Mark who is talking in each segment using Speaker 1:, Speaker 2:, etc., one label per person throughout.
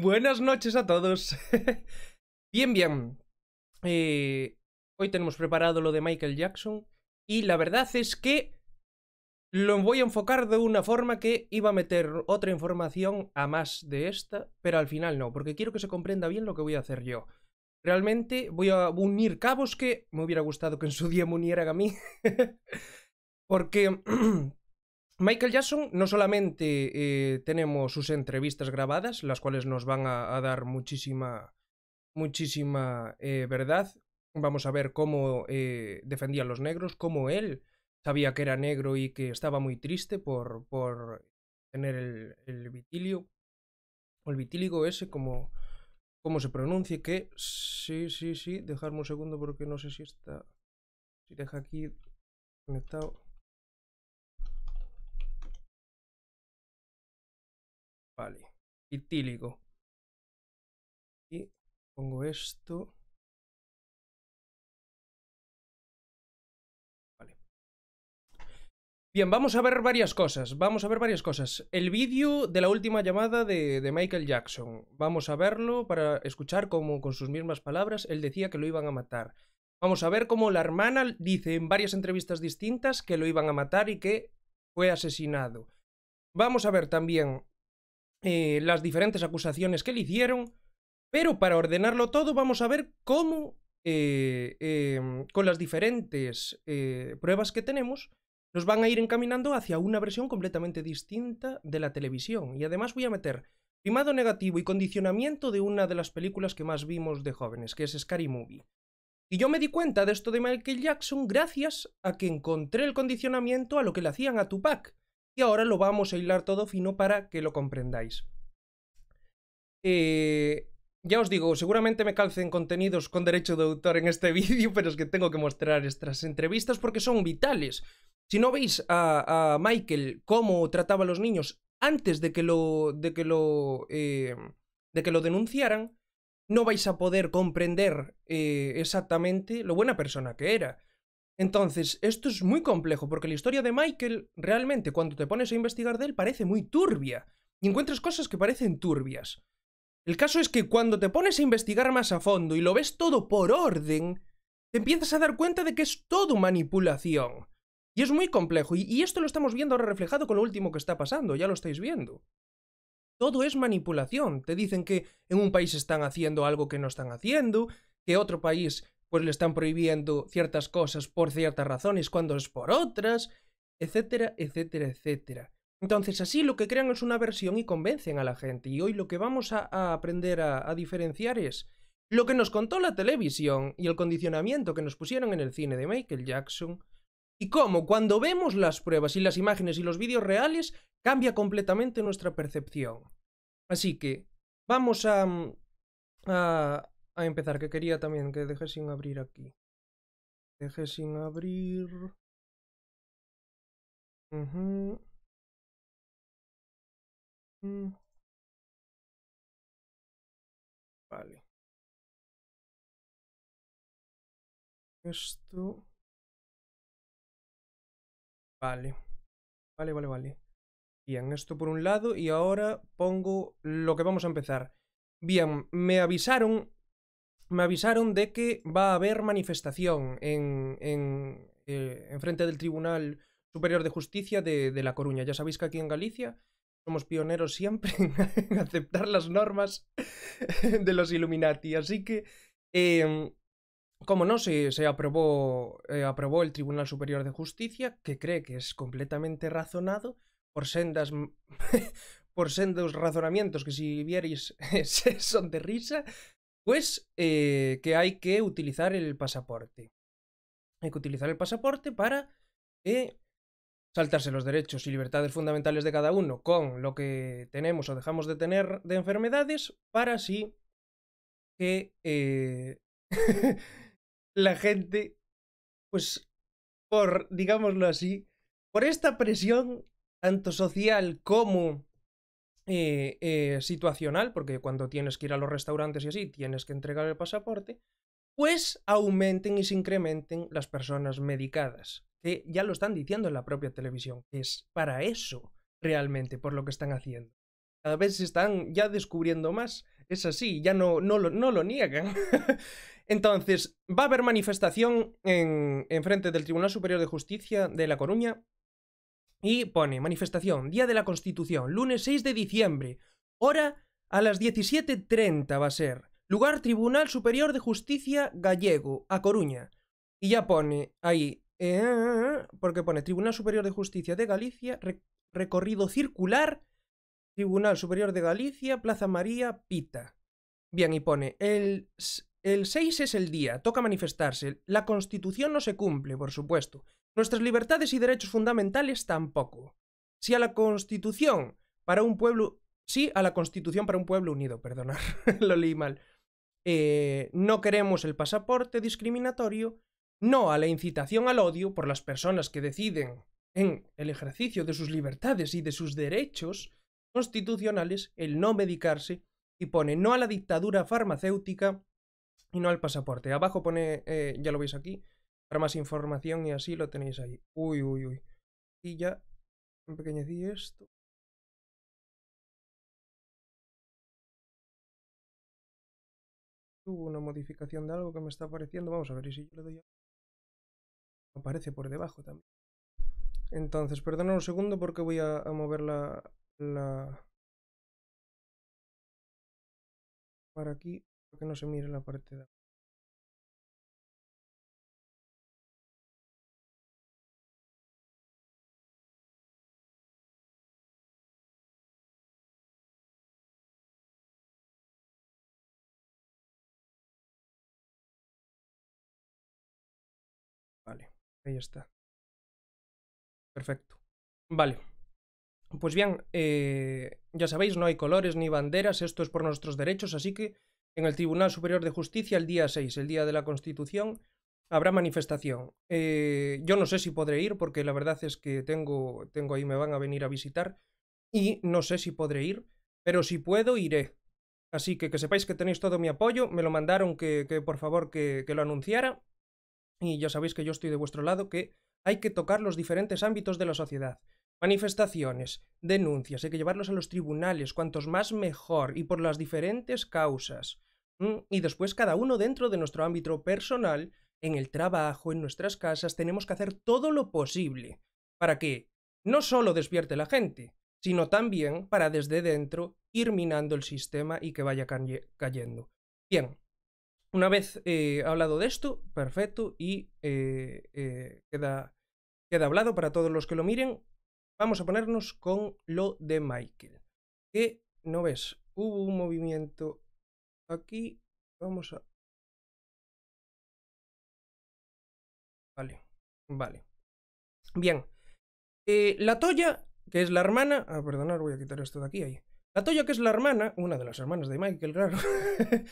Speaker 1: Buenas noches a todos. bien, bien. Eh, hoy tenemos preparado lo de Michael Jackson y la verdad es que lo voy a enfocar de una forma que iba a meter otra información a más de esta, pero al final no, porque quiero que se comprenda bien lo que voy a hacer yo. Realmente voy a unir cabos que me hubiera gustado que en su día me unieran a mí. porque Michael Jackson no solamente eh, tenemos sus entrevistas grabadas, las cuales nos van a, dar muchísima, muchísima eh, verdad. Vamos a ver cómo eh, defendía a los negros, cómo él sabía que era negro y que estaba muy triste por, por tener el, el vitilio, o el vitíligo ese, como, como se pronuncie, que sí, sí, sí, dejarme un segundo porque no sé si está, si deja aquí conectado. Vale. Etílico. Y pongo esto. Vale. Bien, vamos a ver varias cosas. Vamos a ver varias cosas. El vídeo de la última llamada de, Michael Jackson. Vamos a verlo para escuchar cómo, con sus mismas palabras, él decía que lo iban a matar. Vamos a ver cómo la hermana dice en varias entrevistas distintas que lo iban a matar y que fue asesinado. Vamos a ver también eh, las diferentes acusaciones que le hicieron, pero para ordenarlo todo vamos a ver cómo, eh, em, con las diferentes eh, pruebas que tenemos, nos van a ir encaminando hacia una versión completamente distinta de la televisión. Y además voy a meter primado negativo y condicionamiento de una de las películas que más vimos de jóvenes, que es Scary Movie. Y yo me di cuenta de esto de Michael Jackson gracias a que encontré el condicionamiento a lo que le hacían a Tupac y ahora lo vamos a hilar todo fino para que lo comprendáis. Eh, ya os digo, seguramente me calcen contenidos con derecho de autor en este vídeo, pero es que tengo que mostrar estas entrevistas porque son vitales. Si no veis a, Michael cómo trataba a los niños antes de que lo, de que lo, eh, de que lo denunciaran, no vais a poder comprender eh, exactamente lo buena persona que era. Entonces, esto es muy complejo, porque la historia de Michael, realmente, cuando te pones a investigar de él, parece muy turbia. Y encuentras cosas que parecen turbias. El caso es que cuando te pones a investigar más a fondo y lo ves todo por orden, te empiezas a dar cuenta de que es todo manipulación. Y es muy complejo, y, esto lo estamos viendo ahora reflejado con lo último que está pasando, ya lo estáis viendo. Todo es manipulación. Te dicen que en un país están haciendo algo que no están haciendo, que otro país pues le están prohibiendo ciertas cosas por ciertas razones cuando es por otras, etcétera, etcétera, etcétera. Entonces así lo que crean es una versión y convencen a la gente. Y hoy lo que vamos a, aprender a, a diferenciar es lo que nos contó la televisión y el condicionamiento que nos pusieron en el cine de Michael Jackson y cómo cuando vemos las pruebas y las imágenes y los vídeos reales cambia completamente nuestra percepción. Así que vamos a, a, a empezar, que quería también que deje sin abrir aquí. Deje sin abrir. Uh Vale. Esto. Vale. Vale, vale, vale. Bien, esto por un lado y ahora pongo lo que vamos a empezar. Bien, me avisaron me avisaron de que va a haber manifestación en, en, eh, frente del Tribunal Superior de Justicia de, de, La Coruña. Ya sabéis que aquí en Galicia somos pioneros siempre en, aceptar las normas de los Illuminati. Así que, eh, como no, se, se aprobó, eh, aprobó el Tribunal Superior de Justicia, que cree que es completamente razonado por sendas... por sendos razonamientos que si vierais son de risa, pues eh, que hay que utilizar el pasaporte. Hay que utilizar el pasaporte para eh, saltarse los derechos y libertades fundamentales de cada uno con lo que tenemos o dejamos de tener de enfermedades para así que eh, la gente, pues, por, digámoslo así, por esta presión tanto social como eh, eh, situacional, porque cuando tienes que ir a los restaurantes y así, tienes que entregar el pasaporte, pues aumenten y se incrementen las personas medicadas, que ya lo están diciendo en la propia televisión, que es para eso realmente por lo que están haciendo. Cada vez se están ya descubriendo más. Es así, ya no, no, lo, no lo niegan. Entonces, va a haber manifestación en, en frente del Tribunal Superior de Justicia de La Coruña y pone manifestación, Día de la Constitución, lunes 6 de diciembre, hora a las 17.30 va a ser. Lugar Tribunal Superior de Justicia Gallego, a Coruña. Y ya pone ahí, eh, porque pone Tribunal Superior de Justicia de Galicia, recorrido circular, Tribunal Superior de Galicia, Plaza María, Pita. Bien, y pone, el, el 6 es el día, toca manifestarse. La Constitución no se cumple, por supuesto. Nuestras libertades y derechos fundamentales tampoco. Si a la Constitución para un pueblo... Sí, a la Constitución para un pueblo unido, perdonar, lo leí mal. Eh, no queremos el pasaporte discriminatorio, no a la incitación al odio por las personas que deciden en el ejercicio de sus libertades y de sus derechos constitucionales el no medicarse y pone no a la dictadura farmacéutica y no al pasaporte. Abajo pone, eh, ya lo veis aquí, para más información y así lo tenéis ahí. Uy, uy, uy. Y ya empequeñecí esto. Hubo una modificación de algo que me está apareciendo. Vamos a ver si yo le doy a... Aparece por debajo también. Entonces, perdona un segundo porque voy a, mover la, la... Para aquí, que no se mire la parte de abajo. Vale, ahí está. Perfecto. Vale. Pues bien, eh, ya sabéis, no hay colores ni banderas, esto es por nuestros derechos, así que en el Tribunal Superior de Justicia el día 6, el día de la Constitución, habrá manifestación. Eh, yo no sé si podré ir porque la verdad es que tengo, tengo ahí, me van a venir a visitar y no sé si podré ir, pero si puedo, iré. Así que que sepáis que tenéis todo mi apoyo, me lo mandaron que, que por favor que, que lo anunciara y ya sabéis que yo estoy de vuestro lado, que hay que tocar los diferentes ámbitos de la sociedad. Manifestaciones, denuncias, hay que llevarlos a los tribunales, cuantos más mejor, y por las diferentes causas. Y después cada uno dentro de nuestro ámbito personal, en el trabajo, en nuestras casas, tenemos que hacer todo lo posible para que no solo despierte la gente, sino también para desde dentro ir minando el sistema y que vaya cayendo. Bien, una vez eh, hablado de esto, perfecto, y eh, eh, queda, queda hablado para todos los que lo miren, vamos a ponernos con lo de Michael. Que, ¿no ves? Hubo un movimiento aquí, vamos a... Vale, vale. Bien. la Toya, que es la hermana... Ah, perdonad, voy a quitar esto de aquí, ahí. La Toya, que es la hermana, una de las hermanas de Michael, claro,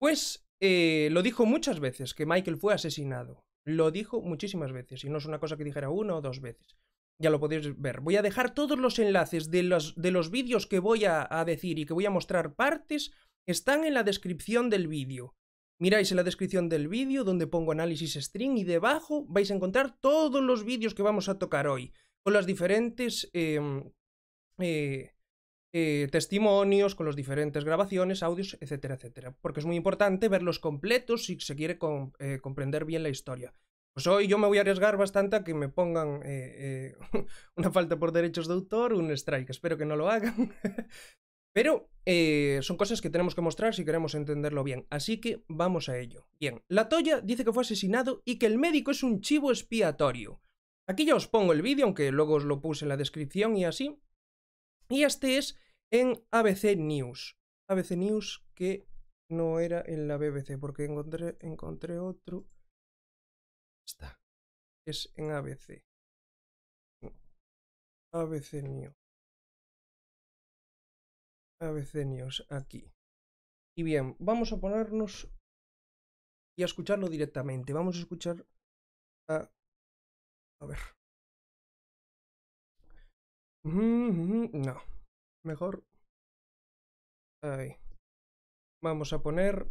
Speaker 1: pues eh, lo dijo muchas veces que Michael fue asesinado. Lo dijo muchísimas veces, y no es una cosa que dijera una o dos veces. Ya lo podéis ver. Voy a dejar todos los enlaces de los, de los vídeos que voy a, decir y que voy a mostrar partes, están en la descripción del vídeo. Miráis en la descripción del vídeo donde pongo análisis string y debajo vais a encontrar todos los vídeos que vamos a tocar hoy, con las diferentes em, eh, eh, testimonios, con las diferentes grabaciones, audios, etcétera, etcétera. Porque es muy importante verlos completos si se quiere eh, comprender bien la historia. Pues hoy yo me voy a arriesgar bastante a que me pongan eh, una falta por derechos de autor, un strike. Espero que no lo hagan. Pero son cosas que tenemos que mostrar si queremos entenderlo bien. Así que vamos a ello. Bien, la Toya dice que fue asesinado y que el médico es un chivo expiatorio. Aquí ya os pongo el vídeo, aunque luego os lo puse en la descripción y así. Y este es en ABC News. ABC News que no era en la BBC, porque encontré, encontré otro. Está. Es en ABC. ABC News. ABC News, aquí. Y bien, vamos a ponernos y a escucharlo directamente. Vamos a escuchar a... A ver. No. Mejor. Ahí. Vamos a poner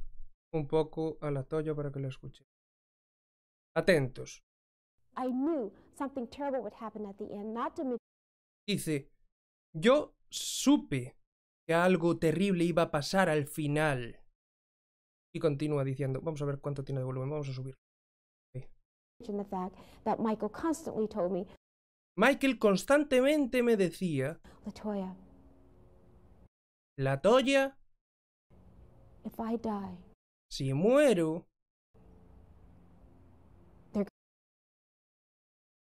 Speaker 1: un poco a la toya para que lo escuche. Atentos. Dice, yo supe que algo terrible iba a pasar al final. Y continúa diciendo, vamos a ver cuánto tiene de volumen, vamos a subir.
Speaker 2: Michael
Speaker 1: constantemente me decía,
Speaker 2: Latoya,
Speaker 1: la Toya,
Speaker 2: if I die,
Speaker 1: si muero,
Speaker 2: they're going to murder me. They're going to kill me.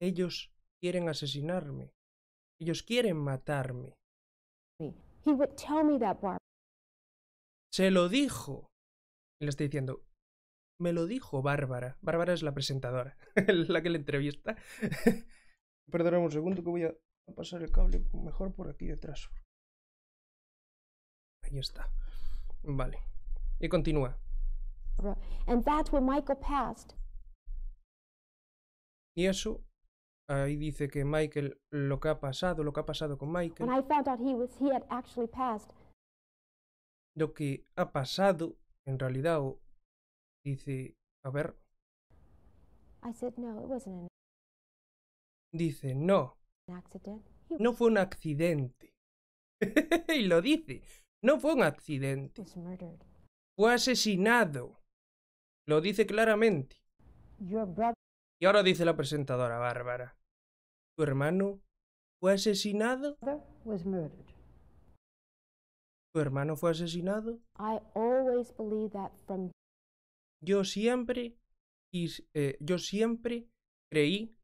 Speaker 1: Ellos quieren asesinarme. Ellos quieren matarme.
Speaker 2: He would tell me that, Barbara.
Speaker 1: Se lo dijo. Le estoy diciendo, me lo dijo Bárbara. Bárbara es la presentadora, la que le entrevista. Perdóname un segundo que voy a pasar el cable mejor por aquí detrás. Ahí está. Vale. Y continúa.
Speaker 2: And that's when Michael passed.
Speaker 1: Y eso, ahí dice que Michael, lo que ha pasado, lo que ha pasado con Michael,
Speaker 2: When I found out he was he had actually passed,
Speaker 1: lo que ha pasado, en realidad, o dice, a ver,
Speaker 2: I said no, it wasn't an
Speaker 1: dice, no,
Speaker 2: accident.
Speaker 1: No fue un accidente. y lo dice, no fue un accidente,
Speaker 2: was murdered.
Speaker 1: fue asesinado. Lo dice claramente.
Speaker 2: Your brother
Speaker 1: Y ahora dice la presentadora Bárbara, ¿tu hermano fue asesinado? ¿Tu hermano fue asesinado?
Speaker 2: I always believed that from
Speaker 1: Yo siempre, eh, yo siempre creí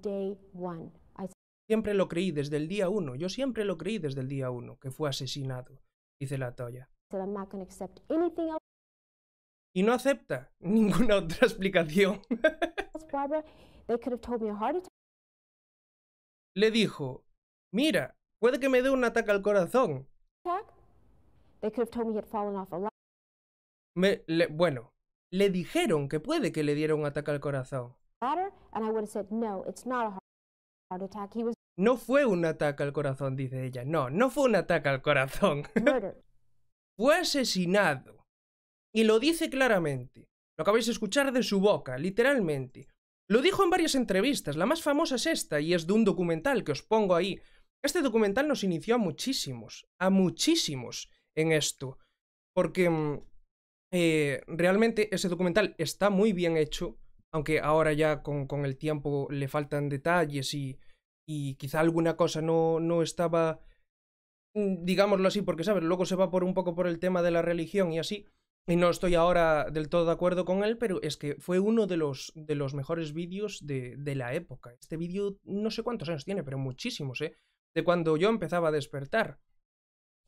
Speaker 2: day one. I
Speaker 1: Siempre lo creí desde el día uno. Yo siempre lo creí desde el día uno, que fue asesinado, dice la Toya.
Speaker 2: said I'm not going to accept anything else,
Speaker 1: Y no acepta ninguna otra explicación.
Speaker 2: Barbara. They could have told me a heart attack.
Speaker 1: Le dijo, mira, puede que me dé un ataque al corazón.
Speaker 2: They could have told me he had fallen off a ladder.
Speaker 1: Me- le- bueno, le dijeron que puede que le diera un ataque al corazón.
Speaker 2: no,
Speaker 1: fue un ataque al corazón, dice ella. No, no fue un ataque al corazón. fue asesinado. Y lo dice claramente. Lo acabáis de escuchar de su boca, literalmente. Lo dijo en varias entrevistas. La más famosa es esta, y es de un documental que os pongo ahí. Este documental nos inició a muchísimos, a muchísimos en esto. Porque mm, eh, realmente ese documental está muy bien hecho, aunque ahora ya con, con el tiempo le faltan detalles y, y quizá alguna cosa no, no estaba mm, digámoslo así, porque, ¿sabes? Luego se va por un poco por el tema de la religión y así. Y no estoy ahora del todo de acuerdo con él, pero es que fue uno de los, de los mejores vídeos de, de la época. Este vídeo no sé cuántos años tiene, pero muchísimos, ¿eh? De cuando yo empezaba a despertar.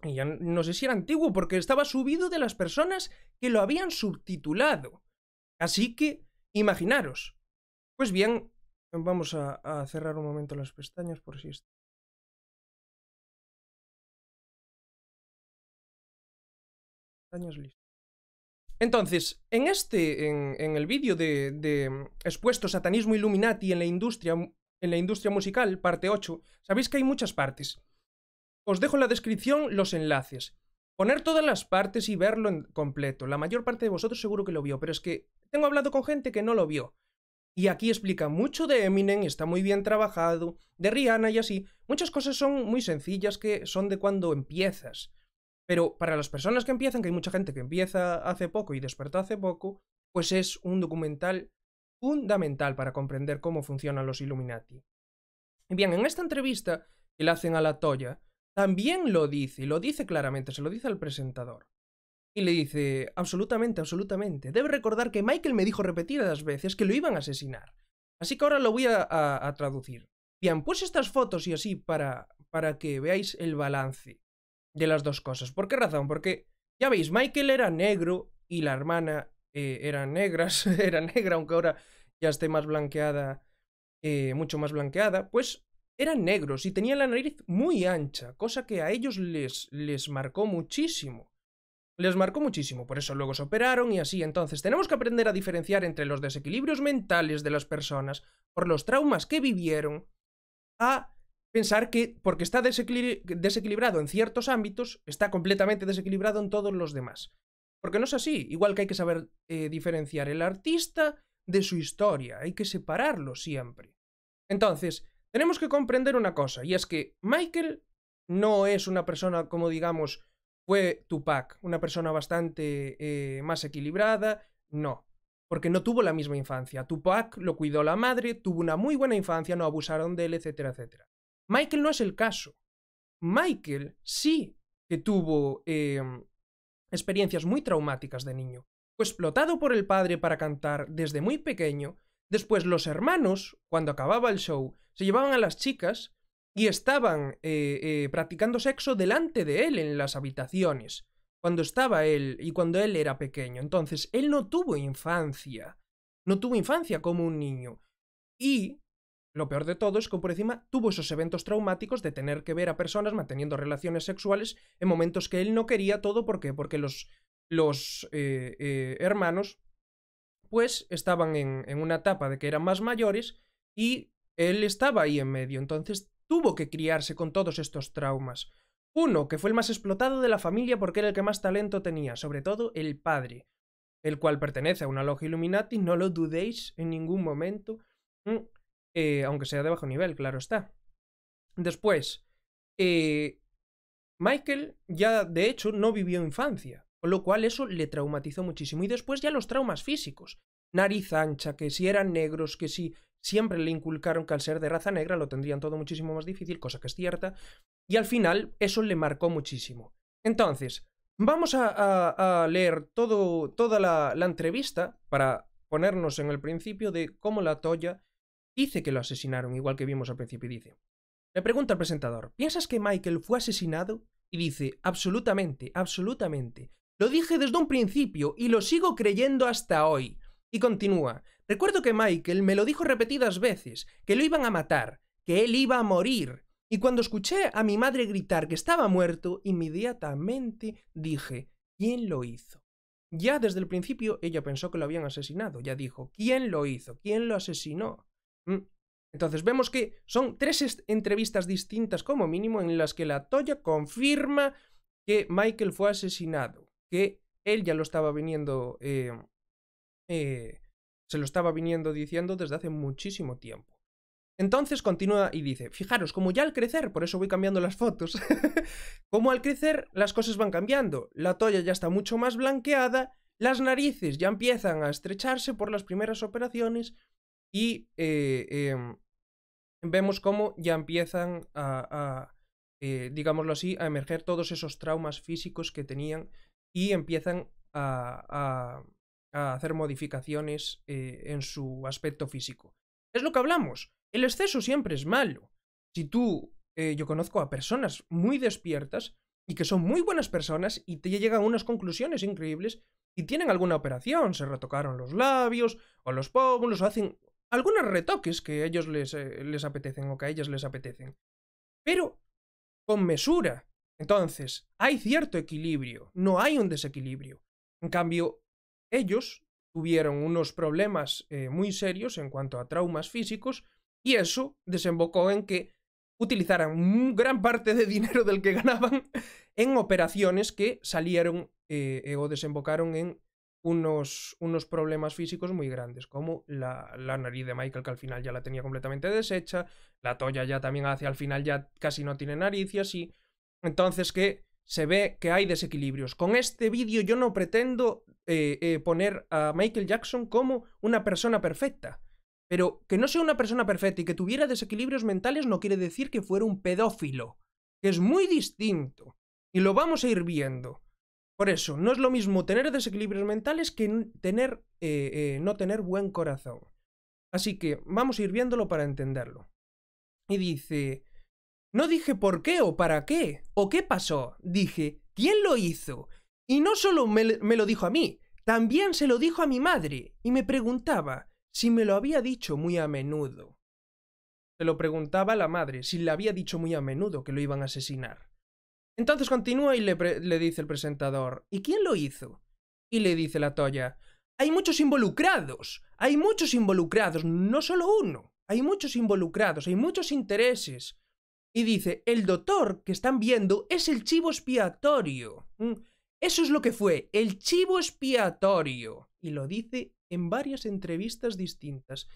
Speaker 1: Y ya no sé si era antiguo, porque estaba subido de las personas que lo habían subtitulado. Así que, imaginaros. Pues bien, vamos a, a cerrar un momento las pestañas por si está. Pestañas listas. Entonces, en este, en, el vídeo de, de mm, expuesto satanismo Illuminati en la industria, en la industria musical, parte 8, sabéis que hay muchas partes. Os dejo en la descripción los enlaces. Poner todas las partes y verlo en completo. La mayor parte de vosotros seguro que lo vio, pero es que tengo hablado con gente que no lo vio. Y aquí explica mucho de Eminem, está muy bien trabajado, de Rihanna y así. Muchas cosas son muy sencillas que son de cuando empiezas. Pero para las personas que empiezan, que hay mucha gente que empieza hace poco y despertó hace poco, pues es un documental fundamental para comprender cómo funcionan los Illuminati. Y bien, en esta entrevista que le hacen a la Toya, también lo dice, lo dice claramente, se lo dice al presentador. Y le dice, absolutamente, absolutamente. Debe recordar que Michael me dijo repetidas veces que lo iban a asesinar. Así que ahora lo voy a traducir. Bien, pues estas fotos y así para, para que veáis el balance de las dos cosas. ¿Por qué razón? Porque, ya veis, Michael era negro y la hermana eh, era negras, era negra, aunque ahora ya esté más blanqueada, eh, mucho más blanqueada, pues eran negros y tenían la nariz muy ancha, cosa que a ellos les, les marcó muchísimo. Les marcó muchísimo, por eso luego se operaron y así. Entonces, tenemos que aprender a diferenciar entre los desequilibrios mentales de las personas por los traumas que vivieron a pensar que porque está desequili- desequilibrado en ciertos ámbitos, está completamente desequilibrado en todos los demás. Porque no es así, igual que hay que saber eh, diferenciar el artista de su historia, hay que separarlo siempre. Entonces, tenemos que comprender una cosa, y es que Michael no es una persona como digamos fue Tupac, una persona bastante eh, más equilibrada, no, porque no tuvo la misma infancia. Tupac lo cuidó la madre, tuvo una muy buena infancia, no abusaron de él, etcétera, etcétera. Michael no es el caso. Michael sí que tuvo em, experiencias muy traumáticas de niño. Fue explotado por el padre para cantar desde muy pequeño. Después los hermanos, cuando acababa el show, se llevaban a las chicas y estaban eh, eh, practicando sexo delante de él en las habitaciones, cuando estaba él y cuando él era pequeño. Entonces, él no tuvo infancia, no tuvo infancia como un niño. Y lo peor de todo es que por encima tuvo esos eventos traumáticos de tener que ver a personas manteniendo relaciones sexuales en momentos que él no quería todo. ¿Por qué? Porque los, los eh, hermanos pues estaban en, en una etapa de que eran más mayores y él estaba ahí en medio. Entonces tuvo que criarse con todos estos traumas. Uno, que fue el más explotado de la familia porque era el que más talento tenía, sobre todo el padre, el cual pertenece a una logia Illuminati, no lo dudéis en ningún momento, mm, eh, aunque sea de bajo nivel, claro está. Después, eh, Michael ya de hecho no vivió infancia, con lo cual eso le traumatizó muchísimo. Y después ya los traumas físicos. Nariz ancha, que si eran negros, que si siempre le inculcaron que al ser de raza negra lo tendrían todo muchísimo más difícil, cosa que es cierta, y al final eso le marcó muchísimo. Entonces, vamos a, leer todo, toda la, la, entrevista para ponernos en el principio de cómo la Toya dice que lo asesinaron, igual que vimos al principio, dice. Le pregunta al presentador, ¿piensas que Michael fue asesinado? Y dice, absolutamente, absolutamente. Lo dije desde un principio y lo sigo creyendo hasta hoy. Y continúa, Recuerdo que Michael me lo dijo repetidas veces, que lo iban a matar, que él iba a morir. Y cuando escuché a mi madre gritar que estaba muerto, inmediatamente dije, ¿quién lo hizo? Ya desde el principio ella pensó que lo habían asesinado, ya dijo, ¿quién lo hizo? ¿quién lo asesinó? Mm. Entonces vemos que son tres entrevistas distintas como mínimo en las que la Toya confirma que Michael fue asesinado, que él ya lo estaba viniendo eh, eh, se lo estaba viniendo diciendo desde hace muchísimo tiempo. Entonces continúa y dice, fijaros, como ya al crecer, por eso voy cambiando las fotos, como al crecer las cosas van cambiando, la toalla ya está mucho más blanqueada, las narices ya empiezan a estrecharse por las primeras operaciones y eh, em, vemos cómo ya empiezan a, eh, digámoslo así, a emerger todos esos traumas físicos que tenían y empiezan a, a hacer modificaciones eh, en su aspecto físico. Es lo que hablamos. El exceso siempre es malo. Si tú, yo conozco a personas muy despiertas y que son muy buenas personas y te llegan a unas conclusiones increíbles y tienen alguna operación, se retocaron los labios o los pómulos o hacen algunos retoques que a ellos les, eh, les apetecen o que a ellas les apetecen. Pero con mesura. Entonces, hay cierto equilibrio, no hay un desequilibrio. En cambio, ellos tuvieron unos problemas eh, muy serios en cuanto a traumas físicos y eso desembocó en que utilizaran gran parte de dinero del que ganaban en operaciones que salieron eh, o desembocaron en unos, unos, problemas físicos muy grandes, como la, la, nariz de Michael, que al final ya la tenía completamente deshecha, la toya ya también hacia al final ya casi no tiene nariz y así. Entonces que se ve que hay desequilibrios. Con este vídeo yo no pretendo eh, eh, poner a Michael Jackson como una persona perfecta. Pero que no sea una persona perfecta y que tuviera desequilibrios mentales no quiere decir que fuera un pedófilo, que es muy distinto. Y lo vamos a ir viendo. Por eso, no es lo mismo tener desequilibrios mentales que tener, eh, no tener buen corazón. Así que vamos a ir viéndolo para entenderlo. Y dice, no dije por qué o para qué, o qué pasó, dije, ¿quién lo hizo? Y no solo me, lo dijo a mí, también se lo dijo a mi madre, y me preguntaba si me lo había dicho muy a menudo. Se lo preguntaba a la madre si le había dicho muy a menudo que lo iban a asesinar. Entonces continúa y le, dice el presentador, ¿y quién lo hizo? Y le dice la Toya, hay muchos involucrados, hay muchos involucrados, no solo uno, hay muchos involucrados, hay muchos intereses. Y dice, el doctor que están viendo es el chivo expiatorio. Mm, eso es lo que fue, el chivo expiatorio. Y lo dice en varias entrevistas distintas,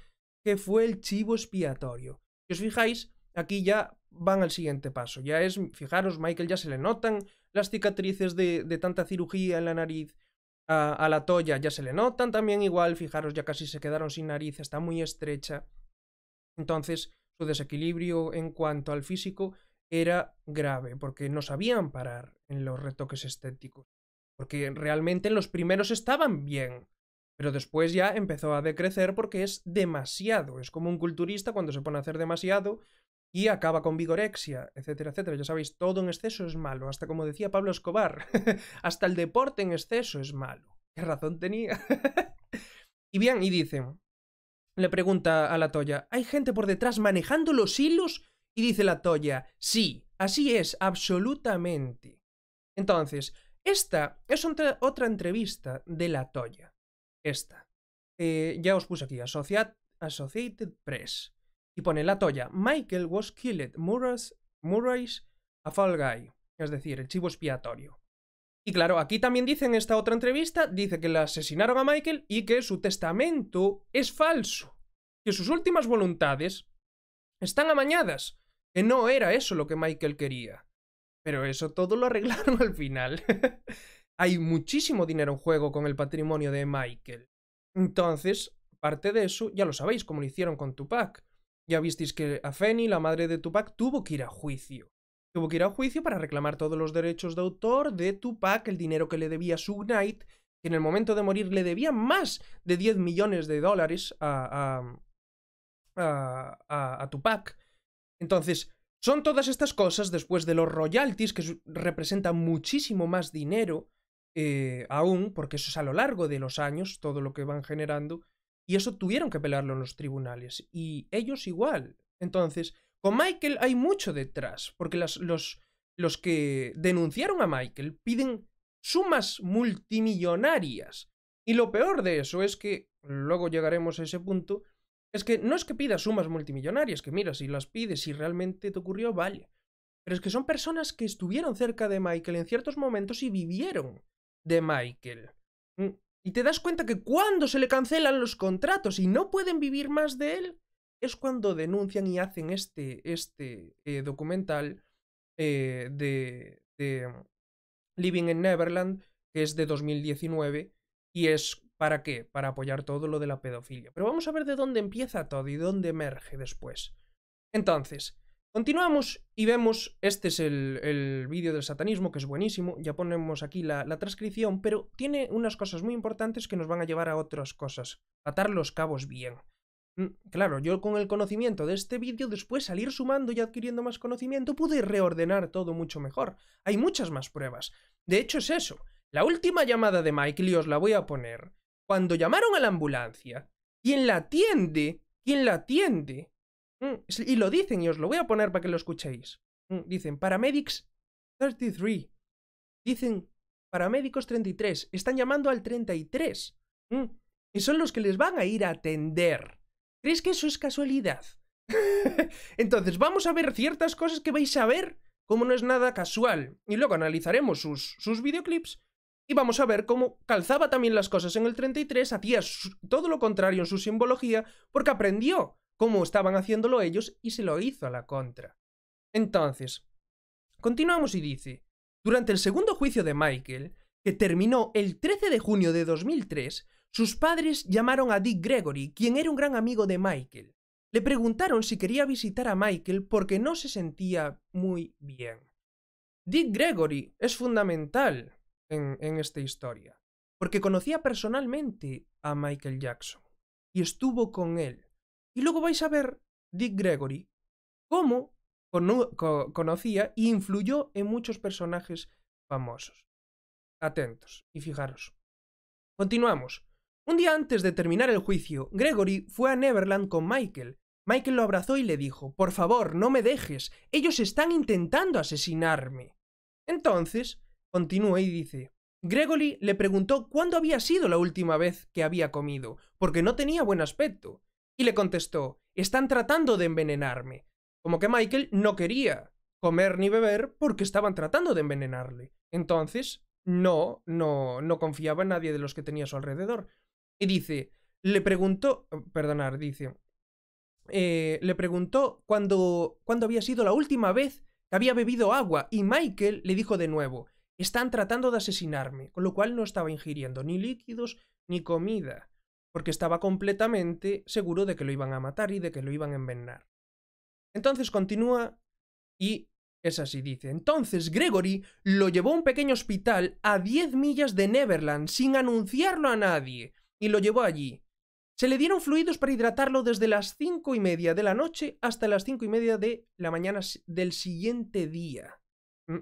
Speaker 1: que fue el chivo expiatorio. Si os fijáis, aquí ya van al siguiente paso. Ya es, fijaros, Michael ya se le notan las cicatrices de, de tanta cirugía en la nariz. A, la Toya ya se le notan también igual, fijaros, ya casi se quedaron sin nariz, está muy estrecha. Entonces, su desequilibrio en cuanto al físico era grave, porque no sabían parar en los retoques estéticos. Porque realmente los primeros estaban bien, pero después ya empezó a decrecer porque es demasiado. Es como un culturista cuando se pone a hacer demasiado y acaba con vigorexia, etcétera, etcétera. Ya sabéis, todo en exceso es malo. Hasta como decía Pablo Escobar, hasta el deporte en exceso es malo. ¿Qué razón tenía? y bien, y dicen, le pregunta a la Toya, ¿hay gente por detrás manejando los hilos? Y dice la Toya, sí, así es, absolutamente. Entonces, esta es otra, entrevista de la Toya. Esta. Eh, ya os puse aquí, Associated Press. Y pone la Toya, Michael was killed, Murray's, a fall guy. Es decir, el chivo expiatorio. Y claro, aquí también dice en esta otra entrevista, dice que le asesinaron a Michael y que su testamento es falso. Que sus últimas voluntades están amañadas que no era eso lo que Michael quería. Pero eso todo lo arreglaron al final. Hay muchísimo dinero en juego con el patrimonio de Michael. Entonces, parte de eso, ya lo sabéis, como lo hicieron con Tupac. Ya visteis que a Fanny, la madre de Tupac, tuvo que ir a juicio. Tuvo que ir a juicio para reclamar todos los derechos de autor de Tupac, el dinero que le debía Suge Knight, que en el momento de morir le debía más de 10 millones de dólares a, a, a, a Tupac. Entonces, son todas estas cosas después de los royalties, que representan muchísimo más dinero eh, aún, porque eso es a lo largo de los años, todo lo que van generando, y eso tuvieron que pelearlo en los tribunales, y ellos igual. Entonces, con Michael hay mucho detrás, porque las, los, los que denunciaron a Michael piden sumas multimillonarias. Y lo peor de eso es que, luego llegaremos a ese punto, es que no es que pidas sumas multimillonarias, que mira, si las pides, si realmente te ocurrió, vale. Pero es que son personas que estuvieron cerca de Michael en ciertos momentos y vivieron de Michael. Mm, y te das cuenta que cuando se le cancelan los contratos y no pueden vivir más de él, es cuando denuncian y hacen este, este eh, documental eh, de, de Living in Neverland, que es de 2019, y es ¿Para qué? Para apoyar todo lo de la pedofilia. Pero vamos a ver de dónde empieza todo y dónde emerge después. Entonces, continuamos y vemos, este es el, el vídeo del satanismo, que es buenísimo, ya ponemos aquí la, transcripción, pero tiene unas cosas muy importantes que nos van a llevar a otras cosas, atar los cabos bien. Mm, claro, yo con el conocimiento de este vídeo, después salir sumando y adquiriendo más conocimiento, pude reordenar todo mucho mejor. Hay muchas más pruebas. De hecho es eso. La última llamada de Michael, y os la voy a poner, cuando llamaron a la ambulancia, quien la atiende, quien la atiende, y lo dicen, y os lo voy a poner para que lo escuchéis. Mm, dicen, paramedics 33. Dicen, paramédicos 33. Están llamando al 33. Mm, y son los que les van a ir a atender. ¿Crees que eso es casualidad? Entonces, vamos a ver ciertas cosas que vais a ver como no es nada casual. Y luego analizaremos sus, sus videoclips y vamos a ver cómo calzaba también las cosas en el 33, hacía todo lo contrario en su simbología, porque aprendió cómo estaban haciéndolo ellos y se lo hizo a la contra. Entonces, continuamos y dice, durante el segundo juicio de Michael, que terminó el 13 de junio de 2003, sus padres llamaron a Dick Gregory, quien era un gran amigo de Michael. Le preguntaron si quería visitar a Michael porque no se sentía muy bien. Dick Gregory es fundamental en, esta historia, porque conocía personalmente a Michael Jackson y estuvo con él. Y luego vais a ver Dick Gregory cómo conocía e influyó en muchos personajes famosos. Atentos y fijaros. Continuamos. Un día antes de terminar el juicio, Gregory fue a Neverland con Michael. Michael lo abrazó y le dijo, Por favor, no me dejes. Ellos están intentando asesinarme. Entonces, Continúa y dice, Gregory le preguntó cuándo había sido la última vez que había comido, porque no tenía buen aspecto, y le contestó, están tratando de envenenarme, como que Michael no quería comer ni beber porque estaban tratando de envenenarle. Entonces, no, no, no confiaba en nadie de los que tenía a su alrededor. Y dice, le preguntó, perdonar, dice, eh, le preguntó cuándo, cuándo había sido la última vez que había bebido agua y Michael le dijo de nuevo, están tratando de asesinarme, con lo cual no estaba ingiriendo ni líquidos ni comida, porque estaba completamente seguro de que lo iban a matar y de que lo iban a envenenar. Entonces continúa y es así, dice. Entonces Gregory lo llevó a un pequeño hospital a 10 millas de Neverland sin anunciarlo a nadie y lo llevó allí. Se le dieron fluidos para hidratarlo desde las cinco y media de la noche hasta las cinco y media de la mañana del siguiente día. Mm.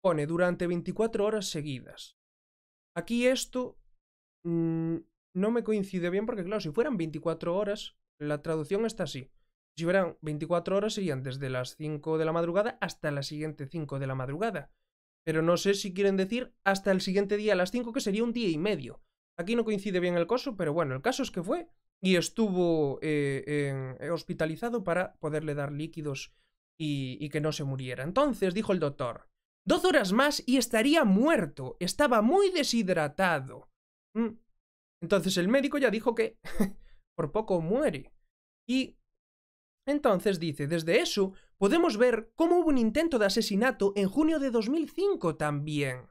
Speaker 1: Pone durante 24 horas seguidas. Aquí esto mm, no me coincide bien porque, claro, si fueran 24 horas, la traducción está así. Si fueran 24 horas serían desde las 5 de la madrugada hasta la siguiente 5 de la madrugada. Pero no sé si quieren decir hasta el siguiente día a las 5, que sería un día y medio. Aquí no coincide bien el coso, pero bueno, el caso es que fue y estuvo eh, eh, hospitalizado para poderle dar líquidos y, que no se muriera. Entonces dijo el doctor, dos horas más y estaría muerto, estaba muy deshidratado. Mm. Entonces el médico ya dijo que por poco muere. Y entonces dice, desde eso podemos ver cómo hubo un intento de asesinato en junio de 2005 también.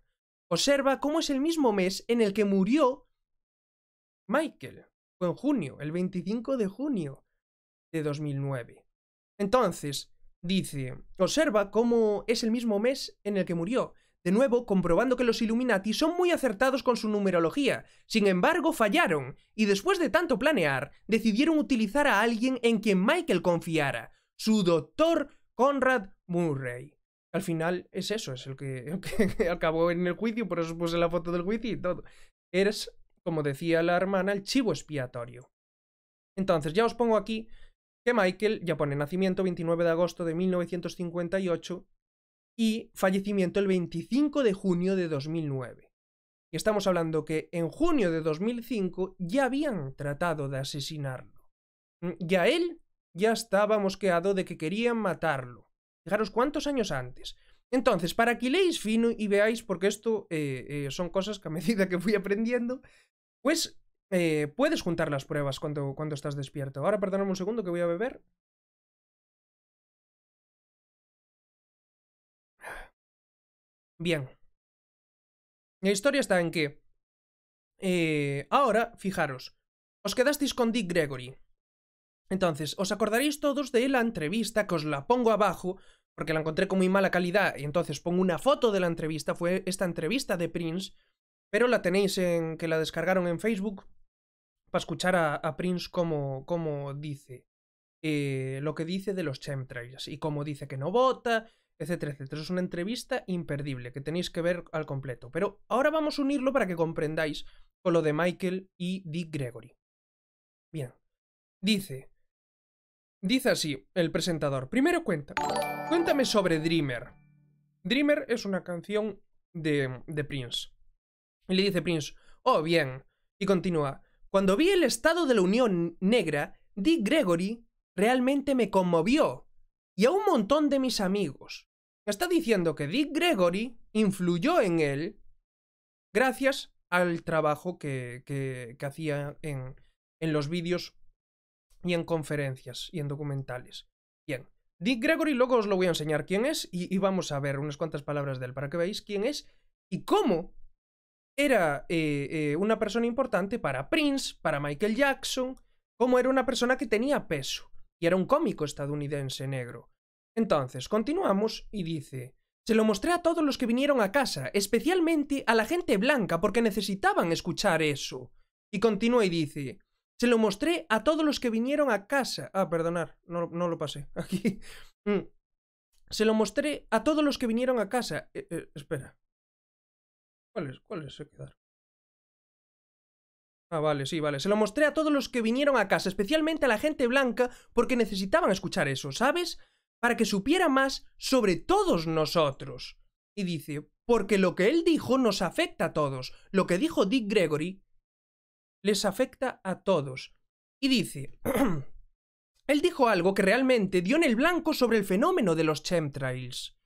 Speaker 1: Observa cómo es el mismo mes en el que murió Michael. Fue en junio, el 25 de junio de 2009. Entonces, dice, observa cómo es el mismo mes en el que murió. De nuevo, comprobando que los Illuminati son muy acertados con su numerología. Sin embargo, fallaron, y después de tanto planear, decidieron utilizar a alguien en quien Michael confiara, su doctor Conrad Murray. Al final es eso, es el que, acabó en el juicio, por eso puse la foto del juicio y todo. Eres como decía la hermana, el chivo expiatorio. Entonces, ya os pongo aquí que Michael ya pone nacimiento 29 de agosto de 1958 y fallecimiento el 25 de junio de 2009. Y estamos hablando que en junio de 2005 ya habían tratado de asesinarlo. Ya él ya estaba mosqueado de que querían matarlo. Fijaros cuántos años antes. Entonces, para que leáis fino y veáis, porque esto eh, eh, son cosas que a medida que fui aprendiendo, pues eh, puedes juntar las pruebas cuando, cuando estás despierto. Ahora perdóname un segundo que voy a beber. Bien. La historia está en que... Eh, ahora, fijaros, os quedasteis con Dick Gregory. Entonces, os acordaréis todos de la entrevista que os la pongo abajo, porque la encontré con muy mala calidad, y entonces pongo una foto de la entrevista, fue esta entrevista de Prince, pero la tenéis en que la descargaron en Facebook para escuchar a, Prince como, como dice eh, lo que dice de los chemtrails y cómo dice que no vota, etcétera, etcétera. Es una entrevista imperdible que tenéis que ver al completo. Pero ahora vamos a unirlo para que comprendáis con lo de Michael y Dick Gregory. Bien. Dice. Dice así el presentador. Primero cuenta. Cuéntame sobre Dreamer. Dreamer es una canción de, de Prince. Y le dice Prince, oh, bien. Y continúa, cuando vi el estado de la Unión Negra, Dick Gregory realmente me conmovió. Y a un montón de mis amigos. Está diciendo que Dick Gregory influyó en él gracias al trabajo que, que, hacía en, en los vídeos y en conferencias y en documentales. Bien, Dick Gregory luego os lo voy a enseñar quién es y, vamos a ver unas cuantas palabras de él para que veáis quién es y cómo era eh, eh, una persona importante para Prince, para Michael Jackson, como era una persona que tenía peso, y era un cómico estadounidense negro. Entonces, continuamos y dice, se lo mostré a todos los que vinieron a casa, especialmente a la gente blanca, porque necesitaban escuchar eso. Y continúa y dice, se lo mostré a todos los que vinieron a casa. Ah, perdonar, no, no lo pasé. Aquí. Mm. Se lo mostré a todos los que vinieron a casa. Eh, espera. ¿Cuáles? ¿Cuáles se quedaron? Ah, vale, sí, vale. Se lo mostré a todos los que vinieron a casa, especialmente a la gente blanca, porque necesitaban escuchar eso, ¿sabes? Para que supiera más sobre todos nosotros. Y dice, porque lo que él dijo nos afecta a todos. Lo que dijo Dick Gregory les afecta a todos. Y dice, él dijo algo que realmente dio en el blanco sobre el fenómeno de los chemtrails.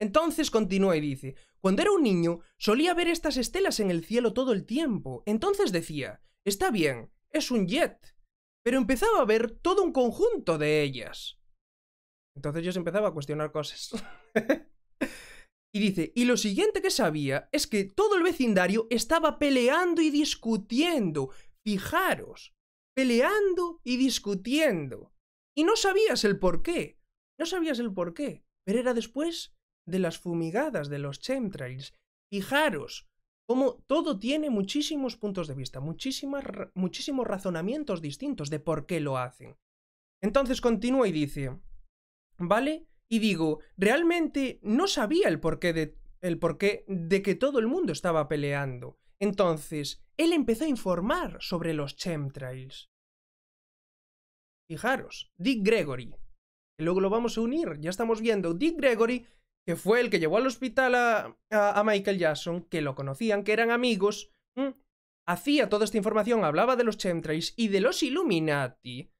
Speaker 1: Entonces continúa y dice, cuando era un niño solía ver estas estelas en el cielo todo el tiempo. Entonces decía, está bien, es un jet. pero empezaba a ver todo un conjunto de ellas. Entonces ya se empezaba a cuestionar cosas. y dice, y lo siguiente que sabía es que todo el vecindario estaba peleando y discutiendo. Fijaros, peleando y discutiendo. Y no sabías el por qué. No sabías el por qué. Pero era después de las fumigadas de los chemtrails. Fijaros, como todo tiene muchísimos puntos de vista, muchísimos razonamientos distintos de por qué lo hacen. Entonces continúa y dice, ¿vale? Y digo, realmente no sabía el porqué de, el porqué de que todo el mundo estaba peleando. Entonces, él empezó a informar sobre los chemtrails. Fijaros, Dick Gregory. Y luego lo vamos a unir, ya estamos viendo Dick Gregory que fue el que llevó al hospital a, Michael Jackson, que lo conocían, que eran amigos, hacía toda esta información, hablaba de los chemtrails y de los Illuminati,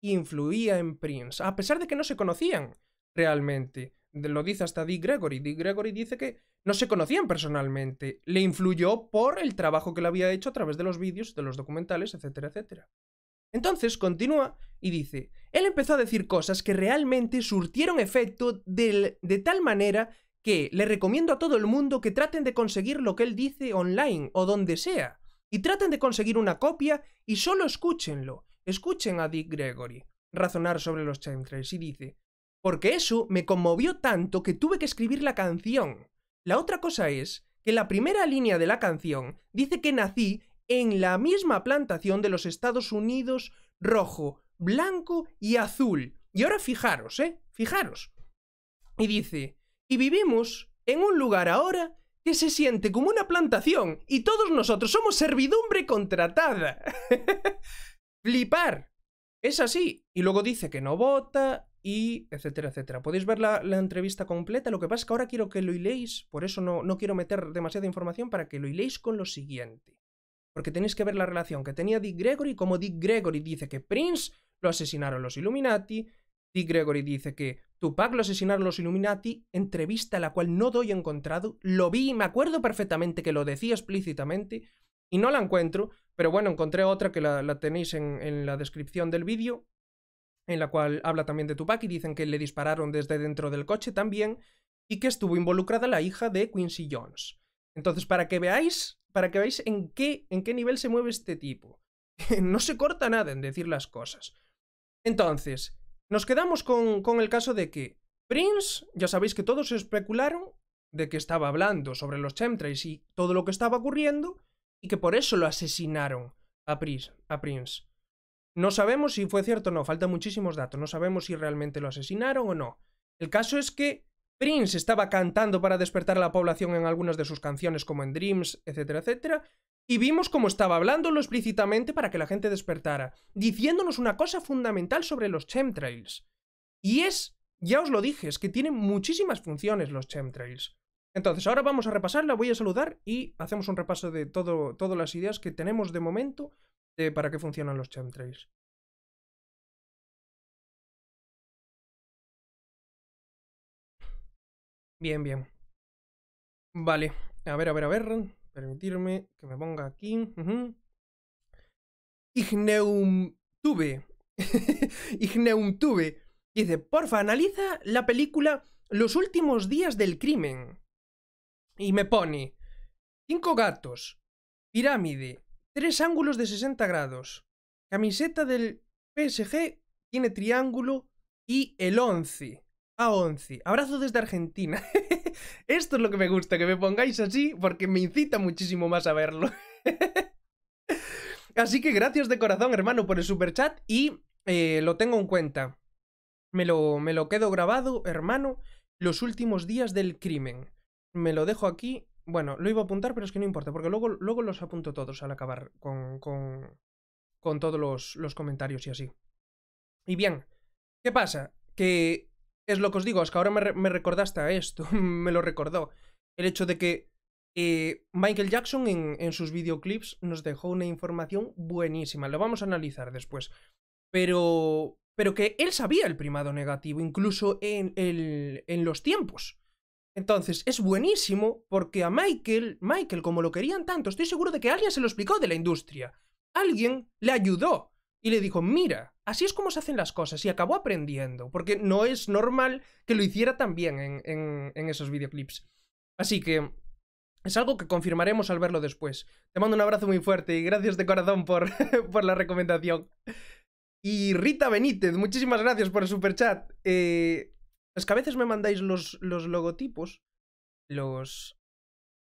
Speaker 1: influía en Prince, a pesar de que no se conocían realmente. Lo dice hasta Dick Gregory. Dick Gregory dice que no se conocían personalmente. Le influyó por el trabajo que le había hecho a través de los vídeos, de los documentales, etcétera, etcétera. Entonces continúa y dice, él empezó a decir cosas que realmente surtieron efecto de, de tal manera que le recomiendo a todo el mundo que traten de conseguir lo que él dice online o donde sea, y traten de conseguir una copia y solo escúchenlo, escuchen a Dick Gregory razonar sobre los chemtrails y dice, porque eso me conmovió tanto que tuve que escribir la canción. La otra cosa es que la primera línea de la canción dice que nací en la misma plantación de los Estados Unidos rojo, blanco y azul. Y ahora fijaros, ¿eh? Fijaros. Y dice, y vivimos en un lugar ahora que se siente como una plantación y todos nosotros somos servidumbre contratada. Flipar. Es así. Y luego dice que no vota y etcétera, etcétera. Podéis ver la, entrevista completa. Lo que pasa es que ahora quiero que lo hiléis, por eso no, no quiero meter demasiada información para que lo hiléis con lo siguiente. Porque tenéis que ver la relación que tenía Dick Gregory, como Dick Gregory dice que Prince lo asesinaron los Illuminati, Dick Gregory dice que Tupac lo asesinaron los Illuminati, entrevista a la cual no doy encontrado, lo vi y me acuerdo perfectamente que lo decía explícitamente, y no la encuentro, pero bueno, encontré otra que la, tenéis en, en la descripción del vídeo, en la cual habla también de Tupac y dicen que le dispararon desde dentro del coche también, y que estuvo involucrada la hija de Quincy Jones. Entonces, para que veáis para que veáis en qué, en qué nivel se mueve este tipo. no se corta nada en decir las cosas. Entonces, nos quedamos con, con el caso de que Prince, ya sabéis que todos especularon de que estaba hablando sobre los chemtrails y todo lo que estaba ocurriendo, y que por eso lo asesinaron a Prince. A Prince. No sabemos si fue cierto o no, faltan muchísimos datos, no sabemos si realmente lo asesinaron o no. El caso es que Prince estaba cantando para despertar a la población en algunas de sus canciones como en Dreams, etcétera, etcétera, y vimos cómo estaba hablándolo explícitamente para que la gente despertara, diciéndonos una cosa fundamental sobre los chemtrails. Y es, ya os lo dije, es que tienen muchísimas funciones los chemtrails. Entonces, ahora vamos a repasarla, voy a saludar y hacemos un repaso de todo, todas las ideas que tenemos de momento de para qué funcionan los chemtrails. Bien, bien. Vale. A ver, a ver, a ver. Permitirme que me ponga aquí. Uh Igneumtube. Igneumtube. Dice, porfa, analiza la película Los últimos días del crimen. Y me pone cinco gatos, pirámide, tres ángulos de 60 grados, camiseta del PSG tiene triángulo y el 11 a 11. Abrazo desde Argentina. Esto es lo que me gusta, que me pongáis así, porque me incita muchísimo más a verlo. así que gracias de corazón, hermano, por el super chat y eh, lo tengo en cuenta. Me lo, me lo quedo grabado, hermano, los últimos días del crimen. Me lo dejo aquí. Bueno, lo iba a apuntar, pero es que no importa, porque luego, luego los apunto todos al acabar con, con, con todos los, los comentarios y así. Y bien, ¿qué pasa? Que es lo que os digo, es que ahora me, recordaste a esto, me lo recordó. El hecho de que eh, Michael Jackson en, sus videoclips nos dejó una información buenísima, lo vamos a analizar después. Pero, pero que él sabía el primado negativo, incluso en, en los tiempos. Entonces, es buenísimo porque a Michael, Michael, como lo querían tanto, estoy seguro de que alguien se lo explicó de la industria. Alguien le ayudó y le dijo, mira, así es como se hacen las cosas y acabó aprendiendo, porque no es normal que lo hiciera tan bien en, en esos videoclips. Así que es algo que confirmaremos al verlo después. Te mando un abrazo muy fuerte y gracias de corazón por, por la recomendación. Y Rita Benítez, muchísimas gracias por el superchat. Eh, es que a veces me mandáis los, los logotipos, los,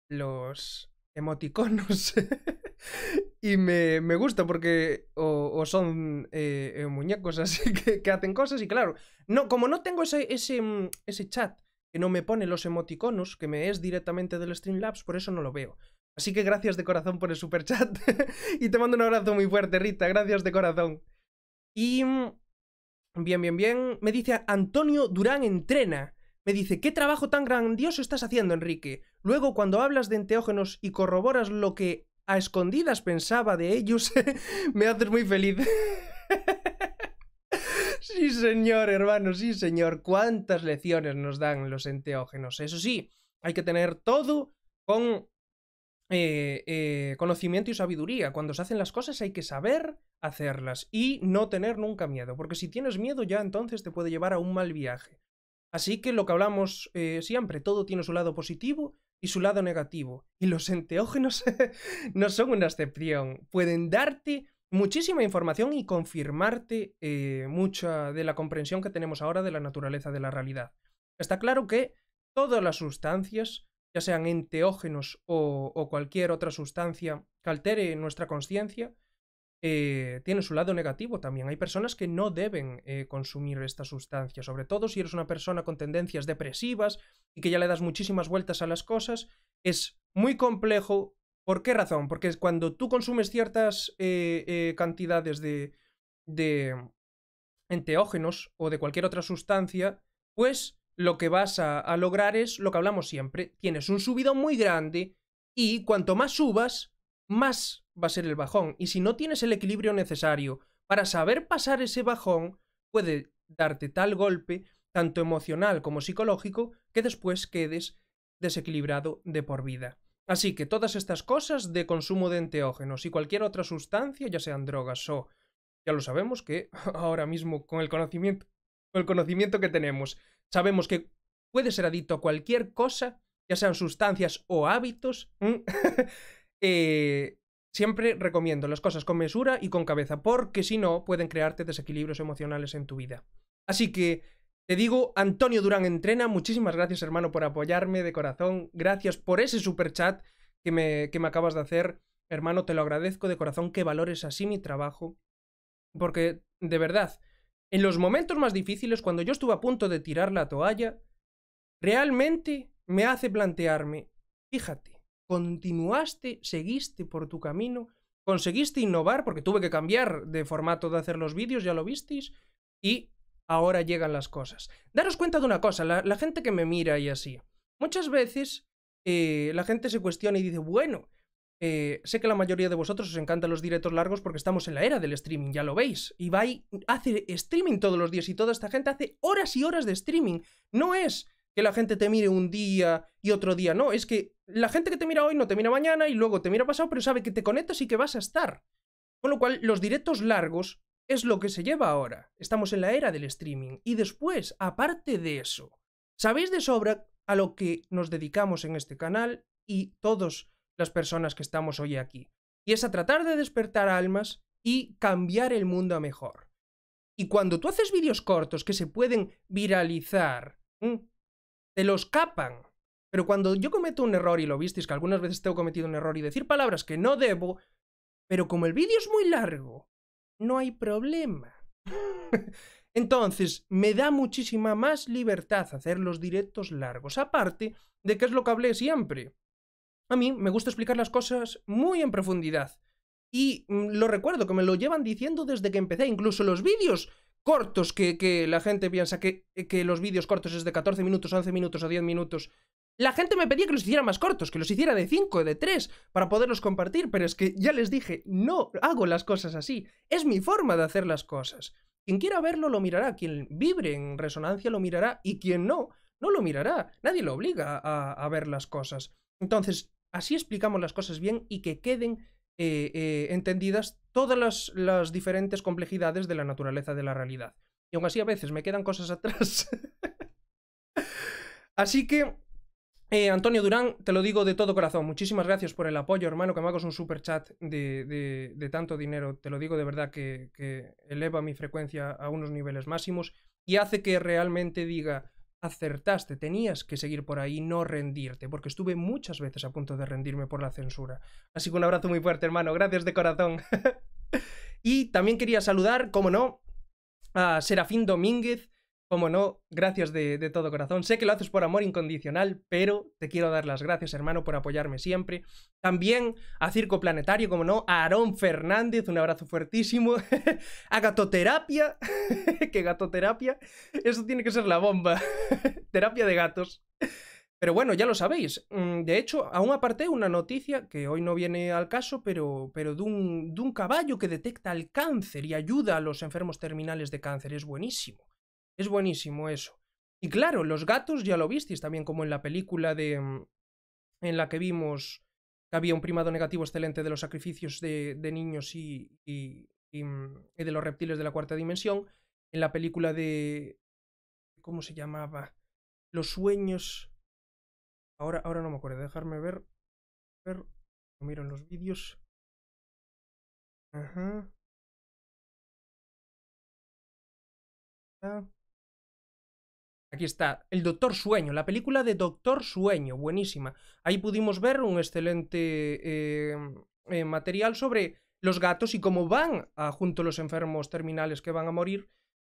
Speaker 1: los emoticonos. y me, me, gusta porque o, son eh, eh, muñecos así que, que, hacen cosas y claro, no, como no tengo ese, ese, ese chat que no me pone los emoticonos, que me es directamente del Streamlabs, por eso no lo veo. Así que gracias de corazón por el super chat. y te mando un abrazo muy fuerte, Rita. Gracias de corazón. Y... Bien, bien, bien. Me dice Antonio Durán Entrena. Me dice, ¿qué trabajo tan grandioso estás haciendo, Enrique? Luego, cuando hablas de enteógenos y corroboras lo que a escondidas pensaba de ellos, me haces muy feliz. Sí, señor, hermano, sí, señor. ¿Cuántas lecciones nos dan los enteógenos? Eso sí, hay que tener todo con eh, eh, conocimiento y sabiduría. Cuando se hacen las cosas hay que saber hacerlas y no tener nunca miedo, porque si tienes miedo ya entonces te puede llevar a un mal viaje. Así que lo que hablamos eh, siempre, todo tiene su lado positivo y su lado negativo. Y los enteógenos no son una excepción. Pueden darte muchísima información y confirmarte mucha de la comprensión que tenemos ahora de la naturaleza de la realidad. Está claro que todas las sustancias, ya sean enteógenos o, cualquier otra sustancia que altere nuestra conciencia, eh, tiene su lado negativo también. Hay personas que no deben eh, consumir esta sustancia, sobre todo si eres una persona con tendencias depresivas y que ya le das muchísimas vueltas a las cosas, es muy complejo ¿Por qué razón? Porque cuando tú consumes ciertas eh, cantidades de, de enteógenos o de cualquier otra sustancia, pues lo que vas a, lograr es lo que hablamos siempre. Tienes un subido muy grande y cuanto más subas, más va a ser el bajón. Y si no tienes el equilibrio necesario para saber pasar ese bajón, puede darte tal golpe, tanto emocional como psicológico, que después quedes desequilibrado de por vida. Así que todas estas cosas de consumo de enteógenos y cualquier otra sustancia, ya sean drogas o... Ya lo sabemos que ahora mismo con el conocimiento, con el conocimiento que tenemos, sabemos que puede ser adicto a cualquier cosa, ya sean sustancias o hábitos. eh, siempre recomiendo las cosas con mesura y con cabeza, porque si no pueden crearte desequilibrios emocionales en tu vida. Así que te digo, Antonio Durán Entrena, muchísimas gracias hermano por apoyarme de corazón, gracias por ese super chat que me, que me acabas de hacer, hermano, te lo agradezco de corazón que valores así mi trabajo, porque de verdad, en los momentos más difíciles, cuando yo estuve a punto de tirar la toalla, realmente me hace plantearme, fíjate, continuaste, seguiste por tu camino, conseguiste innovar, porque tuve que cambiar de formato de hacer los vídeos, ya lo visteis, y ahora llegan las cosas. Daros cuenta de una cosa, la, gente que me mira y así. Muchas veces eh, la gente se cuestiona y dice, bueno, eh, sé que la mayoría de vosotros os encantan los directos largos porque estamos en la era del streaming, ya lo veis. Va hace streaming todos los días y toda esta gente hace horas y horas de streaming. No es que la gente te mire un día y otro día, no, es que la gente que te mira hoy no te mira mañana y luego te mira pasado, pero sabe que te conectas y que vas a estar. Con lo cual, los directos largos es lo que se lleva ahora. Estamos en la era del streaming. Y después, aparte de eso, sabéis de sobra a lo que nos dedicamos en este canal y todas las personas que estamos hoy aquí. Y es a tratar de despertar almas y cambiar el mundo a mejor. Y cuando tú haces vídeos cortos que se pueden viralizar, te los capan. Pero cuando yo cometo un error, y lo visteis que algunas veces tengo cometido un error y decir palabras que no debo, pero como el vídeo es muy largo no hay problema. Entonces, me da muchísima más libertad hacer los directos largos, aparte de que es lo que hablé siempre. A mí me gusta explicar las cosas muy en profundidad. Y mm, lo recuerdo que me lo llevan diciendo desde que empecé, incluso los vídeos cortos que, que la gente piensa que, que los vídeos cortos es de 14 minutos, 11 minutos o 10 minutos. La gente me pedía que los hiciera más cortos, que los hiciera de 5, de 3, para poderlos compartir, pero es que ya les dije, no hago las cosas así, es mi forma de hacer las cosas. Quien quiera verlo lo mirará, quien vibre en resonancia lo mirará y quien no, no lo mirará. Nadie lo obliga a, a ver las cosas. Entonces, así explicamos las cosas bien y que queden eh, eh, entendidas todas las, diferentes complejidades de la naturaleza de la realidad. Y aún así a veces me quedan cosas atrás. así que eh, Antonio Durán, te lo digo de todo corazón, muchísimas gracias por el apoyo, hermano, que me hagas un super chat de, tanto dinero, te lo digo de verdad que, eleva mi frecuencia a unos niveles máximos y hace que realmente diga, acertaste, tenías que seguir por ahí, no rendirte, porque estuve muchas veces a punto de rendirme por la censura. Así que un abrazo muy fuerte, hermano, gracias de corazón. y también quería saludar, como no, a Serafín Domínguez, como no, gracias de, todo corazón. Sé que lo haces por amor incondicional, pero te quiero dar las gracias, hermano, por apoyarme siempre. También a Circo Planetario, como no, a Aarón Fernández, un abrazo fuertísimo. a Gatoterapia, que Gatoterapia, eso tiene que ser la bomba. Terapia de gatos. Pero bueno, ya lo sabéis. Mm, de hecho, aún aparté una noticia que hoy no viene al caso, pero, pero de, un, de un caballo que detecta el cáncer y ayuda a los enfermos terminales de cáncer. Es buenísimo. Es buenísimo eso. Y claro, los gatos ya lo visteis también como en la película de... Mm, en la que vimos que había un primado negativo excelente de los sacrificios de, de niños mm, y, de los reptiles de la cuarta dimensión. En la película de... ¿Cómo se llamaba? Los sueños... Ahora, ahora no me acuerdo, dejarme ver... ver... Lo miro en los vídeos. Ajá. Ah. Aquí está, El Doctor Sueño, la película de Doctor Sueño, buenísima. Ahí pudimos ver un excelente eh, eh, material sobre los gatos y cómo van a, junto a los enfermos terminales que van a morir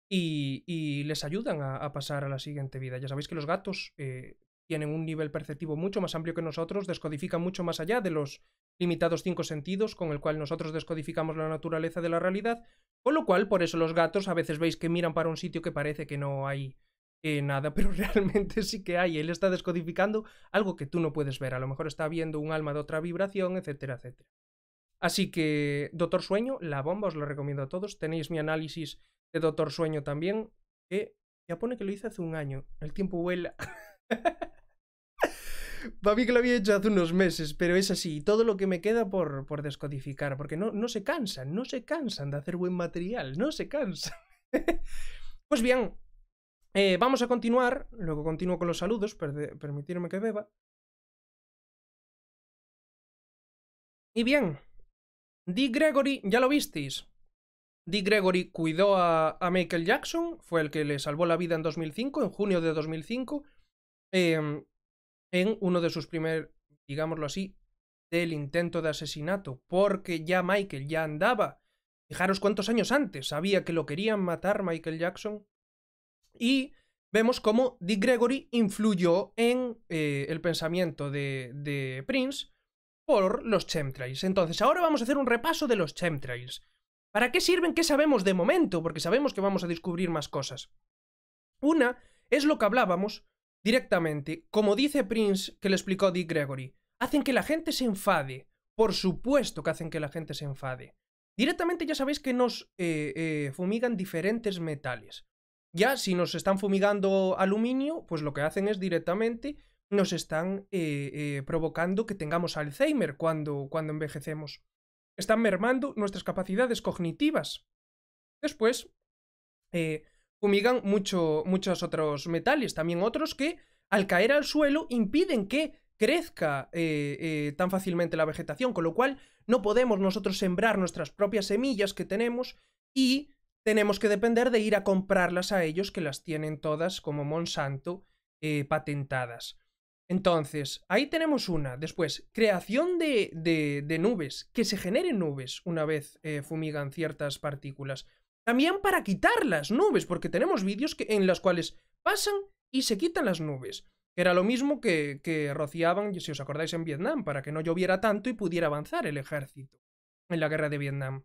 Speaker 1: y, les ayudan a, a, pasar a la siguiente vida. Ya sabéis que los gatos eh, tienen un nivel perceptivo mucho más amplio que nosotros, descodifican mucho más allá de los limitados cinco sentidos con el cual nosotros descodificamos la naturaleza de la realidad, con lo cual por eso los gatos a veces veis que miran para un sitio que parece que no hay nada, pero realmente sí que hay. Él está descodificando algo que tú no puedes ver. A lo mejor está viendo un alma de otra vibración, etcétera, etcétera. Así que, Doctor Sueño, la bomba, os lo recomiendo a todos. Tenéis mi análisis de Doctor Sueño también, que ya pone que lo hice hace un año. El tiempo vuela. Para mí que lo había hecho hace unos meses, pero es así. Todo lo que me queda por, por descodificar, porque no, no se cansan, no se cansan de hacer buen material, no se cansan. pues bien, eh, vamos a continuar, luego continúo con los saludos, per permitirme que beba. Y bien, Dick Gregory, ya lo visteis. Dick Gregory cuidó a, a, Michael Jackson, fue el que le salvó la vida en 2005, en junio de 2005, eh, en uno de sus primeros, digámoslo así, del intento de asesinato, porque ya Michael ya andaba. Fijaros cuántos años antes sabía que lo querían matar Michael Jackson y vemos cómo Dick Gregory influyó en eh, el pensamiento de, Prince por los chemtrails. Entonces, ahora vamos a hacer un repaso de los chemtrails. ¿Para qué sirven? ¿Qué sabemos de momento? Porque sabemos que vamos a descubrir más cosas. Una es lo que hablábamos directamente, como dice Prince que le explicó Dick Gregory, hacen que la gente se enfade. Por supuesto que hacen que la gente se enfade. Directamente ya sabéis que nos eh, eh, fumigan diferentes metales. Ya si nos están fumigando aluminio, pues lo que hacen es directamente nos están eh, eh, provocando que tengamos Alzheimer cuando, cuando envejecemos. Están mermando nuestras capacidades cognitivas. Después, eh, fumigan mucho, muchos otros metales, también otros que al caer al suelo impiden que crezca tan fácilmente la vegetación, con lo cual no podemos nosotros sembrar nuestras propias semillas que tenemos y tenemos que depender de ir a comprarlas a ellos que las tienen todas como Monsanto eh, patentadas. Entonces, ahí tenemos una. Después, creación de, de, nubes, que se generen nubes una vez eh, fumigan ciertas partículas. También para quitar las nubes, porque tenemos vídeos que, en los cuales pasan y se quitan las nubes. Era lo mismo que, que rociaban, si os acordáis, en Vietnam, para que no lloviera tanto y pudiera avanzar el ejército en la guerra de Vietnam.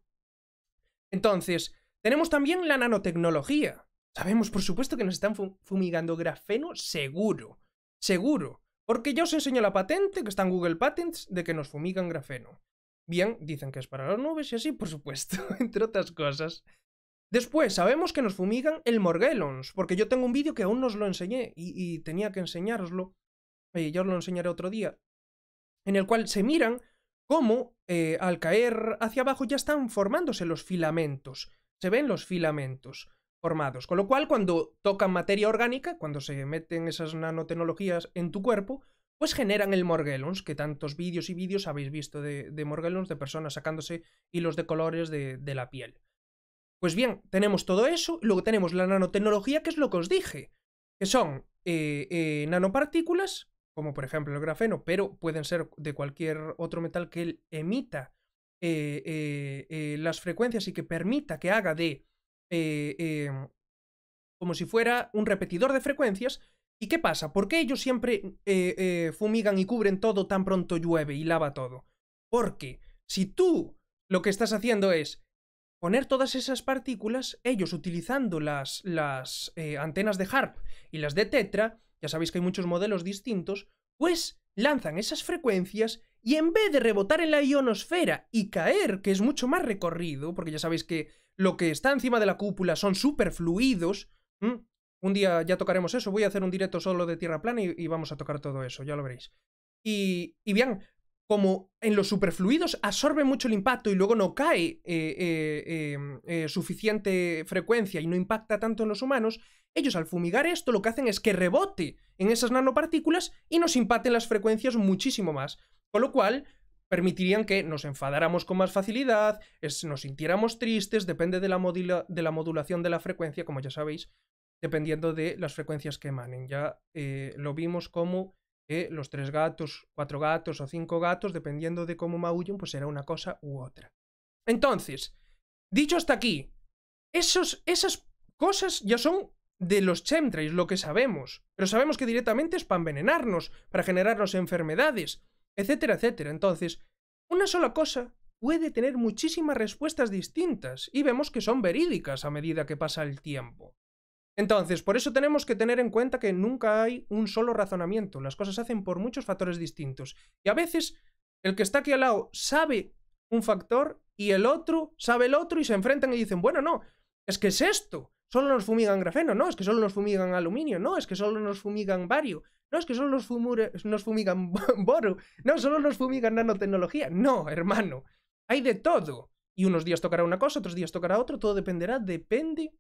Speaker 1: Entonces, tenemos también la nanotecnología. Sabemos, por supuesto, que nos están fumigando grafeno seguro. Seguro. Porque ya os enseño la patente, que está en Google Patents, de que nos fumigan grafeno. Bien, dicen que es para las nubes y así, por supuesto, entre otras cosas. Después, sabemos que nos fumigan el Morgellons, porque yo tengo un vídeo que aún no os lo enseñé y, tenía que enseñároslo. Y ya os lo enseñaré otro día. En el cual se miran cómo eh, al caer hacia abajo ya están formándose los filamentos. Se ven los filamentos formados. Con lo cual, cuando tocan materia orgánica, cuando se meten esas nanotecnologías en tu cuerpo, pues generan el Morgellons, que tantos vídeos y vídeos habéis visto de, de Morgellons, de personas sacándose hilos de colores de, la piel. Pues bien, tenemos todo eso, luego tenemos la nanotecnología, que es lo que os dije, que son eh, eh, nanopartículas, como por ejemplo el grafeno, pero pueden ser de cualquier otro metal que emita eh, las frecuencias y que permita que haga de em, como si fuera un repetidor de frecuencias. ¿Y qué pasa? ¿Por qué ellos siempre fumigan y cubren todo tan pronto llueve y lava todo? Porque si tú lo que estás haciendo es poner todas esas partículas, ellos utilizando las, las eh, antenas de HARP y las de Tetra, ya sabéis que hay muchos modelos distintos, pues lanzan esas frecuencias y en vez de rebotar en la ionosfera y caer, que es mucho más recorrido, porque ya sabéis que lo que está encima de la cúpula son superfluidos, un día ya tocaremos eso, voy a hacer un directo solo de tierra plana y, vamos a tocar todo eso, ya lo veréis. Y, bien, como en los superfluidos absorbe mucho el impacto y luego no cae eh, eh, em, eh, suficiente frecuencia y no impacta tanto en los humanos, ellos al fumigar esto lo que hacen es que rebote en esas nanopartículas y nos impacten las frecuencias muchísimo más. Con lo cual, permitirían que nos enfadáramos con más facilidad, nos sintiéramos tristes, depende de la, de la modulación de la frecuencia, como ya sabéis, dependiendo de las frecuencias que emanen. Ya lo vimos como los tres gatos, cuatro gatos o cinco gatos, dependiendo de cómo maullen, pues será una cosa u otra. Entonces, dicho hasta aquí, esos, esas cosas ya son de los chemtrails, lo que sabemos. Pero sabemos que directamente es para envenenarnos, para generarnos enfermedades, etcétera, etcétera. Entonces, una sola cosa puede tener muchísimas respuestas distintas y vemos que son verídicas a medida que pasa el tiempo. Entonces, por eso tenemos que tener en cuenta que nunca hay un solo razonamiento, las cosas se hacen por muchos factores distintos. Y a veces el que está aquí al lado sabe un factor y el otro sabe el otro y se enfrentan y dicen, bueno, no, es que es esto, solo nos fumigan grafeno, no, es que solo nos fumigan aluminio, no, es que solo nos fumigan bario, no, es que solo nos, nos fumigan boro, no, solo nos fumigan nanotecnología, no, hermano, hay de todo. Y unos días tocará una cosa, otros días tocará otro, todo dependerá, depende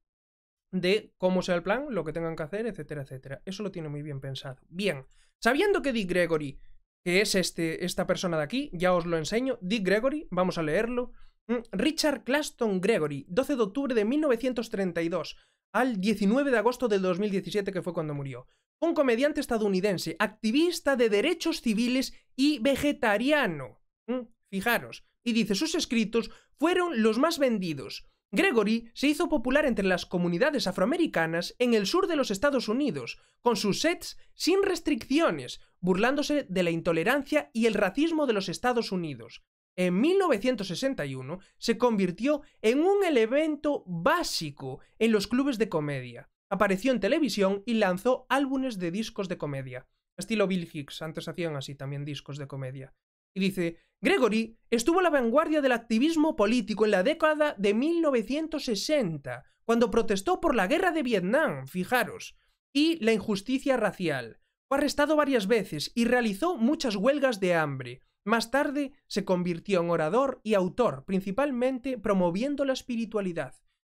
Speaker 1: de cómo sea el plan, lo que tengan que hacer, etcétera, etcétera. Eso lo tiene muy bien pensado. Bien, sabiendo que Dick Gregory, que es este, esta persona de aquí, ya os lo enseño, Dick Gregory, vamos a leerlo. Mm, Richard Claston Gregory, 12 de octubre de 1932 al 19 de agosto del 2017, que fue cuando murió. Un comediante estadounidense, activista de derechos civiles y vegetariano. Mm, fijaros, y dice, sus escritos fueron los más vendidos. Gregory se hizo popular entre las comunidades afroamericanas en el sur de los Estados Unidos, con sus sets sin restricciones, burlándose de la intolerancia y el racismo de los Estados Unidos. En 1961 se convirtió en un elemento básico en los clubes de comedia. Apareció en televisión y lanzó álbumes de discos de comedia. Estilo Bill Hicks, antes hacían así también discos de comedia. Y dice, Gregory estuvo a la vanguardia del activismo político en la década de 1960, cuando protestó por la guerra de Vietnam, fijaros, y la injusticia racial. Fue arrestado varias veces y realizó muchas huelgas de hambre. Más tarde se convirtió en orador y autor, principalmente promoviendo la espiritualidad.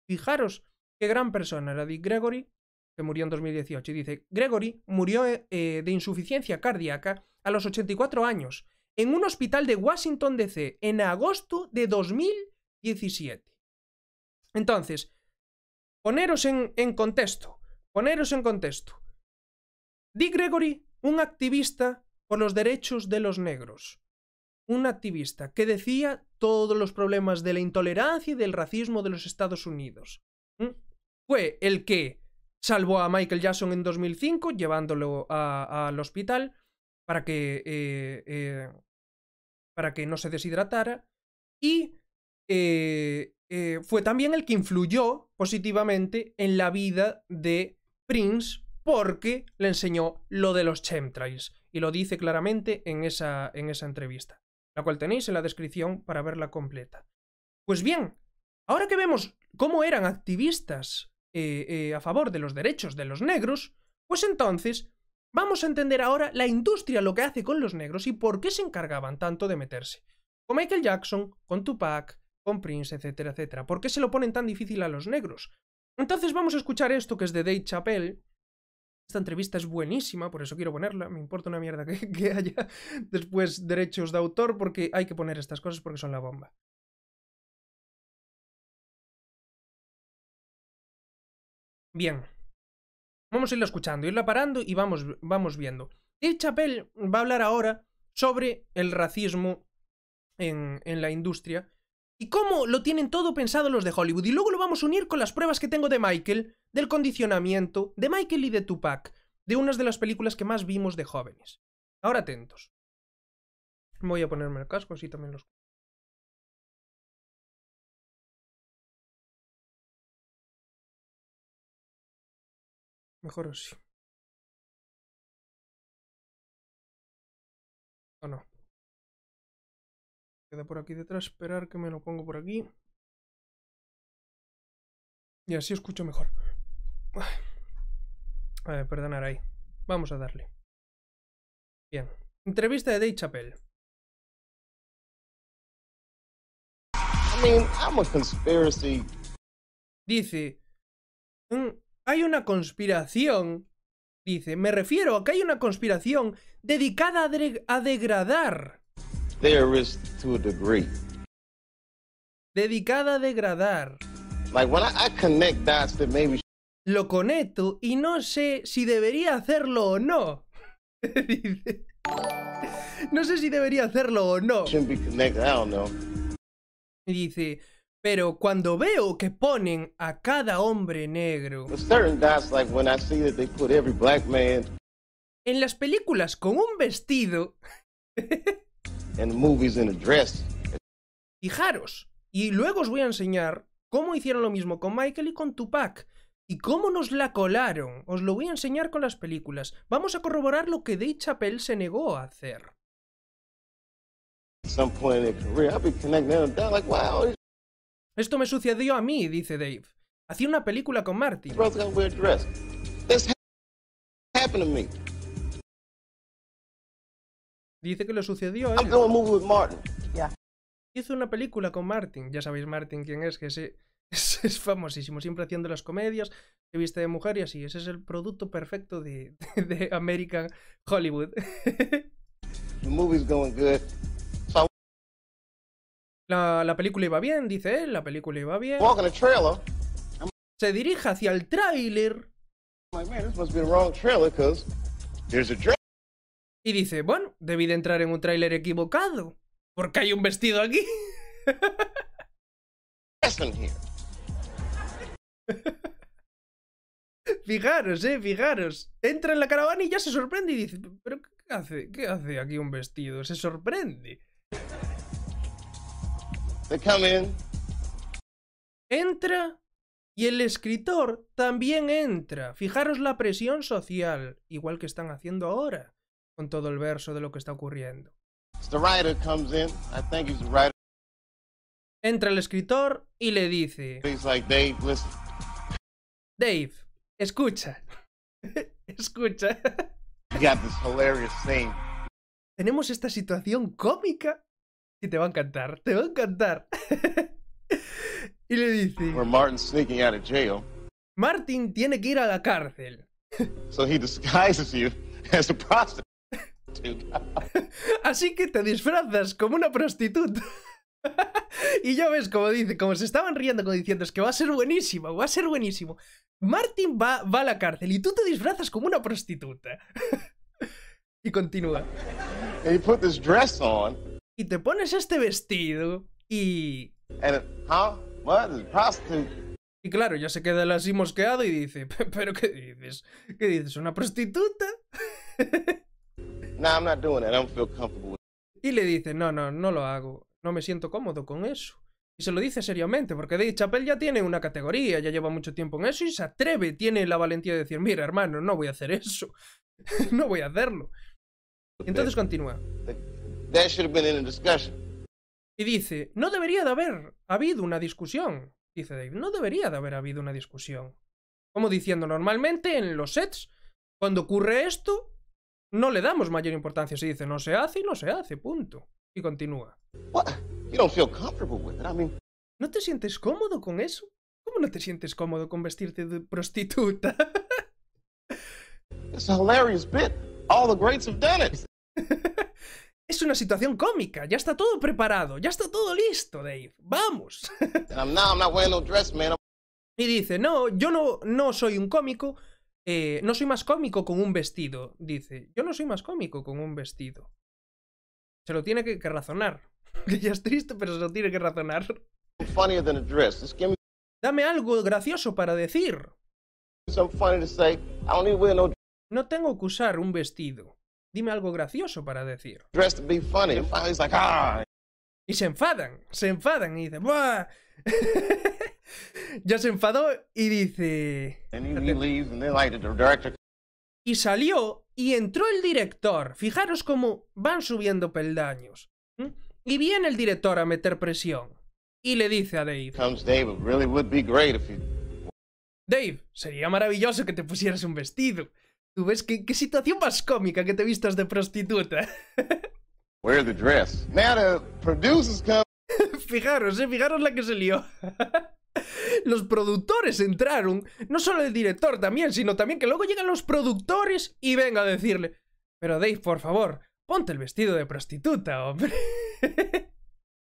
Speaker 1: Fijaros qué gran persona era Dick Gregory, que murió en 2018. Y dice, Gregory murió eh, de insuficiencia cardíaca a los 84 años en un hospital de Washington, D.C., en agosto de 2017. Entonces, poneros en, en contexto, poneros en contexto. Dick Gregory, un activista por los derechos de los negros, un activista que decía todos los problemas de la intolerancia y del racismo de los Estados Unidos. Fue el que salvó a Michael Jackson en 2005, llevándolo al hospital, para que, eh, eh, para que no se deshidratara y eh, fue también el que influyó positivamente en la vida de Prince porque le enseñó lo de los chemtrails y lo dice claramente en esa, en esa entrevista, la cual tenéis en la descripción para verla completa. Pues bien, ahora que vemos cómo eran activistas a favor de los derechos de los negros, pues entonces Vamos a entender ahora la industria lo que hace con los negros y por qué se encargaban tanto de meterse. con Michael Jackson, con Tupac, con Prince, etcétera, etcétera. ¿Por qué se lo ponen tan difícil a los negros? Entonces vamos a escuchar esto que es de Dave Chappelle. Esta entrevista es buenísima, por eso quiero ponerla. Me importa una mierda que, haya después derechos de autor, porque hay que poner estas cosas porque son la bomba. Bien. Vamos a irla escuchando, irla parando y vamos, vamos viendo. Dave Chappelle va a hablar ahora sobre el racismo en, en, la industria y cómo lo tienen todo pensado los de Hollywood. Y luego lo vamos a unir con las pruebas que tengo de Michael, del condicionamiento, de Michael y de Tupac, de unas de las películas que más vimos de jóvenes. Ahora atentos. Voy a ponerme el casco, así también los... Mejor así. ¿O no? Queda por aquí detrás, esperar que me lo pongo por aquí. Y así escucho mejor. A ver, perdonar ahí. Vamos a darle. Bien. Entrevista de Dave Chappelle.
Speaker 3: I mean, I'm a conspiracy.
Speaker 1: Dice, "Mm, hay una conspiración. Dice, me refiero a que hay una conspiración dedicada a, de- a degradar.
Speaker 3: theorist to a degree.
Speaker 1: Dedicada a degradar.
Speaker 3: Like when I, I connect dots that maybe
Speaker 1: Lo conecto y no sé si debería hacerlo o no. Dice. No sé si debería hacerlo o no. Y dice, pero cuando veo que ponen a cada hombre negro en las películas con un vestido,
Speaker 3: in the movies in a dress,
Speaker 1: fijaros, y luego os voy a enseñar cómo hicieron lo mismo con Michael y con Tupac. Y cómo nos la colaron. Os lo voy a enseñar con las películas. Vamos a corroborar lo que Dave Chappelle se negó a hacer. Esto me sucedió a mí, dice Dave. Hacía una película con
Speaker 3: me.
Speaker 1: Dice que le sucedió a él. Hizo una película con Martin. Ya sabéis Martin quién es, que ese es, es famosísimo. Siempre haciendo las comedias, se viste de mujer y así. Ese es el producto perfecto de, de, de American Hollywood.
Speaker 3: The movie's going good.
Speaker 1: la, la película iba bien, dice él. La película iba bien. Se dirige hacia el tráiler y dice, bueno, debí de entrar en un tráiler equivocado. Porque hay un vestido aquí. Fijaros, eh, fijaros. Entra en la caravana y ya se sorprende y dice, ¿pero qué hace? ¿Qué hace aquí un vestido? Se sorprende.
Speaker 3: They come in.
Speaker 1: Entra y el escritor también entra. Fijaros la presión social, igual que están haciendo ahora, con todo el verso de lo que está ocurriendo. Entra el escritor y le dice,
Speaker 3: like, Dave, listen.
Speaker 1: Dave, escucha. escucha. Tenemos esta situación cómica y te va a encantar, te va a encantar. y le dice,
Speaker 3: where Martin's sneaking out of jail.
Speaker 1: Martin tiene que ir a la cárcel.
Speaker 3: So he disguises you as a prostitute.
Speaker 1: Así que te disfrazas como una prostituta. y ya ves como dice, como se estaban riendo, como diciendo, es que va a ser buenísimo, va a ser buenísimo. Martin va, va a la cárcel y tú te disfrazas como una prostituta. y continúa.
Speaker 3: and you put this dress on,
Speaker 1: Y te pones este vestido y...
Speaker 3: and huh? What?
Speaker 1: Y claro, ya se queda así mosqueado y dice, ¿pero qué dices? ¿Qué dices? ¿Una prostituta?
Speaker 3: No, I'm not doing that. I don't feel comfortable
Speaker 1: Y le dice, no, no, no lo hago. No me siento cómodo con eso. Y se lo dice seriamente, porque Dave Chappelle ya tiene una categoría, ya lleva mucho tiempo en eso y se atreve, tiene la valentía de decir, mira, hermano, no voy a hacer eso. no voy a hacerlo. Entonces continúa.
Speaker 3: That should have been in the discussion.
Speaker 1: Y dice, no debería de haber habido una discusión. Dice Dave, no debería de haber habido una discusión. Como diciendo, normalmente en los sets, cuando ocurre esto, no le damos mayor importancia. Se dice, no se hace y no se hace, punto. Y continúa. ¿No te sientes cómodo con eso? ¿Cómo no te sientes cómodo con vestirte de prostituta? es una situación cómica. Ya está todo preparado. Ya está todo listo, Dave. Vamos. Y dice, no, yo no, no soy un cómico. eh, no soy más cómico con un vestido. Dice, yo no soy más cómico con un vestido. Se lo tiene que, que razonar. Que ya es triste, pero se lo tiene que razonar. Dame algo gracioso para decir.
Speaker 3: no
Speaker 1: tengo que usar un vestido. Dime algo gracioso para decir.
Speaker 3: ah.
Speaker 1: Y se enfadan, se enfadan y dicen, ¡buah! ya se enfadó y dice... Y salió y entró el director. Fijaros cómo van subiendo peldaños. Y viene el director a meter presión. Y le dice a Dave,
Speaker 3: Dave. Really would be great if you
Speaker 1: Dave, sería maravilloso que te pusieras un vestido. Tú ves qué, qué situación más cómica que te vistas de prostituta.
Speaker 3: wear the dress. Now the producers come.
Speaker 1: Fijaros, eh, fijaros la que se lió. Los productores entraron, no solo el director también, sino también que luego llegan los productores y venga a decirle, pero Dave, por favor, ponte el vestido de prostituta, hombre.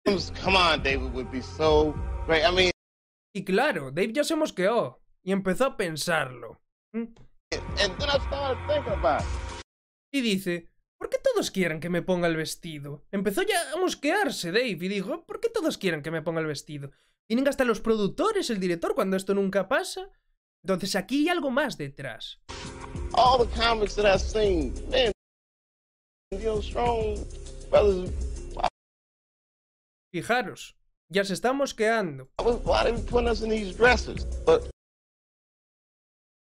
Speaker 3: comes, Come on, David would be so great. I mean,
Speaker 1: Y claro, Dave ya se mosqueó y empezó a pensarlo. ¿Mm? Y dice, ¿por qué todos quieren que me ponga el vestido? Empezó ya a mosquearse Dave y dijo, ¿por qué todos quieren que me ponga el vestido? Vienen hasta los productores, el director, cuando esto nunca pasa. Entonces aquí hay algo más detrás.
Speaker 3: All the comics that I've seen, man, strong brothers.
Speaker 1: Fijaros, ya se está mosqueando.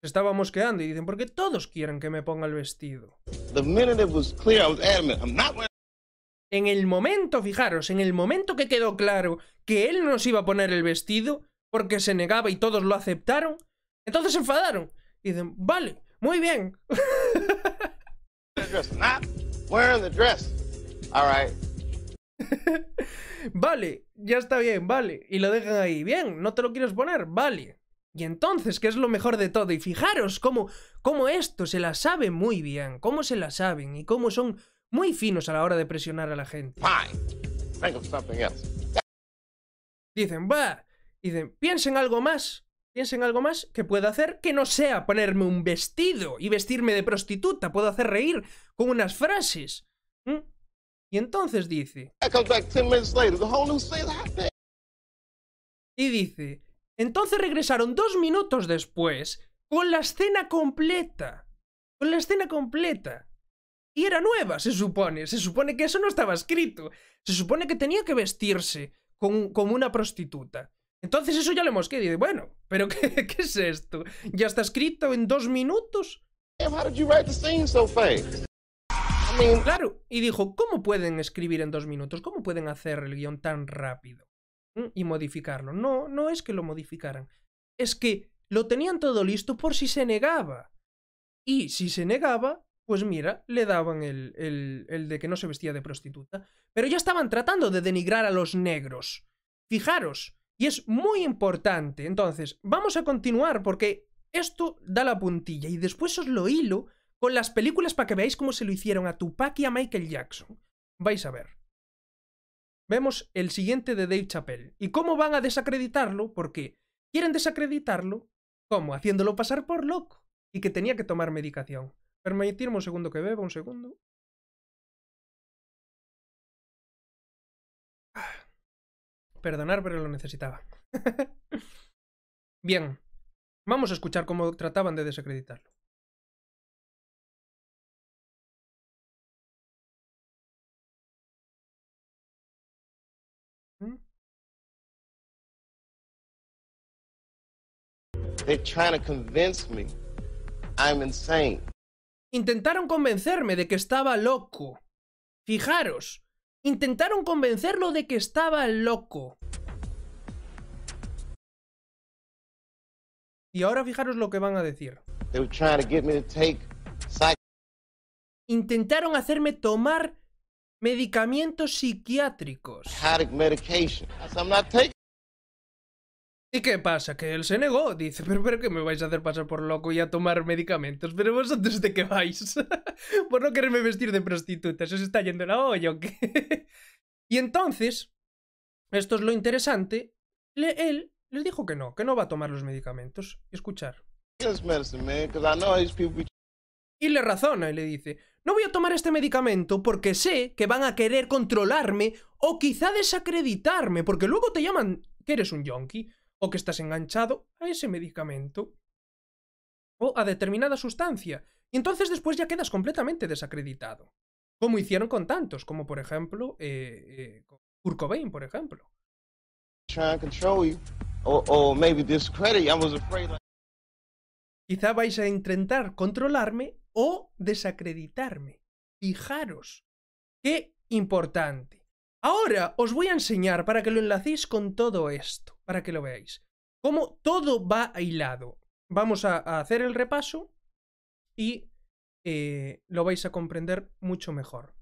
Speaker 1: Se estaba mosqueando y dicen, ¿por qué todos quieren que me ponga el vestido?
Speaker 3: the minute it was clear, I was adamant. I'm not wearing.
Speaker 1: En el momento, fijaros, en el momento que quedó claro que él nos iba a poner el vestido, porque se negaba y todos lo aceptaron, entonces se enfadaron. Y dicen, vale, muy bien. vale, ya está bien, vale. Y lo dejan ahí, bien, ¿no te lo quieres poner? Vale. Y entonces, ¿qué es lo mejor de todo? Y fijaros cómo, cómo esto se la sabe muy bien, cómo se la saben y cómo son muy finos a la hora de presionar a la gente. Dicen, va, dicen, piensen algo más, piensen algo más que pueda hacer que no sea ponerme un vestido y vestirme de prostituta, puedo hacer reír con unas frases. ¿Mm? Y entonces dice, y dice, entonces regresaron dos minutos después con la escena completa, con la escena completa. Y era nueva, se supone, se supone que eso no estaba escrito, se supone que tenía que vestirse con- como una prostituta. Entonces eso ya le mosqué y dice, bueno, pero qué, ¿qué es esto? ¿Ya está escrito en dos minutos? Claro, y dijo, ¿cómo pueden escribir en dos minutos? ¿Cómo pueden hacer el guion tan rápido? ¿Mm? Y modificarlo. No, no es que lo modificaran. Es que lo tenían todo listo por si se negaba. Y si se negaba, pues mira, le daban el, el, el de que no se vestía de prostituta. Pero ya estaban tratando de denigrar a los negros. Fijaros, y es muy importante. Entonces, vamos a continuar porque esto da la puntilla y después os lo hilo con las películas para que veáis cómo se lo hicieron a Tupac y a Michael Jackson. Vais a ver. Vemos el siguiente de Dave Chappelle. ¿Y cómo van a desacreditarlo? Porque quieren desacreditarlo. ¿Cómo? Haciéndolo pasar por loco. Y que tenía que tomar medicación. Permitirme un segundo que beba, un segundo. Perdonar, pero lo necesitaba. Bien. Vamos a escuchar cómo trataban de desacreditarlo. ¿Mm?
Speaker 3: they're trying to convince me I'm insane.
Speaker 1: Intentaron convencerme de que estaba loco. Fijaros, intentaron convencerlo de que estaba loco. Y ahora fijaros lo que van a decir. Intentaron hacerme tomar medicamentos psiquiátricos. ¿Y qué pasa? Que él se negó. Dice, pero, pero ¿qué me vais a hacer pasar por loco y a tomar medicamentos? ¿Pero vosotros de qué vais? por no quererme vestir de prostituta. ¿Se os está yendo la olla o qué? y entonces, esto es lo interesante, le- él les dijo que no, que no va a tomar los medicamentos. Escuchar. Y le razona y le dice, no voy a tomar este medicamento porque sé que van a querer controlarme o quizá desacreditarme, porque luego te llaman que eres un yonki o que estás enganchado a ese medicamento o a determinada sustancia. Y entonces después ya quedas completamente desacreditado. Como hicieron con tantos, como por ejemplo eh, eh, con Kurt Cobain, por ejemplo. Quizá vais a intentar controlarme o desacreditarme. Fijaros. Qué importante. Ahora os voy a enseñar para que lo enlacéis con todo esto, para que lo veáis. Cómo todo va hilado. Vamos a, a hacer el repaso y eh, lo vais a comprender mucho mejor.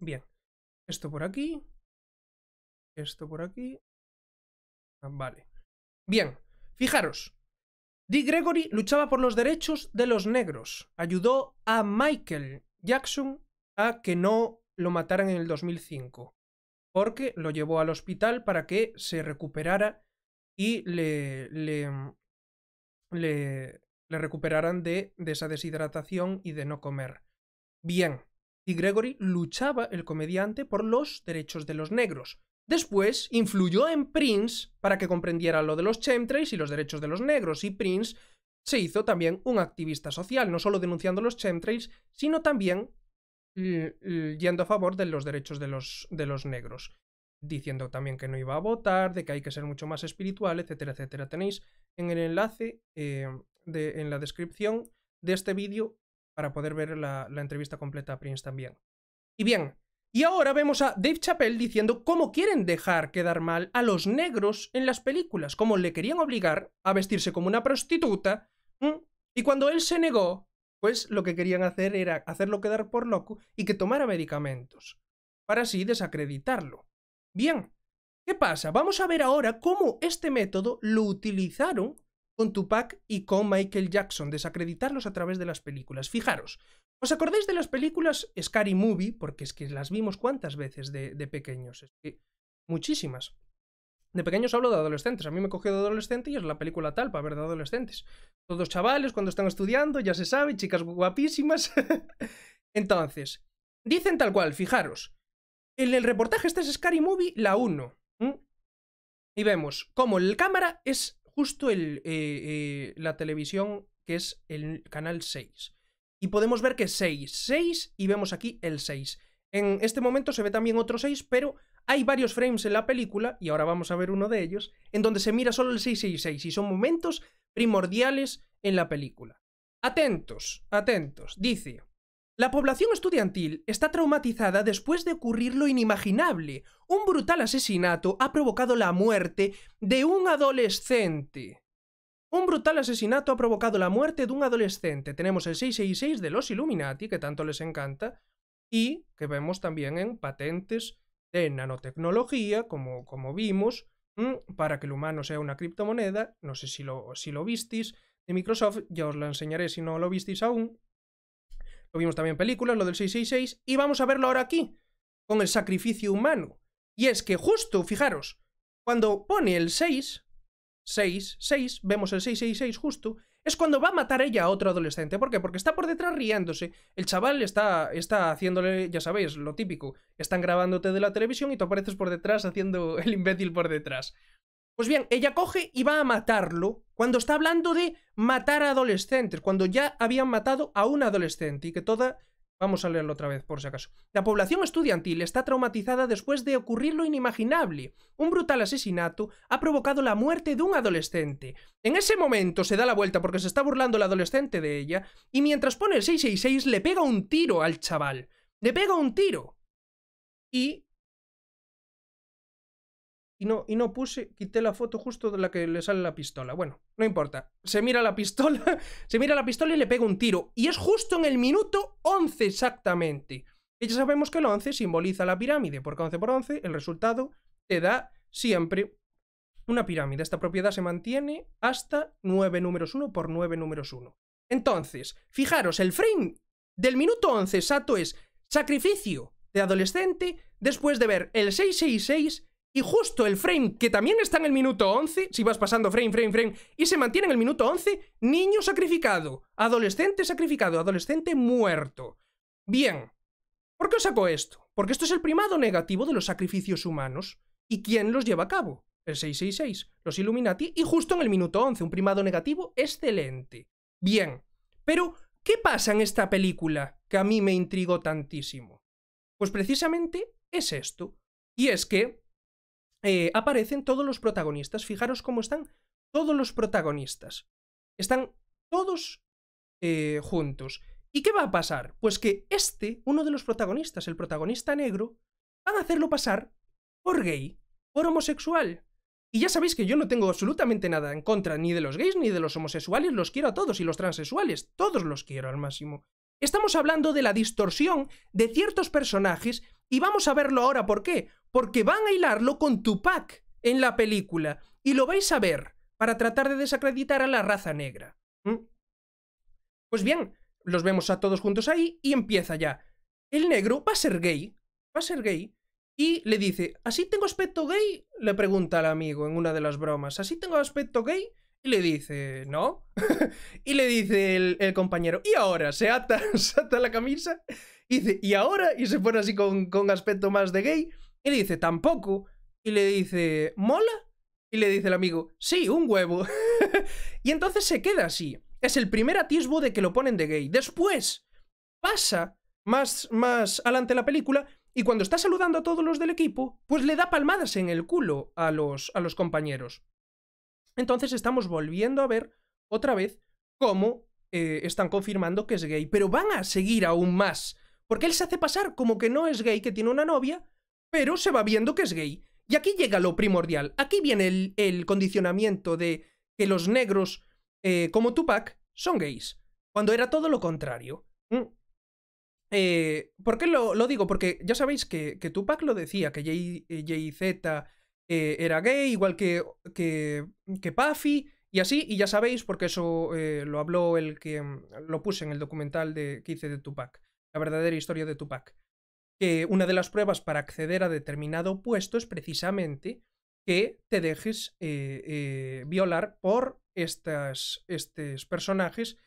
Speaker 1: Bien. Esto por aquí. Esto por aquí. Ah, Vale. Bien. Fijaros. Dick Gregory luchaba por los derechos de los negros. Ayudó a Michael Jackson a que no lo mataran en el 2005. Porque lo llevó al hospital para que se recuperara y le, le, le, le recuperaran de, de esa deshidratación y de no comer. Bien, Dick Gregory luchaba, el comediante, por los derechos de los negros. Después influyó en Prince para que comprendiera lo de los chemtrails y los derechos de los negros, y Prince se hizo también un activista social, no solo denunciando los chemtrails, sino también yendo a favor de los derechos de los, de los negros, diciendo también que no iba a votar, de que hay que ser mucho más espiritual, etcétera, etcétera. Tenéis en el enlace eh, de, en la descripción de este vídeo para poder ver la, entrevista completa a Prince también. Y bien, y ahora vemos a Dave Chappelle diciendo cómo quieren dejar quedar mal a los negros en las películas, cómo le querían obligar a vestirse como una prostituta, y cuando él se negó, pues lo que querían hacer era hacerlo quedar por loco y que tomara medicamentos, para así desacreditarlo. Bien, ¿qué pasa? Vamos a ver ahora cómo este método lo utilizaron con Tupac y con Michael Jackson, desacreditarlos a través de las películas. Fijaros, ¿Os acordáis de las películas Scary Movie? Porque es que las vimos cuántas veces de, de pequeños. Es que muchísimas. De pequeños hablo de adolescentes. A mí me cogió de adolescente y es la película tal para ver de adolescentes. Todos chavales cuando están estudiando, ya se sabe, chicas guapísimas. Entonces, dicen tal cual, fijaros. En el reportaje este es Scary Movie, la 1. ¿m? Y vemos cómo el cámara es justo el, eh, eh, la televisión que es el canal 6 y podemos ver que es 6, 6 y vemos aquí el 6. En este momento se ve también otro 6, pero hay varios frames en la película, y ahora vamos a ver uno de ellos, en donde se mira solo el 666 y son momentos primordiales en la película. Atentos, atentos, dice. La población estudiantil está traumatizada después de ocurrir lo inimaginable. Un brutal asesinato ha provocado la muerte de un adolescente. Un brutal asesinato ha provocado la muerte de un adolescente. Tenemos el 666 de los Illuminati, que tanto les encanta, y que vemos también en patentes de nanotecnología, como, como vimos, mm, para que el humano sea una criptomoneda. No sé si lo, si lo visteis de Microsoft, ya os lo enseñaré si no lo visteis aún. Lo vimos también en películas, lo del 666, y vamos a verlo ahora aquí, con el sacrificio humano. Y es que justo, fijaros, cuando pone el 6, 6, 6, vemos el 666 justo, es cuando va a matar ella a otro adolescente. ¿Por qué? Porque está por detrás riéndose. El chaval está, está haciéndole, ya sabéis, lo típico. Están grabándote de la televisión y tú apareces por detrás haciendo el imbécil por detrás. Pues bien, ella coge y va a matarlo cuando está hablando de matar a adolescentes, cuando ya habían matado a un adolescente y que toda... Vamos a leerlo otra vez, por si acaso. La población estudiantil está traumatizada después de ocurrir lo inimaginable. Un brutal asesinato ha provocado la muerte de un adolescente. En ese momento se da la vuelta porque se está burlando el adolescente de ella y mientras pone el 666 le pega un tiro al chaval. Le pega un tiro. Y y no, y no puse, quité la foto justo de la que le sale la pistola. Bueno, no importa. Se mira la pistola, se mira la pistola y le pega un tiro. Y es justo en el minuto 11 exactamente. Y ya sabemos que el 11 simboliza la pirámide, porque 11 por 11 el resultado te da siempre una pirámide. Esta propiedad se mantiene hasta 9 números 1 por 9 números 1. Entonces, fijaros, el frame del minuto 11 exacto es sacrificio de adolescente después de ver el 666 y justo el frame que también está en el minuto 11, si vas pasando frame, frame, frame, y se mantiene en el minuto 11, niño sacrificado, adolescente sacrificado, adolescente muerto. Bien, ¿por qué os saco esto? Porque esto es el primado negativo de los sacrificios humanos. ¿Y quién los lleva a cabo? El 666, los Illuminati, y justo en el minuto 11, un primado negativo excelente. Bien, pero ¿qué pasa en esta película que a mí me intrigó tantísimo? Pues precisamente es esto. Y es que eh, aparecen todos los protagonistas. Fijaros cómo están todos los protagonistas. Están todos eh, juntos. ¿Y qué va a pasar? Pues que este, uno de los protagonistas, el protagonista negro, van a hacerlo pasar por gay, por homosexual. Y ya sabéis que yo no tengo absolutamente nada en contra ni de los gays ni de los homosexuales, los quiero a todos y los transexuales, todos los quiero al máximo. Estamos hablando de la distorsión de ciertos personajes y vamos a verlo ahora por qué. Porque van a hilarlo con Tupac en la película y lo vais a ver para tratar de desacreditar a la raza negra. ¿Mm? Pues bien, los vemos a todos juntos ahí y empieza ya. El negro va a ser gay, va a ser gay, y le dice, ¿así tengo aspecto gay? Le pregunta al amigo en una de las bromas, ¿así tengo aspecto gay? Y le dice, ¿no? y le dice el, compañero, ¿y ahora? Se ata, ata la camisa. Y dice, ¿y ahora? Y se pone así con, con aspecto más de gay. Y le dice, tampoco. Y le dice, ¿mola? Y le dice el amigo, sí, un huevo. y entonces se queda así. Es el primer atisbo de que lo ponen de gay. Después pasa más, más adelante la película y cuando está saludando a todos los del equipo, pues le da palmadas en el culo a los, a los compañeros. Entonces estamos volviendo a ver otra vez cómo eh, están confirmando que es gay, pero van a seguir aún más, porque él se hace pasar como que no es gay, que tiene una novia, pero se va viendo que es gay. Y aquí llega lo primordial, aquí viene el, condicionamiento de que los negros, eh, como Tupac, son gays, cuando era todo lo contrario. Mm. Eh, ¿Por qué lo, digo? Porque ya sabéis que, Tupac lo decía, que Jay-Z eh, era gay, igual que, que, Puffy, y así, y ya sabéis, porque eso eh, lo habló el que mm, lo puse en el documental de, que hice de Tupac, la verdadera historia de Tupac, que una de las pruebas para acceder a determinado puesto es precisamente que te dejes violar por estas, estos personajes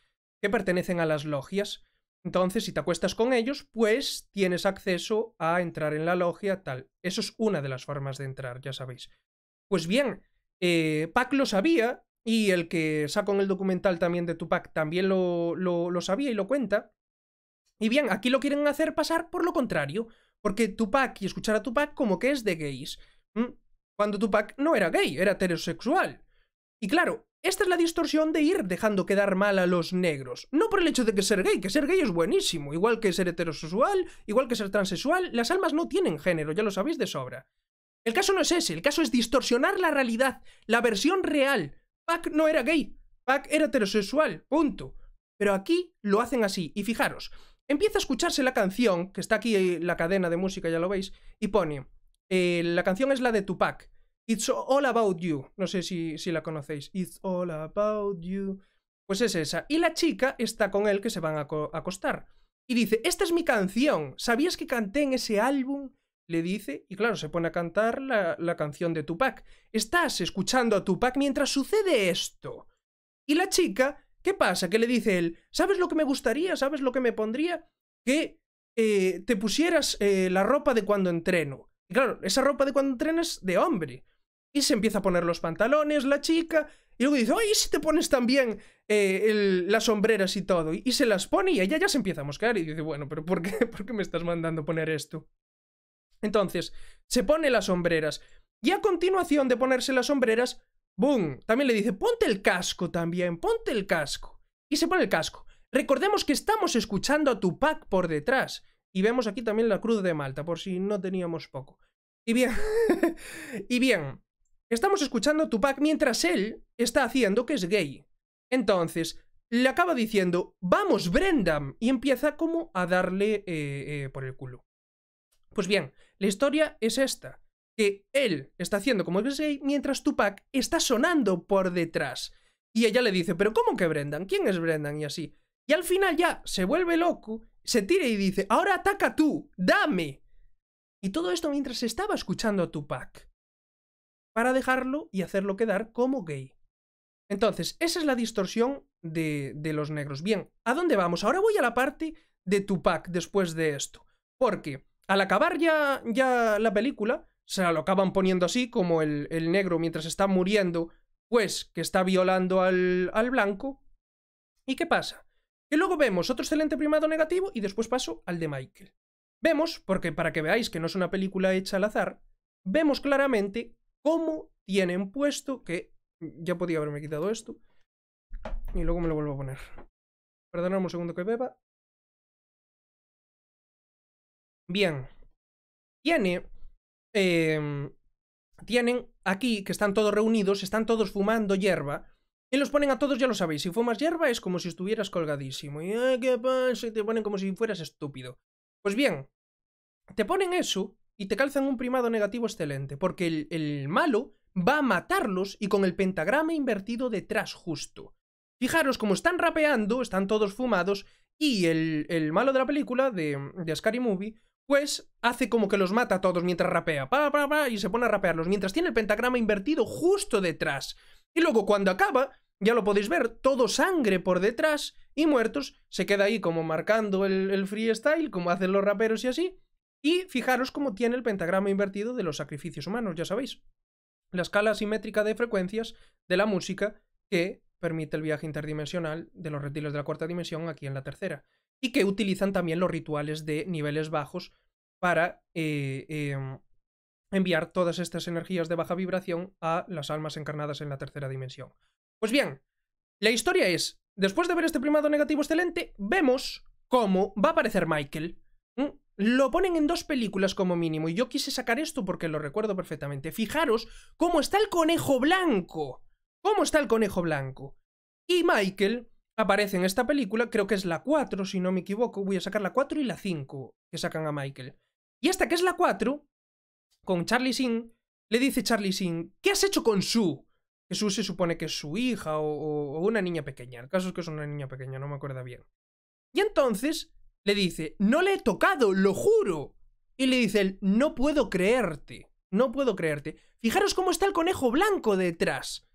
Speaker 1: que pertenecen a las logias. Entonces, si te acuestas con ellos, pues tienes acceso a entrar en la logia, tal. Eso es una de las formas de entrar, ya sabéis. Pues bien, eh, Pac lo sabía, y el que sacó en el documental también de Tupac también lo, lo, sabía y lo cuenta. Y bien, aquí lo quieren hacer pasar por lo contrario, porque Tupac y escuchar a Tupac como que es de gays. Cuando Tupac no era gay, era heterosexual. Y claro, esta es la distorsión de ir dejando quedar mal a los negros. No por el hecho de que ser gay, que ser gay es buenísimo, igual que ser heterosexual, igual que ser transexual, las almas no tienen género, ya lo sabéis de sobra. El caso no es ese, el caso es distorsionar la realidad, la versión real. Pac no era gay, Pac era heterosexual, punto. Pero aquí lo hacen así, y fijaros, empieza a escucharse la canción, que está aquí la cadena de música, ya lo veis, y pone, eh, la canción es la de Tupac, It's All About You. No sé si, si la conocéis. It's All About You. Pues es esa. Y la chica está con él que se van a acostar. Y dice, esta es mi canción. ¿Sabías que canté en ese álbum? Le dice, y claro, se pone a cantar la, la canción de Tupac. Estás escuchando a Tupac mientras sucede esto. Y la chica, ¿qué pasa? Que le dice él, ¿sabes lo que me gustaría? ¿Sabes lo que me pondría? Que eh, te pusieras eh, la ropa de cuando entreno. Y claro, esa ropa de cuando entrenas de hombre. Y se empieza a poner los pantalones, la chica, y luego dice, oye, si te pones también eh, las sombreras y todo, y, se las pone y ella ya se empieza a mosquear y dice, bueno, pero ¿por qué, ¿por qué me estás mandando poner esto? Entonces, se pone las sombreras, y a continuación de ponerse las sombreras, ¡boom! También le dice, ponte el casco también, ponte el casco. Y se pone el casco. Recordemos que estamos escuchando a Tupac por detrás. Y vemos aquí también la cruz de Malta, por si no teníamos poco. Y bien, y bien, Estamos escuchando a Tupac mientras él está haciendo que es gay. Entonces, le acaba diciendo, vamos, Brendam, y empieza como a darle eh, eh, por el culo. Pues bien, la historia es esta, que él está haciendo como es gay mientras Tupac está sonando por detrás. Y ella le dice, pero ¿cómo que Brendan? ¿Quién es Brendan? Y así. Y al final ya se vuelve loco, se tira y dice, ahora ataca tú, dame. Y todo esto mientras estaba escuchando a Tupac. Para dejarlo y hacerlo quedar como gay. Entonces, esa es la distorsión de, de los negros. Bien, ¿a dónde vamos? Ahora voy a la parte de Tupac después de esto. Porque al acabar ya, ya la película, se lo acaban poniendo así, como el, el negro mientras está muriendo, pues que está violando al, al blanco. ¿Y qué pasa? Que luego vemos otro excelente primado negativo y después paso al de Michael. Vemos, porque para que veáis que no es una película hecha al azar, vemos claramente cómo tienen puesto que ya podía haberme quitado esto y luego me lo vuelvo a poner. Perdonadme un segundo que beba. Bien. Tiene. Eh, tienen aquí que están todos reunidos, están todos fumando hierba. Y los ponen a todos, ya lo sabéis. Si fumas hierba es como si estuvieras colgadísimo. Y ¿qué pasa? Te ponen como si fueras estúpido. Pues bien, te ponen eso y te calzan un primado negativo excelente. Porque el, el malo va a matarlos y con el pentagrama invertido detrás justo. Fijaros, como están rapeando, están todos fumados, y el, el malo de la película, de, de Scary Movie, pues hace como que los mata a todos mientras rapea, pa, pa, pa, y se pone a rapearlos, mientras tiene el pentagrama invertido justo detrás. Y luego cuando acaba, ya lo podéis ver, todo sangre por detrás y muertos, se queda ahí como marcando el, el freestyle, como hacen los raperos y así. Y fijaros cómo tiene el pentagrama invertido de los sacrificios humanos, ya sabéis. La escala simétrica de frecuencias de la música que permite el viaje interdimensional de los reptiles de la cuarta dimensión aquí en la tercera. Y que utilizan también los rituales de niveles bajos para eh, eh, enviar todas estas energías de baja vibración a las almas encarnadas en la tercera dimensión. Pues bien, la historia es, después de ver este primado negativo excelente, vemos cómo va a aparecer Michael. Lo ponen en dos películas como mínimo, y yo quise sacar esto porque lo recuerdo perfectamente. Fijaros cómo está el conejo blanco. ¿Cómo está el conejo blanco? Y Michael aparece en esta película, creo que es la 4, si no me equivoco, voy a sacar la 4 y la 5 que sacan a Michael. Y esta que es la 4, con Charlie Sin, le dice Charlie Sin, ¿qué has hecho con Sue? Que Sue se supone que es su hija o, o una niña pequeña. El caso es que es una niña pequeña, no me acuerdo bien. Y entonces le dice, no le he tocado, lo juro. Y le dice él, no puedo creerte, no puedo creerte. Fijaros cómo está el conejo blanco detrás.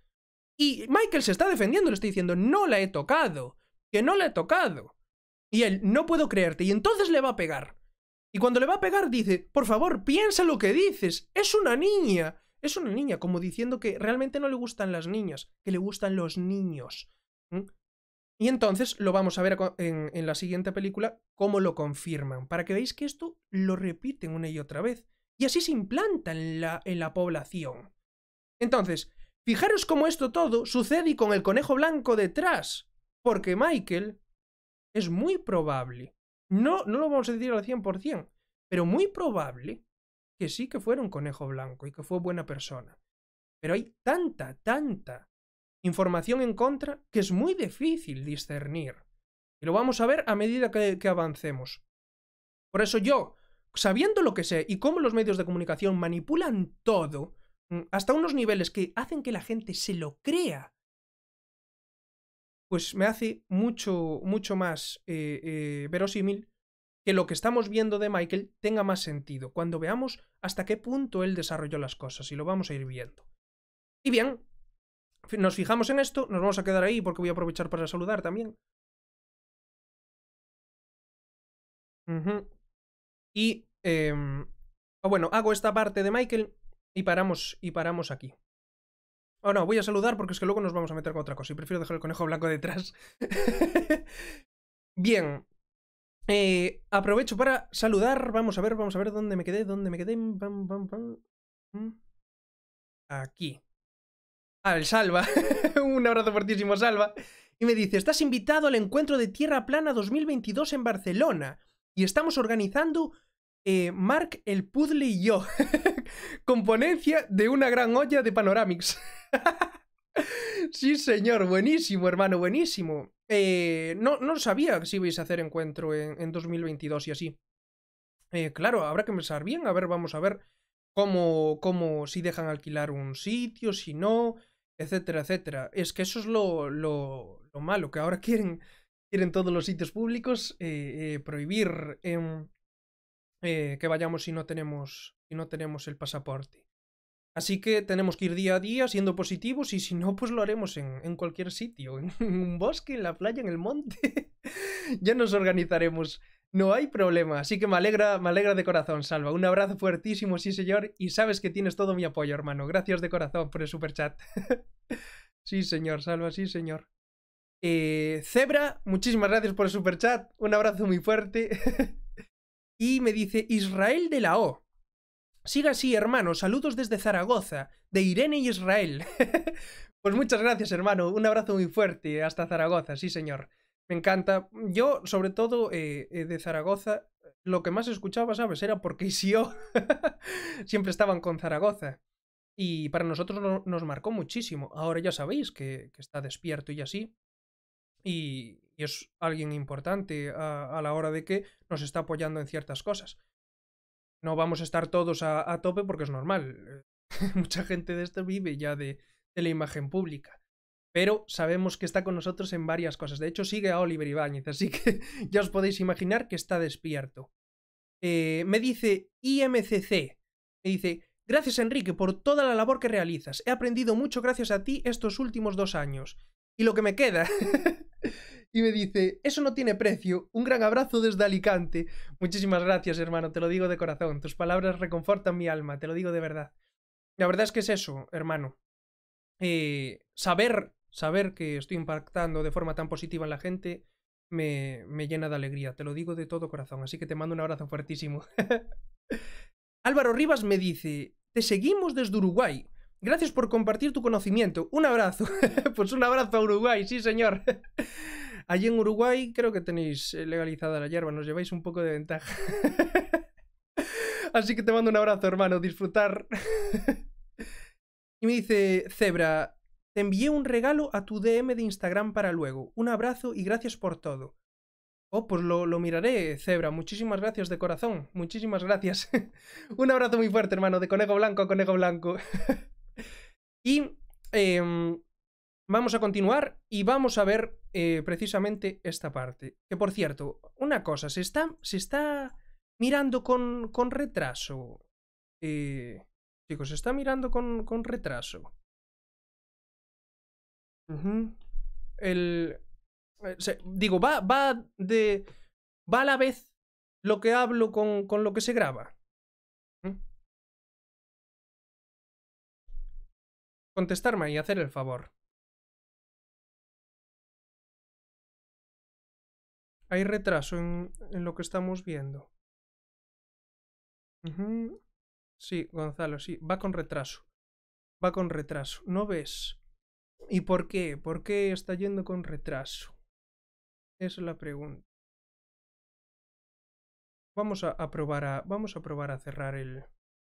Speaker 1: Y Michael se está defendiendo, le está diciendo, no la he tocado, que no la he tocado. Y él, no puedo creerte, y entonces le va a pegar. Y cuando le va a pegar dice, por favor, piensa lo que dices, es una niña, es una niña, como diciendo que realmente no le gustan las niñas, que le gustan los niños. Y entonces lo vamos a ver en, la siguiente película cómo lo confirman, para que veáis que esto lo repiten una y otra vez. Y así se implanta en la, en la población. Entonces, Fijaros cómo esto todo sucede y con el conejo blanco detrás. Porque Michael es muy probable, no, no lo vamos a decir al 100%, pero muy probable que sí que fuera un conejo blanco y que fue buena persona. Pero hay tanta, tanta información en contra que es muy difícil discernir. Y lo vamos a ver a medida que, avancemos. Por eso yo, sabiendo lo que sé y cómo los medios de comunicación manipulan todo, Mm, hasta unos niveles que hacen que la gente se lo crea, pues me hace mucho, mucho más eh, eh, verosímil que lo que estamos viendo de Michael tenga más sentido, cuando veamos hasta qué punto él desarrolló las cosas, y lo vamos a ir viendo. Y bien, nos fijamos en esto, nos vamos a quedar ahí porque voy a aprovechar para saludar también. Y, eh, bueno, hago esta parte de Michael y paramos, y paramos aquí. Oh, no, voy a saludar porque es que luego nos vamos a meter con otra cosa y prefiero dejar el conejo blanco detrás. Bien. Eh, aprovecho para saludar. Vamos a ver, vamos a ver dónde me quedé, dónde me quedé. Mm. Aquí. Ah, el Salva. Un abrazo fortísimo, Salva. Y me dice, estás invitado al encuentro de Tierra Plana 2022 en Barcelona. Y estamos organizando eh, Mark el puzzle y yo. Componencia de una gran olla de Panoramix. Sí, señor, buenísimo, hermano, buenísimo. Eh, no, no sabía si ibais a hacer encuentro en, en 2022 y así. Eh, claro, habrá que pensar bien, a ver, vamos a ver cómo, cómo, si dejan alquilar un sitio, si no, etcétera, etcétera. Es que eso es lo, lo, lo malo, que ahora quieren, quieren todos los sitios públicos eh, eh, prohibir em, eh, que vayamos si no tenemos, si no tenemos el pasaporte. Así que tenemos que ir día a día siendo positivos y si no, pues lo haremos en, en cualquier sitio, en un bosque, en la playa, en el monte. ya nos organizaremos. No hay problema. Así que me alegra, me alegra de corazón, Salva. Un abrazo fuertísimo, sí señor. Y sabes que tienes todo mi apoyo, hermano. Gracias de corazón por el super chat. sí, señor, Salva, sí, señor. Eh, Zebra, muchísimas gracias por el super chat. Un abrazo muy fuerte. y me dice Israel de la O. Siga así, hermano. Saludos desde Zaragoza, de Irene y Israel. pues muchas gracias, hermano. Un abrazo muy fuerte hasta Zaragoza, sí, señor. Me encanta. Yo, sobre todo, eh, eh, de Zaragoza, lo que más escuchaba, ¿sabes? Era porque yo siempre estaban con Zaragoza. Y para nosotros no, nos marcó muchísimo. Ahora ya sabéis que, está despierto y así. Y, es alguien importante a, a, la hora de que nos está apoyando en ciertas cosas. No vamos a estar todos a, tope porque es normal. Mucha gente de esto vive ya de, de la imagen pública pero sabemos que está con nosotros en varias cosas. De hecho, sigue a Oliver Ibáñez, así que ya os podéis imaginar que está despierto. Eh, me dice IMCC, me dice, gracias Enrique por toda la labor que realizas. He aprendido mucho gracias a ti estos últimos dos años. Y lo que me queda. y me dice, eso no tiene precio. Un gran abrazo desde Alicante. Muchísimas gracias, hermano, te lo digo de corazón. Tus palabras reconfortan mi alma, te lo digo de verdad. La verdad es que es eso, hermano. Eh, saber saber que estoy impactando de forma tan positiva en la gente me, me llena de alegría, te lo digo de todo corazón, así que te mando un abrazo fuertísimo. Álvaro Rivas me dice, te seguimos desde Uruguay. Gracias por compartir tu conocimiento. Un abrazo. pues un abrazo a Uruguay, sí señor. Allí en Uruguay creo que tenéis legalizada la hierba, nos lleváis un poco de ventaja. Así que te mando un abrazo, hermano, disfrutar. y me dice, Zebra, te envié un regalo a tu DM de Instagram para luego. Un abrazo y gracias por todo. Oh, pues lo, lo miraré, Zebra. Muchísimas gracias de corazón. Muchísimas gracias. un abrazo muy fuerte, hermano, de conejo blanco a conejo blanco. y eh, vamos a continuar y vamos a ver eh, precisamente esta parte. Que por cierto, una cosa, se está, se está mirando con, con retraso. Eh, chicos, se está mirando con, con retraso. El. Eh, digo, va, va de. Va a la vez lo que hablo con, con lo que se graba. ¿Mm? Contestarme y hacer el favor. Hay retraso en, en lo que estamos viendo. Sí, Gonzalo, sí. Va con retraso. Va con retraso. ¿No ves? ¿Y por qué? ¿Por qué está yendo con retraso? Esa es la pregunta. Vamos a, probar a. Vamos a probar a cerrar el.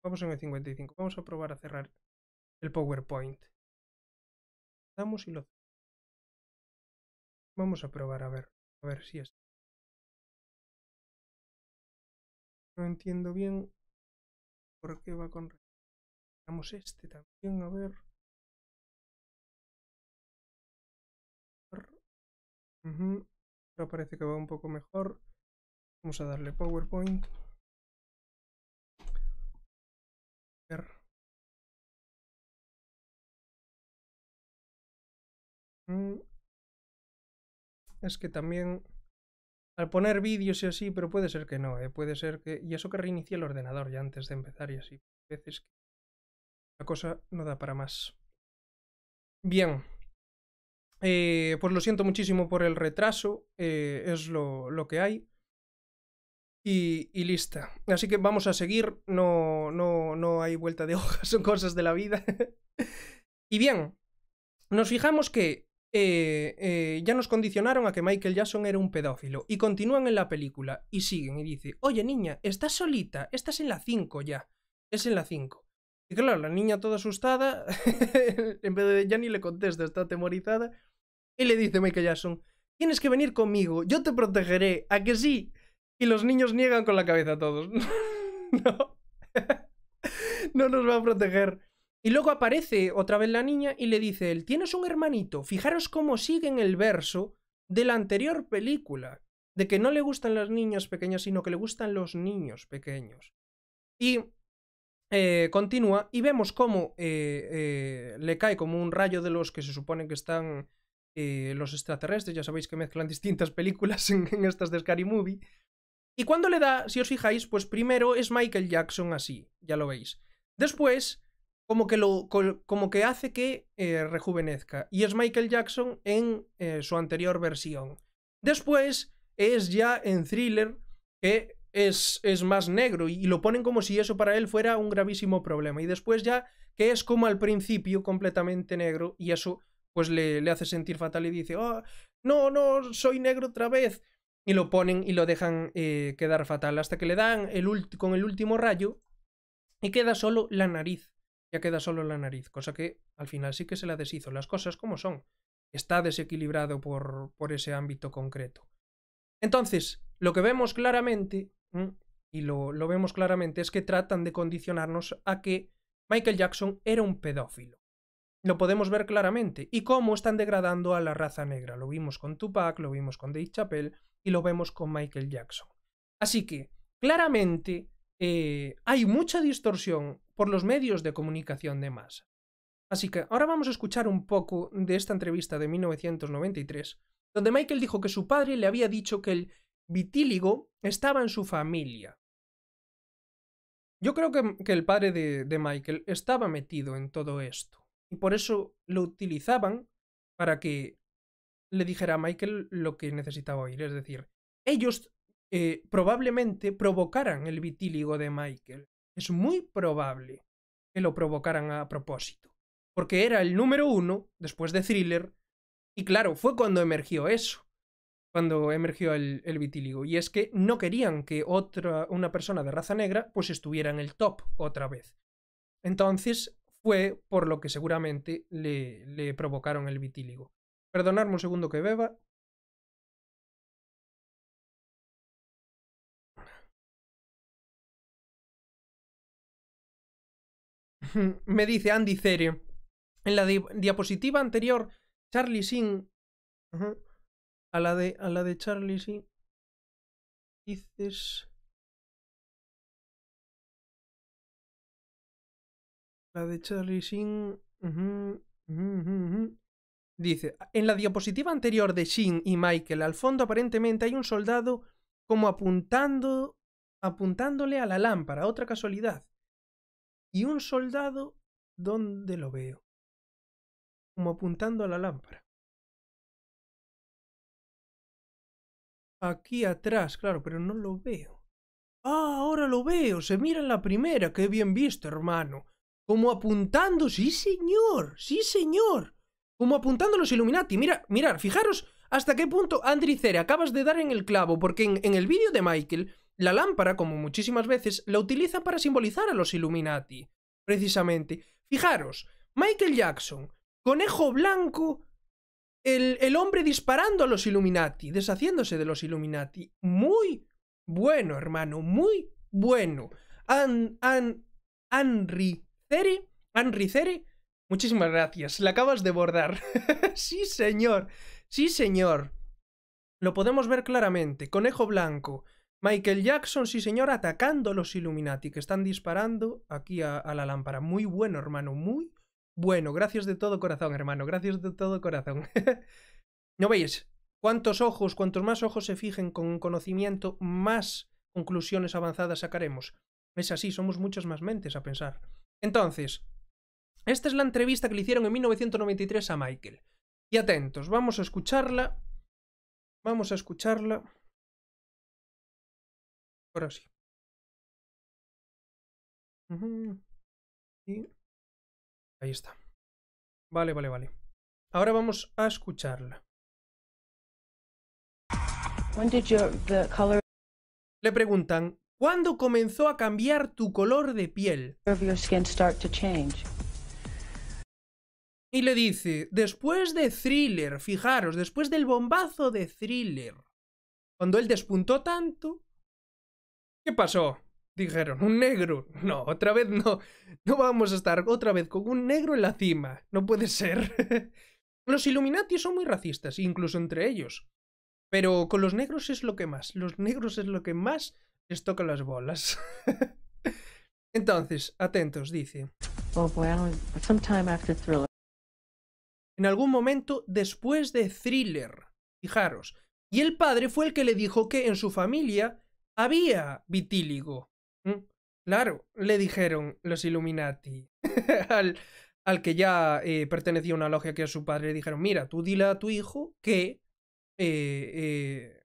Speaker 1: Vamos en el 55. Vamos a probar a cerrar el PowerPoint. Damos y lo. Vamos a probar a ver. A ver si es. No entiendo bien por qué va con. Vamos este también, a ver. Uh parece que va un poco mejor. Vamos a darle PowerPoint. Ver. Mm. Es que también al poner vídeos y así, pero puede ser que no, ¿eh? puede ser que... Y eso que reinicié el ordenador ya antes de empezar y así. A veces que la cosa no da para más. Bien, eh, pues lo siento muchísimo por el retraso, eh, es lo, que hay. Y, lista. Así que vamos a seguir, no, no, no hay vuelta de hoja, son cosas de la vida. y bien, nos fijamos que eh, ya nos condicionaron a que Michael Jackson era un pedófilo. Y continúan en la película y siguen y dice, oye niña, estás solita, estás en la 5 ya. Es en la 5. Y claro, la niña toda asustada, en vez de ya ni le contesta, está atemorizada, y le dice Michael Jackson, tienes que venir conmigo, yo te protegeré, ¿a que sí? Y los niños niegan con la cabeza todos. no. no nos va a proteger. Y luego aparece otra vez la niña y le dice él, tienes un hermanito, fijaros cómo sigue en el verso de la anterior película, de que no le gustan las niñas pequeñas, sino que le gustan los niños pequeños. Y eh, continúa y vemos cómo eh, eh, le cae como un rayo de los que se supone que están los extraterrestres, ya sabéis que mezclan distintas películas en, estas de Scary Movie. Y cuando le da, si os fijáis, pues primero es Michael Jackson así, ya lo veis. Después, como que, lo, como que hace que rejuvenezca. Y es Michael Jackson en su anterior versión. Después es ya en thriller que es, es más negro y, lo ponen como si eso para él fuera un gravísimo problema. Y después ya que es como al principio completamente negro y eso pues le, le hace sentir fatal y dice, oh, no, no, soy negro otra vez. Y lo ponen y lo dejan eh, quedar fatal hasta que le dan el con el último rayo y queda solo la nariz. Ya queda solo la nariz, cosa que al final sí que se la deshizo. Las cosas como son. Está desequilibrado por, por ese ámbito concreto. Entonces, lo que vemos claramente, y lo, lo vemos claramente, es que tratan de condicionarnos a que Michael Jackson era un pedófilo. Lo podemos ver claramente. Y cómo están degradando a la raza negra. Lo vimos con Tupac, lo vimos con Dave Chappelle y lo vemos con Michael Jackson. Así que, claramente, eh, hay mucha distorsión por los medios de comunicación de masa. Así que ahora vamos a escuchar un poco de esta entrevista de 1993 donde Michael dijo que su padre le había dicho que el vitíligo estaba en su familia. Yo creo que, el padre de, de, Michael estaba metido en todo esto y por eso lo utilizaban para que le dijera a Michael lo que necesitaba oír. Es decir, ellos eh, probablemente provocaran el vitíligo de Michael. Es muy probable que lo provocaran a propósito, porque era el número uno, después de Thriller, y claro, fue cuando emergió eso, cuando emergió el, el, vitíligo. Y es que no querían que otra, una persona de raza negra, pues estuviera en el top otra vez. Entonces fue por lo que seguramente le, le provocaron el vitíligo. Perdonadme un segundo que beba. Me dice Andy Cere. En la diapositiva anterior Charlie Sin. A la de. A la de Charlie Sin. Dices. La de Charlie Sin. Dice, en la diapositiva anterior de Shin y Michael, al fondo aparentemente hay un soldado como apuntando, apuntándole a la lámpara, otra casualidad. Y un soldado, ¿dónde lo veo? como apuntando a la lámpara. Aquí atrás, claro, pero no lo veo. Ah, ahora lo veo. Se mira en la primera. Qué bien visto, hermano. Como apuntando. Sí, señor. Sí, señor. Como apuntando los Illuminati. Mira, mirad, fijaros hasta qué punto, Andricere, acabas de dar en el clavo, porque en, en el vídeo de Michael, la lámpara, como muchísimas veces, la utiliza para simbolizar a los Illuminati. Precisamente. Fijaros, Michael Jackson Conejo Blanco, el, el hombre disparando a los Illuminati, deshaciéndose de los Illuminati. Muy bueno, hermano, muy bueno. An, an, Henry Cere, Henry Cere, muchísimas gracias, la acabas de bordar. sí, señor, sí, señor. Lo podemos ver claramente. Conejo Blanco, Michael Jackson, sí, señor, atacando a los Illuminati, que están disparando aquí a, a la lámpara. Muy bueno, hermano, muy bueno, gracias de todo corazón, hermano, gracias de todo corazón. ¿No veis? Cuantos ojos, cuantos más ojos se fijen con conocimiento, más conclusiones avanzadas sacaremos. Es así, somos muchas más mentes a pensar. Entonces, esta es la entrevista que le hicieron en 1993 a Michael. Y atentos, vamos a escucharla. Vamos a escucharla. Ahora sí. Y Ahí está. Vale, vale, vale. Ahora vamos a escucharla. Le preguntan, ¿Cuándo comenzó a cambiar tu color de piel? Y le dice, después de Thriller, fijaros, después del bombazo de Thriller, cuando él despuntó tanto, ¿qué pasó? Dijeron, un negro. No, otra vez no. No vamos a estar otra vez con un negro en la cima. No puede ser. los Illuminati son muy racistas, incluso entre ellos. Pero con los negros es lo que más. Los negros es lo que más les toca las bolas. Entonces, atentos, dice.
Speaker 4: Oh. Sometime after Thriller.
Speaker 1: En algún momento después de Thriller. Fijaros. Y el padre fue el que le dijo que en su familia había vitíligo. ¿Mm? Claro, le dijeron los Illuminati al, al, que ya eh, pertenecía a una logia que a su padre le dijeron, mira, tú dile a tu hijo que eh,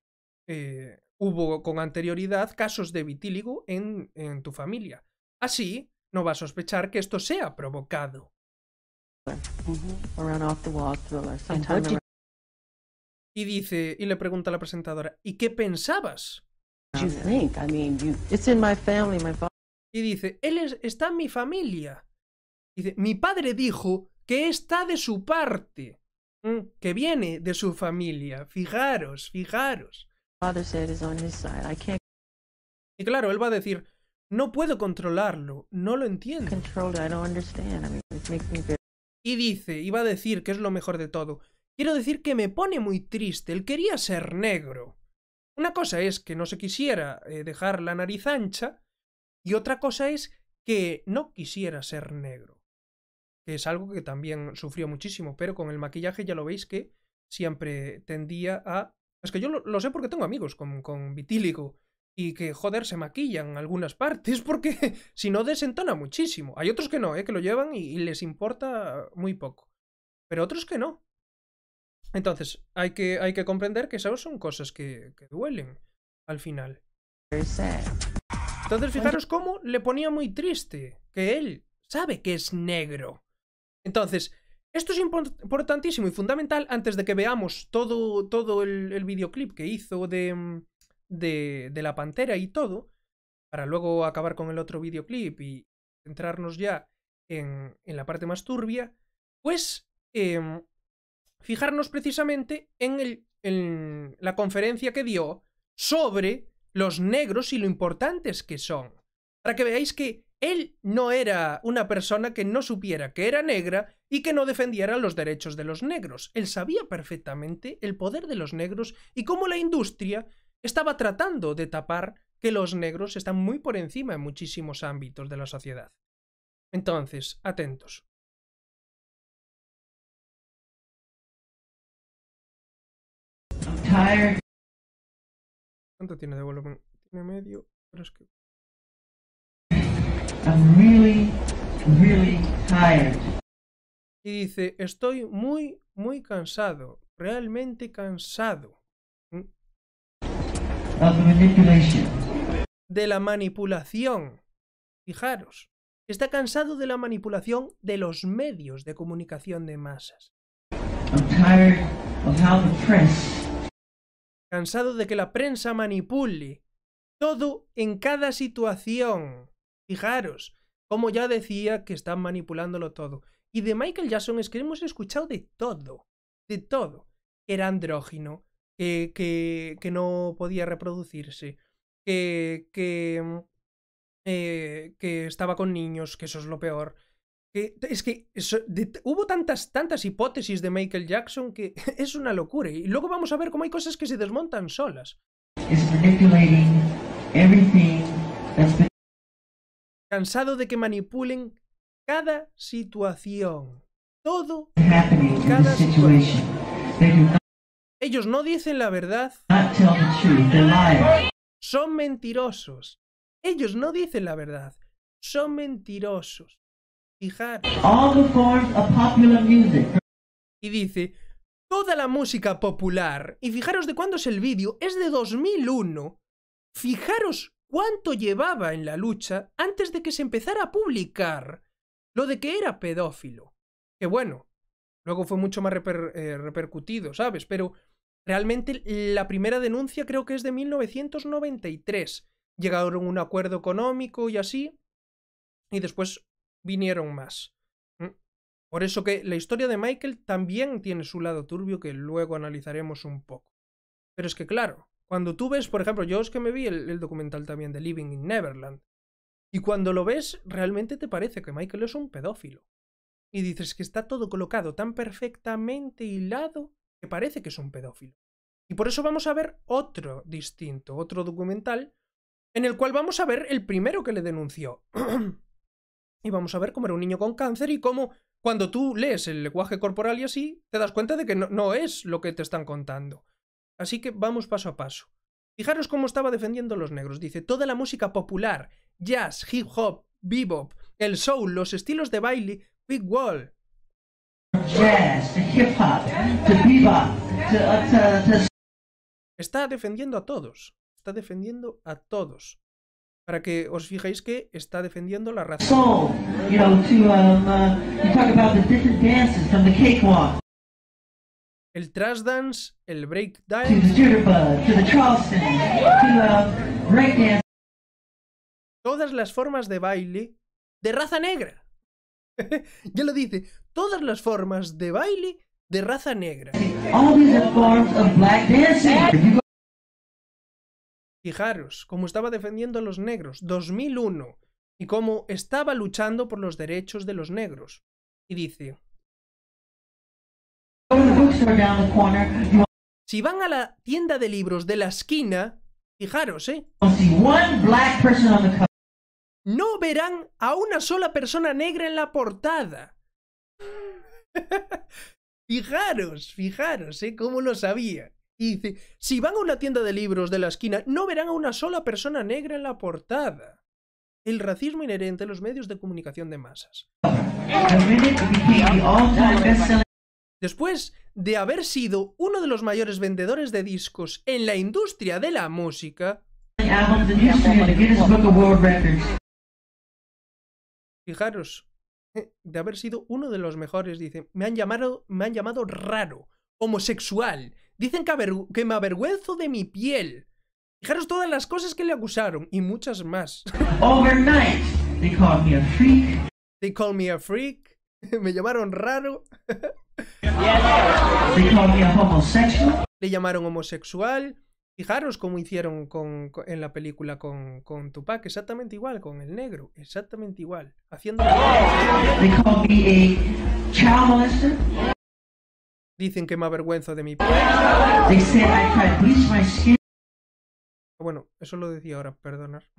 Speaker 1: eh, hubo con anterioridad casos de vitíligo en, en tu familia. Así, no va a sospechar que esto sea provocado. Y dice, y le pregunta a la presentadora, ¿y qué pensabas?
Speaker 4: You think? I mean, you. It's in my family. My father.
Speaker 1: Y dice, él es- está en mi familia. Dice, mi padre dijo que está de su parte, mm, que viene de su familia. Fijaros, fijaros.
Speaker 4: Father said is on his side. I can't
Speaker 1: Y claro, él va a decir, no puedo controlarlo, no lo entiendo.
Speaker 4: control it. I don't understand. I mean, it makes me very.
Speaker 1: Y dice, y va a decir que es lo mejor de todo. Quiero decir que me pone muy triste, él quería ser negro. Una cosa es que no se quisiera eh, dejar la nariz ancha y otra cosa es que no quisiera ser negro. Que es algo que también sufrió muchísimo, pero con el maquillaje ya lo veis que siempre tendía a... Es que yo lo, lo sé porque tengo amigos con, con y que, joder, se maquillan algunas partes porque si no desentona muchísimo. Hay otros que no, ¿eh? que lo llevan y les importa muy poco. Pero otros que no. Entonces, hay que, hay que comprender que esas son cosas que, que duelen al final. Entonces, fijaros cómo le ponía muy triste que él sabe que es negro. Entonces, esto es impor- importantísimo y fundamental antes de que veamos todo, todo el, el videoclip que hizo de, de, de la pantera y todo, para luego acabar con el otro videoclip y centrarnos ya en, en la parte más turbia, pues em, fijarnos precisamente en, el, en la conferencia que dio sobre los negros y lo importantes que son. Para que veáis que él no era una persona que no supiera que era negra y que no defendiera los derechos de los negros. Él sabía perfectamente el poder de los negros y cómo la industria estaba tratando de tapar que los negros están muy por encima en muchísimos ámbitos de la sociedad. Entonces, atentos.
Speaker 5: Tired
Speaker 1: ¿Cuánto tiene de volumen? Tiene medio, pero es que...
Speaker 5: I'm really, really tired.
Speaker 1: Y dice, estoy muy, muy cansado, realmente cansado ¿m?
Speaker 5: of the manipulation.
Speaker 1: de la manipulación. Fijaros, está cansado de la manipulación de los medios de comunicación de masas.
Speaker 5: I'm tired of how the press
Speaker 1: Cansado de que la prensa manipule todo en cada situación. Fijaros, como ya decía que están manipulándolo todo. Y de Michael Jackson es que hemos escuchado de todo, de todo. Era andrógino, que, que, que no podía reproducirse, que, que, mm, eh, que estaba con niños, que eso es lo peor. Que, es que eso- de- hubo tantas, tantas hipótesis de Michael Jackson que es una locura. Y luego vamos a ver cómo hay cosas que se desmontan solas. Cansado de que manipulen cada situación. Todo. Cada
Speaker 5: not
Speaker 1: Ellos no dicen la verdad, son mentirosos. Ellos no dicen la verdad, son mentirosos. Fijar.
Speaker 5: All the forms of popular music,
Speaker 1: Y dice, toda la música popular, y fijaros de cuándo es el vídeo, es de 2001. Fijaros cuánto llevaba en la lucha antes de que se empezara a publicar lo de que era pedófilo. Que bueno, luego fue mucho más reper- eh, repercutido, ¿sabes? Pero realmente la primera denuncia creo que es de 1993. llegaron a un acuerdo económico y así, y después vinieron más. Por eso que la historia de Michael también tiene su lado turbio que luego analizaremos un poco. Pero es que claro, cuando tú ves, por ejemplo, yo es que me vi el documental también de Living in Neverland, y cuando lo ves, realmente te parece que Michael es un pedófilo. Y dices que está todo colocado tan perfectamente hilado que parece que es un pedófilo. Y por eso vamos a ver otro distinto, otro documental, en el cual vamos a ver el primero que le denunció. y vamos a ver cómo era un niño con cáncer y cómo cuando tú lees el lenguaje corporal y así, te das cuenta de que no, no es lo que te están contando. Así que vamos paso a paso. Fijaros cómo estaba defendiendo a los negros. Dice, toda la música popular, jazz, hip hop, bebop, el soul, los estilos de baile, big wall,
Speaker 5: Jazz, to hip hop, to bebop, to, uh,
Speaker 1: está defendiendo a todos. Está defendiendo a todos. Para que os fijéis que está defendiendo la raza.
Speaker 5: soul, you know, to, um, uh, you talk about the different dances from the cakewalk
Speaker 1: El trash dance, el break
Speaker 5: to the
Speaker 1: dance,
Speaker 5: jitterbug, to the charleston, to, uh, breakdance.
Speaker 1: todas las formas de baile de raza negra. ya lo dice, todas las formas de baile de raza negra.
Speaker 5: All these are forms of black dancing.
Speaker 1: Fijaros cómo estaba defendiendo a los negros, 2001, y cómo estaba luchando por los derechos de los negros. Y dice, si van a la tienda de libros de la esquina, fijaros, ¿eh? No verán a una sola persona negra en la portada. fijaros, fijaros, ¿eh? Cómo lo sabía. Dice, si van a una tienda de libros de la esquina, no verán a una sola persona negra en la portada. El racismo inherente a los medios de comunicación de masas. Después de haber sido uno de los mayores vendedores de discos en la industria de la música, fijaros, de haber sido uno de los mejores, dice, me han llamado, me han llamado raro, homosexual, dicen que, que me avergüenzo de mi piel. Fijaros todas las cosas que le acusaron y muchas más.
Speaker 5: Overnight, they called me a freak.
Speaker 1: They call me a freak, me llamaron raro,
Speaker 5: They called me a homosexual.
Speaker 1: le llamaron homosexual. Fijaros cómo hicieron con, con- en la película con, con Tupac, exactamente igual, con el negro, exactamente igual, haciendo...
Speaker 5: They called me a child molester.
Speaker 1: Dicen que me avergüenzo de mi. Bueno, eso lo decía ahora, perdonar.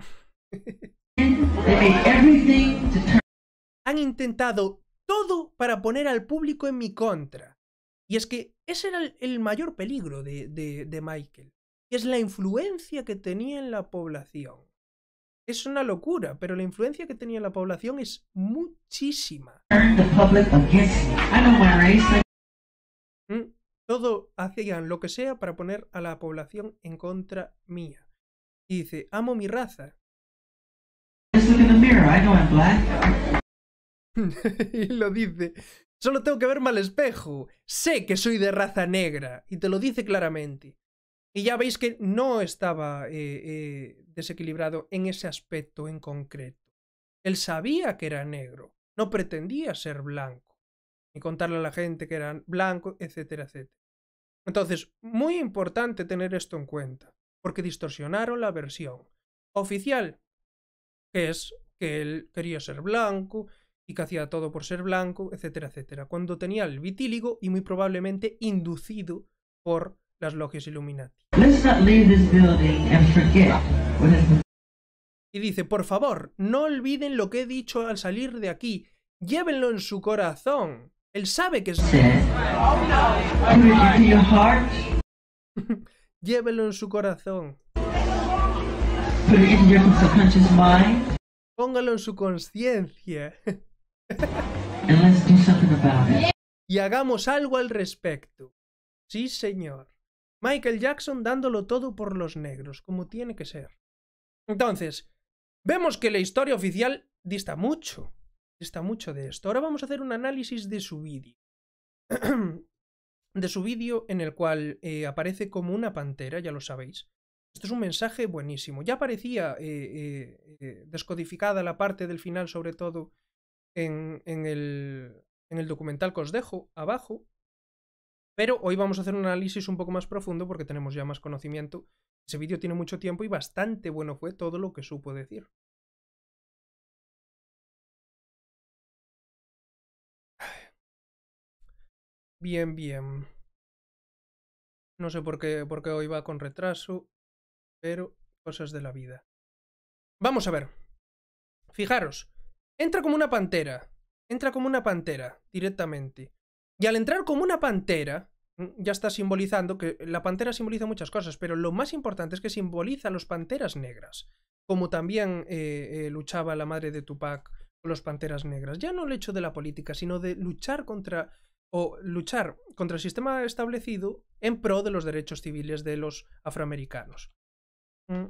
Speaker 1: Han intentado todo para poner al público en mi contra. Y es que ese era el, el mayor peligro de, de, de Michael. Y es la influencia que tenía en la población. Es una locura, pero la influencia que tenía en la población es muchísima. ¿Mm? Todo hacían lo que sea para poner a la población en contra mía. Y dice, amo mi raza. y lo dice. Solo tengo que verme al espejo. Sé que soy de raza negra. Y te lo dice claramente. Y ya veis que no estaba eh, eh, desequilibrado en ese aspecto en concreto. Él sabía que era negro. No pretendía ser blanco. Ni contarle a la gente que era blanco, etcétera, etcétera. Entonces, muy importante tener esto en cuenta. Porque distorsionaron la versión oficial. Que es que él quería ser blanco y que hacía todo por ser blanco, etcétera, etcétera, cuando tenía el vitíligo y muy probablemente inducido por las logias Illuminati. Y dice, por favor, no olviden lo que he dicho al salir de aquí, llévenlo en su corazón. Él sabe que es... Llévenlo en su corazón. Póngalo en su conciencia.
Speaker 5: And let's do something about it.
Speaker 1: y hagamos algo al respecto. Sí, señor. Michael Jackson dándolo todo por los negros, como tiene que ser. Entonces, vemos que la historia oficial dista mucho. Dista mucho de esto. Ahora vamos a hacer un análisis de su vídeo. de su vídeo en el cual eh, aparece como una pantera, ya lo sabéis. Esto es un mensaje buenísimo. Ya parecía eh, eh, eh, descodificada la parte del final, sobre todo en, en, el, en el documental que os dejo abajo. Pero hoy vamos a hacer un análisis un poco más profundo porque tenemos ya más conocimiento. Ese vídeo tiene mucho tiempo y bastante bueno fue todo lo que supo decir. Bien, bien. No sé por qué, por qué hoy va con retraso, pero cosas de la vida. Vamos a ver. Fijaros, entra como una pantera. Entra como una pantera, directamente. Y al entrar como una pantera, mm, ya está simbolizando que la pantera simboliza muchas cosas, pero lo más importante es que simboliza a los panteras negras, como también eh, eh, luchaba la madre de Tupac con los panteras negras. Ya no el hecho de la política, sino de luchar contra o luchar contra el sistema establecido en pro de los derechos civiles de los afroamericanos. Mm.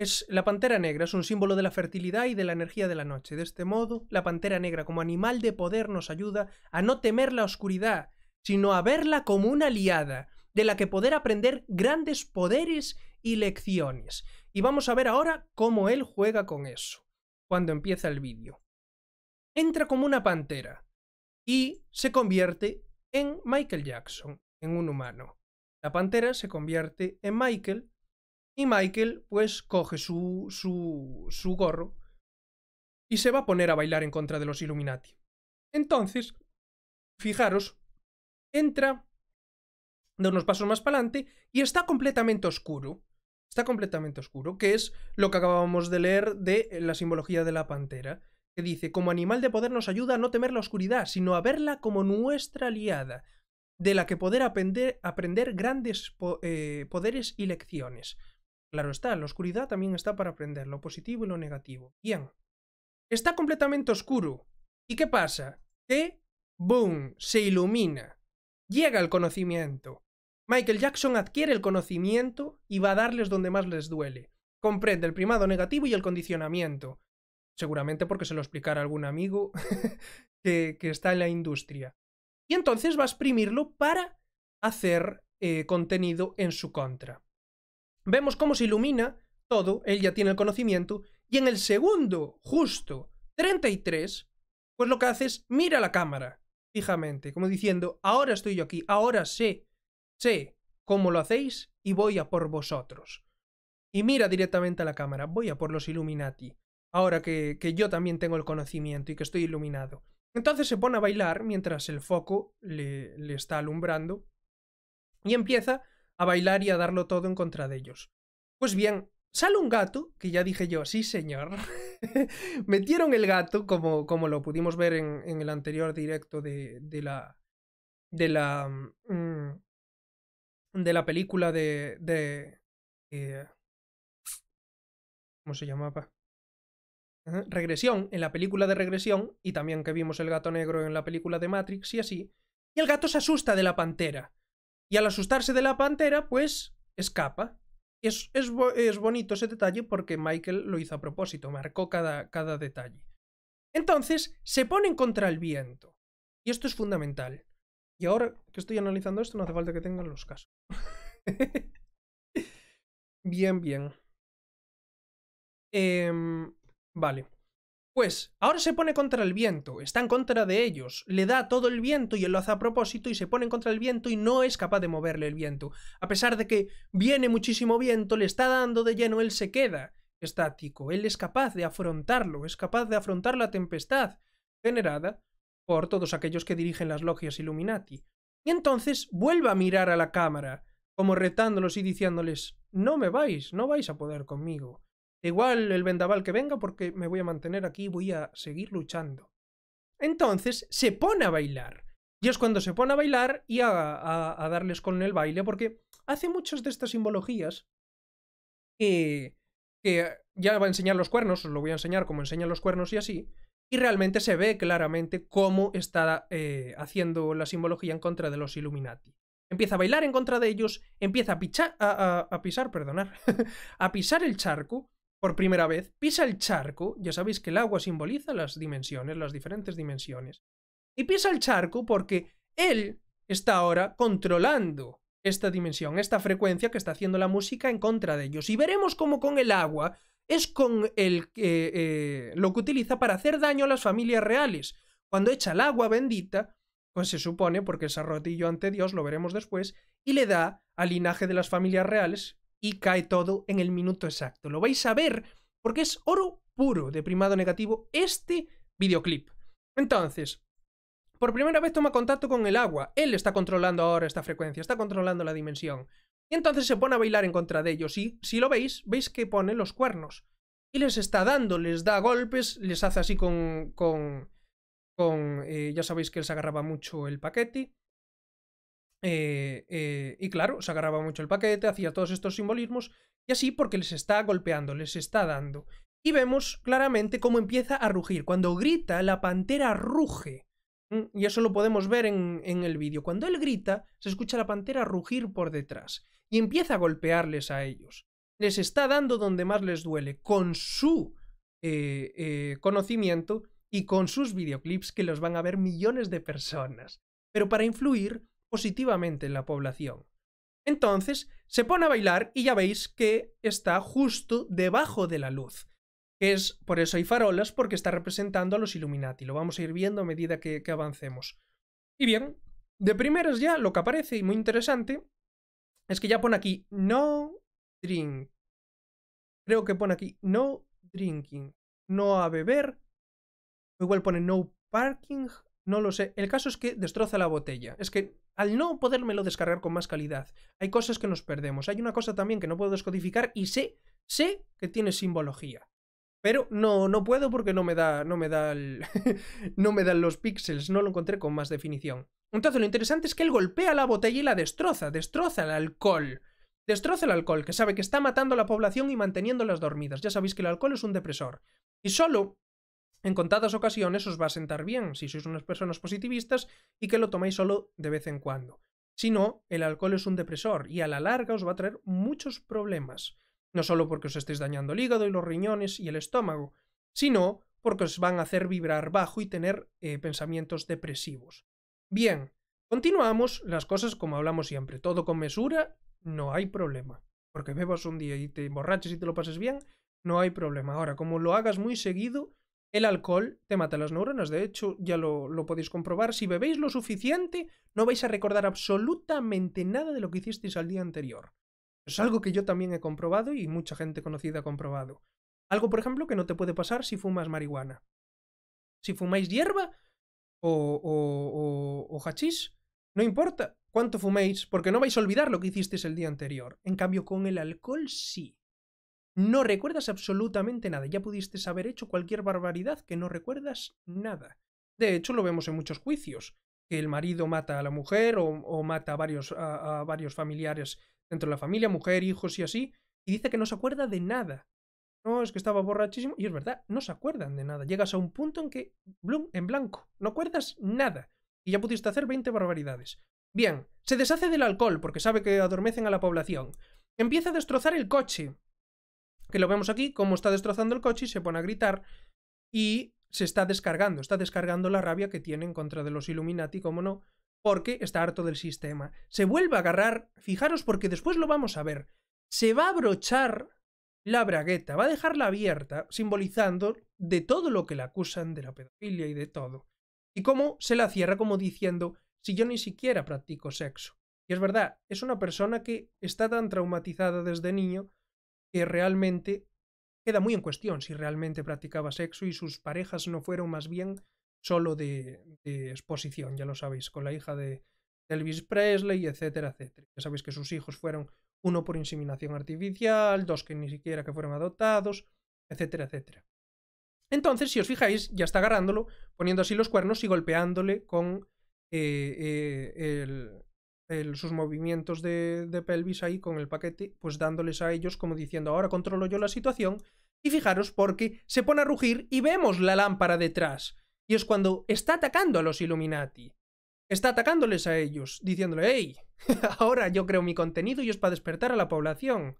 Speaker 1: Es la pantera negra es un símbolo de la fertilidad y de la energía de la noche. De este modo, la pantera negra como animal de poder nos ayuda a no temer la oscuridad, sino a verla como una aliada, de la que poder aprender grandes poderes y lecciones. Y vamos a ver ahora cómo él juega con eso cuando empieza el vídeo. Entra como una pantera y se convierte en Michael Jackson, en un humano. La pantera se convierte en Michael y Michael pues coge su, su, su gorro y se va a poner a bailar en contra de los Illuminati. Entonces, fijaros, entra, da unos pasos más para adelante y está completamente oscuro. Está completamente oscuro, que es lo que acabamos de leer de la simbología de la pantera, que dice, como animal de poder nos ayuda a no temer la oscuridad, sino a verla como nuestra aliada, de la que poder aprender, aprender grandes eh, poderes y lecciones. Claro está, la oscuridad también está para aprender lo positivo y lo negativo. Bien. Está completamente oscuro. ¿Y qué pasa? Que, boom, se ilumina. Llega el conocimiento. Michael Jackson adquiere el conocimiento y va a darles donde más les duele. Comprende el primado negativo y el condicionamiento. Seguramente porque se lo explicara algún amigo que, está en la industria. Y entonces va a exprimirlo para hacer eh, contenido en su contra. Vemos cómo se ilumina todo, él ya tiene el conocimiento, y en el segundo, justo 33, pues lo que hace es mira la cámara fijamente, como diciendo, ahora estoy yo aquí, ahora sé Sé cómo lo hacéis y voy a por vosotros. Y mira directamente a la cámara, voy a por los Illuminati, ahora que, que yo también tengo el conocimiento y que estoy iluminado. Entonces se pone a bailar mientras el foco le, le está alumbrando y empieza a bailar y a darlo todo en contra de ellos. Pues bien, sale un gato, que ya dije yo, sí señor. Metieron el gato, como, como lo pudimos ver en, en el anterior directo de, de la. de la. Mm, de la película de... de eh, ¿Cómo se llamaba? Regresión, en la película de regresión, y también que vimos el gato negro en la película de Matrix y así, y el gato se asusta de la pantera. Y al asustarse de la pantera, pues escapa. Es, es, es bonito ese detalle porque Michael lo hizo a propósito, marcó cada, cada detalle. Entonces, se ponen contra el viento. Y esto es fundamental. Y ahora que estoy analizando esto, no hace falta que tengan los casos. bien, bien. Em, vale. Pues ahora se pone contra el viento, está en contra de ellos, le da todo el viento y él lo hace a propósito y se pone contra el viento y no es capaz de moverle el viento. A pesar de que viene muchísimo viento, le está dando de lleno, él se queda estático, él es capaz de afrontarlo, es capaz de afrontar la tempestad generada por todos aquellos que dirigen las logias Illuminati. Y entonces vuelve a mirar a la cámara, como retándolos y diciéndoles No me vais, no vais a poder conmigo. Igual el vendaval que venga porque me voy a mantener aquí y voy a seguir luchando. Entonces se pone a bailar. Y es cuando se pone a bailar y a, a, darles con el baile, porque hace muchas de estas simbologías que, que ya va a enseñar los cuernos, os lo voy a enseñar como enseña los cuernos y así, y realmente se ve claramente cómo está eh, haciendo la simbología en contra de los Illuminati. Empieza a bailar en contra de ellos, empieza a, pichar, a, pisar, perdonar, a pisar el charco por primera vez, pisa el charco, ya sabéis que el agua simboliza las dimensiones, las diferentes dimensiones, y pisa el charco porque él está ahora controlando esta dimensión, esta frecuencia que está haciendo la música en contra de ellos. Y veremos cómo con el agua es con el que eh, lo que utiliza para hacer daño a las familias reales. Cuando echa el agua bendita, pues se supone, porque es arrodillo ante Dios, lo veremos después, y le da al linaje de las familias reales y cae todo en el minuto exacto. Lo vais a ver porque es oro puro de primado negativo este videoclip. Entonces, por primera vez toma contacto con el agua. Él está controlando ahora esta frecuencia, está controlando la dimensión. Y entonces se pone a bailar en contra de ellos. Y si lo veis, veis que pone los cuernos. Y les está dando, les da golpes, les hace así con... con... con eh, ya sabéis que él se agarraba mucho el paquete. Eh, eh, y claro, se agarraba mucho el paquete, hacía todos estos simbolismos. Y así porque les está golpeando, les está dando. Y vemos claramente cómo empieza a rugir. Cuando grita, la pantera ruge. Mm, y eso lo podemos ver en, en el vídeo. Cuando él grita, se escucha la pantera rugir por detrás y empieza a golpearles a ellos. Les está dando donde más les duele, con su eh, eh, conocimiento y con sus videoclips que los van a ver millones de personas, pero para influir positivamente en la población. Entonces, se pone a bailar y ya veis que está justo debajo de la luz que es, por eso hay farolas, porque está representando a los Illuminati. Lo vamos a ir viendo a medida que, avancemos. Y bien, de primeras ya lo que aparece, y muy interesante, es que ya pone aquí no drink. Creo que pone aquí no drinking, no a beber. Igual pone no parking, no lo sé. El caso es que destroza la botella. Es que al no podérmelo descargar con más calidad, hay cosas que nos perdemos. Hay una cosa también que no puedo descodificar y sé, sé que tiene simbología. Pero no, no puedo porque no me da, no me da no me dan los píxeles, no lo encontré con más definición. Entonces lo interesante es que él golpea la botella y la destroza, destroza el alcohol. Destroza el alcohol, que sabe que está matando a la población y manteniéndolas dormidas. Ya sabéis que el alcohol es un depresor. Y solo en contadas ocasiones os va a sentar bien si sois unas personas positivistas y que lo tomáis solo de vez en cuando. Si no, el alcohol es un depresor y a la larga os va a traer muchos problemas no solo porque os estéis dañando el hígado y los riñones y el estómago, sino porque os van a hacer vibrar bajo y tener eh, pensamientos depresivos. Bien, continuamos las cosas como hablamos siempre, todo con mesura, no hay problema. Porque bebas un día y te emborraches y te lo pases bien, no hay problema. Ahora, como lo hagas muy seguido, el alcohol te mata las neuronas, de hecho ya lo, lo, podéis comprobar. Si bebéis lo suficiente, no vais a recordar absolutamente nada de lo que hicisteis al día anterior. Es algo que yo también he comprobado y mucha gente conocida ha comprobado. Algo, por ejemplo, que no te puede pasar si fumas marihuana. Si fumáis hierba o, o, o, hachís, no importa cuánto fuméis, porque no vais a olvidar lo que hicisteis el día anterior. En cambio, con el alcohol sí. No recuerdas absolutamente nada. Ya pudiste haber hecho cualquier barbaridad que no recuerdas nada. De hecho, lo vemos en muchos juicios. Que el marido mata a la mujer o, mata a varios, a varios familiares dentro de la familia, mujer, hijos y así, y dice que no se acuerda de nada. No, es que estaba borrachísimo, y es verdad, no se acuerdan de nada. Llegas a un punto en que, blum, en blanco, no acuerdas nada, y ya pudiste hacer 20 barbaridades. Bien, se deshace del alcohol porque sabe que adormecen a la población. Empieza a destrozar el coche, que lo vemos aquí, como está destrozando el coche y se pone a gritar, y se está descargando, está descargando la rabia que tiene en contra de los Illuminati, como no, porque está harto del sistema. Se vuelve a agarrar, fijaros porque después lo vamos a ver, se va a abrochar la bragueta, va a dejarla abierta, simbolizando de todo lo que la acusan de la pedofilia y de todo. Y cómo se la cierra como diciendo, si yo ni siquiera practico sexo. Y es verdad, es una persona que está tan traumatizada desde niño que realmente queda muy en cuestión si realmente practicaba sexo y sus parejas no fueron más bien solo de, exposición, ya lo sabéis, con la hija de Elvis Presley, etcétera, etcétera. Ya sabéis que sus hijos fueron uno por inseminación artificial, dos que ni siquiera que fueron adoptados, etcétera, etcétera. Entonces, si os fijáis, ya está agarrándolo, poniendo así los cuernos y golpeándole con eh, eh, sus movimientos de, de, pelvis ahí con el paquete, pues dándoles a ellos como diciendo, ahora controlo yo la situación. Y fijaros porque se pone a rugir y vemos la lámpara detrás. Y es cuando está atacando a los Illuminati. Está atacándoles a ellos, diciéndole, hey, ahora yo creo mi contenido y es para despertar a la población.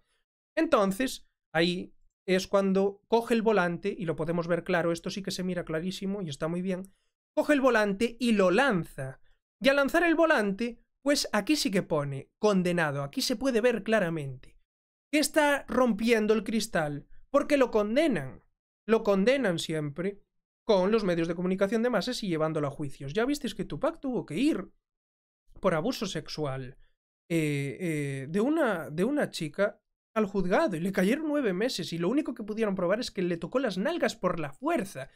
Speaker 1: Entonces, ahí es cuando coge el volante, y lo podemos ver claro, esto sí que se mira clarísimo y está muy bien, coge el volante y lo lanza. Y al lanzar el volante, pues aquí sí que pone condenado, aquí se puede ver claramente que está rompiendo el cristal porque lo condenan. Lo condenan siempre con los medios de comunicación de masas y llevándolo a juicios. Ya visteis que Tupac tuvo que ir por abuso sexual eh, eh, de, una, de una chica al juzgado y le cayeron nueve meses y lo único que pudieron probar es que le tocó las nalgas por la fuerza.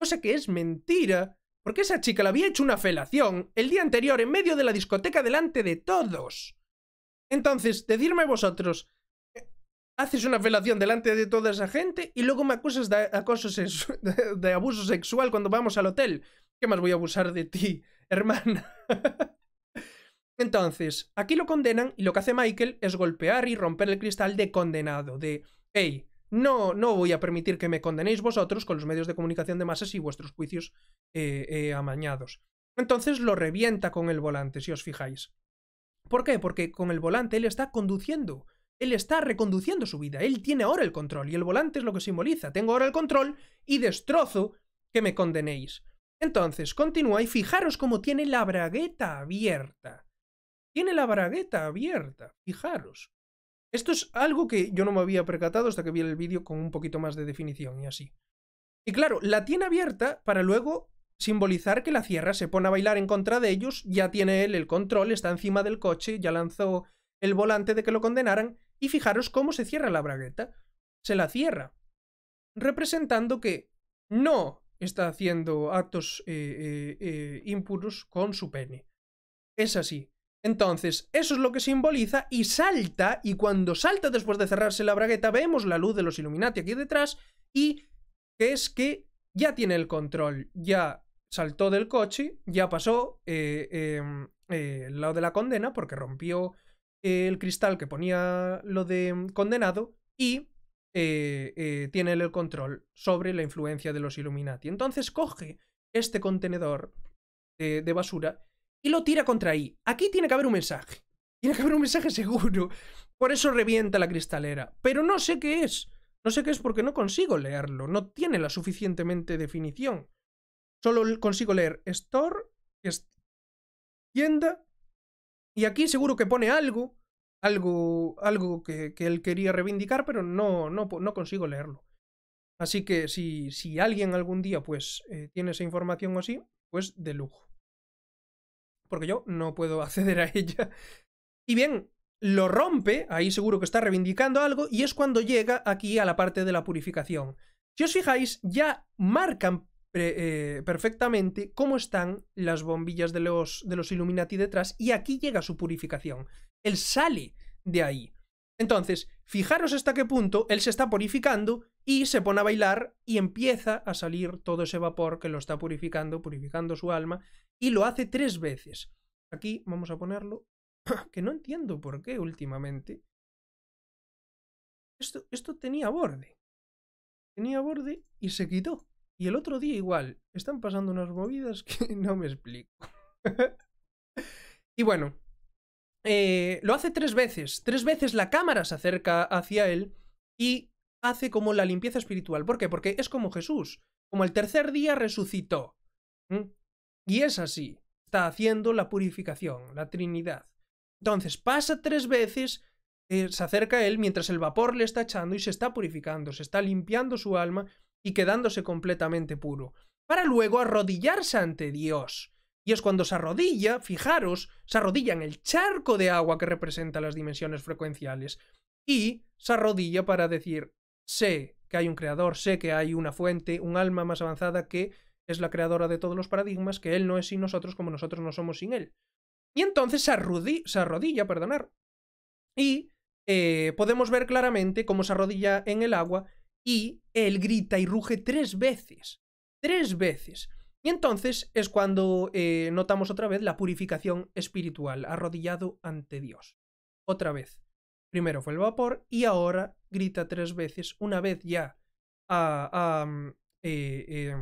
Speaker 1: Cosa que es mentira, porque esa chica le había hecho una felación el día anterior en medio de la discoteca delante de todos. Entonces, decirme vosotros, haces una felación delante de toda esa gente y luego me acusas de, acoso de abuso sexual cuando vamos al hotel. ¿Qué más voy a abusar de ti, hermana? Entonces, aquí lo condenan y lo que hace Michael es golpear y romper el cristal de condenado, de, hey, no, no voy a permitir que me condenéis vosotros con los medios de comunicación de masas y vuestros juicios eh, eh, amañados. Entonces lo revienta con el volante, si os fijáis. ¿Por qué? Porque con el volante él está conduciendo, él está reconduciendo su vida, él tiene ahora el control y el volante es lo que simboliza, tengo ahora el control y destrozo que me condenéis. Entonces, continúa y fijaros cómo tiene la bragueta abierta. Tiene la bragueta abierta, fijaros. Esto es algo que yo no me había percatado hasta que vi el vídeo con un poquito más de definición y así. Y claro, la tiene abierta para luego simbolizar que la cierra, se pone a bailar en contra de ellos, ya tiene él el control, está encima del coche, ya lanzó el volante de que lo condenaran, y fijaros cómo se cierra la bragueta. Se la cierra, representando que no está haciendo actos eh, eh, eh, impuros con su pene. Es así. Entonces, eso es lo que simboliza y salta, y cuando salta después de cerrarse la bragueta, vemos la luz de los Illuminati aquí detrás, y es que ya tiene el control, ya saltó del coche, ya pasó eh, el lado de la condena, porque rompió el cristal que ponía lo de mm, condenado, y eh, eh, tiene el control sobre la influencia de los Illuminati. Entonces coge este contenedor de basura y lo tira contra ahí. Aquí tiene que haber un mensaje. Tiene que haber un mensaje seguro. Por eso revienta la cristalera. Pero no sé qué es. No sé qué es porque no consigo leerlo. No tiene la suficientemente definición. Solo consigo leer store, tienda. Y aquí seguro que pone algo. Algo, algo que, que él quería reivindicar, pero no, no, no consigo leerlo. Así que si, si alguien algún día pues eh, tiene esa información o así, pues de lujo. Porque yo no puedo acceder a ella. Y bien, lo rompe, ahí seguro que está reivindicando algo, y es cuando llega aquí a la parte de la purificación. Si os fijáis, ya marcan eh, perfectamente cómo están las bombillas de los, de los Illuminati detrás, y aquí llega su purificación. Él sale de ahí. Entonces, fijaros hasta qué punto él se está purificando y se pone a bailar y empieza a salir todo ese vapor que lo está purificando, purificando su alma, y lo hace tres veces. Aquí vamos a ponerlo, que no entiendo por qué últimamente. Esto, esto tenía borde. Tenía borde y se quitó. Y el otro día igual. Están pasando unas movidas que no me explico. y bueno, eh, lo hace tres veces. Tres veces la cámara se acerca hacia él y hace como la limpieza espiritual. ¿Por qué? Porque es como Jesús. Como el tercer día resucitó. Y es así. Está haciendo la purificación, la Trinidad. Entonces pasa tres veces, eh, se acerca a él mientras el vapor le está echando y se está purificando, se está limpiando su alma y quedándose completamente puro. Para luego arrodillarse ante Dios. Y es cuando se arrodilla, fijaros, se arrodilla en el charco de agua que representa las dimensiones frecuenciales. Y se arrodilla para decir, sé que hay un creador, sé que hay una fuente, un alma más avanzada que es la creadora de todos los paradigmas, que Él no es sin nosotros como nosotros no somos sin Él. Y entonces se, arrodi se arrodilla, perdonar. Y eh, podemos ver claramente cómo se arrodilla en el agua y Él grita y ruge tres veces. Tres veces. Y entonces es cuando eh, notamos otra vez la purificación espiritual, arrodillado ante Dios. Otra vez. Primero fue el vapor y ahora grita tres veces, una vez ya mm, eh, eh,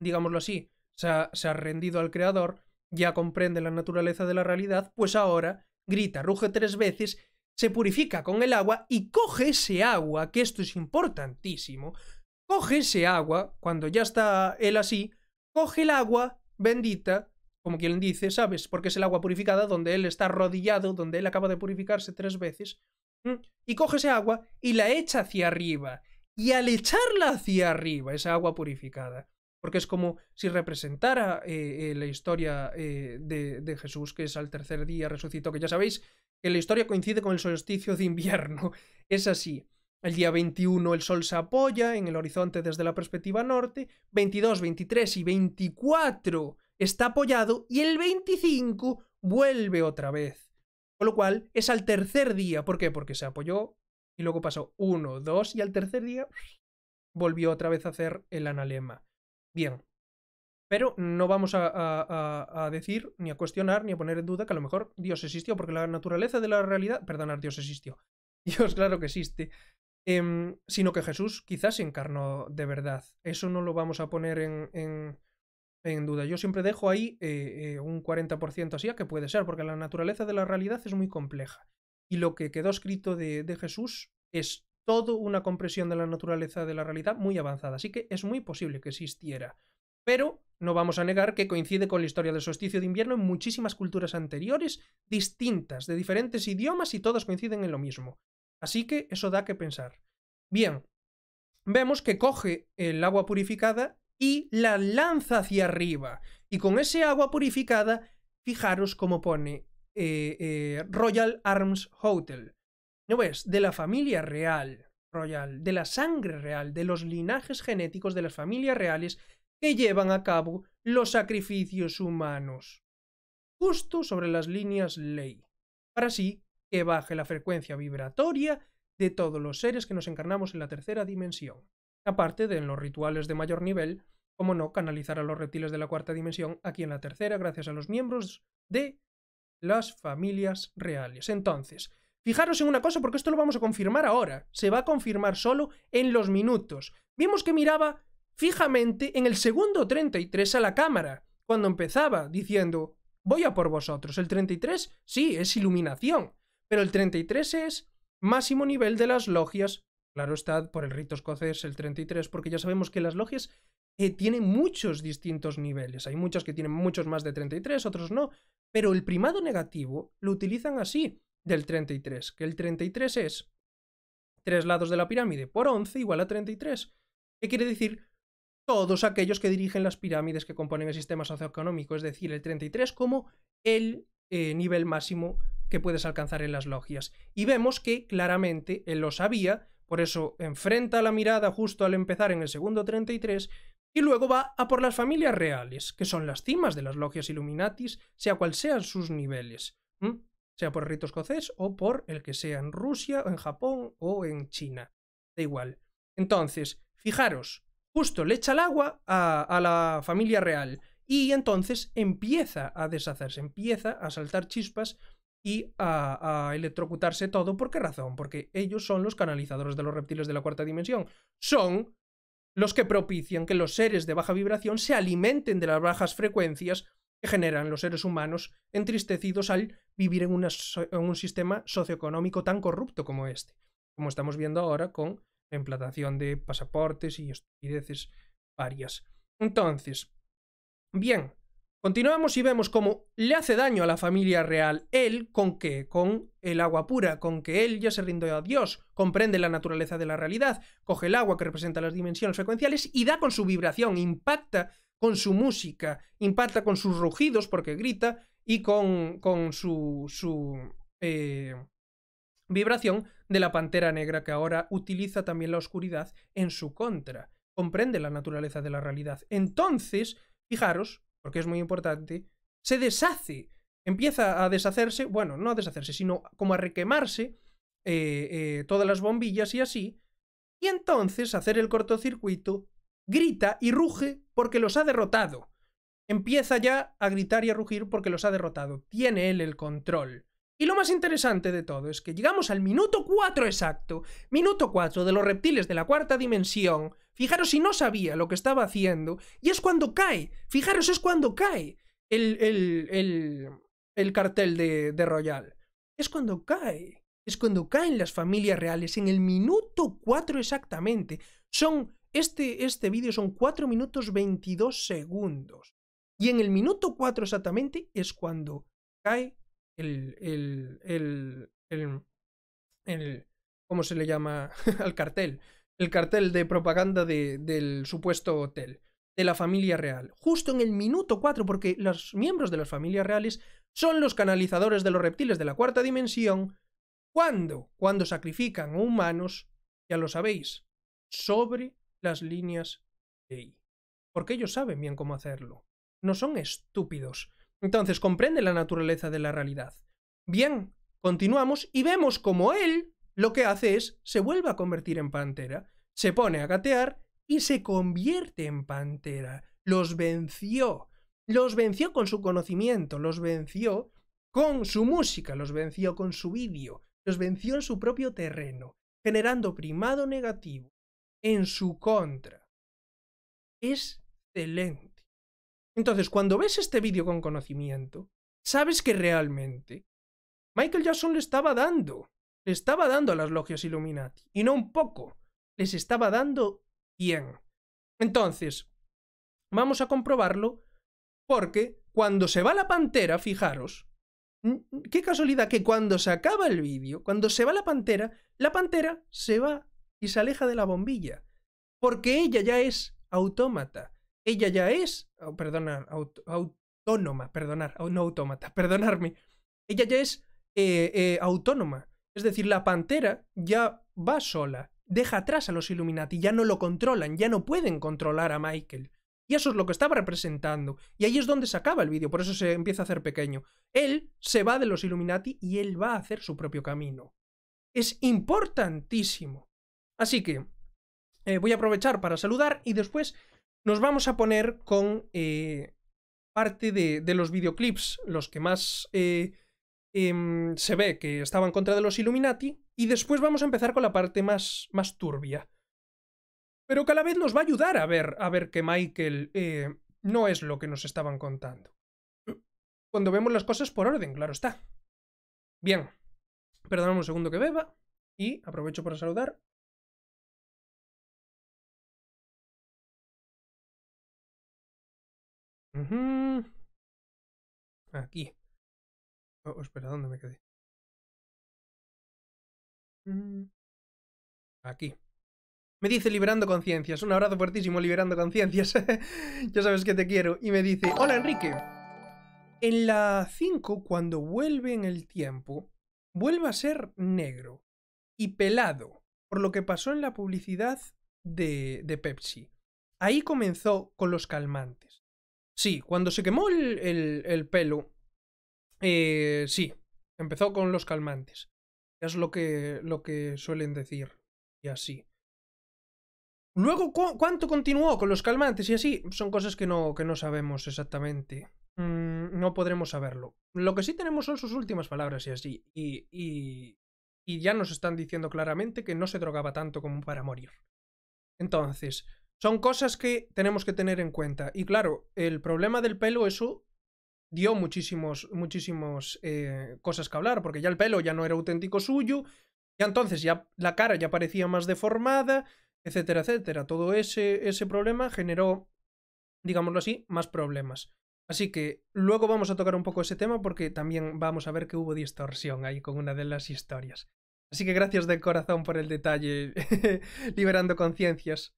Speaker 1: digámoslo así, se ha rendido al creador, ya comprende la naturaleza de la realidad, pues ahora grita, ruge tres veces, se purifica con el agua y coge ese agua, que esto es importantísimo, coge ese agua, cuando ya está él así, coge el agua bendita como quien dice, ¿sabes? Porque es el agua purificada donde él está arrodillado, donde él acaba de purificarse tres veces, y coge ese agua y la echa hacia arriba. Y al echarla hacia arriba, esa agua purificada, porque es como si representara eh, eh, la historia eh, de, de, Jesús, que es al tercer día resucitó, que ya sabéis que la historia coincide con el solsticio de invierno. Es así. El día 21 el sol se apoya en el horizonte desde la perspectiva norte, 22, 23 y 24 está apoyado y el 25 vuelve otra vez. Con lo cual es al tercer día. ¿Por qué? Porque se apoyó y luego pasó 1, 2 y al tercer día volvió otra vez a hacer el analema. Bien. Pero no vamos a, decir, ni a cuestionar, ni a poner en duda que a lo mejor Dios existió, porque la naturaleza de la realidad, perdonar, Dios existió. Dios, claro que existe. Em, sino que Jesús quizás se encarnó de verdad. Eso no lo vamos a poner en, duda. Yo siempre dejo ahí eh, eh, un 40% así a que puede ser, porque la naturaleza de la realidad es muy compleja. Y lo que quedó escrito de, de Jesús es todo una compresión de la naturaleza de la realidad muy avanzada. Así que es muy posible que existiera. Pero no vamos a negar que coincide con la historia del solsticio de invierno en muchísimas culturas anteriores, distintas, de diferentes idiomas y todas coinciden en lo mismo. Así que eso da que pensar. Bien, vemos que coge el agua purificada y la lanza hacia arriba. Y con ese agua purificada, fijaros cómo pone eh, eh, Royal Arms Hotel. ¿No ves? De la familia real, royal, de la sangre real, de los linajes genéticos de las familias reales que llevan a cabo los sacrificios humanos, justo sobre las líneas ley, para así que baje la frecuencia vibratoria de todos los seres que nos encarnamos en la tercera dimensión, aparte de en los rituales de mayor nivel, como no canalizar a los reptiles de la cuarta dimensión aquí en la tercera gracias a los miembros de las familias reales. Entonces, fijaros en una cosa porque esto lo vamos a confirmar ahora, se va a confirmar solo en los minutos. Vimos que miraba fijamente en el segundo 33 a la cámara, cuando empezaba, diciendo, voy a por vosotros. El 33 sí, es iluminación, pero el 33 es máximo nivel de las logias. Claro está, por el rito escocés el 33, porque ya sabemos que las logias eh, tienen muchos distintos niveles. Hay muchos que tienen muchos más de 33, otros no, pero el primado negativo lo utilizan así, del 33, que el 33 es tres lados de la pirámide por 11 igual a 33. ¿Qué quiere decir? Todos aquellos que dirigen las pirámides que componen el sistema socioeconómico, es decir, el 33 como el eh, nivel máximo que puedes alcanzar en las logias. Y vemos que claramente él lo sabía, por eso enfrenta la mirada justo al empezar en el segundo 33 y luego va a por las familias reales, que son las cimas de las logias Illuminatis, sea cual sean sus niveles, sea por rito escocés o por el que sea en Rusia, en Japón o en China. Da igual. Entonces, fijaros, justo le echa el agua a, la familia real y entonces empieza a deshacerse, empieza a saltar chispas y a, electrocutarse todo. ¿Por qué razón? Porque ellos son los canalizadores de los reptiles de la cuarta dimensión. Son los que propician que los seres de baja vibración se alimenten de las bajas frecuencias que generan los seres humanos entristecidos al vivir en, un sistema socioeconómico tan corrupto como este, como estamos viendo ahora con la implantación de pasaportes y estupideces varias. Entonces, bien, continuamos y vemos cómo le hace daño a la familia real él con qué, con el agua pura, con que él ya se rindió a Dios, comprende la naturaleza de la realidad, coge el agua que representa las dimensiones frecuenciales y da con su vibración, impacta con su música, impacta con sus rugidos porque grita y con, con su, su eh, vibración de la pantera negra que ahora utiliza también la oscuridad en su contra. Comprende la naturaleza de la realidad. Entonces, fijaros, porque es muy importante, se deshace, empieza a deshacerse, bueno, no a deshacerse, sino como a requemarse eh, eh, todas las bombillas y así, y entonces hacer el cortocircuito, grita y ruge porque los ha derrotado. Empieza ya a gritar y a rugir porque los ha derrotado. Tiene él el control. Y lo más interesante de todo es que llegamos al minuto 4 exacto, minuto 4 de los reptiles de la cuarta dimensión. Fijaros si no sabía lo que estaba haciendo, y es cuando cae, fijaros, es cuando cae el, el, el, el cartel de, de Royal. Es cuando cae, es cuando caen las familias reales en el minuto 4 exactamente. Son, este, este vídeo son 4 minutos 22 segundos. Y en el minuto 4 exactamente es cuando cae el, el, el, el, ¿cómo se le llama? al cartel. El cartel de propaganda de, del supuesto hotel, de la familia real. Justo en el minuto 4, porque los miembros de las familias reales son los canalizadores de los reptiles de la cuarta dimensión. ¿Cuándo? Cuando sacrifican a humanos, ya lo sabéis, sobre las líneas de I. Porque ellos saben bien cómo hacerlo. No son estúpidos. Entonces comprende la naturaleza de la realidad. Bien, continuamos y vemos como él lo que hace es se vuelve a convertir en pantera, se pone a gatear y se convierte en pantera. Los venció. Los venció con su conocimiento, los venció con su música, los venció con su vídeo, los venció en su propio terreno, generando primado negativo en su contra. Excelente. Entonces, cuando ves este vídeo con conocimiento, sabes que realmente Michael Jackson le estaba dando, le estaba dando a las logias Illuminati, y no un poco, les estaba dando bien. Entonces, vamos a comprobarlo porque cuando se va la pantera, fijaros, qué casualidad que cuando se acaba el vídeo, cuando se va la pantera, la pantera se va y se aleja de la bombilla. Porque ella ya es autómata. Ella ya es, oh, autónoma, perdonar, no autómata, perdonarme. Ella ya es eh, eh, autónoma. Es decir, la pantera ya va sola, deja atrás a los Illuminati, ya no lo controlan, ya no pueden controlar a Michael. Y eso es lo que estaba representando. Y ahí es donde se acaba el vídeo, por eso se empieza a hacer pequeño. Él se va de los Illuminati y él va a hacer su propio camino. Es importantísimo. Así que eh, voy a aprovechar para saludar y después nos vamos a poner con eh, parte de, los videoclips, los que más eh, em, se ve que estaban contra de los Illuminati, y después vamos a empezar con la parte más, más turbia pero que a la vez nos va a ayudar a ver, a ver que Michael eh, no es lo que nos estaban contando. Cuando vemos las cosas por orden, claro está. Bien, perdonamos un segundo que beba y aprovecho para saludar. Aquí. Oh, espera, ¿dónde me quedé? Mm. Aquí. Me dice Liberando Conciencias. Un abrazo fuertísimo, Liberando Conciencias. ya sabes que te quiero. Y me dice, hola Enrique. En la 5, cuando vuelve en el tiempo, vuelve a ser negro y pelado, por lo que pasó en la publicidad de, de Pepsi. Ahí comenzó con los calmantes. Sí, cuando se quemó el, el, el pelo, eh, sí, empezó con los calmantes. Es lo que, lo que suelen decir. Y así. Luego, ¿cuánto continuó con los calmantes y así? Son cosas que no, que no sabemos exactamente. Mm, no podremos saberlo. Lo que sí tenemos son sus últimas palabras y así. Y, y, y ya nos están diciendo claramente que no se drogaba tanto como para morir. Entonces, son cosas que tenemos que tener en cuenta. Y claro, el problema del pelo, eso dio muchísimos, muchísimos eh, cosas que hablar, porque ya el pelo ya no era auténtico suyo, y entonces ya la cara ya parecía más deformada, etcétera, etcétera. Todo ese, ese problema generó, digámoslo así, más problemas. Así que luego vamos a tocar un poco ese tema porque también vamos a ver que hubo distorsión ahí con una de las historias. Así que gracias de corazón por el detalle, liberando conciencias.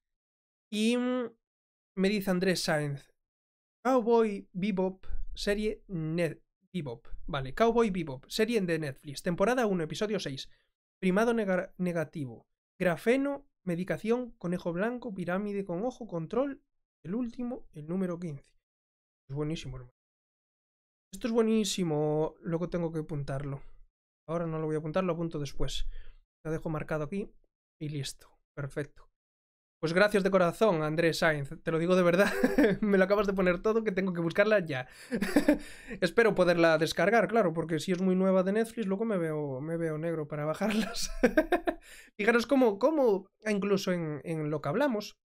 Speaker 1: Y mm, me dice Andrés Sáenz, Cowboy Bebop, serie Net Bebop. Vale, Cowboy Bebop, serie de Netflix, temporada 1, episodio 6. Primado negativo. Grafeno medicación, conejo blanco, pirámide con ojo, control, el último, el número 15. Es buenísimo, hermano. Esto es buenísimo, luego tengo que apuntarlo. Ahora no lo voy a apuntar, lo apunto después. Lo dejo marcado aquí y listo. Perfecto. Pues gracias de corazón, Andrés Sainz. Te lo digo de verdad. Me lo acabas de poner todo que tengo que buscarla ya. Espero poderla descargar, claro, porque si es muy nueva de Netflix, luego me veo, me veo negro para bajarlas. Fijaros cómo, cómo incluso en, en, lo que hablamos,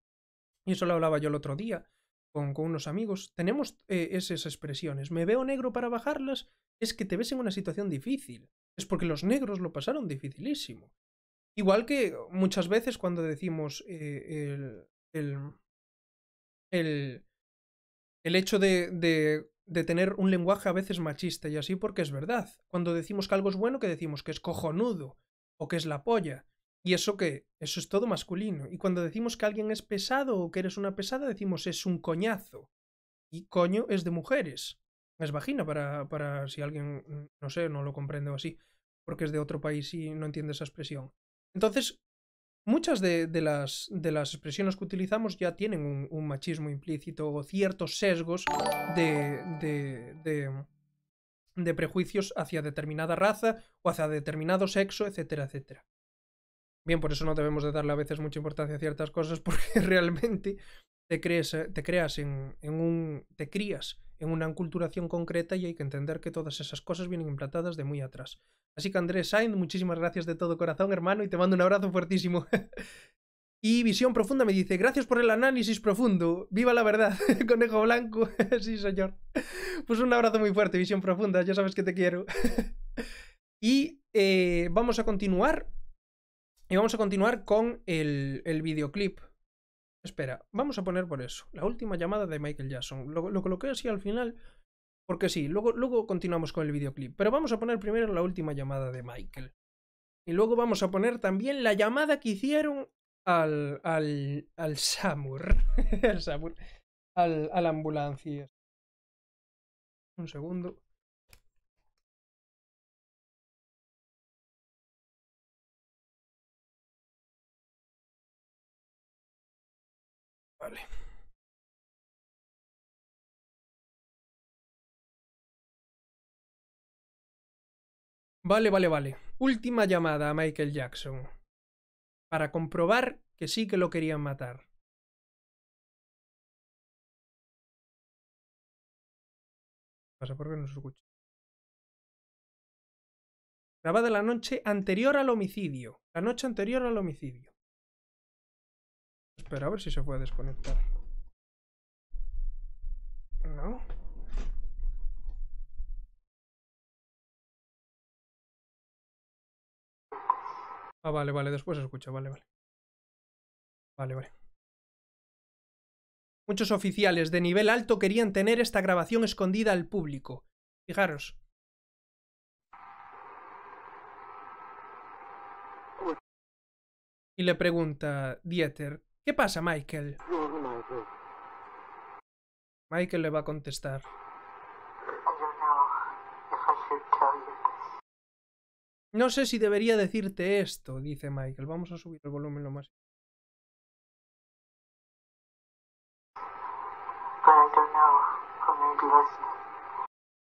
Speaker 1: y eso lo hablaba yo el otro día con, con unos amigos, tenemos eh, esas expresiones. Me veo negro para bajarlas, es que te ves en una situación difícil. Es porque los negros lo pasaron dificilísimo. Igual que muchas veces cuando decimos eh, el, el, el, el hecho de, de, de tener un lenguaje a veces machista y así porque es verdad. Cuando decimos que algo es bueno, que decimos que es cojonudo o que es la polla. Y eso que, eso es todo masculino. Y cuando decimos que alguien es pesado o que eres una pesada, decimos es un coñazo. Y coño es de mujeres. Es vagina para, para si alguien, no sé, no lo comprende o así, porque es de otro país y no entiende esa expresión. Entonces, muchas de, las, de las expresiones que utilizamos ya tienen un, un machismo implícito o ciertos sesgos de, de, de, de prejuicios hacia determinada raza o hacia determinado sexo, etcétera, etcétera. Bien, por eso no debemos de darle a veces mucha importancia a ciertas cosas porque realmente te crees, te creas en, en un. te crías en una enculturación concreta y hay que entender que todas esas cosas vienen implantadas de muy atrás. Así que Andrés Sainz, muchísimas gracias de todo corazón, hermano, y te mando un abrazo fuertísimo. y Visión Profunda me dice, gracias por el análisis profundo, viva la verdad, conejo blanco, sí señor. Pues un abrazo muy fuerte, Visión Profunda, ya sabes que te quiero. y eh, vamos a continuar. Y vamos a continuar con el, el videoclip. Espera, vamos a poner por eso. La última llamada de Michael Jackson. Lo, lo coloqué así al final. Porque sí, luego, luego continuamos con el videoclip. Pero vamos a poner primero la última llamada de Michael. Y luego vamos a poner también la llamada que hicieron al. al. al Samur. al Samur. Al, ambulancia. Un segundo. Vale. Vale, vale. Última llamada a Michael Jackson. Para comprobar que sí que lo querían matar. ¿Qué pasa? ¿Por qué no se escucha? Grabada la noche anterior al homicidio. La noche anterior al homicidio. Espera, a ver si se puede desconectar. No. Ah, vale, vale, después escucha, vale, vale. Vale, vale. Muchos oficiales de nivel alto querían tener esta grabación escondida al público. Fijaros. Y le pregunta Dieter, ¿qué pasa, Michael? Michael le va a contestar. No sé si debería decirte esto, dice Michael. Vamos a subir el volumen lo más.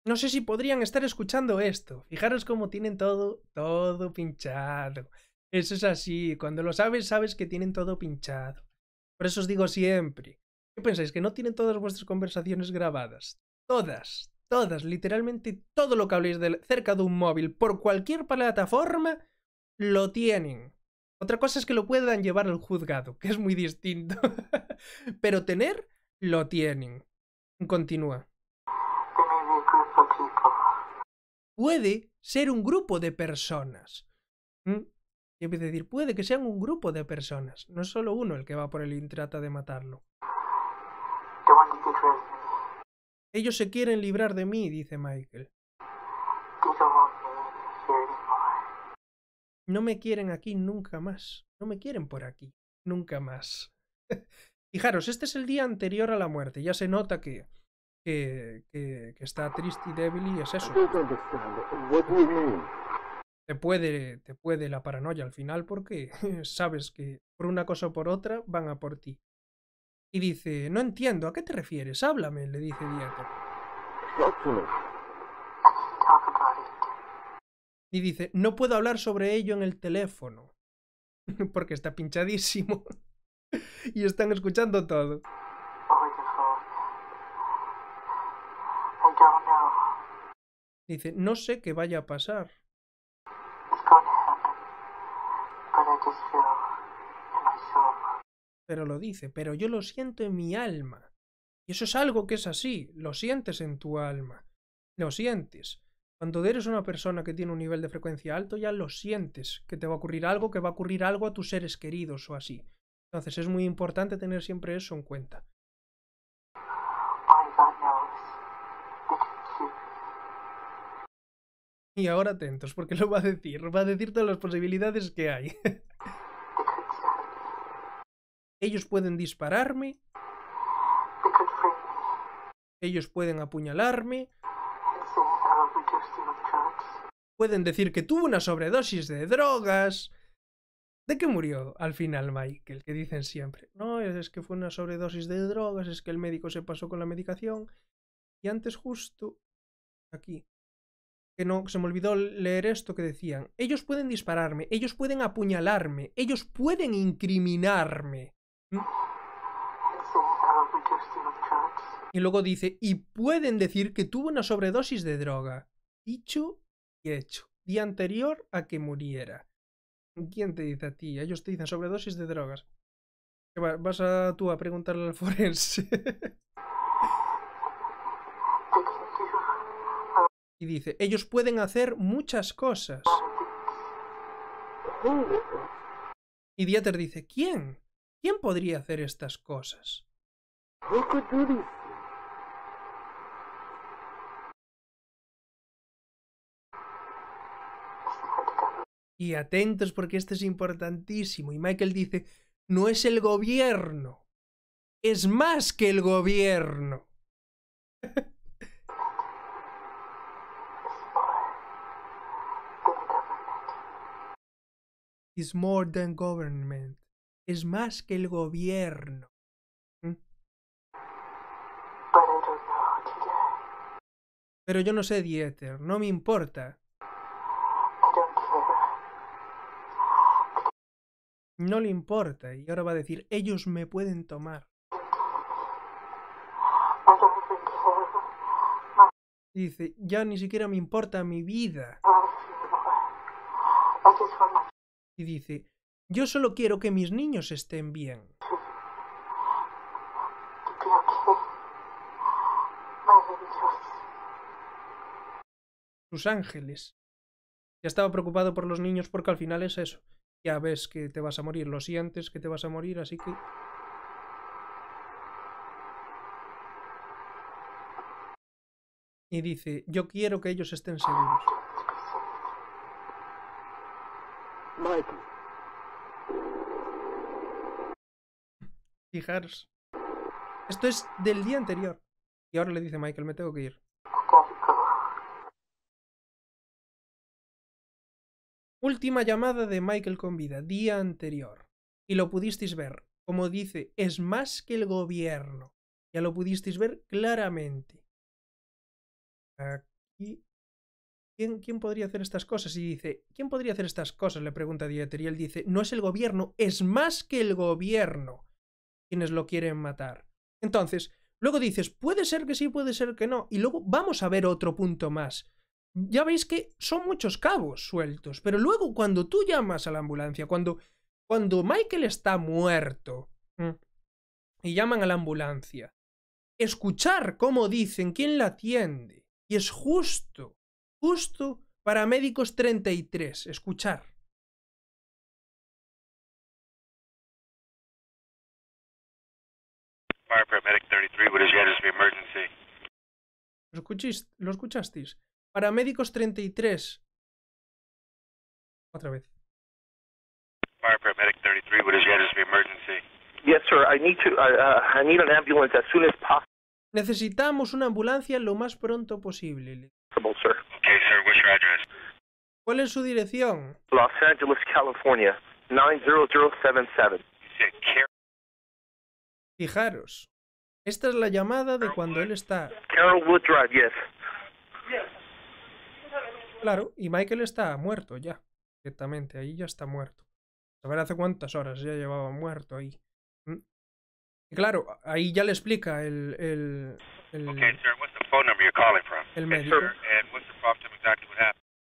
Speaker 1: No sé si podrían estar escuchando esto. Fijaros cómo tienen todo, todo pinchado. Eso es así. Cuando lo sabes, sabes que tienen todo pinchado. Por eso os digo siempre. ¿Qué pensáis? ¿Que no tienen todas vuestras conversaciones grabadas? Todas, todas, literalmente todo lo que habléis de, cerca de un móvil por cualquier plataforma, lo tienen. Otra cosa es que lo puedan llevar al juzgado, que es muy distinto. Pero tener, lo tienen. Continúa. Puede ser un grupo de personas. ¿Mm? Quiero decir, puede que sean un grupo de personas. No es solo uno el que va por él y trata de matarlo. Ellos se quieren librar de mí, dice Michael. No me quieren aquí nunca más. No me quieren por aquí. Nunca más. Fijaros, este es el día anterior a la muerte. Ya se nota que, que, que, que está triste y débil y es eso. Te puede, te puede la paranoia al final porque sabes que por una cosa o por otra van a por ti. Y dice, no entiendo, ¿a qué te refieres? Háblame, le dice Dieter. Y dice, no puedo hablar sobre ello en el teléfono. Porque está pinchadísimo. y están escuchando todo. Dice, no sé qué vaya a pasar. Pero lo dice, pero yo lo siento en mi alma. Y eso es algo que es así, lo sientes en tu alma, lo sientes. Cuando eres una persona que tiene un nivel de frecuencia alto, ya lo sientes, que te va a ocurrir algo, que va a ocurrir algo a tus seres queridos o así. Entonces es muy importante tener siempre eso en cuenta. Y ahora atentos, porque lo va a decir, va a decir todas las posibilidades que hay. Ellos pueden dispararme. Ellos pueden apuñalarme. Pueden decir que tuvo una sobredosis de drogas. ¿De qué murió al final Michael? Que dicen siempre. No, es que fue una sobredosis de drogas, es que el médico se pasó con la medicación. Y antes justo aquí. Que no, se me olvidó leer esto que decían. Ellos pueden dispararme, ellos pueden apuñalarme, ellos pueden incriminarme. ¿Mm? Y luego dice, y pueden decir que tuvo una sobredosis de droga. Dicho y hecho. Día anterior a que muriera. ¿Quién te dice a ti? Ellos te dicen sobredosis de drogas. ¿Qué va- ¿Vas a tú a preguntarle al forense? y dice, ellos pueden hacer muchas cosas. Y Dieter dice, ¿quién? ¿Quién podría hacer estas cosas? Y atentos porque esto es importantísimo. Y Michael dice, no es el gobierno, es más que el gobierno. It's more than government. Es más que el gobierno. ¿Mm? Pero yo no sé, Dieter, no me importa. No le importa y ahora va a decir, ellos me pueden tomar. Dice, ya ni siquiera me importa mi vida. Y dice, yo solo quiero que mis niños estén bien. Sus ángeles. Ya estaba preocupado por los niños porque al final es eso. Ya ves que te vas a morir, lo sientes que te vas a morir, así que... Y dice, yo quiero que ellos estén seguros.
Speaker 3: Michael.
Speaker 1: Fijaros. Esto es del día anterior. Y ahora le dice Michael, me tengo que ir. Última llamada de Michael con vida, día anterior. Y lo pudisteis ver. Como dice, es más que el gobierno. Ya lo pudisteis ver claramente. Aquí. ¿Quién, ¿Quién podría hacer estas cosas? Y dice, ¿quién podría hacer estas cosas? Le pregunta Dieter. Y él dice, no es el gobierno, es más que el gobierno quienes lo quieren matar. Entonces, luego dices, puede ser que sí, puede ser que no. Y luego vamos a ver otro punto más. Ya veis que son muchos cabos sueltos, pero luego cuando tú llamas a la ambulancia, cuando, cuando Michael está muerto y llaman a la ambulancia, escuchar cómo dicen quién la atiende, y es justo, justo para médicos 33, escuchar.
Speaker 6: Fire paramedic 33, what is your address of emergency?
Speaker 1: ¿Lo, escuchis- ¿Lo escuchasteis? Paramédicos 33. Otra vez.
Speaker 6: Fire paramedic 33, what is your address of emergency?
Speaker 7: Yes, sir. I need to. Uh, uh, I need an ambulance as soon as
Speaker 1: Necesitamos una ambulancia lo más pronto posible.
Speaker 7: possible, sir.
Speaker 6: Okay, sir, what's your address?
Speaker 1: ¿Cuál es su dirección?
Speaker 7: Los Angeles, California, nine zero zero seven seven.
Speaker 1: Fijaros. Esta es la llamada de cuando él está.
Speaker 7: Carolwood Drive. Yes.
Speaker 1: Claro, y Michael está muerto ya. Directamente, ahí ya está muerto. A ver hace cuántas horas ya llevaba muerto ahí. ¿Mm? Y claro, ahí ya le explica el, el, el,
Speaker 6: Okay, sir, what's the phone number you're calling from?
Speaker 1: el médico.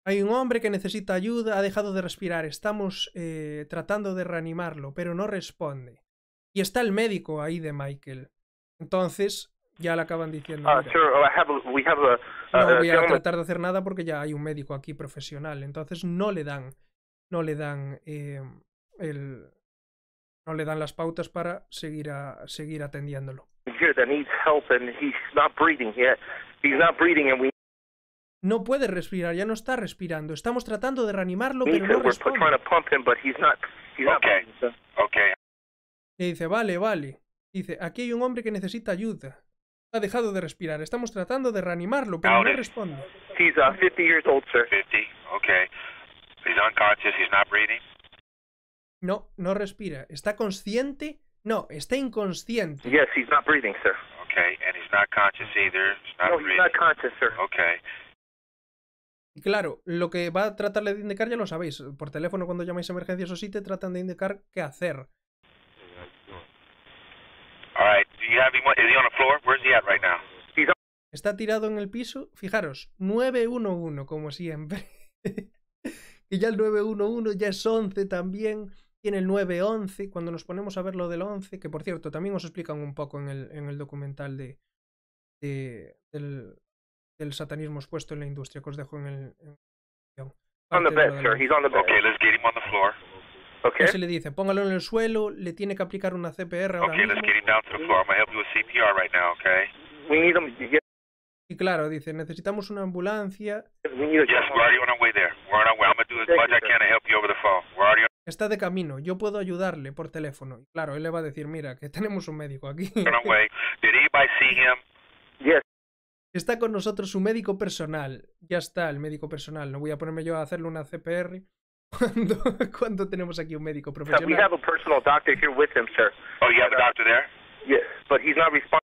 Speaker 1: Hay un hombre que necesita ayuda, ha dejado de respirar, estamos eh, tratando de reanimarlo, pero no responde. Y está el médico ahí de Michael. Entonces, ya le acaban diciendo,
Speaker 7: Uh,
Speaker 1: "Mira,
Speaker 7: sir, I have a, we have a, a,
Speaker 1: no voy a tratar de hacer nada porque ya hay un médico aquí profesional. Entonces no le dan, no le dan eh, el, no le dan las pautas para seguir a seguir atendiéndolo.
Speaker 7: here that needs help and he's not breathing yet. He's not breathing and we
Speaker 1: No puede respirar, ya no está respirando. Estamos tratando de reanimarlo, pero no responde.
Speaker 7: He's. He's.
Speaker 1: Y dice, vale, vale. Dice, aquí hay un hombre que necesita ayuda. Ha dejado de respirar. Estamos tratando de reanimarlo, pero no responde.
Speaker 7: He's uh, 50 years old, sir.
Speaker 6: 50. Okay. He's unconscious. He's not breathing.
Speaker 1: No, no respira. ¿Está consciente? No, está inconsciente.
Speaker 7: Yes, he's not breathing, sir.
Speaker 6: Okay. And he's not conscious either. He's not
Speaker 7: No, he's
Speaker 6: breathing.
Speaker 7: not conscious, sir.
Speaker 6: Okay.
Speaker 1: Y claro, lo que va a tratarle de indicar ya lo sabéis. Por teléfono cuando llamáis a emergencias o sí te tratan de indicar qué hacer.
Speaker 6: All right. Do you have him? Is he on the floor? Where's he at right now?
Speaker 1: Está tirado en el piso. Fijaros, 911 como siempre. y ya el 911 ya es 11 también. Tiene el 911. Cuando nos ponemos a ver lo del 11, que por cierto también os explican un poco en el, en el documental de, de- del, del satanismo expuesto en la industria que os dejo en el... en-
Speaker 7: On the
Speaker 1: parte de lo
Speaker 7: bed, sir.
Speaker 1: 11.
Speaker 7: He's on the bed.
Speaker 6: Okay. Let's get him on the floor.
Speaker 7: Okay.
Speaker 1: Se le dice, póngalo en el suelo, le tiene que aplicar una CPR ahora
Speaker 6: Okay. Let's
Speaker 1: mismo.
Speaker 6: get him down to the floor. I'm gonna help you with CPR right now. Okay.
Speaker 7: We need him. Yes,
Speaker 1: Y claro, dice, necesitamos una ambulancia.
Speaker 7: we need a
Speaker 6: Yes, we're already on our way there. We're on our way. I'm gonna do as
Speaker 7: Thank
Speaker 6: much
Speaker 7: you,
Speaker 6: I
Speaker 7: sir.
Speaker 6: can to help you over the phone. We're already
Speaker 1: Está de camino, yo puedo ayudarle por teléfono. Y claro, él le va a decir, mira, que tenemos un médico aquí.
Speaker 6: on our way. Did anybody see him?
Speaker 7: Yes.
Speaker 1: Está con nosotros su médico personal. Ya está, el médico personal. No voy a ponerme yo a hacerle una CPR cuando, cuando tenemos aquí un médico
Speaker 7: Sir, we
Speaker 1: profesional.
Speaker 7: have a personal doctor here with him, sir.
Speaker 6: Oh, you have a doctor there?
Speaker 7: Yes, but he's not responding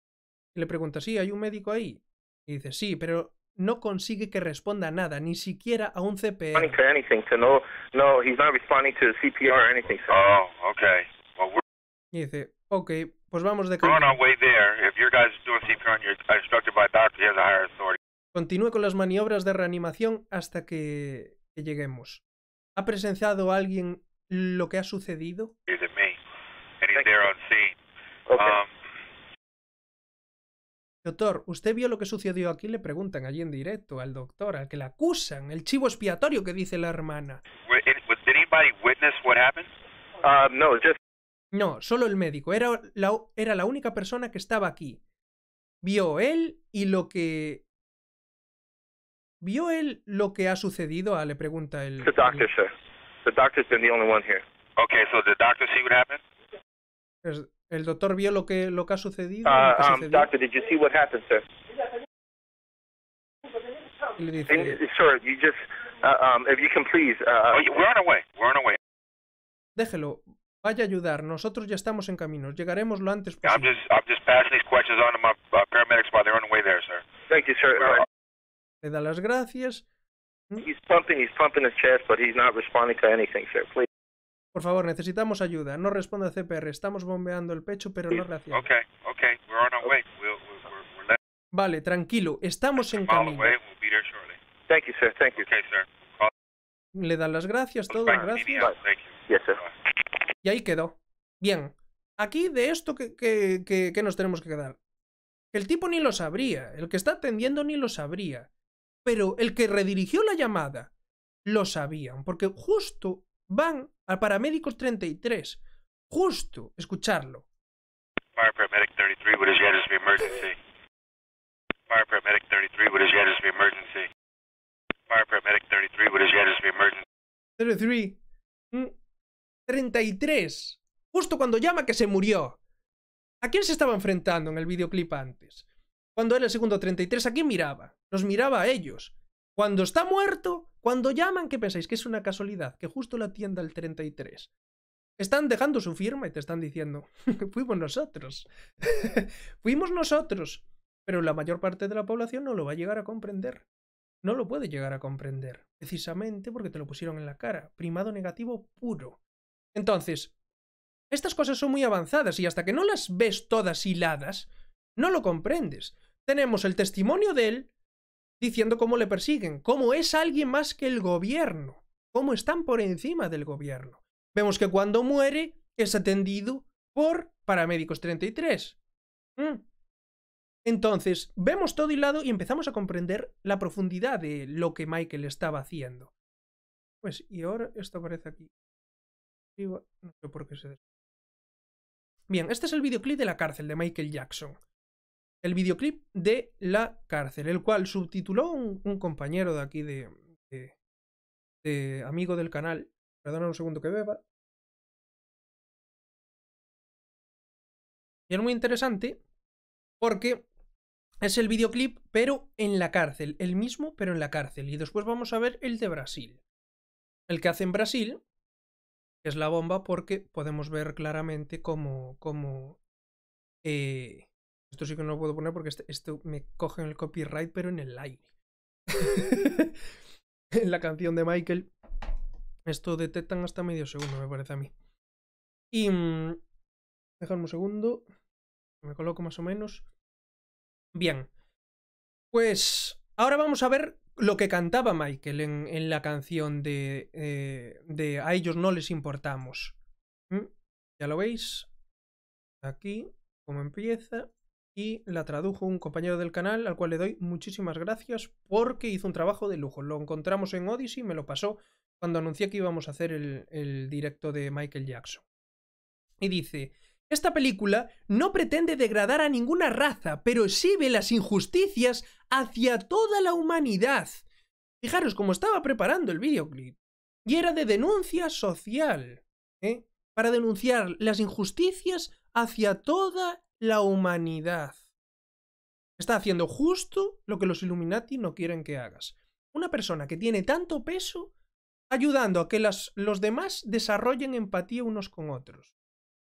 Speaker 1: le pregunta, sí, hay un médico ahí. Y dice, sí, pero no consigue que responda a nada, ni siquiera a un CPR.
Speaker 7: to anything. To no, no, he's not responding to CPR or anything, sir.
Speaker 6: Oh, okay. Well, we're
Speaker 1: Y dice, ok, pues vamos de camino. Continúe con las maniobras de reanimación hasta que, que lleguemos. ¿Ha presenciado alguien lo que ha sucedido?
Speaker 6: Um,
Speaker 1: Doctor, ¿usted vio lo que sucedió aquí? Le preguntan allí en directo al doctor, al que le acusan, el chivo expiatorio que dice la hermana.
Speaker 7: uh, no,
Speaker 1: solo el médico. Era la, era la única persona que estaba aquí. Vio él y lo que... ¿Vio él lo que ha sucedido? Ah, le pregunta el...
Speaker 7: the doctor, sir. The doctor's been the only one here.
Speaker 6: Okay, so the doctor see what happened?
Speaker 1: el, el doctor vio lo que, lo que ha sucedido.
Speaker 7: Uh, um, doctor, did you see what happened, sir?
Speaker 1: y le
Speaker 7: And,
Speaker 1: dice,
Speaker 7: sir, you just, uh, um, if you can please, uh,
Speaker 6: Oh, yeah, we're on our way. We're on our way.
Speaker 1: déjelo, vaya a ayudar, nosotros ya estamos en camino, llegaremos lo antes
Speaker 6: I'm
Speaker 1: posible.
Speaker 6: just I'm just passing these questions on to my uh, paramedics while they're on the way there, sir.
Speaker 7: thank you, sir.
Speaker 1: Le da las gracias.
Speaker 7: he's pumping, he's pumping his chest, but he's not responding to anything, sir. Please.
Speaker 1: Por favor, necesitamos ayuda. No responde a CPR. Estamos bombeando el pecho, pero no reacciona.
Speaker 6: Okay, okay, we're on our way. We'll, we're, we're,
Speaker 1: Vale, tranquilo, estamos en camino.
Speaker 6: way. We'll be there shortly.
Speaker 7: Thank you, sir. Thank you.
Speaker 6: Okay, sir.
Speaker 1: Le dan las gracias, todo, gracias.
Speaker 7: Yes, sir.
Speaker 1: Y ahí quedó. Bien. Aquí de esto que, que, que- que nos tenemos que quedar. El tipo ni lo sabría. El que está atendiendo ni lo sabría. Pero el que redirigió la llamada lo sabían. Porque justo van al paramédicos 33. Justo, escucharlo.
Speaker 6: Fire paramedic 33, what is your address of emergency? Fire paramedic 33, what is your address of emergency? Fire paramedic 33, what is your address of emergency?
Speaker 1: 33. Mm, 33. Justo cuando llama que se murió. ¿A quién se estaba enfrentando en el videoclip antes? Cuando era el segundo 33, ¿a quién miraba? Los miraba a ellos. Cuando está muerto, cuando llaman, ¿qué pensáis? Que es una casualidad, que justo la atienda el 33. Están dejando su firma y te están diciendo, fuimos nosotros. fuimos nosotros. Pero la mayor parte de la población no lo va a llegar a comprender. No lo puede llegar a comprender. Precisamente porque te lo pusieron en la cara. Primado negativo puro. Entonces, estas cosas son muy avanzadas y hasta que no las ves todas hiladas, no lo comprendes. Tenemos el testimonio de él diciendo cómo le persiguen, cómo es alguien más que el gobierno, cómo están por encima del gobierno. Vemos que cuando muere es atendido por paramédicos 33. Mm. Entonces, vemos todo hilado y empezamos a comprender la profundidad de lo que Michael estaba haciendo. Pues, y ahora esto aparece aquí. No sé por qué se Bien, este es el videoclip de la cárcel de Michael Jackson. El videoclip de la cárcel, el cual subtituló un, compañero de aquí de, amigo del canal. Perdona un segundo que beba. Y es muy interesante porque es el videoclip, pero en la cárcel. El mismo, pero en la cárcel. Y después vamos a ver el de Brasil. El que hace en Brasil, es la bomba, porque podemos ver claramente cómo. cómo eh, esto sí que no lo puedo poner porque este, esto me coge el copyright, pero en el aire. en la canción de Michael. Esto detectan hasta medio segundo, me parece a mí. Y. Mmm, Dejadme un segundo. Me coloco más o menos. Bien. Pues ahora vamos a ver lo que cantaba Michael en, la canción de, eh, de A ellos no les importamos. ¿Mm? Ya lo veis. Aquí, cómo empieza. Y la tradujo un compañero del canal al cual le doy muchísimas gracias porque hizo un trabajo de lujo. Lo encontramos en Odyssey, me lo pasó cuando anuncié que íbamos a hacer el, directo de Michael Jackson. Y dice, esta película no pretende degradar a ninguna raza, pero sí ve las injusticias hacia toda la humanidad. Fijaros cómo estaba preparando el videoclip. Y era de denuncia social, ¿eh? Para denunciar las injusticias hacia toda la humanidad. Está haciendo justo lo que los Illuminati no quieren que hagas. Una persona que tiene tanto peso ayudando a que los demás desarrollen empatía unos con otros.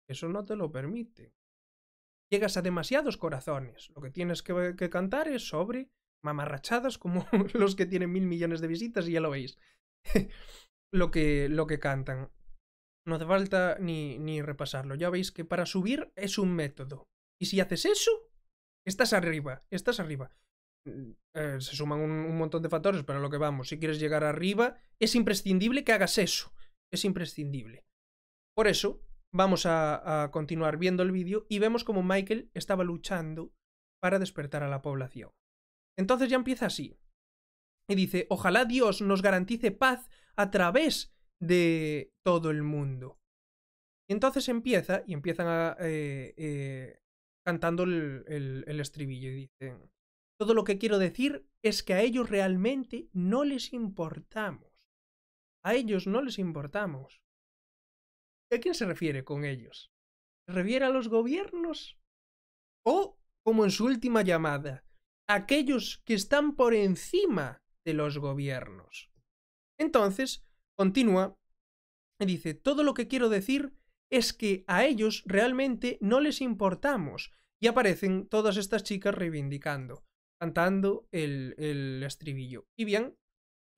Speaker 1: Eso no te lo permite. Llegas a demasiados corazones. Lo que tienes que, que cantar es sobre mamarrachadas como los que tienen mil millones de visitas y ya lo veis. lo, que, lo que cantan. No hace falta ni, ni repasarlo. Ya veis que para subir es un método. Y si haces eso, estás arriba. Estás arriba. Eh, se suman un, montón de factores, pero a lo que vamos, si quieres llegar arriba, es imprescindible que hagas eso. Es imprescindible. Por eso, vamos a, a continuar viendo el vídeo y vemos como Michael estaba luchando para despertar a la población. Entonces ya empieza así. Y dice, ojalá Dios nos garantice paz a través de todo el mundo. Y entonces empieza, y empiezan a, eh, eh, cantando el, estribillo, y dicen, todo lo que quiero decir es que a ellos realmente no les importamos. A ellos no les importamos. ¿A quién se refiere con ellos? ¿Se refiere a los gobiernos? ¿O, como en su última llamada, aquellos que están por encima de los gobiernos? Entonces, continúa y dice, todo lo que quiero decir es que a ellos realmente no les importamos. Y aparecen todas estas chicas reivindicando, cantando el, el estribillo. Y bien,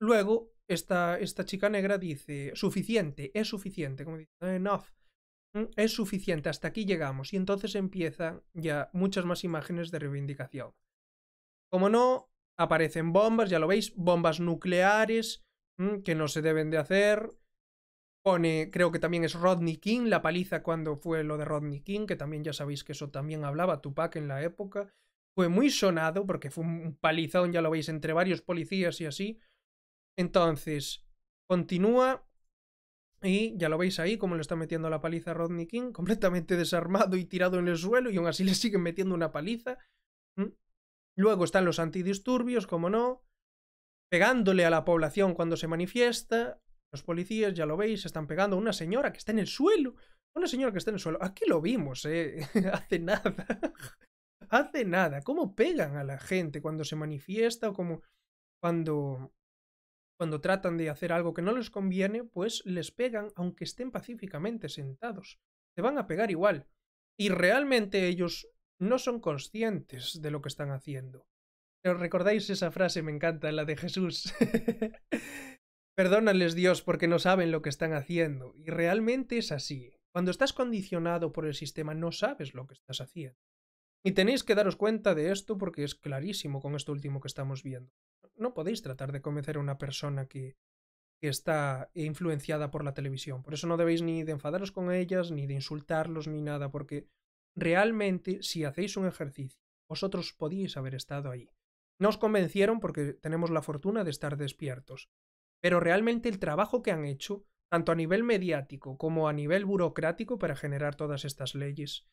Speaker 1: luego esta, esta chica negra dice, suficiente, es suficiente, como dice, enough, mm, es suficiente, hasta aquí llegamos. Y entonces empiezan ya muchas más imágenes de reivindicación. Como no, aparecen bombas, ya lo veis, bombas nucleares mm, que no se deben de hacer. Pone, creo que también es Rodney King, la paliza cuando fue lo de Rodney King, que también ya sabéis que eso también hablaba Tupac en la época. Fue muy sonado porque fue un palizón, ya lo veis, entre varios policías y así. Entonces, continúa y ya lo veis ahí, como le está metiendo la paliza a Rodney King, completamente desarmado y tirado en el suelo, y aún así le siguen metiendo una paliza. Luego están los antidisturbios, como no, pegándole a la población cuando se manifiesta. Los policías, ya lo veis, están pegando a una señora que está en el suelo. Una señora que está en el suelo. Aquí lo vimos, ¿eh? Hace nada. Hace nada. ¿Cómo pegan a la gente cuando se manifiesta o como cuando cuando tratan de hacer algo que no les conviene, pues les pegan aunque estén pacíficamente sentados. Te van a pegar igual. Y realmente ellos no son conscientes de lo que están haciendo. ¿Os recordáis esa frase? Me encanta, la de Jesús. Perdónales Dios porque no saben lo que están haciendo. Y realmente es así. Cuando estás condicionado por el sistema no sabes lo que estás haciendo. Y tenéis que daros cuenta de esto porque es clarísimo con esto último que estamos viendo no podéis tratar de convencer a una persona que, que está influenciada por la televisión. Por eso no debéis ni de enfadaros con ellas, ni de insultarlos, ni nada, porque realmente si hacéis un ejercicio, vosotros podíais haber estado ahí. No os convencieron porque tenemos la fortuna de estar despiertos, pero realmente el trabajo que han hecho, tanto a nivel mediático como a nivel burocrático para generar todas estas leyes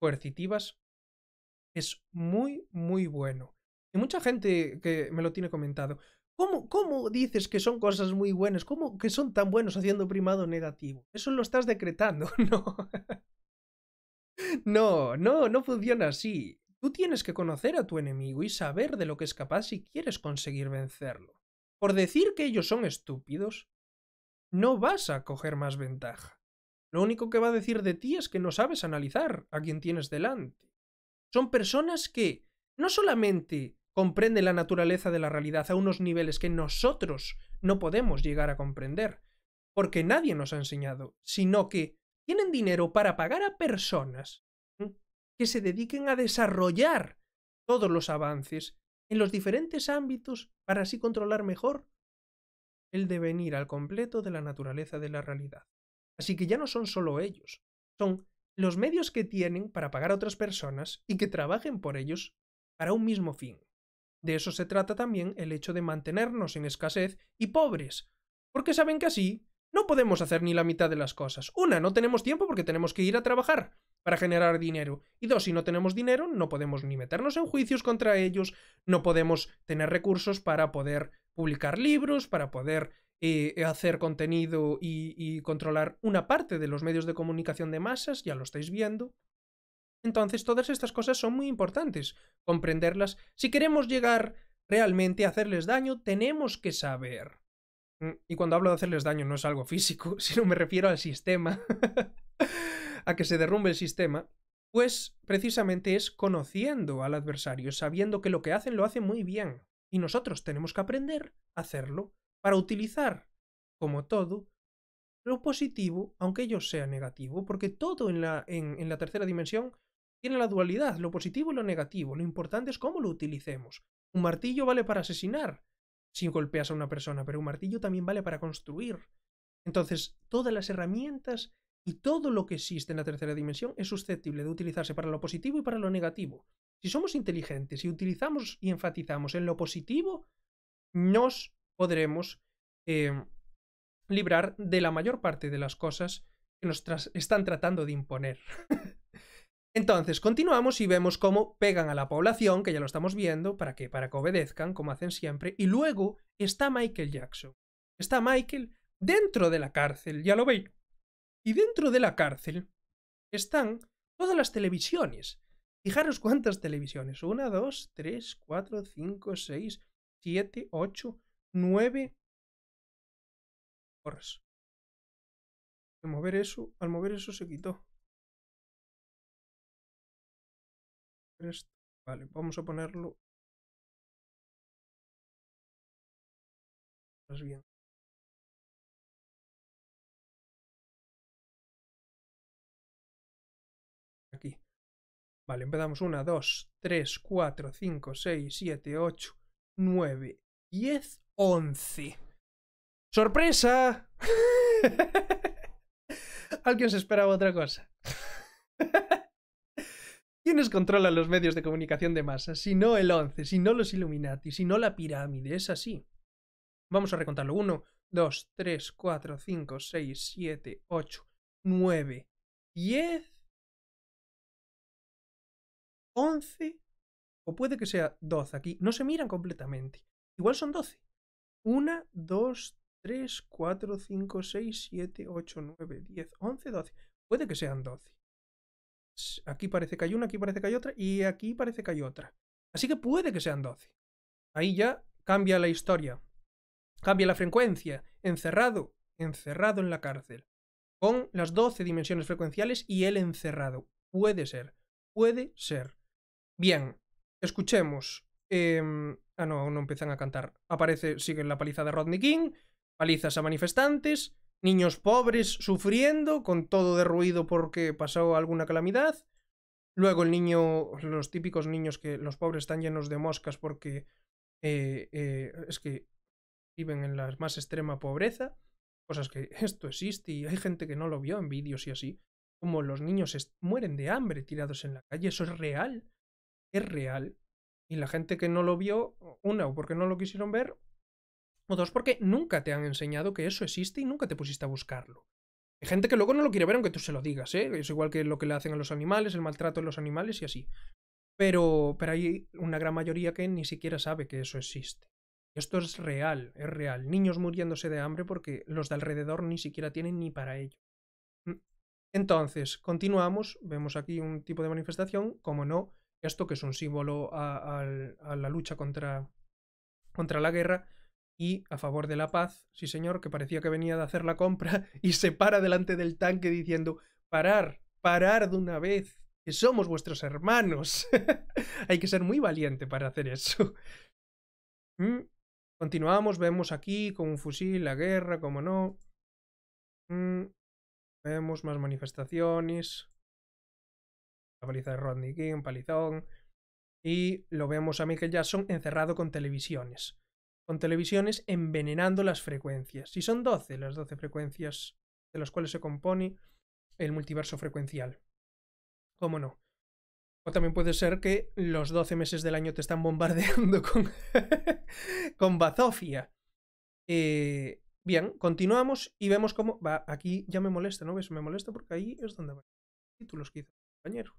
Speaker 1: coercitivas, Es muy, muy bueno. Y mucha gente que me lo tiene comentado. ¿Cómo, ¿Cómo dices que son cosas muy buenas? ¿Cómo que son tan buenos haciendo primado negativo? Eso lo estás decretando, ¿no? no, no, no funciona así. Tú tienes que conocer a tu enemigo y saber de lo que es capaz si quieres conseguir vencerlo. Por decir que ellos son estúpidos, no vas a coger más ventaja. Lo único que va a decir de ti es que no sabes analizar a quien tienes delante. Son personas que no solamente comprenden la naturaleza de la realidad a unos niveles que nosotros no podemos llegar a comprender, porque nadie nos ha enseñado, sino que tienen dinero para pagar a personas que se dediquen a desarrollar todos los avances en los diferentes ámbitos para así controlar mejor el devenir al completo de la naturaleza de la realidad. Así que ya no son solo ellos, son los medios que tienen para pagar a otras personas y que trabajen por ellos para un mismo fin. De eso se trata también el hecho de mantenernos en escasez y pobres, porque saben que así no podemos hacer ni la mitad de las cosas. Una, no tenemos tiempo porque tenemos que ir a trabajar para generar dinero. Y dos, si no tenemos dinero, no podemos ni meternos en juicios contra ellos, no podemos tener recursos para poder publicar libros, para poder eh, hacer contenido y, y controlar una parte de los medios de comunicación de masas, ya lo estáis viendo. Entonces, todas estas cosas son muy importantes, comprenderlas. Si queremos llegar realmente a hacerles daño, tenemos que saber. Mm, y cuando hablo de hacerles daño no es algo físico, sino me refiero al sistema. a que se derrumbe el sistema, pues precisamente es conociendo al adversario, sabiendo que lo que hacen lo hacen muy bien. Y nosotros tenemos que aprender a hacerlo para utilizar, como todo, lo positivo, aunque ello sea negativo, porque todo en la, en, en la tercera dimensión tiene la dualidad, lo positivo y lo negativo. Lo importante es cómo lo utilicemos. Un martillo vale para asesinar si golpeas a una persona, pero un martillo también vale para construir. Entonces, todas las herramientas y todo lo que existe en la tercera dimensión es susceptible de utilizarse para lo positivo y para lo negativo. Si somos inteligentes y utilizamos y enfatizamos en lo positivo, nos podremos eh, librar de la mayor parte de las cosas que nos están tratando de imponer. Entonces, continuamos y vemos cómo pegan a la población, que ya lo estamos viendo, para que, para que obedezcan, como hacen siempre, y luego está Michael Jackson. Está Michael dentro de la cárcel, ya lo veis. Y dentro de la cárcel están todas las televisiones. Fijaros cuántas televisiones. Una, dos, tres, cuatro, cinco, seis, siete, ocho, nueve. Horas. Al mover eso, al mover eso se quitó. Vale, vamos a ponerlo. Más bien. Vale, empezamos. 1, 2, 3, 4, 5, 6, 7, 8, 9, 10, 11. ¡Sorpresa! Alguien se esperaba otra cosa. ¿Quiénes controlan los medios de comunicación de masa? Si no el 11, si no los Illuminati, si no la pirámide, es así. Vamos a recontarlo. 1, 2, 3, 4, 5, 6, 7, 8, 9, 10, 11, o puede que sea 12 aquí. No se miran completamente. Igual son 12. 1, 2, 3, 4, 5, 6, 7, 8, 9, 10, 11, 12. Puede que sean 12. Aquí parece que hay una, aquí parece que hay otra y aquí parece que hay otra. Así que puede que sean 12. Ahí ya cambia la historia. Cambia la frecuencia. Encerrado, encerrado en la cárcel. Con las 12 dimensiones frecuenciales y él encerrado. Puede ser. Puede ser. Bien, escuchemos. Eh, ah, no, no empiezan a cantar. Aparece, sigue la paliza de Rodney King, palizas a manifestantes, niños pobres sufriendo, con todo derruido porque pasó alguna calamidad. Luego el niño, los típicos niños que los pobres están llenos de moscas porque eh, eh, es que viven en la más extrema pobreza. Cosas que esto existe y hay gente que no lo vio en vídeos y así. Como los niños mueren de hambre tirados en la calle. Eso es real es real. Y la gente que no lo vio, una, o porque no lo quisieron ver, o dos, porque nunca te han enseñado que eso existe y nunca te pusiste a buscarlo. Hay gente que luego no lo quiere ver aunque tú se lo digas, ¿eh? Es igual que lo que le hacen a los animales, el maltrato de los animales y así. Pero, pero hay una gran mayoría que ni siquiera sabe que eso existe. Esto es real, es real. Niños muriéndose de hambre porque los de alrededor ni siquiera tienen ni para ello. Mm. Entonces, continuamos, vemos aquí un tipo de manifestación, como no, esto que es un símbolo a, la lucha contra, contra la guerra y a favor de la paz, sí señor, que parecía que venía de hacer la compra y se para delante del tanque diciendo, parar, parar de una vez, que somos vuestros hermanos. Hay que ser muy valiente para hacer eso. Mm. Continuamos, vemos aquí con un fusil la guerra, como no. Mm. Vemos más manifestaciones. La paliza de Rodney King, palizón. Y lo vemos a Michael Jackson encerrado con televisiones. Con televisiones envenenando las frecuencias. Si son 12 las 12 frecuencias de las cuales se compone el multiverso frecuencial. ¿Cómo no? O también puede ser que los 12 meses del año te están bombardeando con, con bazofia. Eh, bien, continuamos y vemos cómo... Va, aquí ya me molesta, ¿no ves? Me molesta porque ahí es donde van los títulos que compañero.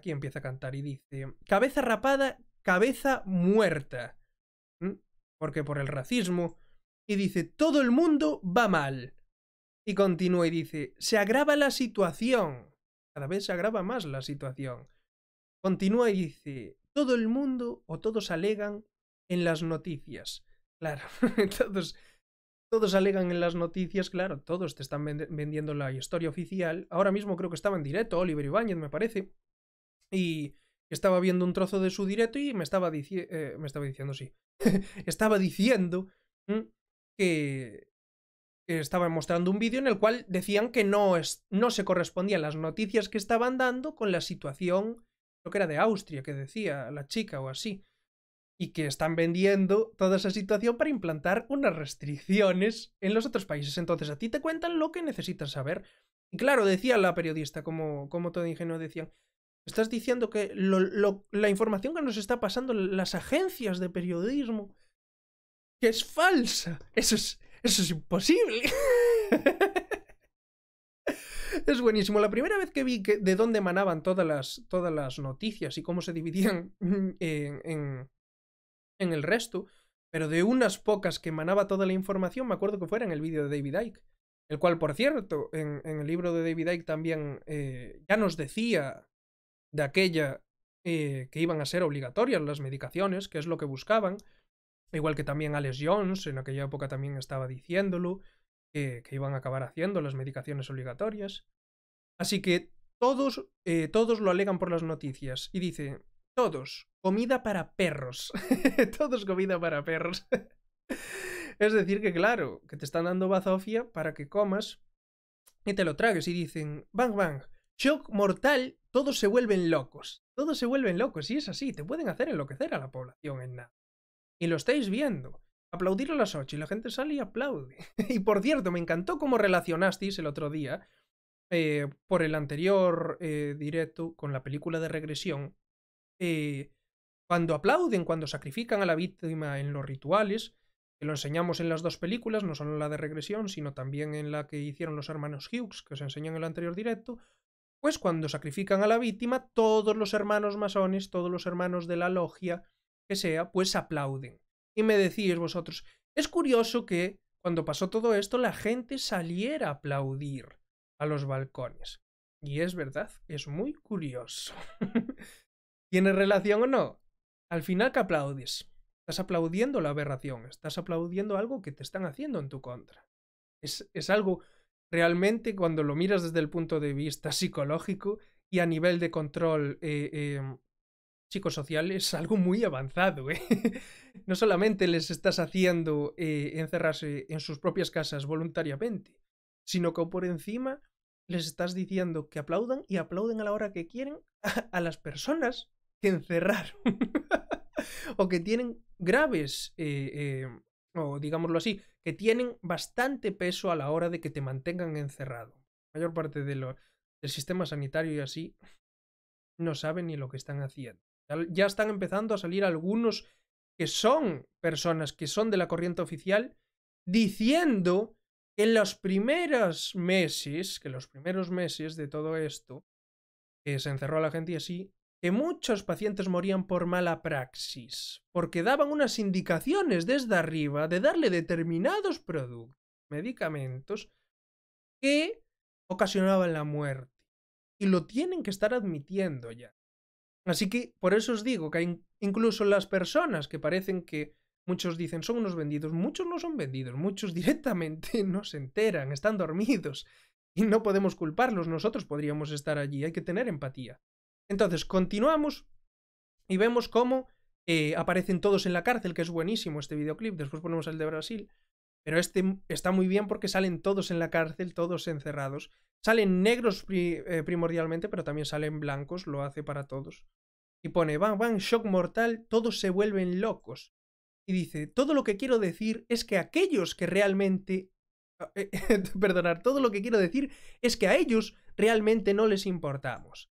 Speaker 1: Aquí empieza a cantar y dice, cabeza rapada, cabeza muerta. Porque por el racismo. Y dice, todo el mundo va mal. Y continúa y dice, se agrava la situación. Cada vez se agrava más la situación. Continúa y dice, todo el mundo o todos alegan en las noticias. Claro, todos, todos alegan en las noticias, claro, todos te están vendiendo la historia oficial. Ahora mismo creo que estaba en directo, Oliver Ibáñez me parece. Y estaba viendo un trozo de su directo y me estaba, eh, me estaba diciendo, sí, estaba diciendo que, estaba mostrando un vídeo en el cual decían que no, es, no se correspondían las noticias que estaban dando con la situación, creo que era de Austria, que decía la chica o así, y que están vendiendo toda esa situación para implantar unas restricciones en los otros países. Entonces a ti te cuentan lo que necesitas saber. Y claro, decía la periodista, como, como todo ingenuo decían, estás diciendo que la información que nos está pasando las agencias de periodismo, que es falsa. Eso es, eso es imposible. es buenísimo. La primera vez que vi de dónde emanaban todas las, todas las noticias y cómo se dividían en, en, el resto, pero de unas pocas que emanaba toda la información, me acuerdo que fuera en el vídeo de David Icke. El cual, por cierto, en, en el libro de David Icke también eh, ya nos decía de aquella eh, que iban a ser obligatorias las medicaciones, que es lo que buscaban, Igual que también Alex Jones, en aquella época también estaba diciéndolo, que, iban a acabar haciendo las medicaciones obligatorias. Así que todos, eh, todos lo alegan por las noticias. Y dice, todos, comida para perros. todos comida para perros. es decir, que claro, que te están dando bazofia para que comas y te lo tragues. Y dicen, bang, bang, shock mortal, todos se vuelven locos. Todos se vuelven locos. Y es así, te pueden hacer enloquecer a la población en nada. Y lo estáis viendo. Aplaudir a las 8 y la gente sale y aplaude. y por cierto, me encantó cómo relacionasteis el otro día eh, por el anterior eh, directo con la película de regresión. Eh, cuando aplauden, cuando sacrifican a la víctima en los rituales, que lo enseñamos en las dos películas, no solo en la de regresión, sino también en la que hicieron los hermanos Hughes, que os enseñan en el anterior directo, pues cuando sacrifican a la víctima, todos los hermanos masones, todos los hermanos de la logia, que sea, pues aplauden. Y me decís vosotros, es curioso que cuando pasó todo esto la gente saliera a aplaudir a los balcones. Y es verdad, es muy curioso. ¿Tiene relación o no? Al final que aplaudes. Estás aplaudiendo la aberración, estás aplaudiendo algo que te están haciendo en tu contra. Es, es algo realmente cuando lo miras desde el punto de vista psicológico y a nivel de control eh, em, psicosocial es algo muy avanzado. ¿eh? no solamente les estás haciendo eh, encerrarse en sus propias casas voluntariamente, sino que por encima les estás diciendo que aplaudan y aplauden a la hora que quieren a, las personas que encerraron. o que tienen graves, eh, o digámoslo así, que tienen bastante peso a la hora de que te mantengan encerrado. La mayor parte de lo, del sistema sanitario y así no saben ni lo que están haciendo. Ya están empezando a salir algunos que son personas que son de la corriente oficial diciendo que en los primeros meses, que los primeros meses de todo esto, que se encerró a la gente y así, que muchos pacientes morían por mala praxis, porque daban unas indicaciones desde arriba de darle determinados productos, medicamentos, que ocasionaban la muerte. Y lo tienen que estar admitiendo ya. Así que por eso os digo que incluso las personas que parecen que muchos dicen son unos vendidos, muchos no son vendidos, muchos directamente no se enteran, están dormidos y no podemos culparlos, nosotros podríamos estar allí, hay que tener empatía. Entonces, continuamos y vemos cómo eh, aparecen todos en la cárcel, que es buenísimo este videoclip, después ponemos el de Brasil, pero este está muy bien porque salen todos en la cárcel, todos encerrados. Salen negros eh, primordialmente, pero también salen blancos, lo hace para todos. Y pone, van, van, shock mortal, todos se vuelven locos. Y dice, todo lo que quiero decir es que aquellos que realmente... Eh, perdonar, todo lo que quiero decir es que a ellos realmente no les importamos.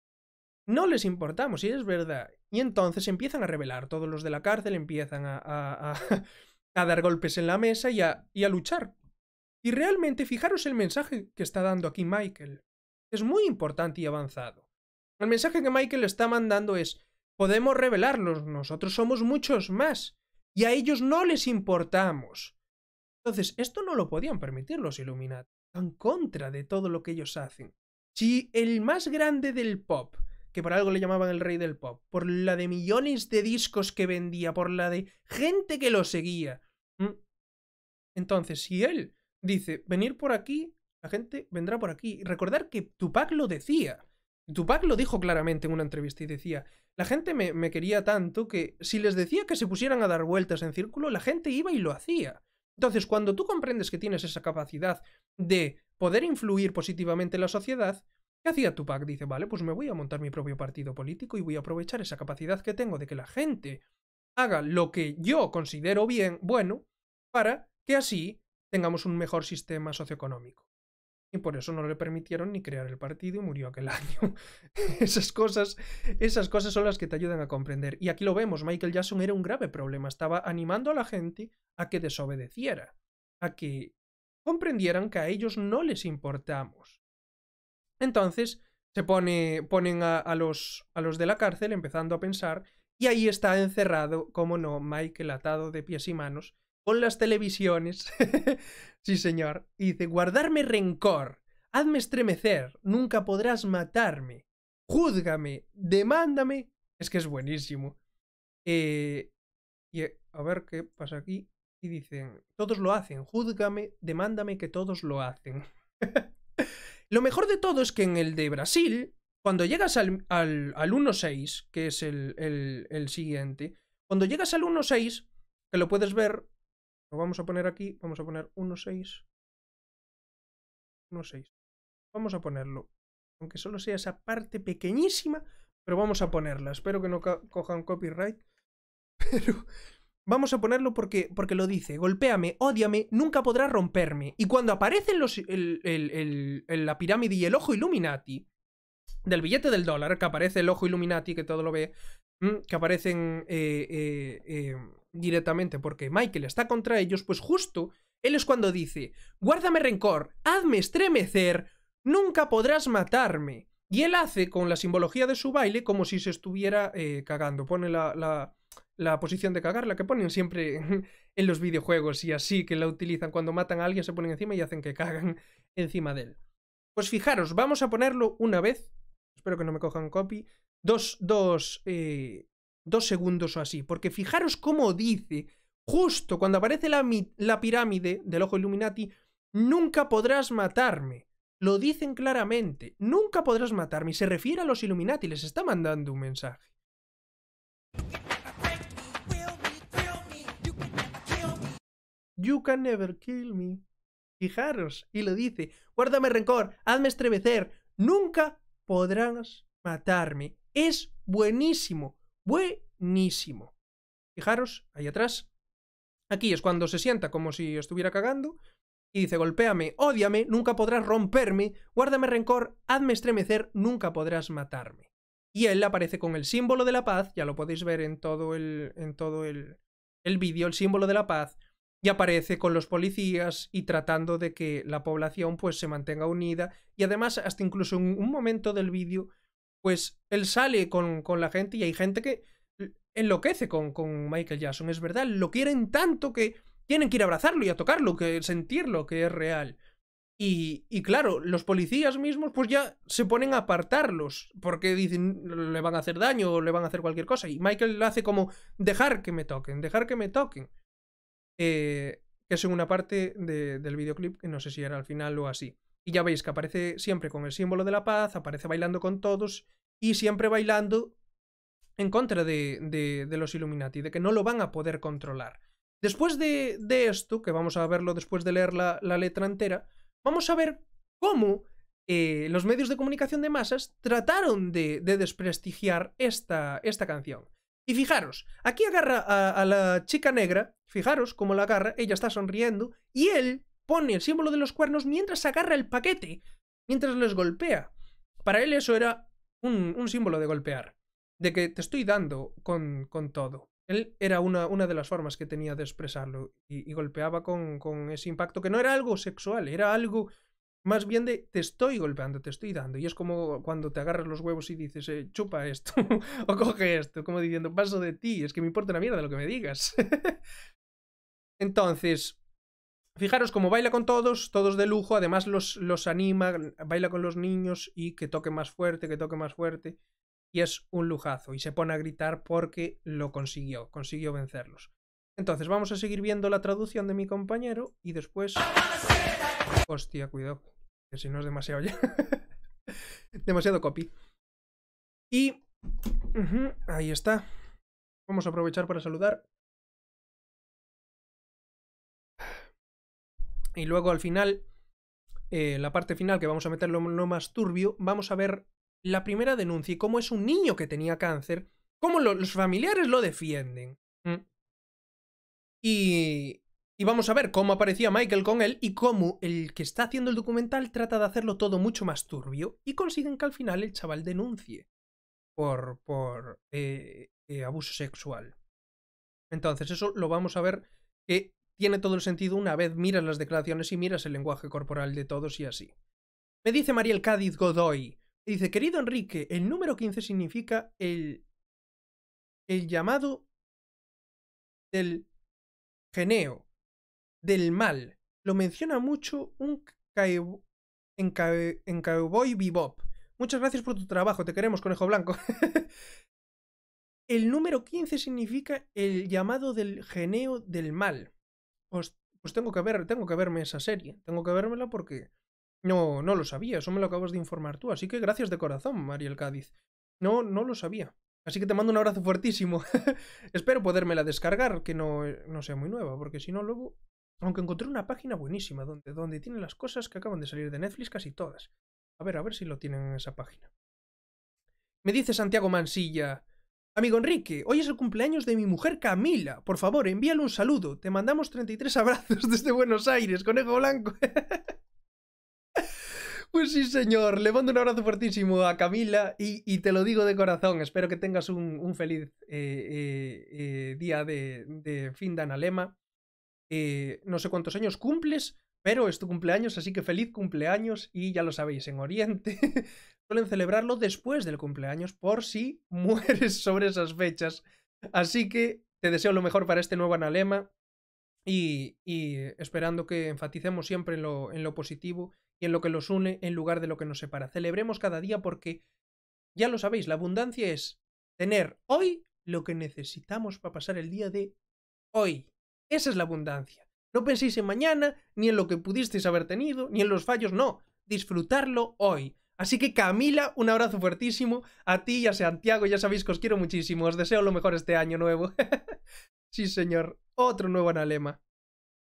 Speaker 1: No les importamos, y es verdad. Y entonces empiezan a revelar, todos los de la cárcel empiezan a, dar golpes en la mesa y a, luchar. Y realmente fijaros el mensaje que está dando aquí Michael. Es muy importante y avanzado. El mensaje que Michael está mandando es, podemos revelarlos, nosotros somos muchos más, y a ellos no les importamos. Entonces, esto no lo podían permitir los Illuminati, en contra de todo lo que ellos hacen. Si el más grande del pop, que por algo le llamaban el rey del pop, por la de millones de discos que vendía, por la de gente que lo seguía, entonces, si él dice, venir por aquí, la gente vendrá por aquí. recordar que Tupac lo decía. Tupac lo dijo claramente en una entrevista y decía, la gente me, me, quería tanto que si les decía que se pusieran a dar vueltas en círculo, la gente iba y lo hacía. Entonces, cuando tú comprendes que tienes esa capacidad de poder influir positivamente en la sociedad, ¿qué hacía Tupac? Dice, vale, pues me voy a montar mi propio partido político y voy a aprovechar esa capacidad que tengo de que la gente haga lo que yo considero bien, bueno, para que así tengamos un mejor sistema socioeconómico. Y por eso no le permitieron ni crear el partido y murió aquel año. esas cosas, esas cosas son las que te ayudan a comprender. Y aquí lo vemos, Michael Jackson era un grave problema. Estaba animando a la gente a que desobedeciera, a que comprendieran que a ellos no les importamos. Entonces se pone, ponen a, los, a los de la cárcel empezando a pensar, y ahí está encerrado, como no, Michael atado de pies y manos, con las televisiones. sí, señor. Y dice, guardarme rencor, hazme estremecer, nunca podrás matarme, júzgame, demándame. Es que es buenísimo. Eh, y a ver qué pasa aquí. Y dicen, todos lo hacen, júzgame, demándame que todos lo hacen. lo mejor de todo es que en el de Brasil, cuando llegas al, al, al 1.6, que es el, el, siguiente, cuando llegas al 1.6, que lo puedes ver lo vamos a poner aquí, vamos a poner 1.6. 1.6. Vamos a ponerlo. Aunque solo sea esa parte pequeñísima, pero vamos a ponerla. Espero que no cojan copyright. Pero vamos a ponerlo porque, porque lo dice. Golpéame, ódiame, nunca podrás romperme. Y cuando aparecen los, el, el, la pirámide y el ojo Illuminati, del billete del dólar, que aparece el ojo Illuminati, que todo lo ve, que aparecen eh, eh, eh, directamente porque Michael está contra ellos, pues justo él es cuando dice, guárdame rencor, hazme estremecer, nunca podrás matarme. Y él hace con la simbología de su baile como si se estuviera cagando. Pone la, la, posición de cagar, la que ponen siempre en los videojuegos y así, que la utilizan cuando matan a alguien, se ponen encima y hacen que cagan encima de él. Pues fijaros, vamos a ponerlo una vez. Espero que no me cojan copy dos, dos, eh, dos segundos o así, porque fijaros cómo dice, justo cuando aparece la, la pirámide del ojo Illuminati, nunca podrás matarme. Lo dicen claramente, nunca podrás matarme, y se refiere a los Illuminati, les está mandando un mensaje. You can never kill me. Fijaros, y lo dice, guárdame rencor, hazme estremecer, nunca podrás matarme. Es buenísimo, buenísimo. Fijaros, ahí atrás. Aquí es cuando se sienta como si estuviera cagando y dice, golpéame, ódiame, nunca podrás romperme, guárdame rencor, hazme estremecer, nunca podrás matarme. Y él aparece con el símbolo de la paz, ya lo podéis ver en todo el, en todo el, el vídeo, el símbolo de la paz, y aparece con los policías y tratando de que la población pues se mantenga unida y además hasta incluso en un momento del vídeo pues él sale con, con, la gente y hay gente que enloquece con, con Michael Jackson, es verdad, lo quieren tanto que tienen que ir a abrazarlo y a tocarlo, que sentirlo, que es real. Y, y, claro, los policías mismos pues ya se ponen a apartarlos porque dicen le van a hacer daño o le van a hacer cualquier cosa. Y Michael lo hace como dejar que me toquen, dejar que me toquen. Eh, que es en una parte de, del videoclip, que no sé si era al final o así. Y ya veis que aparece siempre con el símbolo de la paz, aparece bailando con todos y siempre bailando en contra de, los Illuminati, de que no lo van a poder controlar. Después de, esto, que vamos a verlo después de leer la, la letra entera, vamos a ver cómo eh, los medios de comunicación de masas trataron de, de desprestigiar esta, esta, canción. Y fijaros, aquí agarra a, la chica negra, fijaros cómo la agarra, ella está sonriendo, y él pone el símbolo de los cuernos mientras agarra el paquete, mientras les golpea. Para él eso era un, símbolo de golpear, de que te estoy dando con, todo. Él era una, de las formas que tenía de expresarlo y, golpeaba con, ese impacto que no era algo sexual, era algo más bien de te estoy golpeando, te estoy dando. Y es como cuando te agarras los huevos y dices, eh, chupa esto o coge esto, como diciendo, paso de ti, es que me importa una mierda lo que me digas. Entonces, fijaros cómo baila con todos, todos de lujo, además los, los anima, baila con los niños y que toque más fuerte, que toque más fuerte y es un lujazo y se pone a gritar porque lo consiguió, consiguió vencerlos. Entonces vamos a seguir viendo la traducción de mi compañero y después... Hostia, cuidado, que si no es demasiado ya. demasiado copy. Y... Ahí está. Vamos a aprovechar para saludar. Y luego al final, eh, la parte final que vamos a meterlo lo más turbio, vamos a ver la primera denuncia y cómo es un niño que tenía cáncer, cómo lo, los familiares lo defienden. ¿Mm? Y, y vamos a ver cómo aparecía Michael con él y cómo el que está haciendo el documental trata de hacerlo todo mucho más turbio y consiguen que al final el chaval denuncie por, por eh, eh, abuso sexual. Entonces eso lo vamos a ver que tiene todo el sentido una vez miras las declaraciones y miras el lenguaje corporal de todos y así. Me dice Mariel Cádiz Godoy, Dice, querido Enrique, el número 15 significa el, el llamado del geneo, del mal. Lo menciona mucho un en, en Cowboy Bebop. Muchas gracias por tu trabajo, te queremos, conejo blanco. el número 15 significa el llamado del geneo del mal. Pues, pues tengo que ver, tengo que verme esa serie. Tengo que vérmela porque no, no lo sabía, eso me lo acabas de informar tú, así que gracias de corazón, Mariel Cádiz. No, no lo sabía. Así que te mando un abrazo fuertísimo. Espero podérmela descargar, que no, no sea muy nueva, porque si no luego... Aunque encontré una página buenísima donde, donde tienen las cosas que acaban de salir de Netflix casi todas. A ver, a ver si lo tienen en esa página. Me dice Santiago Mansilla. Amigo Enrique, hoy es el cumpleaños de mi mujer Camila. Por favor, envíale un saludo. Te mandamos 33 abrazos desde Buenos Aires, conejo blanco. Pues sí, señor. Le mando un abrazo fuertísimo a Camila y, te lo digo de corazón. Espero que tengas un, un feliz eh, eh, eh, día de, de, fin de Analema. Eh, no sé cuántos años cumples, pero es tu cumpleaños, así que feliz cumpleaños y ya lo sabéis, en Oriente suelen celebrarlo después del cumpleaños por si mueres sobre esas fechas. Así que te deseo lo mejor para este nuevo Analema y, y esperando que enfaticemos siempre en lo, en lo positivo y en lo que los une en lugar de lo que nos separa. Celebremos cada día porque, ya lo sabéis, la abundancia es tener hoy lo que necesitamos para pasar el día de hoy. Esa es la abundancia. No penséis en mañana, ni en lo que pudisteis haber tenido, ni en los fallos, no. Disfrutarlo hoy. Así que Camila, un abrazo fuertísimo. A ti y a Santiago, ya sabéis que os quiero muchísimo. Os deseo lo mejor este año nuevo. sí, señor. Otro nuevo analema.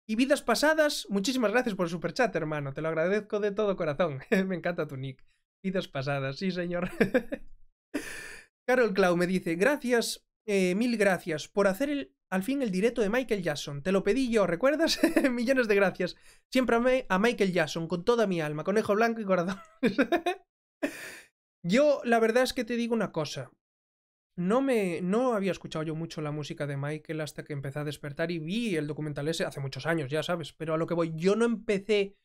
Speaker 1: Y vidas pasadas, muchísimas gracias por el superchat, hermano. Te lo agradezco de todo corazón. me encanta tu nick. Vidas pasadas, sí, señor. Carol Clau me dice, gracias, eh, mil gracias por hacer el, al fin el directo de Michael Jackson. Te lo pedí yo, ¿recuerdas? Millones de gracias. Siempre amé a Michael Jackson con toda mi alma, conejo blanco y corazón. yo, la verdad es que te digo una cosa. no me no había escuchado yo mucho la música de Michael hasta que empecé a despertar y vi el documental ese hace muchos años, ya sabes, pero a lo que voy, yo no empecé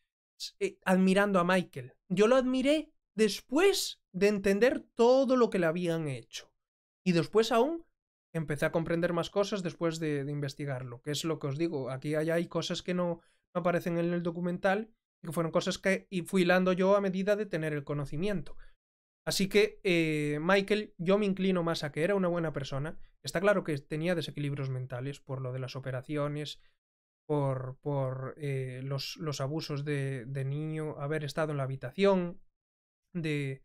Speaker 1: eh, admirando a Michael. Yo lo admiré después de entender todo lo que le habían hecho. Y después aún empecé a comprender más cosas después de, investigarlo, que es lo que os digo, aquí hay, hay cosas que no, aparecen en el documental que fueron cosas que fui hilando yo a medida de tener el conocimiento. Así que eh, Michael, yo me inclino más a que era una buena persona. Está claro que tenía desequilibrios mentales por lo de las operaciones, por, por eh, los, los, abusos de, de, niño, haber estado en la habitación de,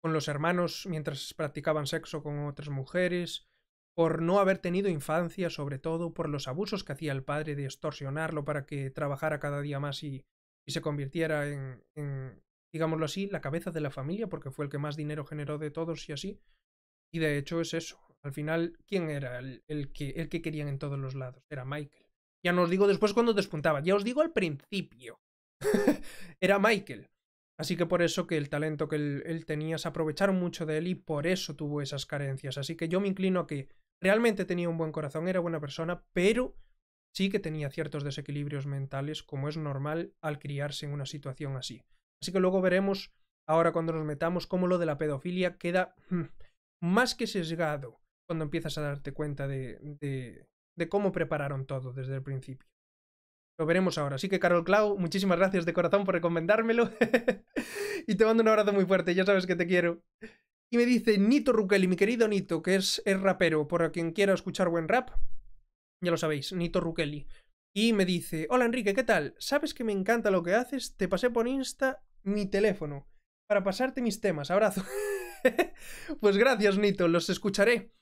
Speaker 1: con los hermanos mientras practicaban sexo con otras mujeres, por no haber tenido infancia, sobre todo por los abusos que hacía el padre de extorsionarlo para que trabajara cada día más y, se convirtiera en, digámoslo así, la cabeza de la familia, porque fue el que más dinero generó de todos y así. Y de hecho es eso. Al final, ¿quién era el, el que, el que querían en todos los lados? Era Michael. Ya no os digo después cuando despuntaba, ya os digo al principio. era Michael. Así que por eso que el talento que él, él, tenía se aprovecharon mucho de él y por eso tuvo esas carencias. Así que yo me inclino a que realmente tenía un buen corazón, era buena persona, pero sí que tenía ciertos desequilibrios mentales, como es normal al criarse en una situación así. Así que luego veremos, ahora cuando nos metamos, cómo lo de la pedofilia queda hmm, más que sesgado cuando empiezas a darte cuenta de, de, de cómo prepararon todo desde el principio. Lo veremos ahora. Así que, Carol Clau, muchísimas gracias de corazón por recomendármelo. y te mando un abrazo muy fuerte, ya sabes que te quiero. Y me dice Nito Rukeli, mi querido Nito, que es, es rapero, por quien quiera escuchar buen rap. Ya lo sabéis, Nito Rukeli. Y me dice, hola Enrique, ¿qué tal? ¿Sabes que me encanta lo que haces? Te pasé por Insta mi teléfono para pasarte mis temas. Abrazo. pues gracias, Nito, los escucharé.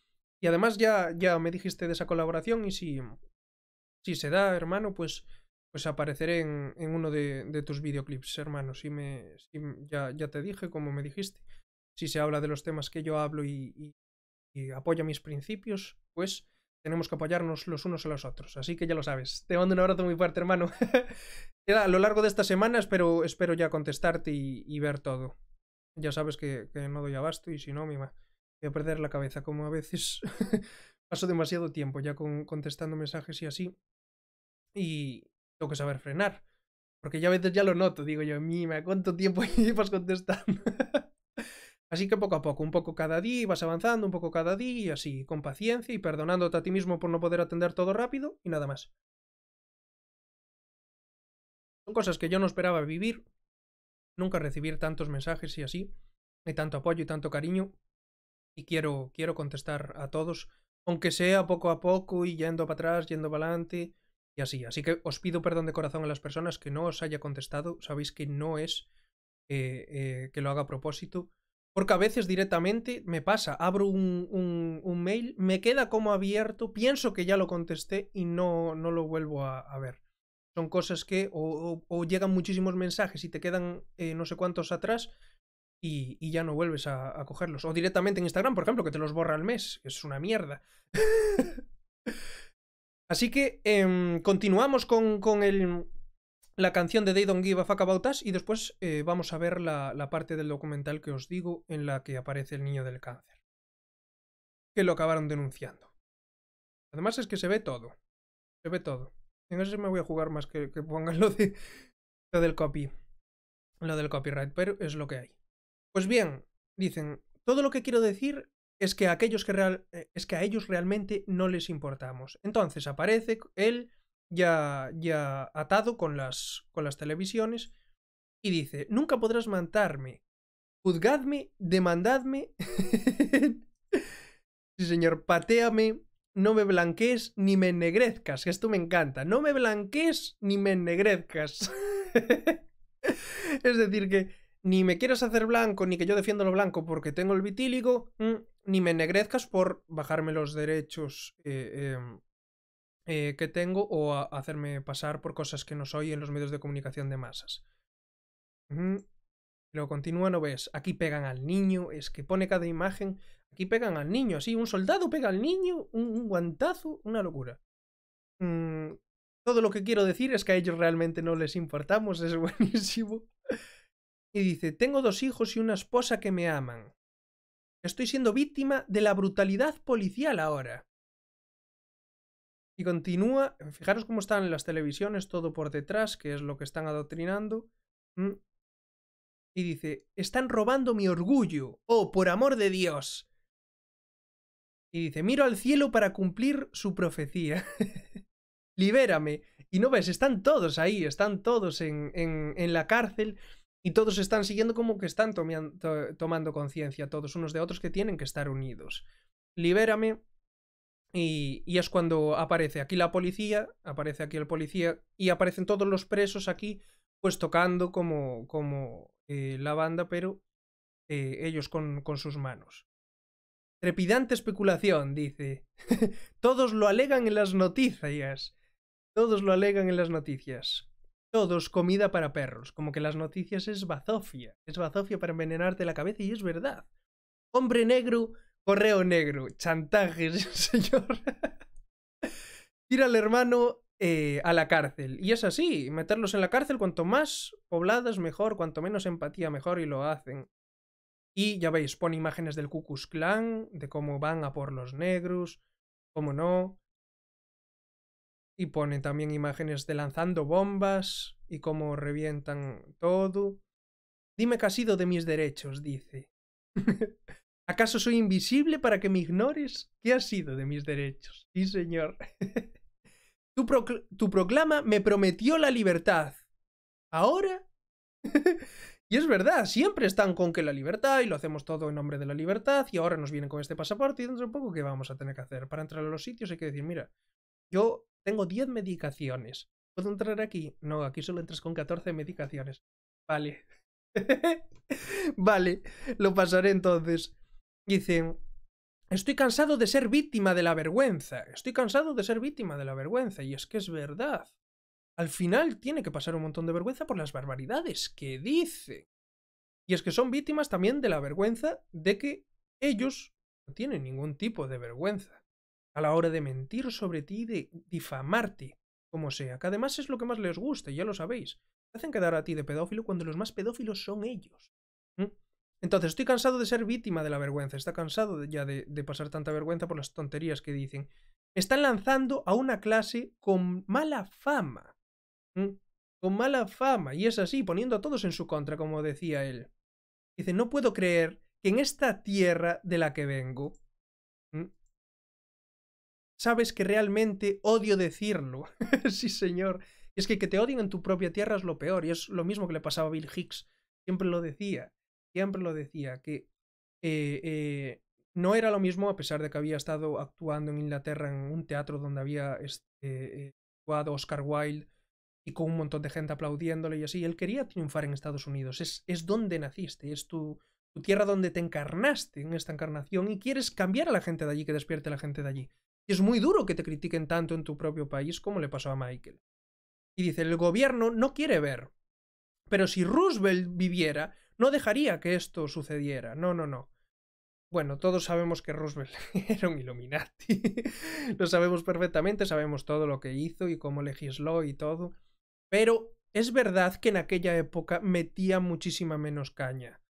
Speaker 1: Y además ya, ya me dijiste de esa colaboración y si, si se da, hermano, pues, pues apareceré en, en uno de, tus videoclips, hermano. Si me, si ya, ya te dije, como me dijiste, si se habla de los temas que yo hablo y, y, y apoya mis principios, pues tenemos que apoyarnos los unos a los otros. Así que ya lo sabes. Te mando un abrazo muy fuerte, hermano. a lo largo de esta semana espero, espero ya contestarte y, y ver todo. Ya sabes que, que, no doy abasto y si no, me voy a perder la cabeza. Como a veces paso demasiado tiempo ya con, contestando mensajes y así. Y tengo que saber frenar. Porque ya a veces ya lo noto. Digo yo, mima, ¿cuánto tiempo llevas contestando? Así que poco a poco, un poco cada día, vas avanzando un poco cada día y así, con paciencia y perdonándote a ti mismo por no poder atender todo rápido y nada más. Son cosas que yo no esperaba vivir, nunca recibir tantos mensajes y así, y tanto apoyo y tanto cariño, y quiero, quiero contestar a todos, aunque sea poco a poco y yendo para atrás, yendo para adelante y así. Así que os pido perdón de corazón a las personas que no os haya contestado, sabéis que no es eh, eh, que lo haga a propósito, porque a veces directamente me pasa, abro un, un, mail, me queda como abierto, pienso que ya lo contesté y no, no lo vuelvo a, ver. Son cosas que o, llegan muchísimos mensajes y te quedan eh, no sé cuántos atrás y, y ya no vuelves a, cogerlos. O directamente en Instagram, por ejemplo, que te los borra al mes, es una mierda. Así que eh, continuamos con, con el, la canción de They Don't Give a Fuck About Us y después eh, vamos a ver la, la, parte del documental que os digo en la que aparece el niño del cáncer. Que lo acabaron denunciando. Además es que se ve todo. Se ve todo. En ese me voy a jugar más que, que pongan lo, de, lo del copy. Lo del copyright, pero es lo que hay. Pues bien, dicen, todo lo que quiero decir es que a aquellos que real, eh, es que a ellos realmente no les importamos. Entonces aparece él ya, ya atado con las, con las televisiones y dice, nunca podrás matarme, juzgadme, demandadme, sí señor, pateame, no me blanquees ni me ennegrezcas, esto me encanta, no me blanquees ni me ennegrezcas. es decir, que ni me quieras hacer blanco, ni que yo defiendo lo blanco porque tengo el vitíligo, mm, ni me ennegrezcas por bajarme los derechos eh, eh, eh, que tengo o a hacerme pasar por cosas que no soy en los medios de comunicación de masas. Uh continúa, no ves, aquí pegan al niño, es que pone cada imagen, aquí pegan al niño, así, un soldado pega al niño, un, un guantazo, una locura. Mm, todo lo que quiero decir es que a ellos realmente no les importamos, es buenísimo. Y dice, tengo dos hijos y una esposa que me aman. Estoy siendo víctima de la brutalidad policial ahora. Y continúa, fijaros cómo están las televisiones, todo por detrás, que es lo que están adoctrinando. Y dice, están robando mi orgullo. Oh, por amor de Dios. Y dice, miro al cielo para cumplir su profecía. Libérame. Y no ves, están todos ahí, están todos en, en, en la cárcel y todos están siguiendo como que están tomando conciencia, todos unos de otros que tienen que estar unidos. Libérame. Y, es cuando aparece aquí la policía, aparece aquí el policía y aparecen todos los presos aquí, pues tocando como, como eh, la banda, pero eh, ellos con, con sus manos. Trepidante especulación, dice. todos lo alegan en las noticias. Todos lo alegan en las noticias. Todos comida para perros. Como que las noticias es bazofia. Es bazofia para envenenarte la cabeza y es verdad. Hombre negro, correo negro. Chantajes, señor. Tira al hermano eh, a la cárcel. Y es así, meterlos en la cárcel, cuanto más pobladas mejor, cuanto menos empatía mejor y lo hacen. Y ya veis, pone imágenes del Ku Klux Klan, de cómo van a por los negros, cómo no. Y pone también imágenes de lanzando bombas y cómo revientan todo. Dime qué ha sido de mis derechos, dice. ¿Acaso soy invisible para que me ignores? ¿Qué ha sido de mis derechos? Sí, señor. tu, proclama me prometió la libertad. ¿Ahora? y es verdad, siempre están con que la libertad y lo hacemos todo en nombre de la libertad y ahora nos vienen con este pasaporte y dentro de poco, ¿qué vamos a tener que hacer? Para entrar a los sitios hay que decir, mira, yo tengo 10 medicaciones. ¿Puedo entrar aquí? No, aquí solo entras con 14 medicaciones. Vale. vale, lo pasaré entonces. Dice, estoy cansado de ser víctima de la vergüenza. Estoy cansado de ser víctima de la vergüenza. Y es que es verdad. Al final tiene que pasar un montón de vergüenza por las barbaridades que dice. Y es que son víctimas también de la vergüenza de que ellos no tienen ningún tipo de vergüenza a la hora de mentir sobre ti de difamarte, como sea, que además es lo que más les gusta, ya lo sabéis. Te hacen quedar a ti de pedófilo cuando los más pedófilos son ellos. Entonces, estoy cansado de ser víctima de la vergüenza, está cansado ya de, pasar tanta vergüenza por las tonterías que dicen. Están lanzando a una clase con mala fama. Con mala fama, y es así, poniendo a todos en su contra, como decía él. Dice, no puedo creer que en esta tierra de la que vengo, sabes que realmente odio decirlo. sí, señor. Y es que que te odien en tu propia tierra es lo peor, y es lo mismo que le pasaba a Bill Hicks. Siempre lo decía, siempre lo decía, que eh, eh, no era lo mismo, a pesar de que había estado actuando en Inglaterra en un teatro donde había este, eh, actuado Oscar Wilde y con un montón de gente aplaudiéndole y así. Él quería triunfar en Estados Unidos. Es, es donde naciste, es tu, tierra donde te encarnaste en esta encarnación y quieres cambiar a la gente de allí, que despierte a la gente de allí. Y es muy duro que te critiquen tanto en tu propio país como le pasó a Michael. Y dice, el gobierno no quiere ver. Pero si Roosevelt viviera, no dejaría que esto sucediera. No, no, no. Bueno, todos sabemos que Roosevelt era un Illuminati. lo sabemos perfectamente, sabemos todo lo que hizo y cómo legisló y todo. Pero es verdad que en aquella época metía muchísima menos caña.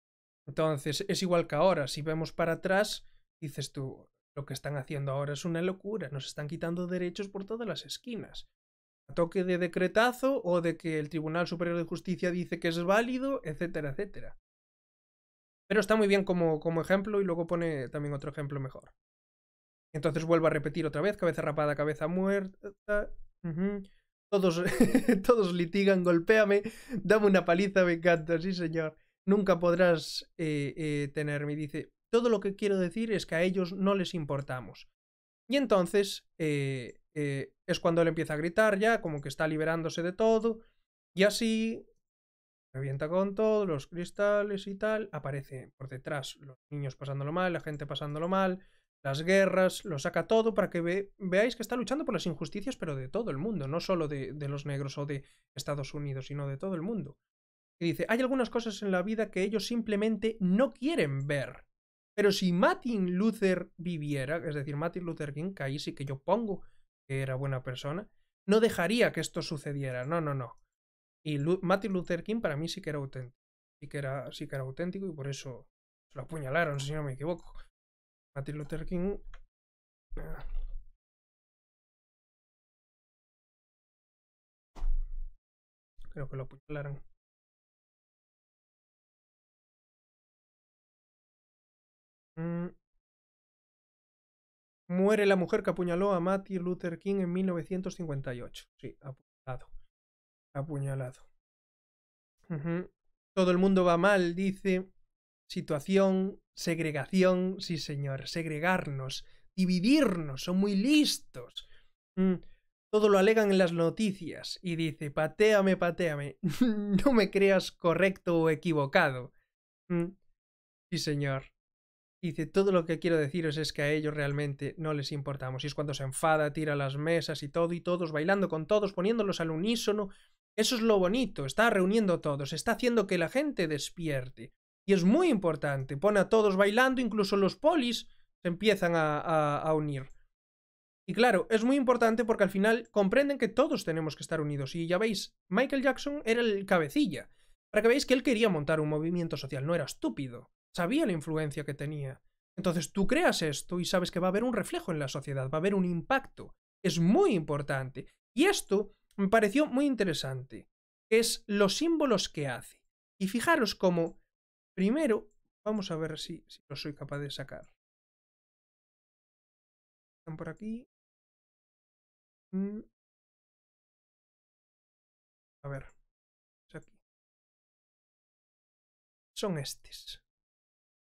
Speaker 1: Entonces, es igual que ahora. Si vemos para atrás, dices tú, lo que están haciendo ahora es una locura, nos están quitando derechos por todas las esquinas. Toque de decretazo o de que el Tribunal Superior de Justicia dice que es válido, etcétera, etcétera. Pero está muy bien como, como ejemplo y luego pone también otro ejemplo mejor. Entonces vuelvo a repetir otra vez, cabeza rapada, cabeza muerta. Todos, todos litigan, golpéame, dame una paliza, me encanta, sí señor. Nunca podrás eh, eh, tenerme, dice, todo lo que quiero decir es que a ellos no les importamos. Y entonces eh, eh, es cuando él empieza a gritar ya, como que está liberándose de todo. Y así revienta con todos los cristales y tal. Aparece por detrás los niños pasándolo mal, la gente pasándolo mal, las guerras, lo saca todo para que veáis que está luchando por las injusticias, pero de todo el mundo, no solo de, de los negros o de Estados Unidos, sino de todo el mundo. Y dice, hay algunas cosas en la vida que ellos simplemente no quieren ver. Pero si Martin Luther viviera, es decir, Martin Luther King, que ahí sí que yo pongo que era buena persona, no dejaría que esto sucediera. No, no, no. Y Martin Luther King para mí sí que era auténtico. Sí que era, sí que era auténtico y por eso Lo apuñalaron, si no me equivoco. Martin Luther King. Creo que lo apuñalaron. Mm. Muere la mujer que apuñaló a Martin Luther King en 1958. Sí, apuñalado. Apuñalado. Todo el mundo va mal, dice. Situación, segregación, sí señor, segregarnos, dividirnos, son muy listos. Mm, Todo lo alegan en las noticias y dice, patéame, patéame, no me creas correcto o equivocado. Mm, Sí señor. Dice, todo lo que quiero deciros es que a ellos realmente no les importamos. Y es cuando se enfada, tira las mesas y todo, y todos bailando con todos, poniéndolos al unísono. Eso es lo bonito, está reuniendo a todos, está haciendo que la gente despierte. Y es muy importante, pone a todos bailando, incluso los polis se empiezan a, a- a unir. Y claro, es muy importante porque al final comprenden que todos tenemos que estar unidos. Y ya veis, Michael Jackson era el cabecilla. Para que veáis que él quería montar un movimiento social, no era estúpido. Sabía la influencia que tenía. Entonces tú creas esto y sabes que va a haber un reflejo en la sociedad, va a haber un impacto. Es muy importante. Y esto me pareció muy interesante, es los símbolos que hace. Y fijaros cómo, primero, vamos a ver si, si lo soy capaz de sacar. Están por aquí. Mm. A ver. Son estos.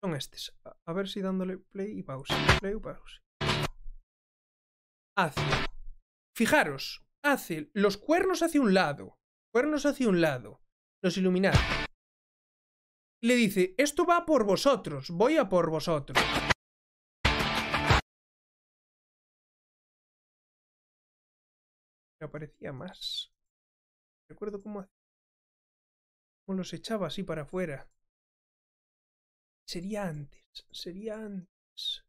Speaker 1: Son estos. A, ver si dándole play y pausa. Play y pausa. Hace. Fijaros. Hace los cuernos hacia un lado. Cuernos hacia un lado. Los Illuminati. Y le dice, esto va por vosotros. Voy a por vosotros. Me aparecía más. Recuerdo cómo, cómo los echaba así para afuera. Sería antes, sería antes.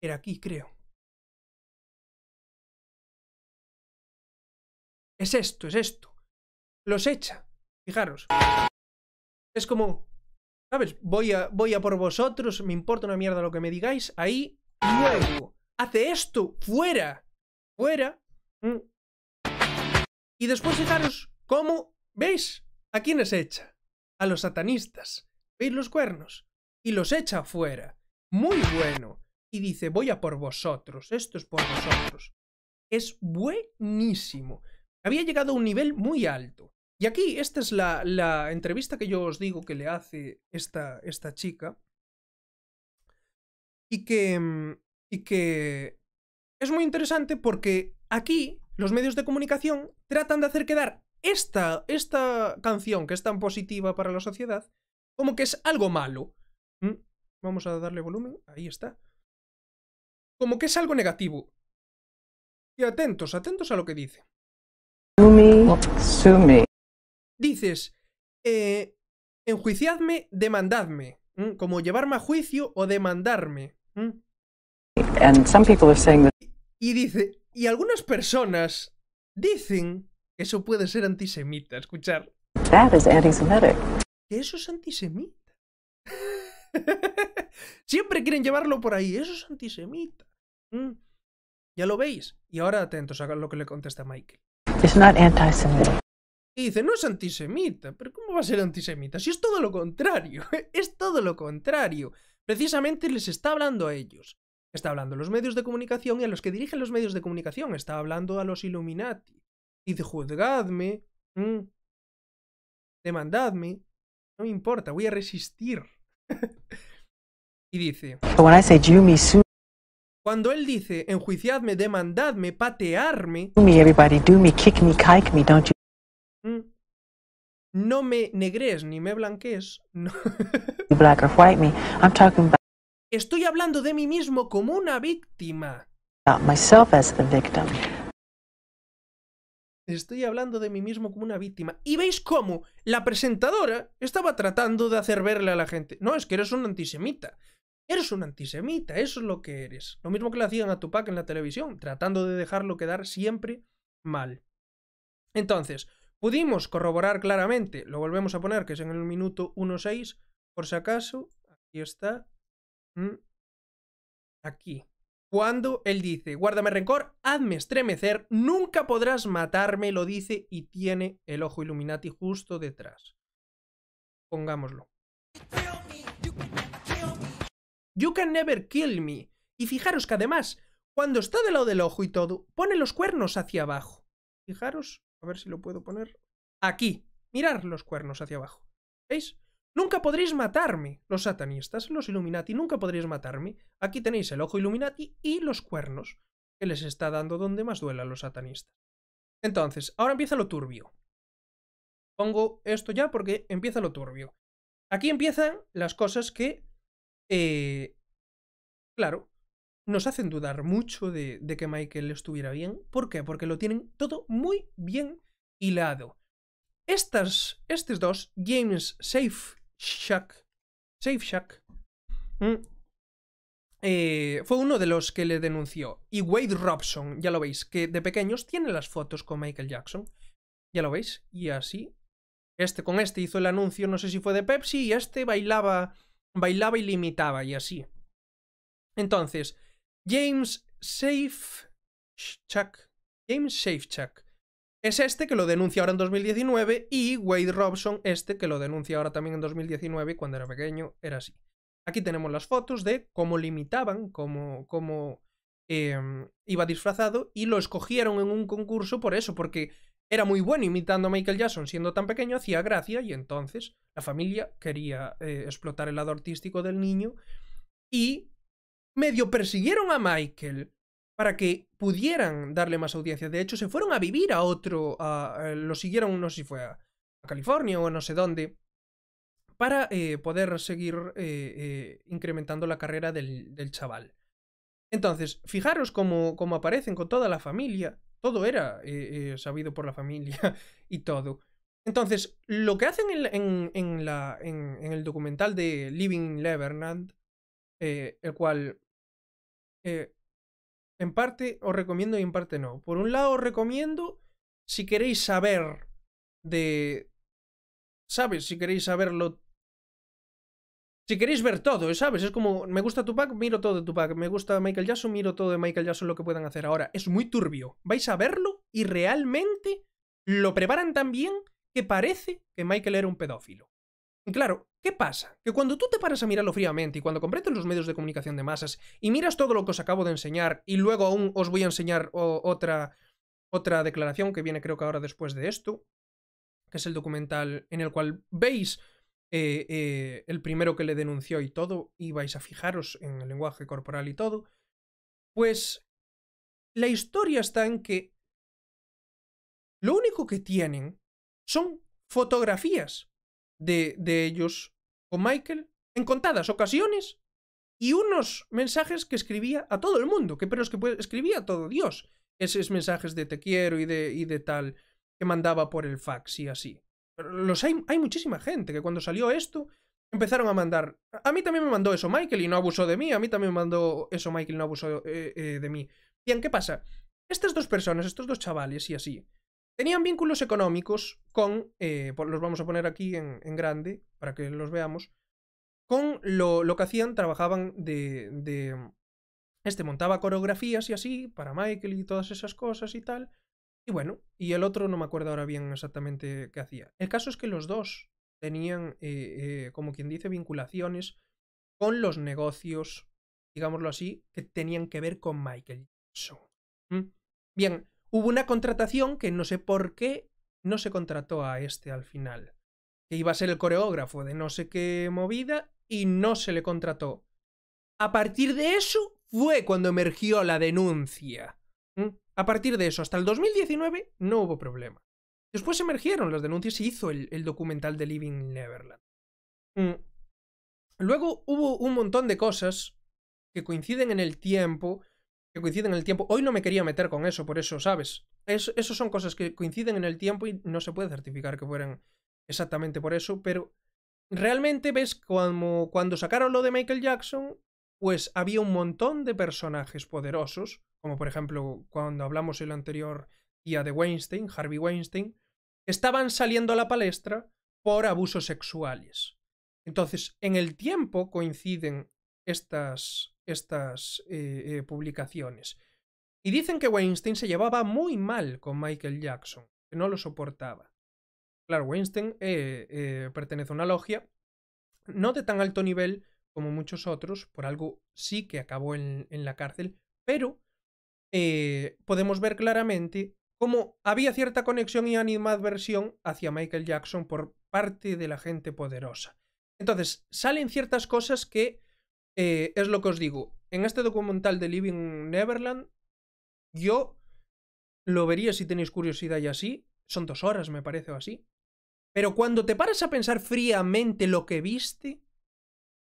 Speaker 1: Era aquí, creo. Es esto, es esto. Los echa. Fijaros. Es como, ¿sabes? Voy a, voy a por vosotros, me importa una mierda lo que me digáis. Ahí, luego, hace esto, fuera. Fuera. Mm. Y después fijaros cómo, ¿veis? ¿A quiénes echa? A los satanistas. ¿Veis los cuernos? Y los echa fuera. Muy bueno. Y dice, voy a por vosotros. Esto es por vosotros. Es buenísimo. Había llegado a un nivel muy alto. Y aquí, esta es la, la entrevista que yo os digo que le hace esta, esta chica. Y que. mm, Y que. Es muy interesante porque aquí los medios de comunicación tratan de hacer quedar esta, esta canción que es tan positiva para la sociedad como que es algo malo. ¿Mm? Vamos a darle volumen. Ahí está. Como que es algo negativo. Y atentos, atentos a lo que dice. Dices, eh, enjuiciadme, demandadme. ¿Mm? Como llevarme a juicio o demandarme. ¿Mm?
Speaker 4: And some people are saying that
Speaker 1: Y dice, y algunas personas dicen que eso puede ser antisemita. Escuchar,
Speaker 4: that is anti-Semitic.
Speaker 1: Que eso es antisemita. Siempre quieren llevarlo por ahí, eso es antisemita. Mm. Ya lo veis. Y ahora atentos a lo que le contesta Michael.
Speaker 4: It's not anti-Semitic.
Speaker 1: Y dice, no es antisemita, pero ¿cómo va a ser antisemita? Si es todo lo contrario, es todo lo contrario. Precisamente les está hablando a ellos. Está hablando a los medios de comunicación y a los que dirigen los medios de comunicación. Está hablando a los Illuminati. Dice, juzgadme, mm, demandadme, no me importa, voy a resistir. y dice, cuando él dice, enjuiciadme, demandadme, patearme,
Speaker 4: me, everybody do me, kick me, kike me, don't you
Speaker 1: no me negres ni me blanquees, no.
Speaker 4: black or white me. I'm talking about
Speaker 1: Estoy hablando de mí mismo como una víctima.
Speaker 4: myself as the victim.
Speaker 1: Estoy hablando de mí mismo como una víctima. ¿Y veis cómo la presentadora estaba tratando de hacer verle a la gente? No, es que eres un antisemita. Eres un antisemita, eso es lo que eres. Lo mismo que le hacían a Tupac en la televisión, tratando de dejarlo quedar siempre mal. Entonces, pudimos corroborar claramente, lo volvemos a poner, que es en el minuto 1.6, por si acaso, aquí está. Mm, Aquí. Cuando él dice, guárdame rencor, hazme estremecer, nunca podrás matarme, lo dice y tiene el ojo Illuminati justo detrás. Pongámoslo. You can never kill me. Y fijaros que además, cuando está del lado del ojo y todo, pone los cuernos hacia abajo. Fijaros, a ver si lo puedo poner. Aquí. Mirar los cuernos hacia abajo. ¿Veis? Nunca podréis matarme, los satanistas, los Illuminati, nunca podréis matarme. Aquí tenéis el ojo Illuminati y los cuernos, que les está dando donde más duela a los satanistas. Entonces, ahora empieza lo turbio. Pongo esto ya porque empieza lo turbio. Aquí empiezan las cosas que, eh, claro, nos hacen dudar mucho de, de que Michael estuviera bien. ¿Por qué? Porque lo tienen todo muy bien hilado. Estas, estos dos, James Safe Shack, Safe Shack, mm, eh, fue uno de los que le denunció. Y Wade Robson, ya lo veis, que de pequeños tiene las fotos con Michael Jackson. Ya lo veis. Y así. Este con este hizo el anuncio, no sé si fue de Pepsi, y este bailaba, bailaba y limitaba, y así. Entonces, James Safe Chuck. James Safe Chuck. Es este que lo denuncia ahora en 2019 y Wade Robson, este que lo denuncia ahora también en 2019 cuando era pequeño, era así. Aquí tenemos las fotos de cómo limitaban, cómo, cómo eh, iba disfrazado y lo escogieron en un concurso por eso, porque era muy bueno imitando a Michael Jackson siendo tan pequeño, hacía gracia y entonces la familia quería eh, explotar el lado artístico del niño y medio persiguieron a Michael para que pudieran darle más audiencia. De hecho, se fueron a vivir a otro, a, a, lo siguieron, no sé si fue a, California o no sé dónde, para eh, poder seguir eh, eh, incrementando la carrera del, chaval. Entonces, fijaros cómo, cómo, aparecen con toda la familia. Todo era sabido por la familia y todo. Entonces, lo que hacen en, en el documental de Living Neverland, el cual en parte os recomiendo y en parte no. Por un lado os recomiendo si queréis saber de... ¿Sabes? Si queréis saberlo... Si queréis ver todo, ¿sabes? Es como, me gusta Tupac, miro todo de Tupac. Me gusta Michael Jackson, miro todo de Michael Jackson lo que puedan hacer ahora. Es muy turbio. Vais a verlo y realmente lo preparan tan bien que parece que Michael era un pedófilo. Y claro, ¿qué pasa? Que cuando tú te paras a mirarlo fríamente y cuando comprendes los medios de comunicación de masas y miras todo lo que os acabo de enseñar y luego aún os voy a enseñar otra, otra declaración que viene creo que ahora después de esto, que es el documental en el cual veis eh, eh, el primero que le denunció y todo, y vais a fijaros en el lenguaje corporal y todo, pues la historia está en que lo único que tienen son fotografías de, de ellos con Michael en contadas ocasiones y unos mensajes que escribía a todo el mundo, que pero es que escribía a todo Dios. Esos mensajes de te quiero y de, y de tal que mandaba por el fax y así. Los hay, hay muchísima gente que cuando salió esto empezaron a mandar. A mí también me mandó eso Michael y no abusó de mí. A mí también me mandó eso Michael y no abusó eh, eh, de mí. Bien, ¿qué pasa? Estas dos personas, estos dos chavales y así, tenían vínculos económicos con, eh, los vamos a poner aquí en, grande para que los veamos, con lo, lo que hacían, trabajaban de, de, este montaba coreografías y así para Michael y todas esas cosas y tal. Y bueno, y el otro no me acuerdo ahora bien exactamente qué hacía. El caso es que los dos tenían, eh, eh, como quien dice, vinculaciones con los negocios, digámoslo así, que tenían que ver con Michael Jackson. ¿Mm? Bien, hubo una contratación que no sé por qué no se contrató a este al final. Que iba a ser el coreógrafo de no sé qué movida y no se le contrató. A partir de eso fue cuando emergió la denuncia. A partir de eso, hasta el 2019, no hubo problema. Después emergieron las denuncias y hizo el, documental de Living Neverland. Luego hubo un montón de cosas que coinciden en el tiempo que coinciden en el tiempo. Hoy no me quería meter con eso, por eso, ¿sabes? Eso, eso son cosas que coinciden en el tiempo y no se puede certificar que fueran exactamente por eso, pero realmente ves como cuando sacaron lo de Michael Jackson, pues había un montón de personajes poderosos, como por ejemplo cuando hablamos el anterior día de Weinstein, Harvey Weinstein, estaban saliendo a la palestra por abusos sexuales. Entonces, en el tiempo coinciden estas, estas eh, eh, publicaciones. Y dicen que Weinstein se llevaba muy mal con Michael Jackson, que no lo soportaba. Claro, Weinstein eh, pertenece a una logia, no de tan alto nivel como muchos otros, por algo sí que acabó en, en la cárcel, pero podemos ver claramente cómo había cierta conexión y animadversión hacia Michael Jackson por parte de la gente poderosa. Entonces, salen ciertas cosas que eh, es lo que os digo. En este documental de Living Neverland, yo lo vería si tenéis curiosidad y así. Son dos horas, me parece, o así. Pero cuando te paras a pensar fríamente lo que viste,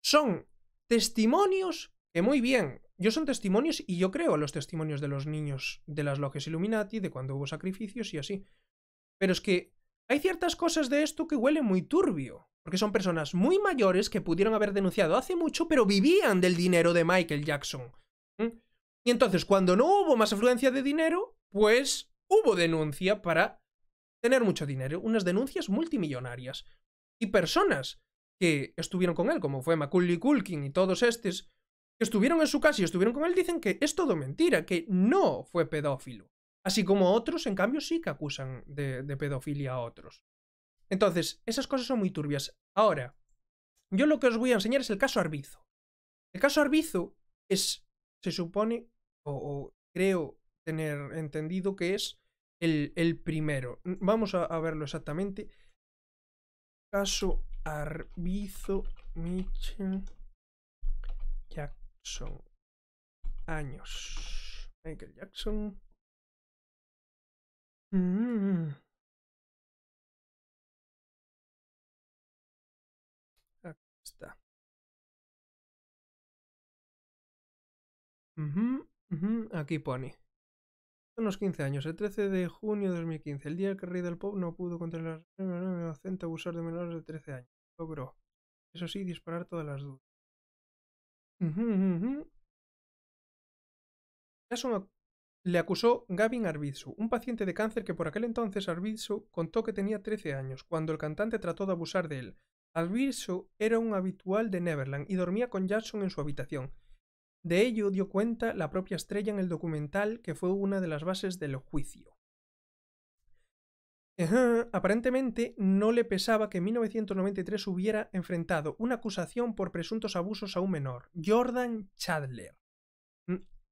Speaker 1: son testimonios que muy bien. Yo son testimonios y yo creo a los testimonios de los niños de las logias Illuminati, de cuando hubo sacrificios y así. Pero es que hay ciertas cosas de esto que huelen muy turbio. Porque son personas muy mayores que pudieron haber denunciado hace mucho, pero vivían del dinero de Michael Jackson. Y entonces, cuando no hubo más afluencia de dinero, pues hubo denuncia para tener mucho dinero. Unas denuncias multimillonarias. Y personas que estuvieron con él, como fue Macaulay Culkin y todos estos, que estuvieron en su casa y estuvieron con él, dicen que es todo mentira, que no fue pedófilo. Así como otros, en cambio, sí que acusan de pedofilia a otros. Entonces, esas cosas son muy turbias. Ahora, yo lo que os voy a enseñar es el caso Arbizo. El caso Arbizo es, se supone, o, creo tener entendido que es el, el primero. Vamos a, a, verlo exactamente. Caso Arbizo Mitchell Jackson. Años. Michael Jackson. Mm. Aquí pone. Unos 15 años, el 13 de junio de 2015, el día que el rey del pop no pudo controlar el acento abusar de menores de 13 años. Logró, eso sí, disparar todas las dudas. Le acusó Gavin Arvizu, un paciente de cáncer que por aquel entonces Arvizu contó que tenía 13 años, cuando el cantante trató de abusar de él. Arvizu era un habitual de Neverland y dormía con Jackson en su habitación. De ello dio cuenta la propia estrella en el documental que fue una de las bases del juicio. Aparentemente no le pesaba que en 1993 hubiera enfrentado una acusación por presuntos abusos a un menor, Jordan Chandler.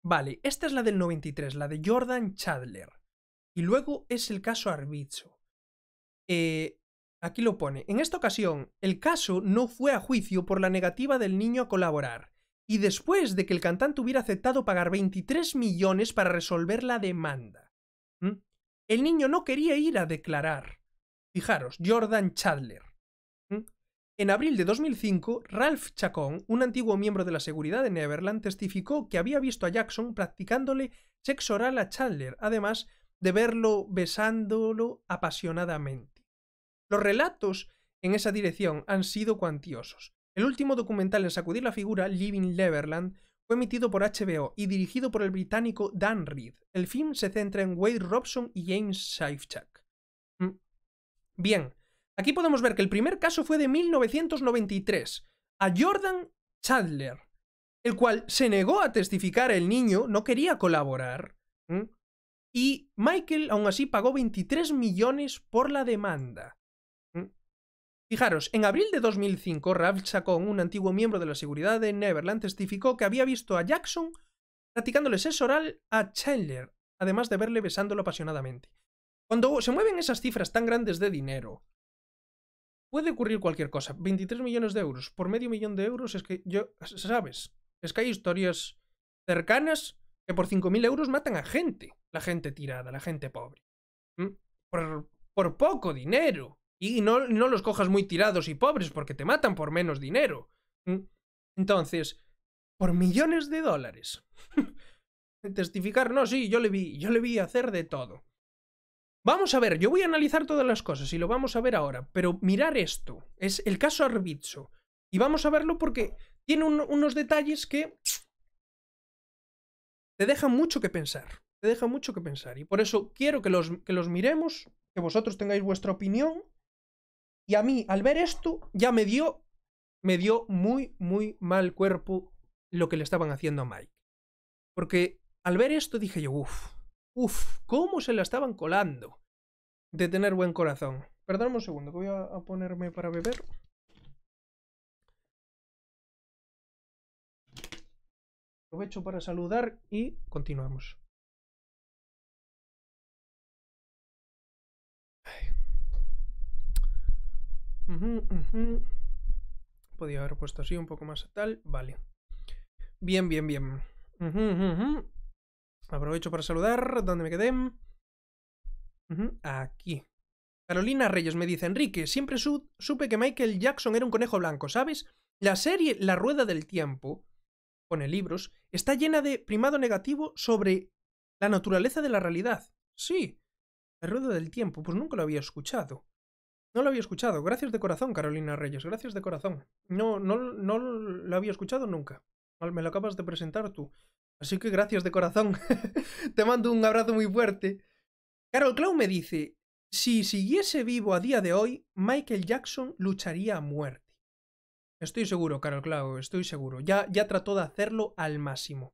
Speaker 1: Vale, esta es la del 93, la de Jordan Chandler. Y luego es el caso Arbizo. Eh, aquí lo pone. En esta ocasión, el caso no fue a juicio por la negativa del niño a colaborar. Y después de que el cantante hubiera aceptado pagar 23 millones para resolver la demanda. ¿Mm? El niño no quería ir a declarar. Fijaros, Jordan Chandler. ¿Mm? En abril de 2005, Ralph Chacón, un antiguo miembro de la seguridad de Neverland, testificó que había visto a Jackson practicándole sexo oral a Chandler, además de verlo besándolo apasionadamente. Los relatos en esa dirección han sido cuantiosos. El último documental en sacudir la figura, Living Neverland, fue emitido por HBO y dirigido por el británico Dan Reed. El film se centra en Wade Robson y James Shifchak. Bien, Aquí podemos ver que el primer caso fue de 1993, a Jordan Chandler, el cual se negó a testificar el niño, no quería colaborar, ¿m? y Michael aún así pagó 23 millones por la demanda. Fijaros, en abril de 2005, Ralph Chacón, un antiguo miembro de la seguridad de Neverland, testificó que había visto a Jackson practicándole sexo oral a Chandler, además de verle besándolo apasionadamente. Cuando se mueven esas cifras tan grandes de dinero, puede ocurrir cualquier cosa. 23 millones de euros por medio millón de euros es que yo, ¿sabes? Es que hay historias cercanas que por 5.000 euros matan a gente. La gente tirada, la gente pobre. ¿Mm? Por, por, poco dinero. Y no, no, los cojas muy tirados y pobres porque te matan por menos dinero. ¿Mm? Entonces, por millones de dólares. Testificar, no, sí, yo le vi, yo le vi hacer de todo. Vamos a ver, yo voy a analizar todas las cosas y lo vamos a ver ahora, pero mirar esto, es el caso Arbizo. Y vamos a verlo porque tiene un, unos detalles que te dejan mucho que pensar, te dejan mucho que pensar. Y por eso quiero que los, que los miremos, que vosotros tengáis vuestra opinión. Y a mí, al ver esto, ya me dio me dio muy, muy mal cuerpo lo que le estaban haciendo a Mike. Porque al ver esto dije yo, uff, uff, ¿cómo se la estaban colando? De tener buen corazón. Perdóname un segundo, voy a ponerme para beber. Aprovecho para saludar y continuamos. Podía haber puesto así un poco más tal. Vale. Bien, bien, bien. Aprovecho para saludar. ¿Dónde me quedé? Aquí. Carolina Reyes me dice, Enrique, siempre su- supe que Michael Jackson era un conejo blanco, ¿sabes? La serie La Rueda del Tiempo, pone libros, está llena de primado negativo sobre la naturaleza de la realidad. Sí, La Rueda del Tiempo, pues nunca lo había escuchado. No lo había escuchado. Gracias de corazón, Carolina Reyes. Gracias de corazón. No, no, no lo había escuchado nunca. Me lo acabas de presentar tú. Así que gracias de corazón. Te mando un abrazo muy fuerte. Carol Clown me dice, si siguiese vivo a día de hoy, Michael Jackson lucharía a muerte. Estoy seguro, Carol Clown, estoy seguro. Ya, ya trató de hacerlo al máximo.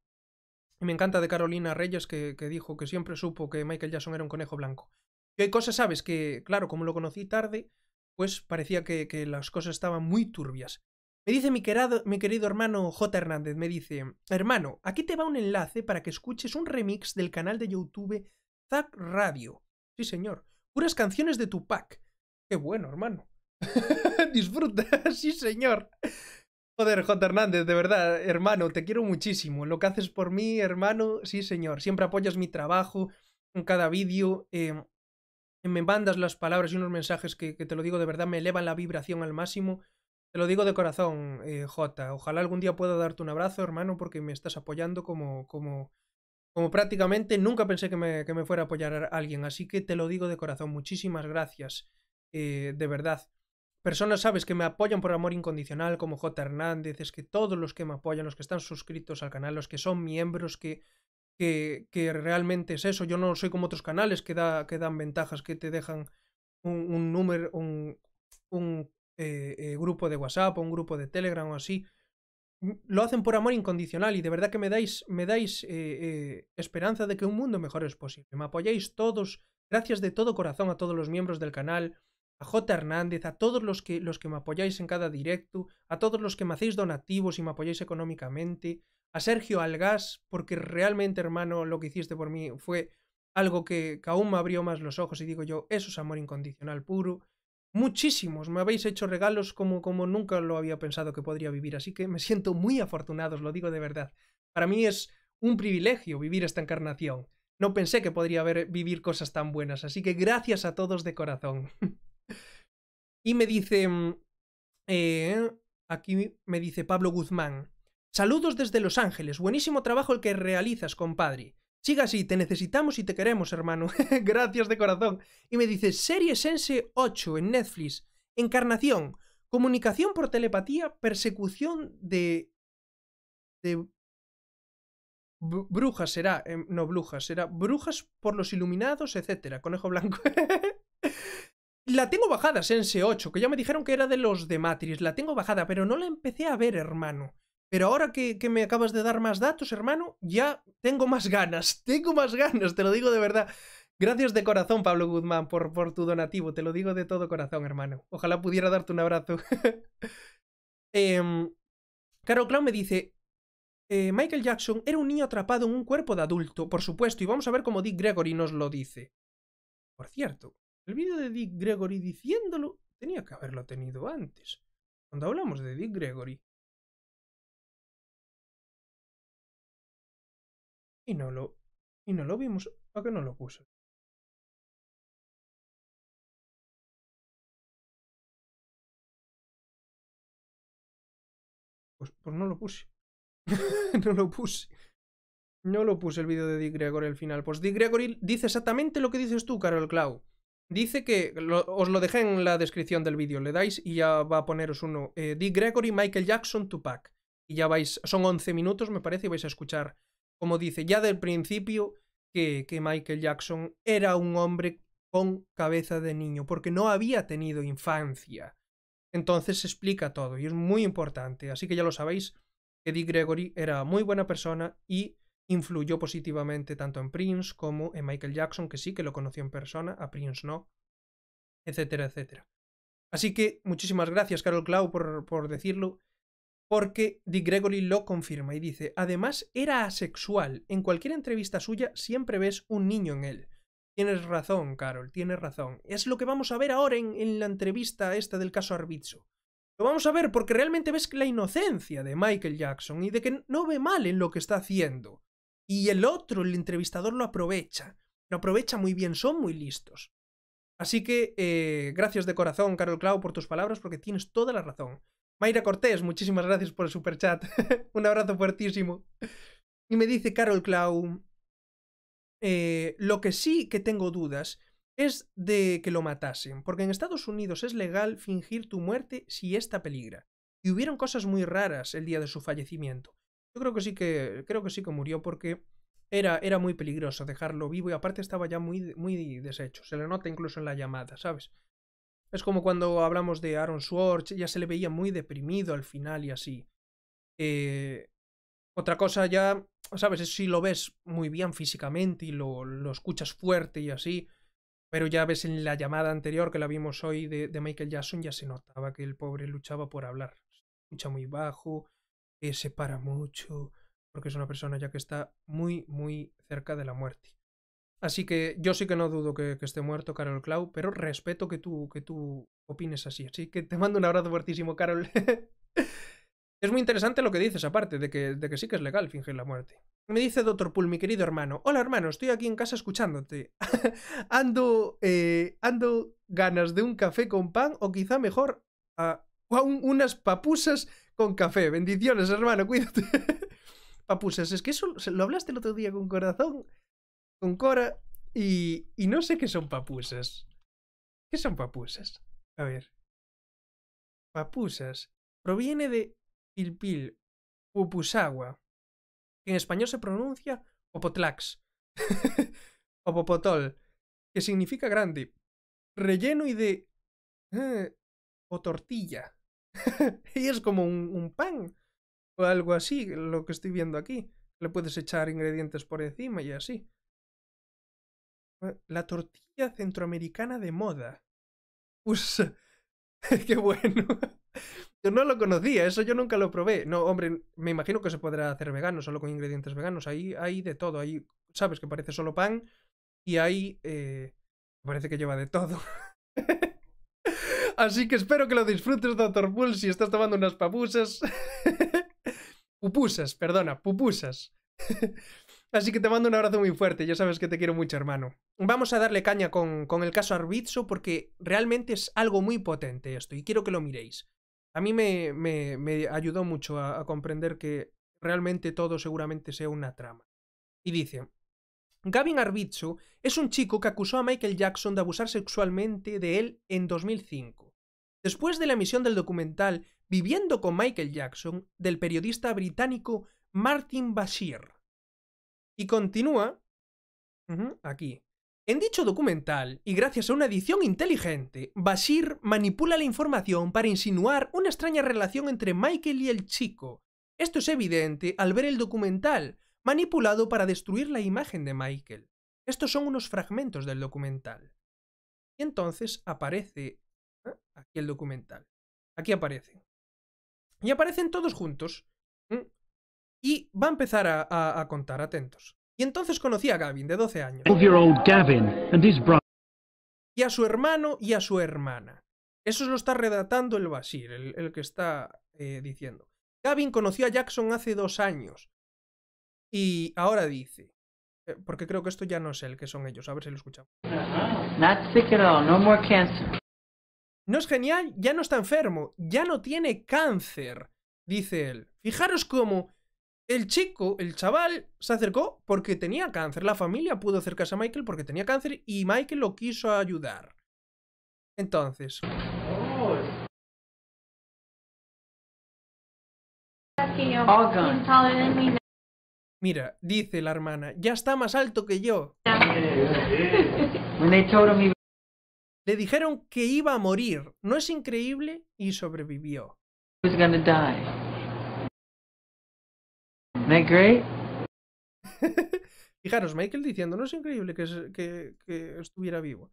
Speaker 1: Me encanta de Carolina Reyes que, que dijo que siempre supo que Michael Jackson era un conejo blanco. Y hay cosas, sabes, que, claro, como lo conocí tarde, pues parecía que, las cosas estaban muy turbias. Me dice mi querido, mi querido hermano J. Hernández, me dice, hermano, aquí te va un enlace para que escuches un remix del canal de YouTube Zack Radio. Sí, señor. Puras canciones de Tupac. Qué bueno, hermano. Disfruta, sí, señor. Joder, J. Hernández, de verdad, hermano, te quiero muchísimo. Lo que haces por mí, hermano, sí, señor. Siempre apoyas mi trabajo en cada vídeo. eh, me mandas las palabras y unos mensajes que, te lo digo de verdad, me elevan la vibración al máximo. Te lo digo de corazón, eh, J. Ojalá algún día pueda darte un abrazo, hermano, porque me estás apoyando como, como, como prácticamente nunca pensé que me, que me fuera a apoyar a alguien. Así que te lo digo de corazón. Muchísimas gracias. eh, de verdad. Personas, sabes, que me apoyan por amor incondicional, como J. Hernández, es que todos los que me apoyan, los que están suscritos al canal, los que son miembros, que, que, realmente es eso. Yo no soy como otros canales que, da, que dan ventajas, que te dejan un, número, un, eh, eh, grupo de WhatsApp o un grupo de Telegram o así. M- Lo hacen por amor incondicional y de verdad que me dais, me dais eh, esperanza de que un mundo mejor es posible. Me apoyáis todos, gracias de todo corazón a todos los miembros del canal, a J. Hernández, a todos los que, los que me apoyáis en cada directo, a todos los que me hacéis donativos y me apoyáis económicamente, a Sergio Algas, porque realmente, hermano, lo que hiciste por mí fue algo que, que aún me abrió más los ojos y digo yo, eso es amor incondicional puro. Muchísimos, me habéis hecho regalos como, como nunca lo había pensado que podría vivir, así que me siento muy afortunado, os lo digo de verdad. Para mí es un privilegio vivir esta encarnación. No pensé que podría haber, vivir cosas tan buenas, así que gracias a todos de corazón. y me dice, mm, eh, aquí me dice Pablo Guzmán, saludos desde Los Ángeles, buenísimo trabajo el que realizas, compadre. Siga así, te necesitamos y te queremos, hermano. gracias de corazón. Y me dice, serie Sense 8 en Netflix, encarnación, comunicación por telepatía, persecución de... de Bru- brujas será, em, no brujas, será brujas por los iluminados, etcétera, conejo blanco. la tengo bajada, Sense 8, que ya me dijeron que era de los de Matrix, la tengo bajada, pero no la empecé a ver, hermano. Pero ahora que, que me acabas de dar más datos, hermano, ya tengo más ganas, tengo más ganas, te lo digo de verdad. Gracias de corazón, Pablo Guzmán, por, por tu donativo, te lo digo de todo corazón, hermano. Ojalá pudiera darte un abrazo. Em, Caro Clown me dice, eh, Michael Jackson era un niño atrapado en un cuerpo de adulto, por supuesto, y vamos a ver cómo Dick Gregory nos lo dice. Por cierto, el vídeo de Dick Gregory diciéndolo tenía que haberlo tenido antes. Cuando hablamos de Dick Gregory. Y no lo. Y no lo vimos. ¿A qué no lo puse? Pues, pues no lo puse. no lo puse. No lo puse el vídeo de Dick Gregory al final. Pues Dick Gregory dice exactamente lo que dices tú, Carol Clau. Dice que, os lo dejé en la descripción del vídeo, le dais y ya va a poneros uno. Eh, Dick Gregory, Michael Jackson, Tupac. Y ya vais, son 11 minutos me parece, y vais a escuchar como dice ya del principio que, que Michael Jackson era un hombre con cabeza de niño, porque no había tenido infancia. Entonces se explica todo y es muy importante. Así que ya lo sabéis, Dick Gregory era muy buena persona y influyó positivamente tanto en Prince como en Michael Jackson, que sí que lo conoció en persona, a Prince no, etcétera, etcétera. Así que muchísimas gracias, Carol Clow, por, por decirlo, porque Dick Gregory lo confirma y dice, además era asexual, en cualquier entrevista suya siempre ves un niño en él. Tienes razón, Carol, tienes razón. Es lo que vamos a ver ahora en, en la entrevista esta del caso Arbitzo. Lo vamos a ver porque realmente ves la inocencia de Michael Jackson y de que no ve mal en lo que está haciendo. Y el otro, el entrevistador, lo aprovecha. Lo aprovecha muy bien, son muy listos. Así que, eh, gracias de corazón, Carol Clau, por tus palabras, porque tienes toda la razón. Mayra Cortés, muchísimas gracias por el super chat. Un abrazo fuertísimo. Y me dice Carol Clau, eh, lo que sí que tengo dudas es de que lo matasen, porque en Estados Unidos es legal fingir tu muerte si esta peligra. Y hubieron cosas muy raras el día de su fallecimiento. Yo creo que sí que creo que sí que murió porque era, era muy peligroso dejarlo vivo y aparte estaba ya muy, muy deshecho. Se le nota incluso en la llamada, ¿sabes? Es como cuando hablamos de Aaron Swartz, ya se le veía muy deprimido al final y así. Eh, otra cosa ya, ¿sabes? Es si lo ves muy bien físicamente y lo, lo, escuchas fuerte y así. Pero ya ves en la llamada anterior que la vimos hoy de, de Michael Jackson, ya se notaba que el pobre luchaba por hablar. Escucha muy bajo, eh, se para mucho, porque es una persona ya que está muy, muy cerca de la muerte. Así que yo sí que no dudo que, esté muerto Carol Clau, pero respeto que tú, que tú opines así. Así que te mando un abrazo fuertísimo, Carol. es muy interesante lo que dices, aparte de que, de que sí que es legal fingir la muerte. Me dice Doctor Pool, mi querido hermano. Hola, hermano, estoy aquí en casa escuchándote. ando, eh, ando ganas de un café con pan o quizá mejor unas papusas con café. Bendiciones, hermano, cuídate. papusas, es que eso lo hablaste el otro día con corazón, con Cora, y, no sé qué son papusas. ¿Qué son papusas? A ver. Papusas. Proviene de pilpil, pupusagua, que en español se pronuncia popotlax, o popotol, que significa grande, relleno y de... Eh, o tortilla. y es como un, pan o algo así, lo que estoy viendo aquí. Le puedes echar ingredientes por encima y así. La tortilla centroamericana de moda. Pues, qué bueno. Yo no lo conocía, eso yo nunca lo probé. No, hombre, me imagino que se podrá hacer vegano, solo con ingredientes veganos. Ahí hay de todo. Ahí, sabes que parece solo pan y ahí eh, parece que lleva de todo. Así que espero que lo disfrutes, Doctor Bull, si estás tomando unas papusas. pupusas, perdona, pupusas. Así que te mando un abrazo muy fuerte, ya sabes que te quiero mucho, hermano. Vamos a darle caña con, con el caso Arbitzo porque realmente es algo muy potente esto y quiero que lo miréis. A mí me, me, me ayudó mucho a, a comprender que realmente todo seguramente sea una trama. Y dice, Gavin Arbitzu es un chico que acusó a Michael Jackson de abusar sexualmente de él en 2005. Después de la emisión del documental Viviendo con Michael Jackson, del periodista británico Martin Bashir. Y continúa aquí. En dicho documental, y gracias a una edición inteligente, Bashir manipula la información para insinuar una extraña relación entre Michael y el chico. Esto es evidente al ver el documental, manipulado para destruir la imagen de Michael. Estos son unos fragmentos del documental. Y entonces aparece ¿eh? aquí el documental. Aquí aparece. Y aparecen todos juntos. Y va a empezar a, a, a, contar, atentos. Y entonces conocí a Gavin, de 12 años. Y a su hermano y a su hermana. Eso lo está redactando el Basir, el, el que está eh, diciendo. Gavin conoció a Jackson hace dos años. Y ahora dice, eh, porque creo que esto ya no es el que son ellos, a ver si lo escuchamos.
Speaker 4: Not sick at all, no more cancer.
Speaker 1: No es genial, ya no está enfermo, ya no tiene cáncer, dice él. Fijaros cómo el chico, el chaval, se acercó porque tenía cáncer. La familia pudo acercarse a Michael porque tenía cáncer y Michael lo quiso ayudar. Entonces. Mira, dice la hermana, ya está más alto que yo. Le dijeron que iba a morir. ¿No es increíble? Y sobrevivió.
Speaker 4: That great?
Speaker 1: Fijaros, Michael diciendo, no es increíble que, se- que- que estuviera vivo.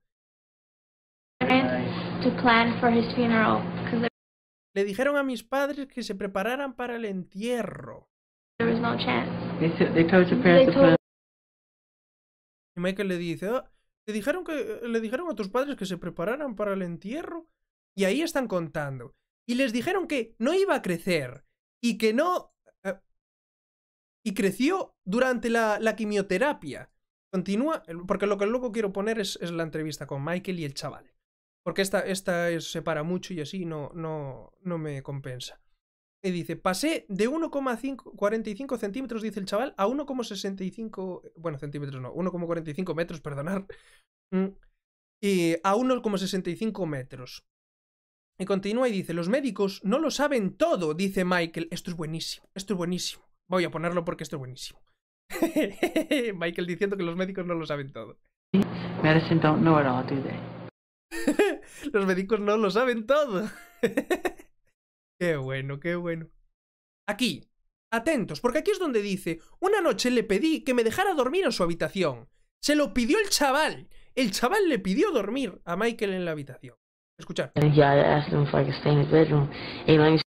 Speaker 8: to plan for his funeral because
Speaker 1: Le dijeron a mis padres que se prepararan para el entierro.
Speaker 8: there was no chance.
Speaker 4: They, t- they told your
Speaker 8: They
Speaker 4: parents to
Speaker 8: told
Speaker 4: put
Speaker 1: Y Michael le dice, "Ah, le dijeron que le dijeron a tus padres que se prepararan para el entierro. Y ahí están contando. Y les dijeron que no iba a crecer y que no y creció durante la, quimioterapia. Continúa, porque lo que luego quiero poner es, la entrevista con Michael y el chaval. Porque esta, esta es- separa mucho y así no, no, no me compensa. Y dice, pasé de 1,45 centímetros, dice el chaval, a 1,65, bueno, centímetros no, 1,45 metros, perdonar, Mm. y a 1,65 metros. Y continúa y dice, los médicos no lo saben todo, dice Michael. Esto es buenísimo, esto es buenísimo. Voy a ponerlo porque esto es buenísimo. Michael diciendo que los médicos no lo saben todo.
Speaker 4: medicine don't know it all, do they?
Speaker 1: Los médicos no lo saben todo. qué bueno, qué bueno. Aquí, atentos, porque aquí es donde dice, una noche le pedí que me dejara dormir en su habitación. Se lo pidió el chaval. El chaval le pidió dormir a Michael en la habitación. Escuchar.
Speaker 9: Yeah, I asked him if I could stay in his bedroom. And he let me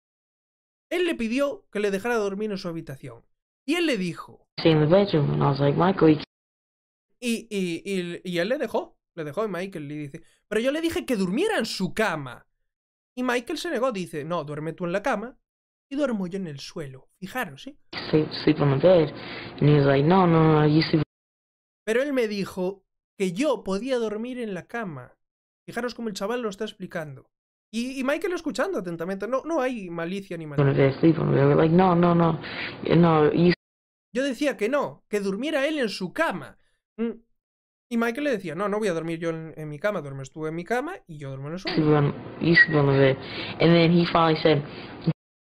Speaker 1: Él le pidió que le dejara dormir en su habitación. Y él le dijo. Y, y, y, y él le dejó. Le dejó y Michael le dice. Pero yo le dije que durmiera en su cama. Y Michael se negó. Dice, no, duerme tú en la cama. Y duermo yo en el suelo. Fijaros, ¿sí?
Speaker 9: you sleep.
Speaker 1: Pero él me dijo que yo podía dormir en la cama. Fijaros cómo el chaval lo está explicando. Y, y Michael escuchando atentamente. No, no hay malicia ni malicia.
Speaker 9: no, no, no, no, you
Speaker 1: Yo decía que no, que durmiera él en su cama. Mm. Y Michael le decía, no, no voy a dormir yo en, en mi cama, duermes tú en mi cama y yo duermo en el suelo.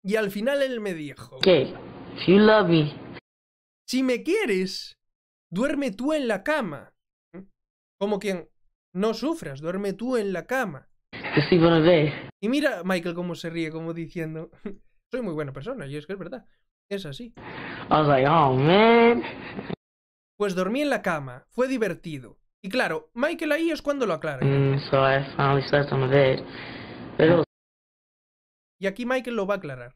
Speaker 1: Y al final él me dijo,
Speaker 9: okay, if you love me,
Speaker 1: si me quieres, duerme tú en la cama. ¿Mm? Como quien, no sufras, duerme tú en la cama. Y mira Michael cómo se ríe, como diciendo, soy muy buena persona, y es que es verdad, es así.
Speaker 9: I was like, oh man.
Speaker 1: Pues dormí en la cama, fue divertido. Y claro, Michael ahí es cuando lo aclara.
Speaker 9: Mm, so I finally slept on the bed. But it was
Speaker 1: Y aquí Michael lo va a aclarar.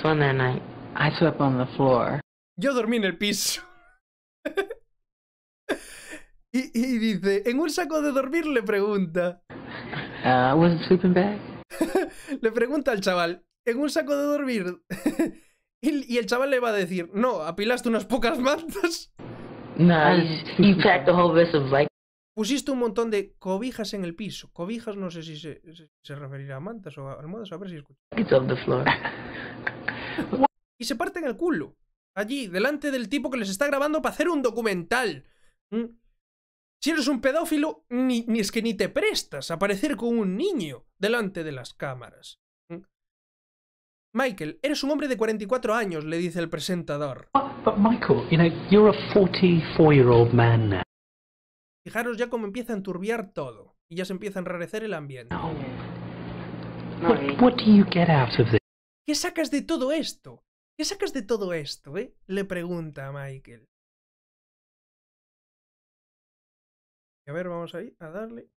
Speaker 9: fun that night.
Speaker 4: I slept on the floor.
Speaker 1: Yo dormí en el piso. y, y dice, en un saco de dormir le pregunta,
Speaker 4: Uh, I wasn't sleeping bag.
Speaker 1: le pregunta al chaval, en un saco de dormir. y, y el chaval le va a decir, no, apilaste unas pocas mantas,
Speaker 9: Nah, you, packed the whole vest of like
Speaker 1: pusiste un montón de cobijas en el piso. Cobijas no sé si se, si se referirá a mantas o a almohadas, a ver si escucho.
Speaker 9: blankets on the floor.
Speaker 1: y se parten el culo. Allí, delante del tipo que les está grabando para hacer un documental. ¿Mm? Si eres un pedófilo, ni, ni es que ni te prestas a aparecer con un niño delante de las cámaras. ¿Mm? Michael, eres un hombre de 44 años, le dice el presentador.
Speaker 10: But Michael, you know, you're a 44 year old man now.
Speaker 1: Fijaros ya cómo empieza a enturbiar todo. Y ya se empieza a enrarecer el ambiente.
Speaker 10: What, what do you get out of this?
Speaker 1: ¿Qué sacas de todo esto? ¿Qué sacas de todo esto, eh? Le pregunta a Michael. A ver, vamos ahí, a darle.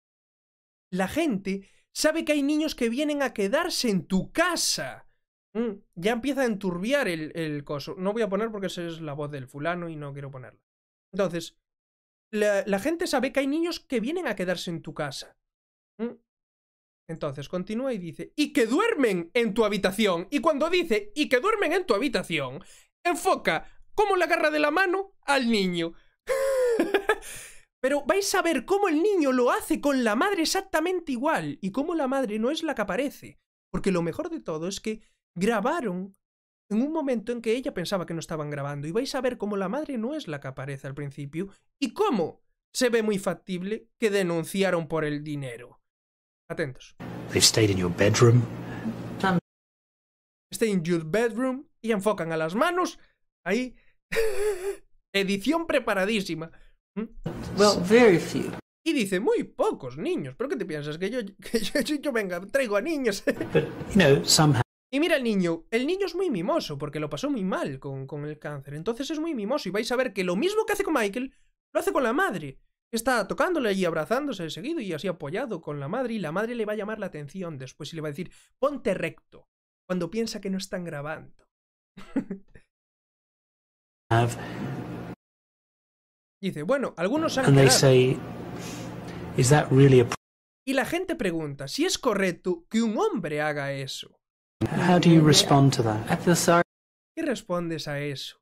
Speaker 1: La gente sabe que hay niños que vienen a quedarse en tu casa. Mm, ya empieza a enturbiar el, el coso. No voy a poner porque esa es la voz del fulano y no quiero ponerla. Entonces, la, la gente sabe que hay niños que vienen a quedarse en tu casa. Mm. Entonces continúa y dice, y que duermen en tu habitación. Y cuando dice, y que duermen en tu habitación, enfoca cómo le agarra de la mano al niño. Pero vais a ver cómo el niño lo hace con la madre exactamente igual y cómo la madre no es la que aparece. Porque lo mejor de todo es que grabaron en un momento en que ella pensaba que no estaban grabando y vais a ver cómo la madre no es la que aparece al principio y cómo se ve muy factible que denunciaron por el dinero. Atentos.
Speaker 10: They've stayed in your bedroom.
Speaker 1: Stay in your bedroom y enfocan a las manos. Ahí. Edición preparadísima. ¿Mm?
Speaker 4: Well, very few.
Speaker 1: Y dice, muy pocos niños. ¿Pero qué te piensas? Que yo, que yo, yo venga, traigo a niños.
Speaker 10: But, you know, somehow
Speaker 1: Y mira el niño, el niño es muy mimoso porque lo pasó muy mal con, con el cáncer. Entonces es muy mimoso y vais a ver que lo mismo que hace con Michael, lo hace con la madre. Está tocándole y abrazándose seguido y así apoyado con la madre y la madre le va a llamar la atención después y le va a decir, ponte recto, cuando piensa que no están grabando.
Speaker 10: have,
Speaker 1: Dice, bueno, algunos han
Speaker 10: and they
Speaker 1: quedado.
Speaker 10: say, is that really a
Speaker 1: Y la gente pregunta si es correcto que un hombre haga eso.
Speaker 10: How do you respond to that?
Speaker 4: I feel sorry
Speaker 1: ¿Qué respondes a eso?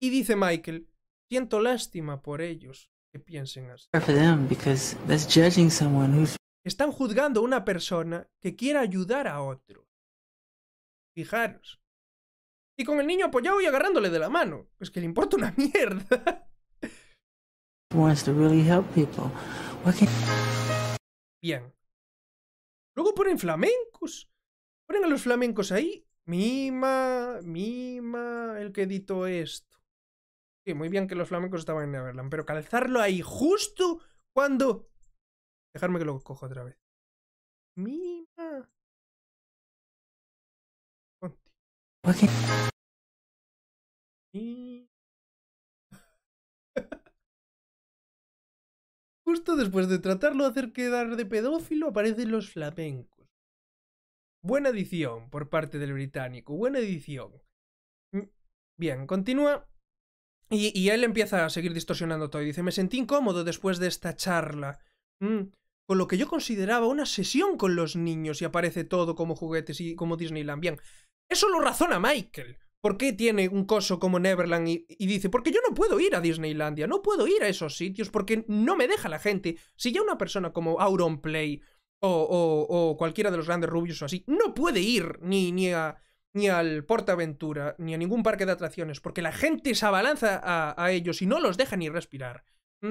Speaker 1: Y dice Michael, siento lástima por ellos que piensen así.
Speaker 4: for them because that's judging someone who's
Speaker 1: Están juzgando a una persona que quiere ayudar a otro. Fijaros. Y con el niño apoyado y agarrándole de la mano. Es que le importa una mierda.
Speaker 4: Wants to really help people. What can
Speaker 1: Bien. Luego ponen flamencos. Ponen a los flamencos ahí. Mima, Mima, el que editó esto. Sí, muy bien que los flamencos estaban en Neverland, pero calzarlo ahí justo cuando... Dejarme que lo cojo otra vez. Mima. Ponte.
Speaker 4: what
Speaker 1: Justo después de tratarlo de hacer quedar de pedófilo, aparecen los flamencos. Buena edición por parte del británico, buena edición. Mm, Bien, continúa. Y, y él empieza a seguir distorsionando todo y dice, me sentí incómodo después de esta charla. Mm, con lo que yo consideraba una sesión con los niños y aparece todo como juguetes y como Disneyland. Bien, eso lo razona Michael. ¿Por qué tiene un coso como Neverland y, dice, porque yo no puedo ir a Disneylandia, no puedo ir a esos sitios porque no me deja la gente. Si ya una persona como Auron Play o, o, cualquiera de los grandes rubios o así, no puede ir ni, ni, a, ni al Portaventura ni a ningún parque de atracciones porque la gente se abalanza a, a ellos y no los deja ni respirar.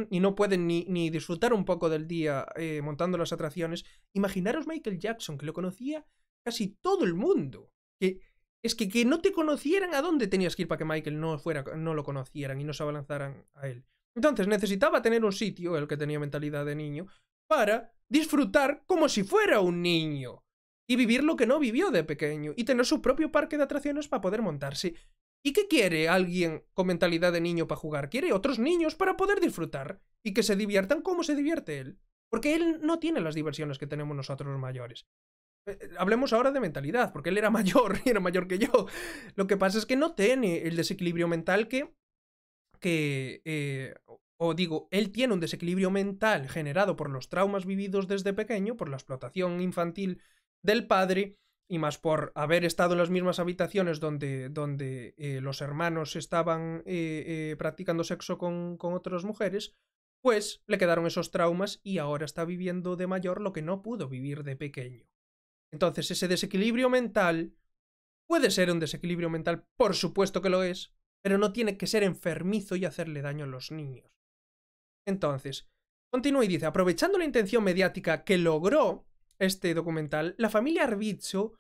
Speaker 1: Y no pueden ni, ni disfrutar un poco del día eh, montando las atracciones. Imaginaros Michael Jackson, que lo conocía casi todo el mundo. Que es que que no te conocieran a dónde tenías que ir para que Michael no fuera no lo conocieran y no se abalanzaran a él. Entonces necesitaba tener un sitio, el que tenía mentalidad de niño, para disfrutar como si fuera un niño y vivir lo que no vivió de pequeño y tener su propio parque de atracciones para poder montarse. ¿Y qué quiere alguien con mentalidad de niño para jugar? Quiere otros niños para poder disfrutar y que se diviertan como se divierte él. Porque él no tiene las diversiones que tenemos nosotros los mayores. Eh, Hablemos ahora de mentalidad, porque él era mayor y era mayor que yo. Lo que pasa es que no tiene el desequilibrio mental que. que. eh, o digo, él tiene un desequilibrio mental generado por los traumas vividos desde pequeño, por la explotación infantil del padre, y más por haber estado en las mismas habitaciones donde, donde eh, los hermanos estaban eh, eh, practicando sexo con, con otras mujeres, pues le quedaron esos traumas y ahora está viviendo de mayor lo que no pudo vivir de pequeño. Entonces, ese desequilibrio mental puede ser un desequilibrio mental, por supuesto que lo es, pero no tiene que ser enfermizo y hacerle daño a los niños. Entonces, continúa y dice, aprovechando la intención mediática que logró este documental, la familia Arbizzo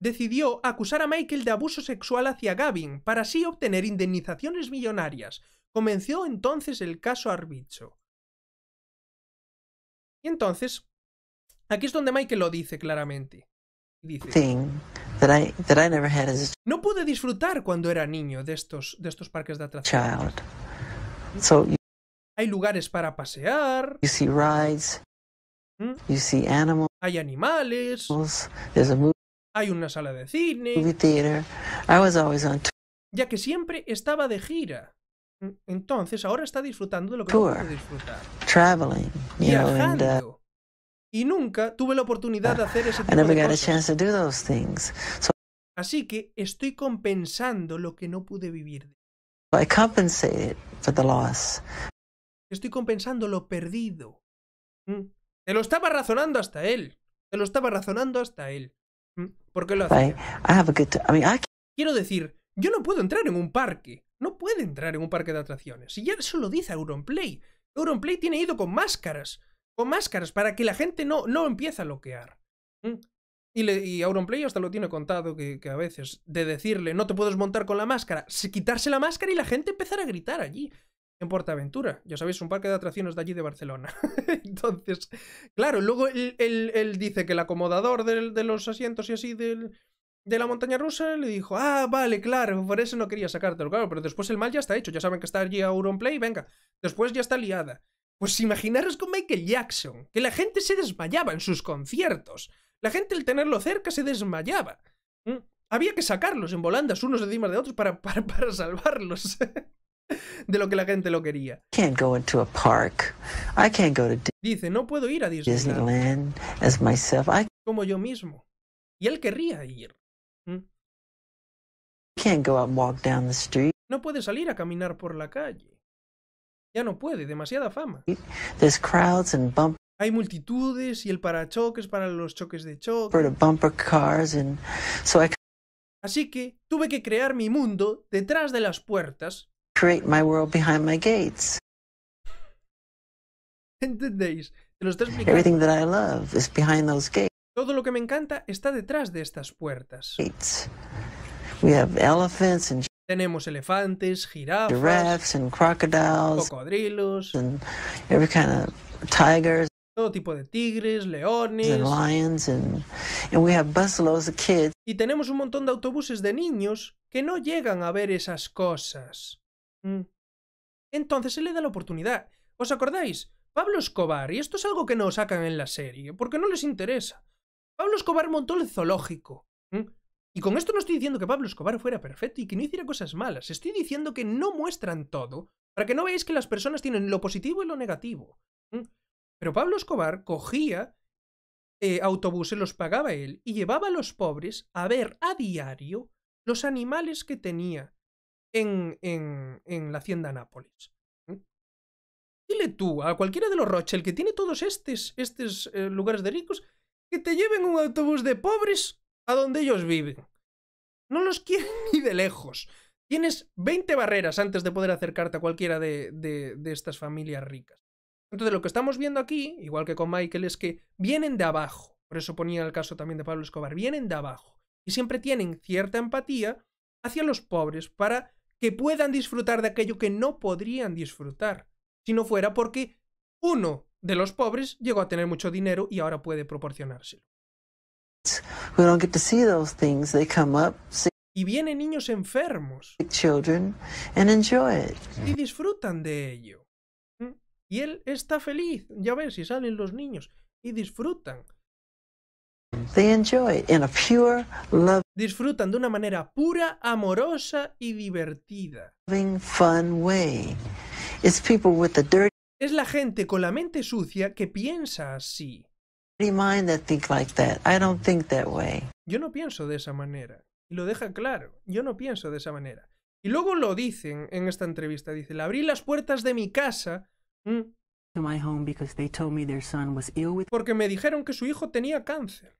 Speaker 1: decidió acusar a Michael de abuso sexual hacia Gavin para así obtener indemnizaciones millonarias. Comenzó entonces el caso Arbizzo. Y entonces, aquí es donde Michael lo dice claramente. Dice,
Speaker 4: thing that I that I never had as
Speaker 1: no pude disfrutar cuando era niño de estos, de estos parques de
Speaker 4: a
Speaker 1: atracciones.
Speaker 4: child. So you,
Speaker 1: Hay lugares para pasear,
Speaker 4: you see rides,
Speaker 1: ¿Mm?
Speaker 4: you see animals.
Speaker 1: hay animales,
Speaker 4: There's a movie
Speaker 1: hay una sala de cine,
Speaker 4: theater. I was always on
Speaker 1: ya que siempre estaba de gira. ¿Mm? Entonces ahora está disfrutando de lo que
Speaker 4: Tour.
Speaker 1: puede disfrutar.
Speaker 4: traveling, you know, and uh,
Speaker 1: Viajando. Y nunca tuve la oportunidad de hacer ese tipo de cosas. Así que estoy compensando lo que no pude vivir. Estoy compensando lo perdido. ¿Mm? Te lo estaba razonando hasta él. Te lo estaba razonando hasta él. ¿Mm? ¿Por qué lo
Speaker 4: I
Speaker 1: Quiero decir, yo no puedo entrar en un parque. No puede entrar en un parque de atracciones. Y ya eso lo dice Auronplay. Auronplay tiene ido con máscaras. Con máscaras para que la gente no, no empiece a loquear. Y, y Auronplay hasta lo tiene contado que, que a veces de decirle no te puedes montar con la máscara, se quitarse la máscara y la gente empezar a gritar allí. en Portaventura. Ya sabéis, un parque de atracciones de allí de Barcelona. Entonces, claro, luego él, dice que el acomodador de los asientos y así del, de la montaña rusa le dijo, ah, vale, claro, por eso no quería sacártelo, claro, pero después el mal ya está hecho, ya saben que está allí Auronplay, venga, después ya está liada. Pues imaginaros con Michael Jackson, que la gente se desmayaba en sus conciertos. La gente al tenerlo cerca se desmayaba. ¿Mm? Había que sacarlos en volandas unos encima de otros para, para, para salvarlos de lo que la gente lo quería.
Speaker 4: can't go into a park. I can't go to
Speaker 1: Dice, no puedo ir a Disneyland
Speaker 4: Disneyland as myself. I
Speaker 1: como yo mismo. Y él querría ir. ¿Mm?
Speaker 4: can't go out and walk down the street.
Speaker 1: No puede salir a caminar por la calle. Ya no puede, demasiada fama. Hay multitudes y el parachoques para los choques de choque. Así que tuve que crear mi mundo detrás de las puertas. ¿Entendéis? Te lo estoy explicando. Todo lo que me encanta está detrás de estas puertas.
Speaker 4: We have elephants and
Speaker 1: Tenemos elefantes, jirafas,
Speaker 4: giraffes and crocodiles
Speaker 1: cocodrilos,
Speaker 4: and every kind of tigers
Speaker 1: todo tipo de tigres, leones.
Speaker 4: and lions and and we have buffaloes of kids
Speaker 1: Y tenemos un montón de autobuses de niños que no llegan a ver esas cosas. Mm. Entonces se le da la oportunidad. ¿Os acordáis? Pablo Escobar, y esto es algo que no sacan en la serie, porque no les interesa. Pablo Escobar montó el zoológico. Y con esto no estoy diciendo que Pablo Escobar fuera perfecto y que no hiciera cosas malas. Estoy diciendo que no muestran todo para que no veáis que las personas tienen lo positivo y lo negativo. ¿Mm? Pero Pablo Escobar cogía eh, autobuses, los pagaba él y llevaba a los pobres a ver a diario los animales que tenía en, en, en la hacienda Nápoles. ¿Mm? Dile tú a cualquiera de los Rothschild que tiene todos estos, estos eh, lugares de ricos que te lleven un autobús de pobres a donde ellos viven. No los quieren ni de lejos. Tienes 20 barreras antes de poder acercarte a cualquiera de, de, de estas familias ricas. Entonces, lo que estamos viendo aquí, igual que con Michael, es que vienen de abajo. Por eso ponía el caso también de Pablo Escobar. Vienen de abajo. Y siempre tienen cierta empatía hacia los pobres para que puedan disfrutar de aquello que no podrían disfrutar. Si no fuera porque uno de los pobres llegó a tener mucho dinero y ahora puede proporcionárselo.
Speaker 4: Who don't get to see those things. They come up, see
Speaker 1: Y vienen niños enfermos
Speaker 4: children, and enjoy it.
Speaker 1: y disfrutan de ello. ¿Mm? Y él está feliz. Ya ves, si salen los niños y disfrutan.
Speaker 4: They enjoy it in a pure,
Speaker 1: Disfrutan de una manera pura, amorosa y divertida.
Speaker 4: loving, fun way. It's people with a dirty
Speaker 1: Es la gente con la mente sucia que piensa así. Yo no pienso de esa manera. Y lo deja claro. Yo no pienso de esa manera. Y luego lo dicen en esta entrevista. Dice, le abrí las puertas de mi casa mm, porque me dijeron que su hijo tenía cáncer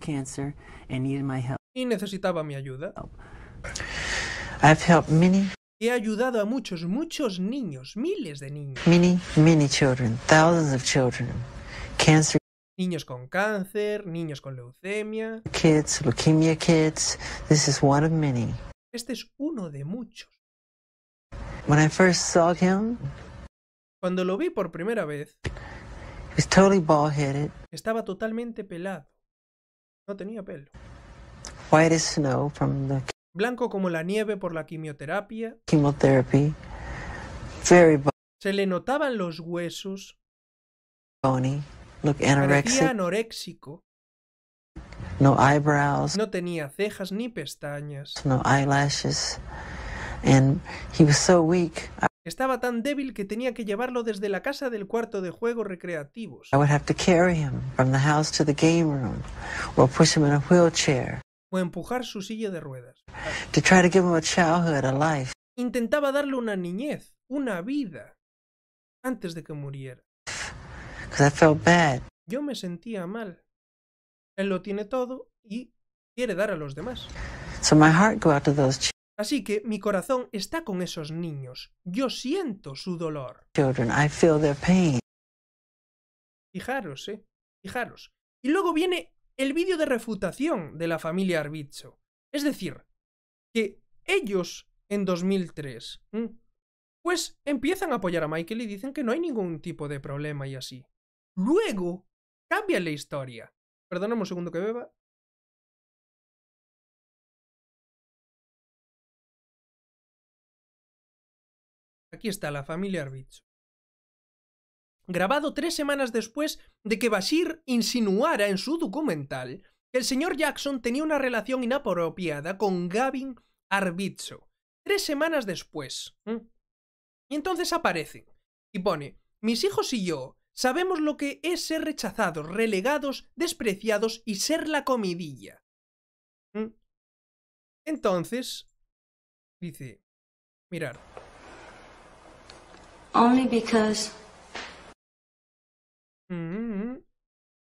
Speaker 11: cancer and needed my help.
Speaker 1: y necesitaba mi ayuda.
Speaker 4: I've helped many,
Speaker 1: He ayudado a muchos, muchos niños, miles de niños.
Speaker 4: many, many children, thousands of children, cancer
Speaker 1: Niños con cáncer, niños con leucemia.
Speaker 4: kids, leukemia kids. This is one of many.
Speaker 1: Este es uno de muchos.
Speaker 4: When I first saw him,
Speaker 1: Cuando lo vi por primera vez,
Speaker 4: he was totally bald headed,
Speaker 1: estaba totalmente pelado. No tenía pelo.
Speaker 4: white as snow from the
Speaker 1: Blanco como la nieve por la quimioterapia.
Speaker 4: chemotherapy, very
Speaker 1: Se le notaban los huesos.
Speaker 4: bony, look anorexic,
Speaker 1: anoréxico.
Speaker 4: no eyebrows,
Speaker 1: No tenía cejas ni pestañas.
Speaker 4: no eyelashes, and he was so weak. I-
Speaker 1: Estaba tan débil que tenía que llevarlo desde la casa del cuarto de juegos recreativos.
Speaker 4: I would have to carry him from the house to the game room, or push him in a wheelchair
Speaker 1: O empujar su silla de ruedas.
Speaker 4: to try to give him a childhood, a life.
Speaker 1: Intentaba darle una niñez, una vida, antes de que muriera.
Speaker 4: Because I felt bad.
Speaker 1: Yo me sentía mal. Él lo tiene todo y quiere dar a los demás.
Speaker 4: So my heart go out to those
Speaker 1: Así que mi corazón está con esos niños. Yo siento su dolor.
Speaker 4: children. I feel their pain.
Speaker 1: Fijaros, ¿eh? Fijaros. Y luego viene el vídeo de refutación de la familia Arbizo. Es decir, que ellos en 2003 ¿m? pues empiezan a apoyar a Michael y dicen que no hay ningún tipo de problema y así. Luego, cambia la historia. Perdóname un segundo que beba. Aquí está la familia Arbitzo. Grabado tres semanas después de que Bashir insinuara en su documental que el señor Jackson tenía una relación inapropiada con Gavin Arbitzo. Tres semanas después. Y entonces aparecen y pone, mis hijos y yo sabemos lo que es ser rechazados, relegados, despreciados y ser la comidilla. Entonces, dice, mirar.
Speaker 8: Only because
Speaker 1: Mm.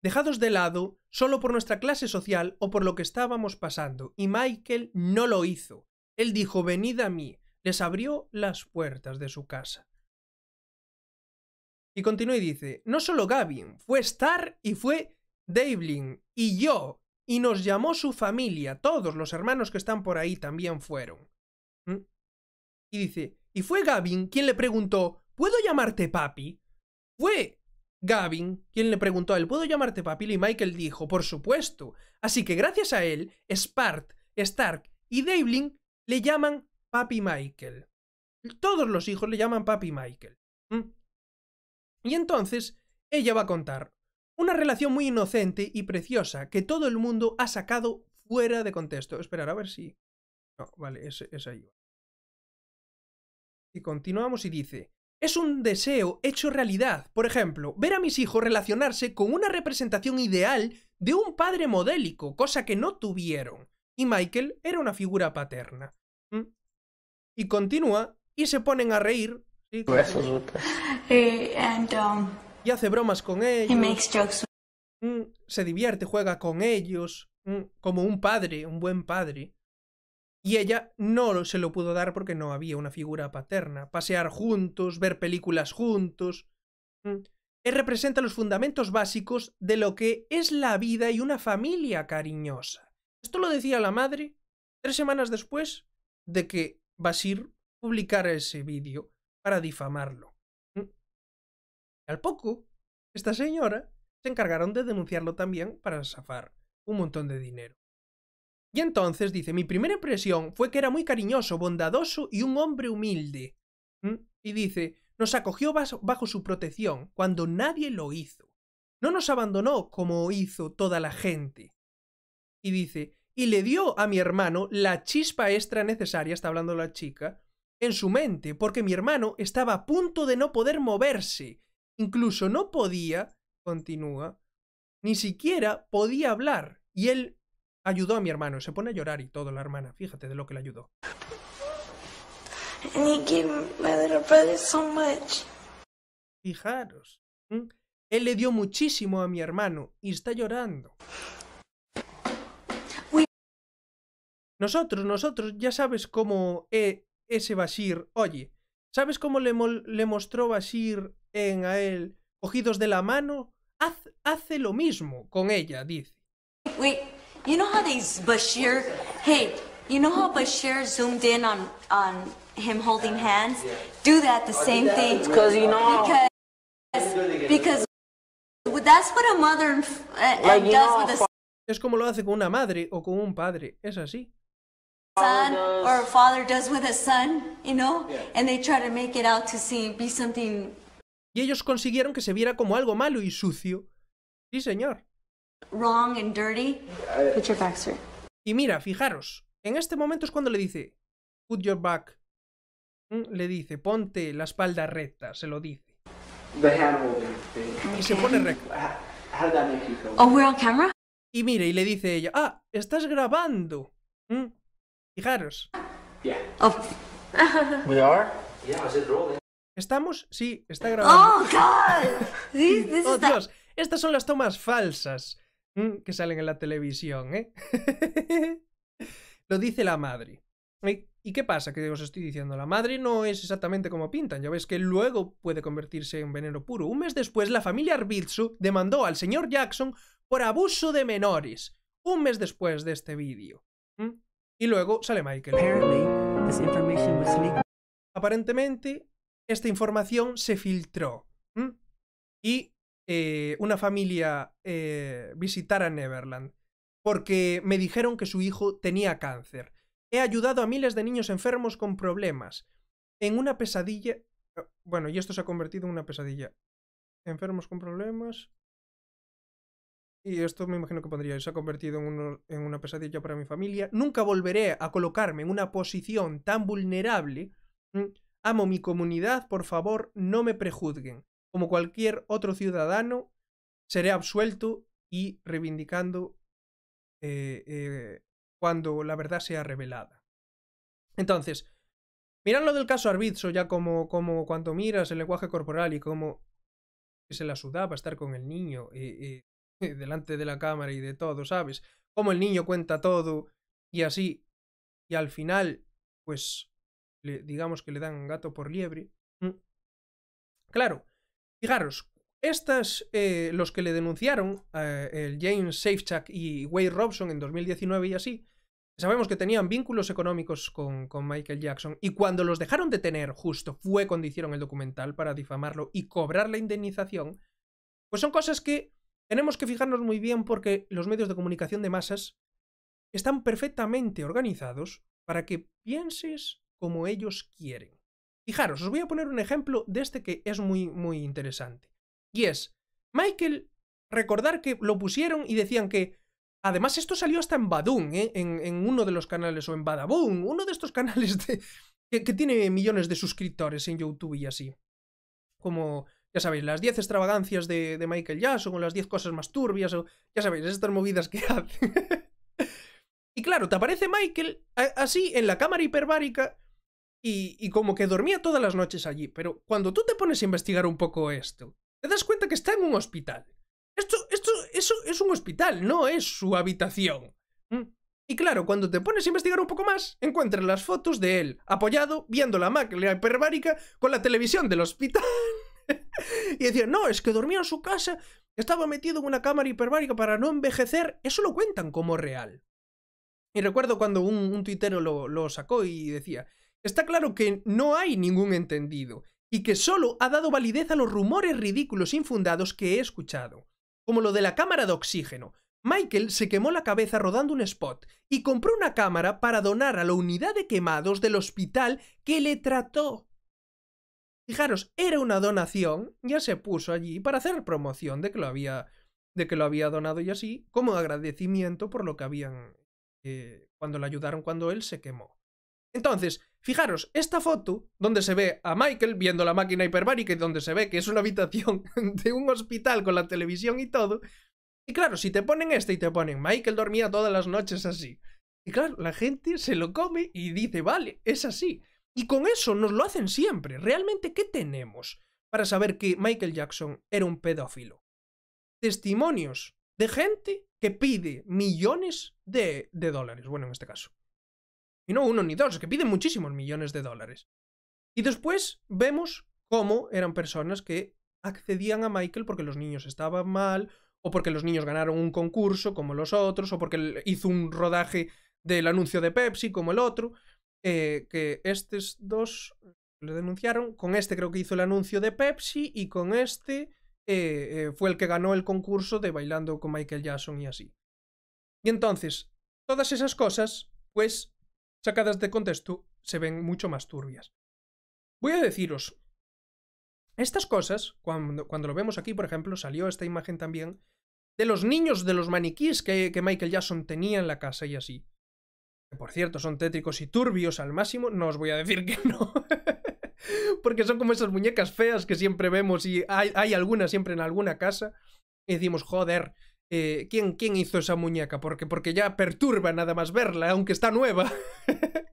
Speaker 1: Dejados de lado solo por nuestra clase social o por lo que estábamos pasando. Y Michael no lo hizo. Él dijo, venid a mí. Les abrió las puertas de su casa. Y continúa y dice, no solo Gavin, fue Star y fue Davlin y yo. Y nos llamó su familia, todos los hermanos que están por ahí también fueron. ¿Mm? Y dice, y fue Gavin quien le preguntó, ¿puedo llamarte papi? Fue Gavin, quien le preguntó a él, ¿puedo llamarte papi? Y Michael dijo, por supuesto. Así que gracias a él, Spart, Stark y Davlin le llaman papi Michael. Todos los hijos le llaman papi Michael. ¿Mm? Y entonces, ella va a contar una relación muy inocente y preciosa que todo el mundo ha sacado fuera de contexto. Esperar a ver si... No, vale, es, es ahí. Y continuamos y dice, es un deseo hecho realidad. Por ejemplo, ver a mis hijos relacionarse con una representación ideal de un padre modélico, cosa que no tuvieron. Y Michael era una figura paterna. ¿Mm? Y continúa y se ponen a reír. Y hace bromas con ellos.
Speaker 8: he makes jokes.
Speaker 1: Mm, Se divierte, juega con ellos. mm, Como un padre, un buen padre. Y ella no se lo pudo dar porque no había una figura paterna. Pasear juntos, ver películas juntos. Mm. Él representa los fundamentos básicos de lo que es la vida y una familia cariñosa. Esto lo decía la madre tres semanas después de que Basir publicara ese vídeo para difamarlo. Mm. Al poco, esta señora se encargaron de denunciarlo también para zafar un montón de dinero. Y entonces dice, mi primera impresión fue que era muy cariñoso, bondadoso y un hombre humilde. ¿Mm? Y dice, nos acogió bajo su protección cuando nadie lo hizo. No nos abandonó como hizo toda la gente. Y dice, y le dio a mi hermano la chispa extra necesaria, está hablando la chica, en su mente, porque mi hermano estaba a punto de no poder moverse. Incluso no podía, continúa, ni siquiera podía hablar. Y él ayudó a mi hermano. Se pone a llorar y todo la hermana. Fíjate de lo que le ayudó. Fijaros. Él le dio muchísimo a mi hermano y está llorando. Nosotros, nosotros, ya sabes cómo ese Bashir, oye, ¿sabes cómo le, mol- le mostró Bashir en a él, cogidos de la mano? Haz- hace lo mismo con ella, dice.
Speaker 12: Wait, you know how these Bashir, hey, you know how Bashir zoomed in on on him holding hands? Do that the same thing.
Speaker 9: Because you know-
Speaker 12: Because, because that's what a mother uh,
Speaker 9: Like,
Speaker 12: does
Speaker 9: know,
Speaker 12: with a
Speaker 1: Es como lo hace con una madre o con un padre, es así.
Speaker 12: Son or a father does with a son, you know? And they try to make it out to see be something
Speaker 1: Y ellos consiguieron que se viera como algo malo y sucio. Sí, señor.
Speaker 12: wrong and dirty. Put your back straight.
Speaker 1: Y mira, fijaros, en este momento es cuando le dice, put your back. Mm, Le dice, ponte la espalda recta, se lo dice.
Speaker 10: The thing.
Speaker 1: Y se pone recta.
Speaker 12: Oh, we're on camera?
Speaker 1: Y mira, y le dice ella, ah, estás grabando. Mm, Fijaros,
Speaker 10: Yeah.
Speaker 12: Oh,
Speaker 9: We are?
Speaker 10: Yeah, is it rolling?
Speaker 1: ¿estamos? Sí, está grabando.
Speaker 12: oh God! This, this
Speaker 1: ¡Oh, Dios! Estas son las tomas falsas que salen en la televisión, ¿eh? Lo dice la madre. ¿Y y qué pasa? Que os estoy diciendo, la madre no es exactamente como pintan. Ya ves que luego puede convertirse en veneno puro. Un mes después, la familia Arbitzu demandó al señor Jackson por abuso de menores. Un mes después de este vídeo. ¿Mm? Y luego sale Michael. Aparentemente, esta información se filtró. ¿m? Y eh, una familia eh, visitara Neverland porque me dijeron que su hijo tenía cáncer. He ayudado a miles de niños enfermos con problemas. En una pesadilla... eh, Bueno, y esto se ha convertido en una pesadilla. Enfermos con problemas. Y esto me imagino que pondría, se ha convertido en, uno- en una pesadilla para mi familia. Nunca volveré a colocarme en una posición tan vulnerable. Mm, Amo mi comunidad, por favor, no me prejuzguen. Como cualquier otro ciudadano, seré absuelto y reivindicando eh, eh, cuando la verdad sea revelada. Entonces, mirad lo del caso Arbizo ya como, como cuando miras el lenguaje corporal y cómo se la sudaba estar con el niño eh, eh, delante de la cámara y de todo, ¿sabes? Cómo el niño cuenta todo y así. Y al final, pues, le- digamos que le dan gato por liebre. Claro, fijaros, estas, eh, los que le denunciaron, eh, el James Safechuck y Wade Robson en 2019 y así, sabemos que tenían vínculos económicos con, con Michael Jackson y cuando los dejaron de tener, justo fue cuando hicieron el documental para difamarlo y cobrar la indemnización, pues son cosas que tenemos que fijarnos muy bien porque los medios de comunicación de masas están perfectamente organizados para que pienses como ellos quieren. Fijaros, os voy a poner un ejemplo de este que es muy, muy interesante. Y es, Michael, recordar que lo pusieron y decían que, además esto salió hasta en Badun, ¿eh? en, uno de los canales, o en Badaboom, uno de estos canales que, que tiene millones de suscriptores en YouTube y así. Como, ya sabéis, las 10 extravagancias de, Michael Jackson, o las 10 cosas más turbias, o ya sabéis, estas movidas que hace. y claro, te aparece Michael así en la cámara hiperbárica y, y como que dormía todas las noches allí. Pero cuando tú te pones a investigar un poco esto, te das cuenta que está en un hospital. Esto, esto, eso es un hospital, no es su habitación. ¿Mm? Y claro, cuando te pones a investigar un poco más, encuentras las fotos de él apoyado viendo la máquina hiperbárica con la televisión del hospital. y decía, no, es que dormía en su casa, estaba metido en una cámara hiperbárica para no envejecer. Eso lo cuentan como real. Y recuerdo cuando un, un tuitero lo, lo sacó y decía, está claro que no hay ningún entendido y que solo ha dado validez a los rumores ridículos infundados que he escuchado, como lo de la cámara de oxígeno. Michael se quemó la cabeza rodando un spot y compró una cámara para donar a la unidad de quemados del hospital que le trató. Fijaros, era una donación, ya se puso allí para hacer promoción de que lo había de que lo había donado y así, como agradecimiento por lo que habían eh, cuando le ayudaron cuando él se quemó. Entonces, fijaros, esta foto, donde se ve a Michael viendo la máquina hiperbárica y donde se ve que es una habitación de un hospital con la televisión y todo. Y claro, si te ponen este y te ponen Michael dormía todas las noches así. Y claro, la gente se lo come y dice, vale, es así. Y con eso nos lo hacen siempre. ¿Realmente qué tenemos para saber que Michael Jackson era un pedófilo? Testimonios de gente que pide millones de, de dólares, bueno, en este caso. Y no uno ni dos, que piden muchísimos millones de dólares. Y después vemos cómo eran personas que accedían a Michael porque los niños estaban mal, o porque los niños ganaron un concurso como los otros, o porque hizo un rodaje del anuncio de Pepsi como el otro. Eh, que estos dos le denunciaron. Con este creo que hizo el anuncio de Pepsi y con este eh, eh, fue el que ganó el concurso de bailando con Michael Jackson y así. Y entonces, todas esas cosas, pues, sacadas de contexto, se ven mucho más turbias. Voy a deciros, estas cosas, cuando, cuando lo vemos aquí, por ejemplo, salió esta imagen también de los niños de los maniquíes que, que Michael Jackson tenía en la casa y así. Por cierto, son tétricos y turbios al máximo, no os voy a decir que no. Porque son como esas muñecas feas que siempre vemos y hay, hay algunas siempre en alguna casa. Y decimos, joder, eh, ¿quién, ¿quién hizo esa muñeca? Porque, porque ya perturba nada más verla, aunque está nueva.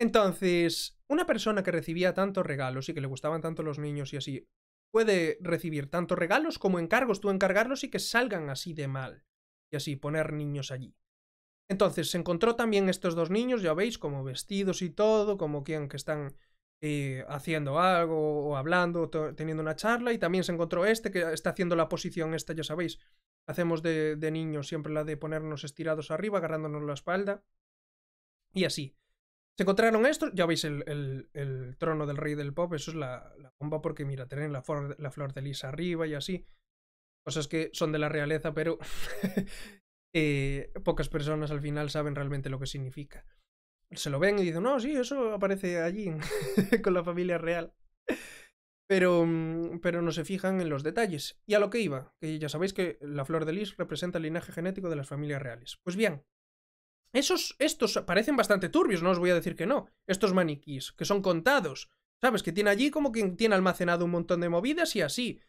Speaker 1: Entonces, una persona que recibía tantos regalos y que le gustaban tanto los niños y así, puede recibir tantos regalos como encargos, tú encargarlos y que salgan así de mal. Y así, poner niños allí. Entonces, se encontró también estos dos niños, ya veis, como vestidos y todo, como quien que están eh, haciendo algo o hablando, o teniendo una charla, y también se encontró este que está haciendo la posición esta, ya sabéis, hacemos de, de niños siempre la de ponernos estirados arriba, agarrándonos la espalda, y así. Se encontraron esto, ya veis el, el- trono del rey del pop, eso es la, la bomba porque mira, tienen la, flor- la flor de lis arriba y así. Cosas que son de la realeza, pero eh, pocas personas al final saben realmente lo que significa. Se lo ven y dicen, no, sí, eso aparece allí con la familia real. Pero, mm, pero no se fijan en los detalles. Y a lo que iba, que ya sabéis que la flor de lis representa el linaje genético de las familias reales. Pues bien, esos, estos parecen bastante turbios, no os voy a decir que no. Estos maniquís, que son contados. ¿Sabes? Que tiene allí como quien tiene almacenado un montón de movidas y así.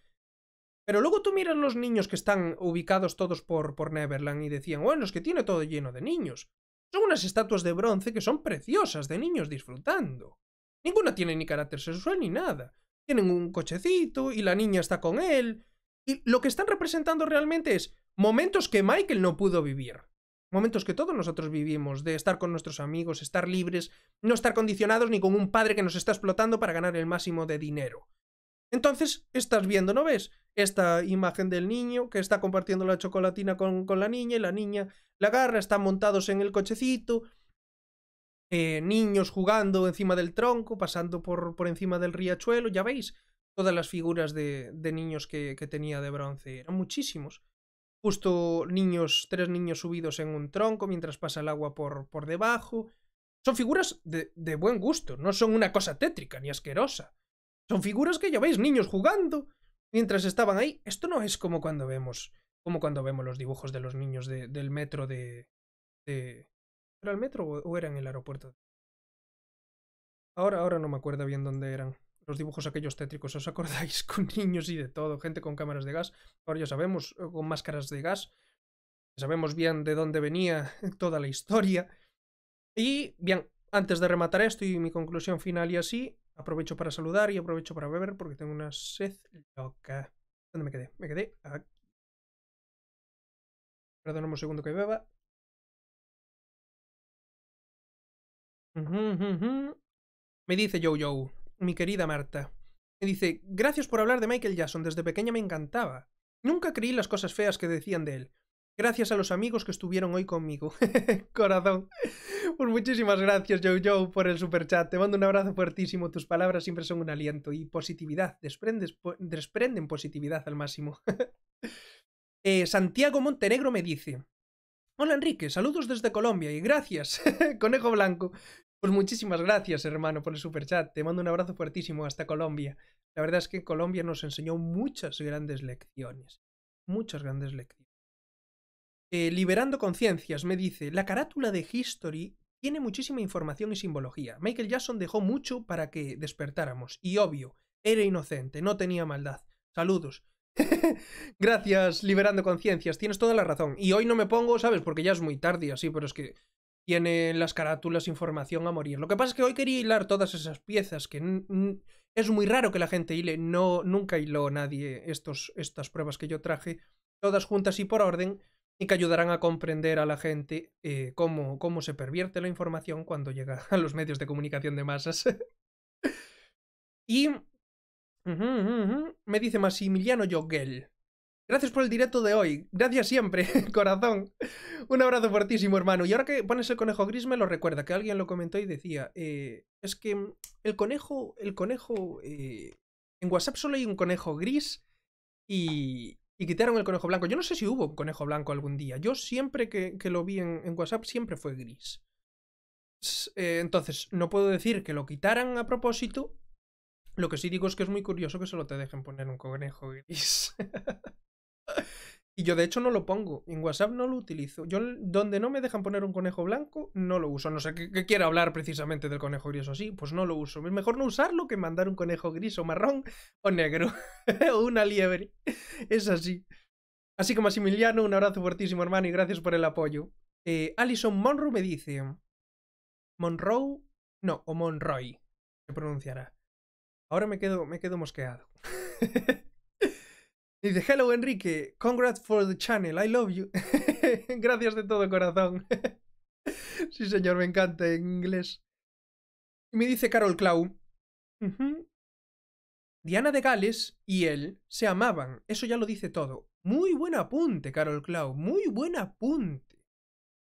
Speaker 1: Pero luego tú miras los niños que están ubicados todos por, por Neverland y decían, bueno, es que tiene todo lleno de niños. Son unas estatuas de bronce que son preciosas, de niños disfrutando. Ninguna tiene ni carácter sexual ni nada. Tienen un cochecito y la niña está con él. Y lo que están representando realmente es momentos que Michael no pudo vivir. Momentos que todos nosotros vivimos, de estar con nuestros amigos, estar libres, no estar condicionados ni con un padre que nos está explotando para ganar el máximo de dinero. Entonces, estás viendo, ¿no ves? Esta imagen del niño que está compartiendo la chocolatina con, con la niña y la niña la agarra, están montados en el cochecito, eh, niños jugando encima del tronco, pasando por, por encima del riachuelo, ya veis, todas las figuras de, de niños que, que tenía de bronce, eran muchísimos. Justo niños, tres niños subidos en un tronco mientras pasa el agua por, por debajo. Son figuras de, de buen gusto, no son una cosa tétrica ni asquerosa. Son figuras que ya veis, niños jugando mientras estaban ahí. Esto no es como cuando vemos, como cuando vemos los dibujos de los niños de- del metro de, de... ¿Era el metro o, o era en el aeropuerto? Ahora, ahora no me acuerdo bien dónde eran. Los dibujos aquellos tétricos, ¿os acordáis? Con niños y de todo, gente con cámaras de gas. Ahora ya sabemos, eh, con máscaras de gas. Sabemos bien de dónde venía toda la historia. Y bien, antes de rematar esto y mi conclusión final y así, aprovecho para saludar y aprovecho para beber porque tengo una sed loca. ¿Dónde me quedé? Me quedé aquí. Perdóname un segundo que beba. Me dice Yo Yo, mi querida Marta. Me dice, gracias por hablar de Michael Jackson, desde pequeña me encantaba. Nunca creí las cosas feas que decían de él. Gracias a los amigos que estuvieron hoy conmigo. Corazón. Pues muchísimas gracias, Joe, por el super chat. Te mando un abrazo fuertísimo. Tus palabras siempre son un aliento y positividad. Desprendes, desprenden positividad al máximo. Eh, Santiago Montenegro me dice: Hola Enrique, saludos desde Colombia y gracias, Conejo Blanco. Pues muchísimas gracias, hermano, por el super chat. Te mando un abrazo fuertísimo hasta Colombia. La verdad es que Colombia nos enseñó muchas grandes lecciones. Muchas grandes lecciones. Eh, Liberando Conciencias me dice, la carátula de History tiene muchísima información y simbología. Michael Jackson dejó mucho para que despertáramos. Y obvio, era inocente, no tenía maldad. Saludos. Gracias, Liberando Conciencias, tienes toda la razón. Y hoy no me pongo, ¿sabes? Porque ya es muy tarde así, pero es que tiene las carátulas información a morir. Lo que pasa es que hoy quería hilar todas esas piezas que es muy raro que la gente hile. No, nunca hiló nadie estos, estas pruebas que yo traje, todas juntas y por orden, y que ayudarán a comprender a la gente eh, cómo, cómo se pervierte la información cuando llega a los medios de comunicación de masas. y. Me dice Maximiliano Joguel. Gracias por el directo de hoy. Gracias siempre, corazón. Un abrazo fuertísimo, hermano. Y ahora que pones el conejo gris, me lo recuerda, que alguien lo comentó y decía, eh, es que mm, el conejo, el conejo, eh, en WhatsApp solo hay un conejo gris y, y quitaron el conejo blanco. Yo no sé si hubo un conejo blanco algún día. Yo siempre que, lo vi en, WhatsApp siempre fue gris. Eh, entonces, no puedo decir que lo quitaran a propósito. Lo que sí digo es que es muy curioso que solo te dejen poner un conejo gris. y yo de hecho no lo pongo. En WhatsApp no lo utilizo. Yo donde no me dejan poner un conejo blanco, no lo uso. No sé que, que quiera hablar precisamente del conejo gris o así, pues no lo uso. Es mejor no usarlo que mandar un conejo gris o marrón o negro. o una liebre. Es así. Así que Maximiliano, un abrazo fuertísimo, hermano, y gracias por el apoyo. Eh, Alison Monroe me dice. Monroe. No, o Monroy. Se pronunciará. Ahora me quedo, me quedo mosqueado. Dice, hello Enrique, congrats for the channel, I love you. Gracias de todo corazón. sí señor, me encanta en inglés. Me dice Carol Clau, "Ujú. Diana de Gales y él se amaban, eso ya lo dice todo. Muy buen apunte, Carol Clau, muy buen apunte.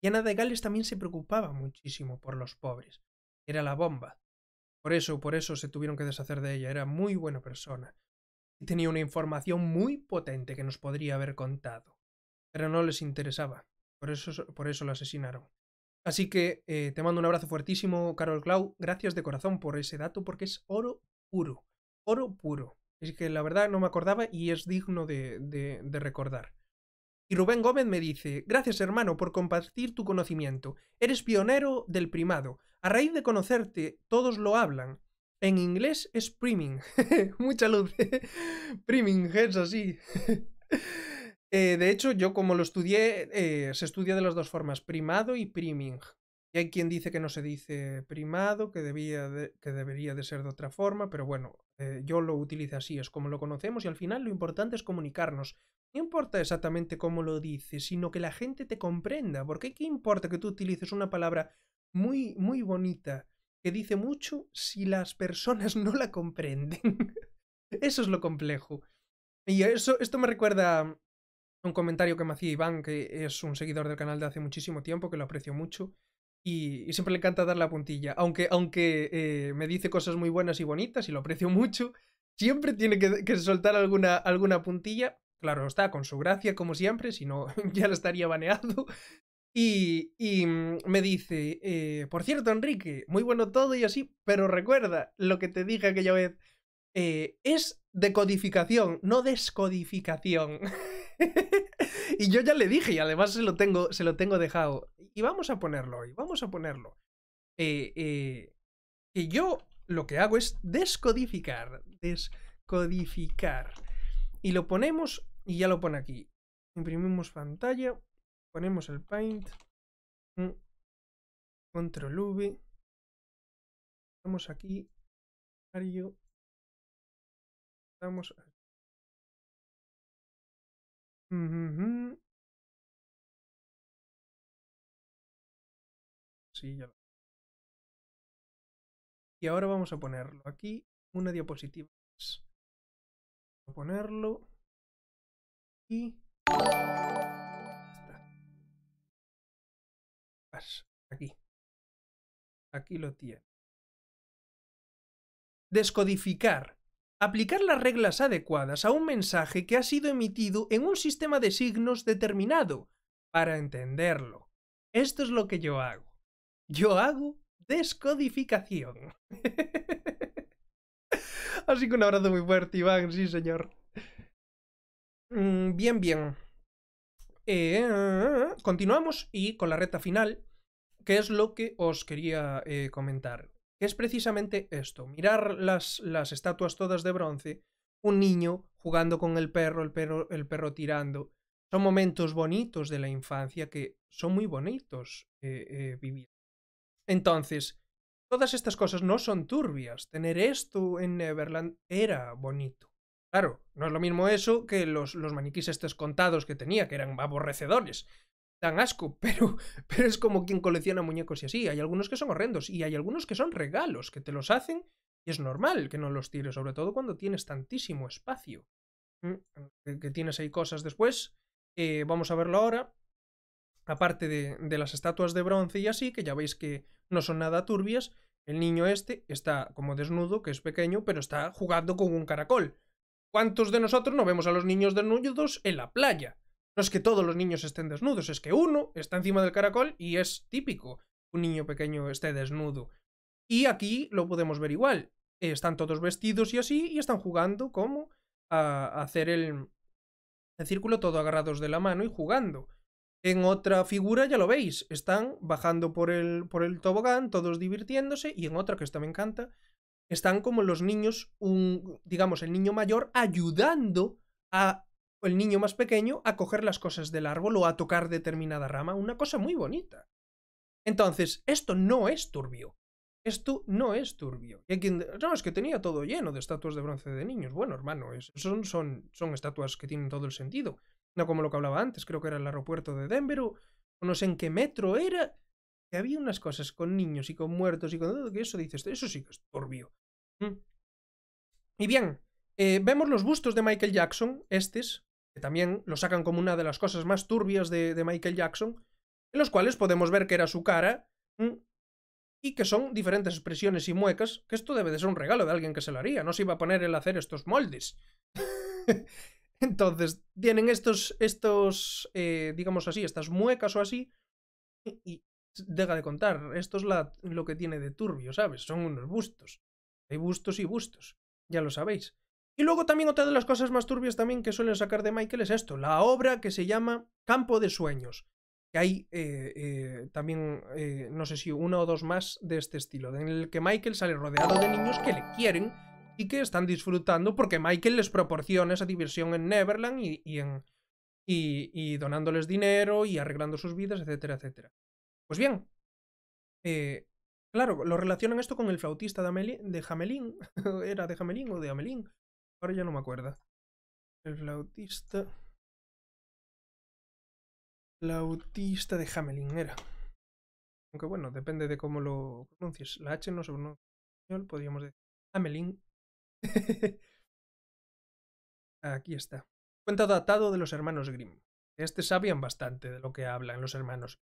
Speaker 1: Diana de Gales también se preocupaba muchísimo por los pobres. era la bomba. Por eso, por eso se tuvieron que deshacer de ella. Era muy buena persona. Tenía una información muy potente que nos podría haber contado. Pero no les interesaba. Por eso, por eso la asesinaron. Así que eh, te mando un abrazo fuertísimo, Carol Clau. Gracias de corazón por ese dato, porque es oro puro. Oro puro. Es que la verdad no me acordaba y es digno de, de recordar. Y Rubén Gómez me dice, gracias hermano por compartir tu conocimiento. Eres pionero del primado. A raíz de conocerte, todos lo hablan. En inglés es priming. Mucha luz. priming, es así. eh, de hecho, yo como lo estudié, eh, se estudia de las dos formas, primado y priming. Y hay quien dice que no se dice primado, que, de, que debería de ser de otra forma, pero bueno, eh, yo lo utilizo así, es como lo conocemos y al final lo importante es comunicarnos. No importa exactamente cómo lo dices, sino que la gente te comprenda, porque ¿qué importa que tú utilices una palabra muy, muy bonita, que dice mucho si las personas no la comprenden? eso es lo complejo. Y eso, esto me recuerda a un comentario que me hacía Iván, que es un seguidor del canal de hace muchísimo tiempo, que lo aprecio mucho. Y, siempre le encanta dar la puntilla. Aunque, aunque eh, me dice cosas muy buenas y bonitas y lo aprecio mucho, siempre tiene que, que, soltar alguna, alguna puntilla. Claro, está con su gracia, como siempre, si no ya lo estaría baneado. Y, y me dice, eh, por cierto, Enrique, muy bueno todo y así, pero recuerda lo que te dije aquella vez. Eh, es decodificación, no descodificación. y yo ya le dije, y además se lo tengo, se lo tengo dejado. Y vamos a ponerlo hoy, vamos a ponerlo. Eh, eh, que yo lo que hago es descodificar, descodificar. Y lo ponemos, y ya lo pone aquí. Imprimimos pantalla, ponemos el paint, mm, control V, vamos aquí, Vamos a Uh Sí, ya lo... Y ahora vamos a ponerlo aquí, una diapositiva. Vamos a ponerlo y... Aquí. Aquí lo tiene. Descodificar aplicar las reglas adecuadas a un mensaje que ha sido emitido en un sistema de signos determinado para entenderlo. Esto es lo que yo hago. Yo hago descodificación. Así que un abrazo muy fuerte, Iván, sí, señor. Mm, bien, bien. Eh, continuamos y con la reta final, que es lo que os quería eh, comentar es precisamente esto, mirar las, las estatuas todas de bronce, un niño jugando con el perro, el perro, el perro tirando. Son momentos bonitos de la infancia que son muy bonitos eh, vivir. Entonces, todas estas cosas no son turbias. Tener esto en Neverland era bonito. Claro, no es lo mismo eso que los, los maniquís estos contados que tenía, que eran aborrecedores dan asco, pero, pero es como quien colecciona muñecos y así. Hay algunos que son horrendos y hay algunos que son regalos, que te los hacen y es normal que no los tires, sobre todo cuando tienes tantísimo espacio. Que, que tienes ahí cosas después. Eh, vamos a verlo ahora. Aparte de, de las estatuas de bronce y así, que ya veis que no son nada turbias, el niño este está como desnudo, que es pequeño, pero está jugando con un caracol. ¿Cuántos de nosotros no vemos a los niños desnudos en la playa? No es que todos los niños estén desnudos, es que uno está encima del caracol y es típico un niño pequeño esté desnudo. Y aquí lo podemos ver igual. Están todos vestidos y así y están jugando como a hacer el, el círculo todo agarrados de la mano y jugando. En otra figura ya lo veis, están bajando por el, por el tobogán, todos divirtiéndose, y en otra que esta me encanta, están como los niños, un, digamos, el niño mayor ayudando a el niño más pequeño a coger las cosas del árbol o a tocar determinada rama, una cosa muy bonita. Entonces, esto no es turbio. Esto no es turbio. Y. No, es que tenía todo lleno de estatuas de bronce de niños. Bueno, hermano, son, son, son estatuas que tienen todo el sentido. No como lo que hablaba antes, creo que era el aeropuerto de Denver o no sé en qué metro era. Que había unas cosas con niños y con muertos y con todo que eso dices, eso sí que es turbio. ¿Mm? Y bien, eh, vemos los bustos de Michael Jackson, estos, que también lo sacan como una de las cosas más turbias de, Michael Jackson, en los cuales podemos ver que era su cara. y que son diferentes expresiones y muecas, que esto debe de ser un regalo de alguien que se lo haría, no se iba a poner el hacer estos moldes. Entonces, tienen estos, estos eh, digamos así, estas muecas o así, y, deja de contar, esto es lo que tiene de turbio, ¿sabes? Son unos bustos. Hay bustos y bustos, ya lo sabéis. Y luego también otra de las cosas más turbias también que suelen sacar de Michael es esto, la obra que se llama Campo de Sueños. Que hay eh, eh, también, eh, no sé si uno o dos más de este estilo, en el que Michael sale rodeado de niños que le quieren y que están disfrutando porque Michael les proporciona esa diversión en Neverland y en, y, y, donándoles dinero y arreglando sus vidas, etcétera, etcétera. Pues bien, claro, lo relacionan esto con el flautista de, Amelín, de Jamelín, ¿era de Jamelín o de Amelín? Ahora ya no me acuerdo. El flautista. Flautista de Hamelin era. Aunque bueno, depende de cómo lo pronuncies. La H no se pronuncia español, podríamos decir Hamelin. Aquí está. Cuento datado de los hermanos Grimm. Este sabían bastante de lo que hablan los hermanos.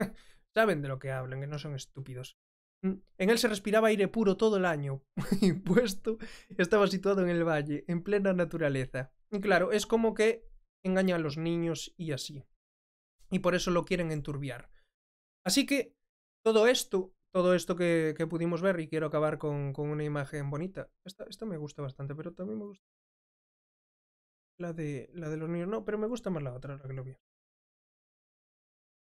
Speaker 1: Saben de lo que hablan, que no son estúpidos. Mm, en él se respiraba aire puro todo el año, y puesto estaba situado en el valle, en plena naturaleza. Y claro, es como que engaña a los niños y así. Y por eso lo quieren enturbiar. Así que todo esto, todo esto que, pudimos ver, y quiero acabar con, con una imagen bonita. Esta, me gusta bastante, pero también me gusta. La de, la de los niños, no, pero me gusta más la otra, la que lo vi.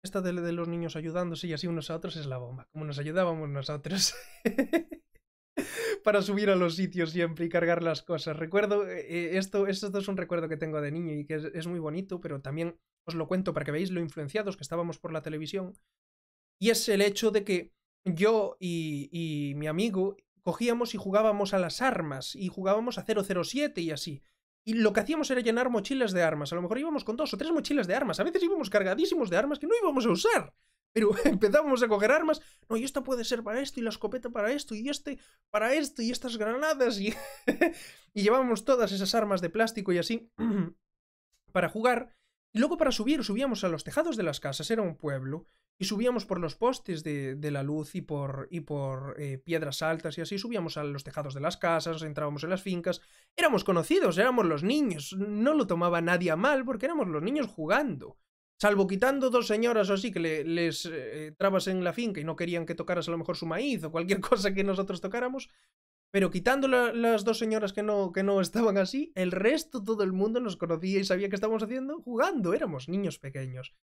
Speaker 1: Esta de, los niños ayudándose y así unos a otros es la bomba, como nos ayudábamos nosotros. Para subir a los sitios siempre y cargar las cosas. Recuerdo, eh, esto, esto es un recuerdo que tengo de niño y que es, es, muy bonito, pero también os lo cuento para que veáis lo influenciados que estábamos por la televisión. Y es el hecho de que yo y, y mi amigo cogíamos y jugábamos a las armas y jugábamos a 007 y así. Y lo que hacíamos era llenar mochilas de armas. A lo mejor íbamos con dos o tres mochilas de armas. A veces íbamos cargadísimos de armas que no íbamos a usar. Pero empezábamos a coger armas. No, y esta puede ser para esto, y la escopeta para esto, y este para esto, y estas granadas. Y, y llevábamos todas esas armas de plástico y así para jugar. Y luego para subir, subíamos a los tejados de las casas, era un pueblo, y subíamos por los postes de, de la luz y por, y por eh, piedras altas y así, subíamos a los tejados de las casas, entrábamos en las fincas, éramos conocidos, éramos los niños, no lo tomaba nadie a mal porque éramos los niños jugando. Salvo quitando dos señoras o así que le, les eh, trabas en la finca y no querían que tocaras a lo mejor su maíz o cualquier cosa que nosotros tocáramos, pero quitando la, las dos señoras que no, que no estaban así, el resto, todo el mundo nos conocía y sabía qué estábamos haciendo jugando. Éramos niños pequeños.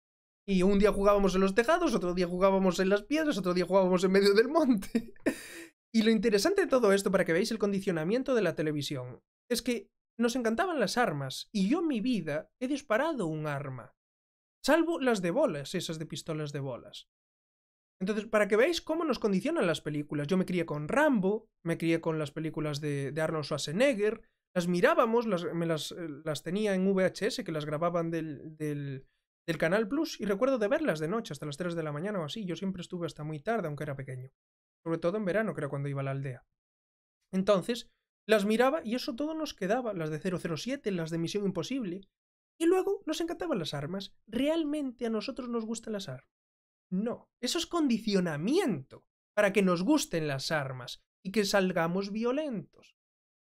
Speaker 1: Y un día jugábamos en los tejados, otro día jugábamos en las piedras, otro día jugábamos en medio del monte. y lo interesante de todo esto, para que veáis el condicionamiento de la televisión, es que nos encantaban las armas. Y yo en mi vida he disparado un arma. Salvo las de bolas, esas de pistolas de bolas. Entonces, para que veáis cómo nos condicionan las películas, yo me crié con Rambo, me crié con las películas de, Arnold Schwarzenegger, las mirábamos, las, me las, las, tenía en VHS, que las grababan del, del, del, Canal Plus, y recuerdo de verlas de noche, hasta las 3 de la mañana o así. Yo siempre estuve hasta muy tarde, aunque era pequeño. Sobre todo en verano, que era cuando iba a la aldea. Entonces, las miraba y eso todo nos quedaba, las de 007, las de Misión Imposible. Y luego nos encantaban las armas. ¿Realmente a nosotros nos gustan las armas? No, eso es condicionamiento para que nos gusten las armas y que salgamos violentos.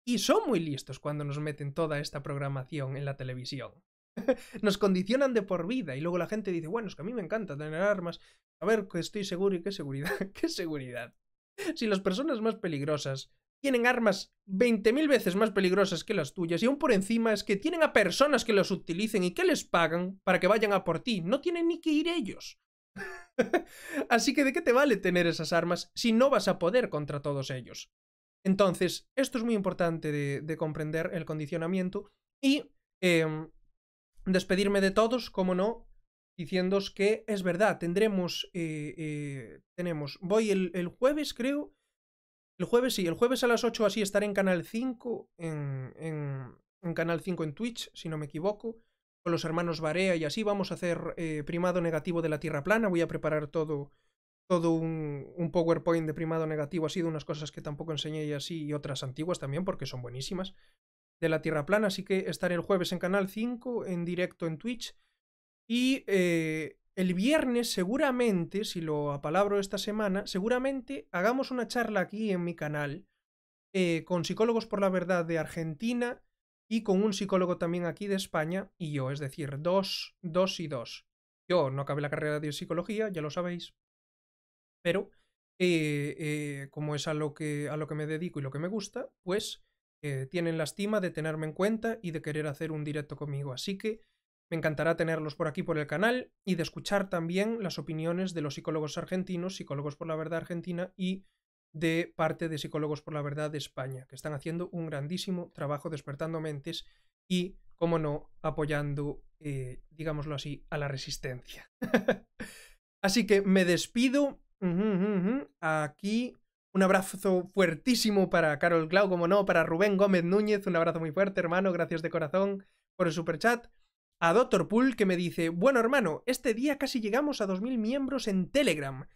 Speaker 1: Y son muy listos cuando nos meten toda esta programación en la televisión. nos condicionan de por vida y luego la gente dice, bueno, es que a mí me encanta tener armas. A ver, que estoy seguro y qué seguridad. ¿Qué seguridad? Si las personas más peligrosas tienen armas 20.000 veces más peligrosas que las tuyas y aún por encima es que tienen a personas que las utilicen y que les pagan para que vayan a por ti, no tienen ni que ir ellos. Así que ¿de qué te vale tener esas armas si no vas a poder contra todos ellos? Entonces, esto es muy importante de, de comprender el condicionamiento y eh, despedirme de todos, como no, diciéndoos que es verdad, tendremos, eh, eh, tenemos, voy el, el, jueves creo, el jueves sí, el jueves a las 8 así estaré en Canal 5, en, en, en Canal 5 en Twitch, si no me equivoco, con los hermanos Barea y así vamos a hacer eh, primado negativo de la Tierra plana. Voy a preparar todo, todo un, PowerPoint de primado negativo, así de unas cosas que tampoco enseñé y así, y otras antiguas también, porque son buenísimas, de la Tierra plana. Así que estaré el jueves en Canal 5, en directo en Twitch. Y eh, el viernes seguramente, si lo apalabro esta semana, seguramente hagamos una charla aquí en mi canal eh, con psicólogos por la verdad de Argentina y con un psicólogo también aquí de España y yo, es decir, dos, dos y dos. Yo no acabé la carrera de psicología, ya lo sabéis, pero eh, eh, como es a lo, que, a lo que me dedico y lo que me gusta, pues eh, tienen la estima de tenerme en cuenta y de querer hacer un directo conmigo. Así que me encantará tenerlos por aquí por el canal y de escuchar también las opiniones de los psicólogos argentinos, psicólogos por la verdad argentina y de parte de Psicólogos por la Verdad de España, que están haciendo un grandísimo trabajo despertando mentes y, como no, apoyando, eh, digámoslo así, a la resistencia. así que me despido. Aquí un abrazo fuertísimo para Carol Clau, como no, para Rubén Gómez Núñez, un abrazo muy fuerte, hermano, gracias de corazón por el super chat. A Doctor Pool que me dice, bueno hermano, este día casi llegamos a 2.000 miembros en Telegram.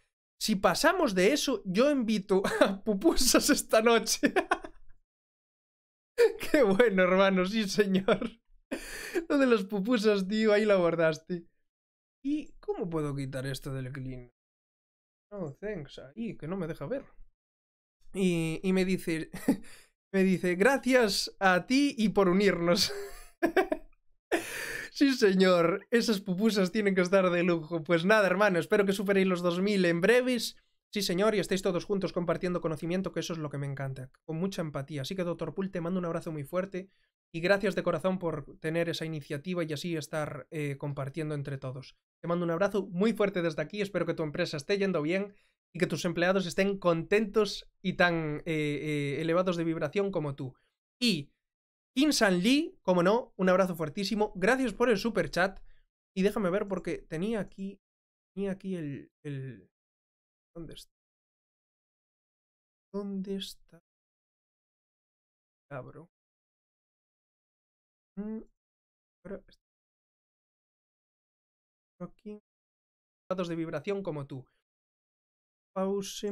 Speaker 1: Si pasamos de eso, yo invito a pupusas esta noche. Qué bueno, hermano, sí, señor. Lo de las pupusas, tío, ahí lo abordaste. ¿Y cómo puedo quitar esto del clean? No, thanks, ahí, que no me deja ver. Y, y me dice, me dice, gracias a ti y por unirnos. Sí, señor. Esas pupusas tienen que estar de lujo. Pues nada, hermano, espero que superéis los 2000 en breves. Sí, señor, y estéis todos juntos compartiendo conocimiento, que eso es lo que me encanta, con mucha empatía. Así que, doctor Pool, te mando un abrazo muy fuerte y gracias de corazón por tener esa iniciativa y así estar eh, compartiendo entre todos. Te mando un abrazo muy fuerte desde aquí, espero que tu empresa esté yendo bien y que tus empleados estén contentos y tan eh, eh, elevados de vibración como tú. Y Kim San Lee, como no, un abrazo fuertísimo. Gracias por el super chat. Y déjame ver porque tenía aquí. Tenía aquí el. ¿Dónde está? ¿Dónde está? Cabro. Mm. Aquí. Datos de vibración como tú. Pause.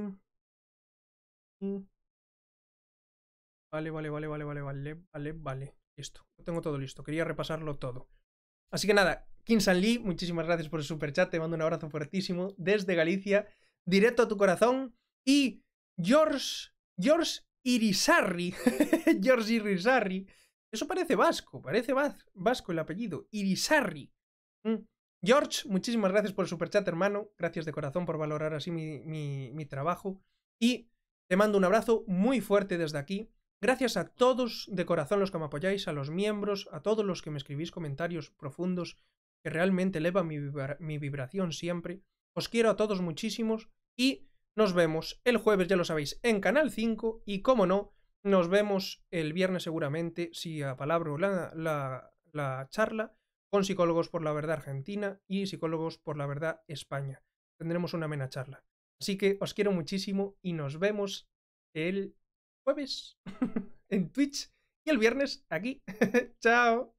Speaker 1: Vale, vale, vale, vale, vale, vale, vale, vale. Listo. Lo tengo todo listo. Quería repasarlo todo. Así que nada, Kim San Lee, muchísimas gracias por el super chat. Te mando un abrazo fuertísimo desde Galicia, directo a tu corazón. Y George, George Irisarri, George Irisarri. Eso parece vasco, parece vasco el apellido. Irisarri. Mm. George, muchísimas gracias por el super chat, hermano. Gracias de corazón por valorar así mi, mi, mi trabajo. Y te mando un abrazo muy fuerte desde aquí. Gracias a todos de corazón los que me apoyáis, a los miembros, a todos los que me escribís comentarios profundos que realmente elevan mi, vibración siempre. Os quiero a todos muchísimos y nos vemos el jueves, ya lo sabéis, en Canal 5 y, como no, nos vemos el viernes seguramente, si a palabra la, la, la charla, con Psicólogos por la Verdad Argentina y Psicólogos por la Verdad España. Tendremos una amena charla. Así que os quiero muchísimo y nos vemos el jueves en Twitch y el viernes aquí. Chao.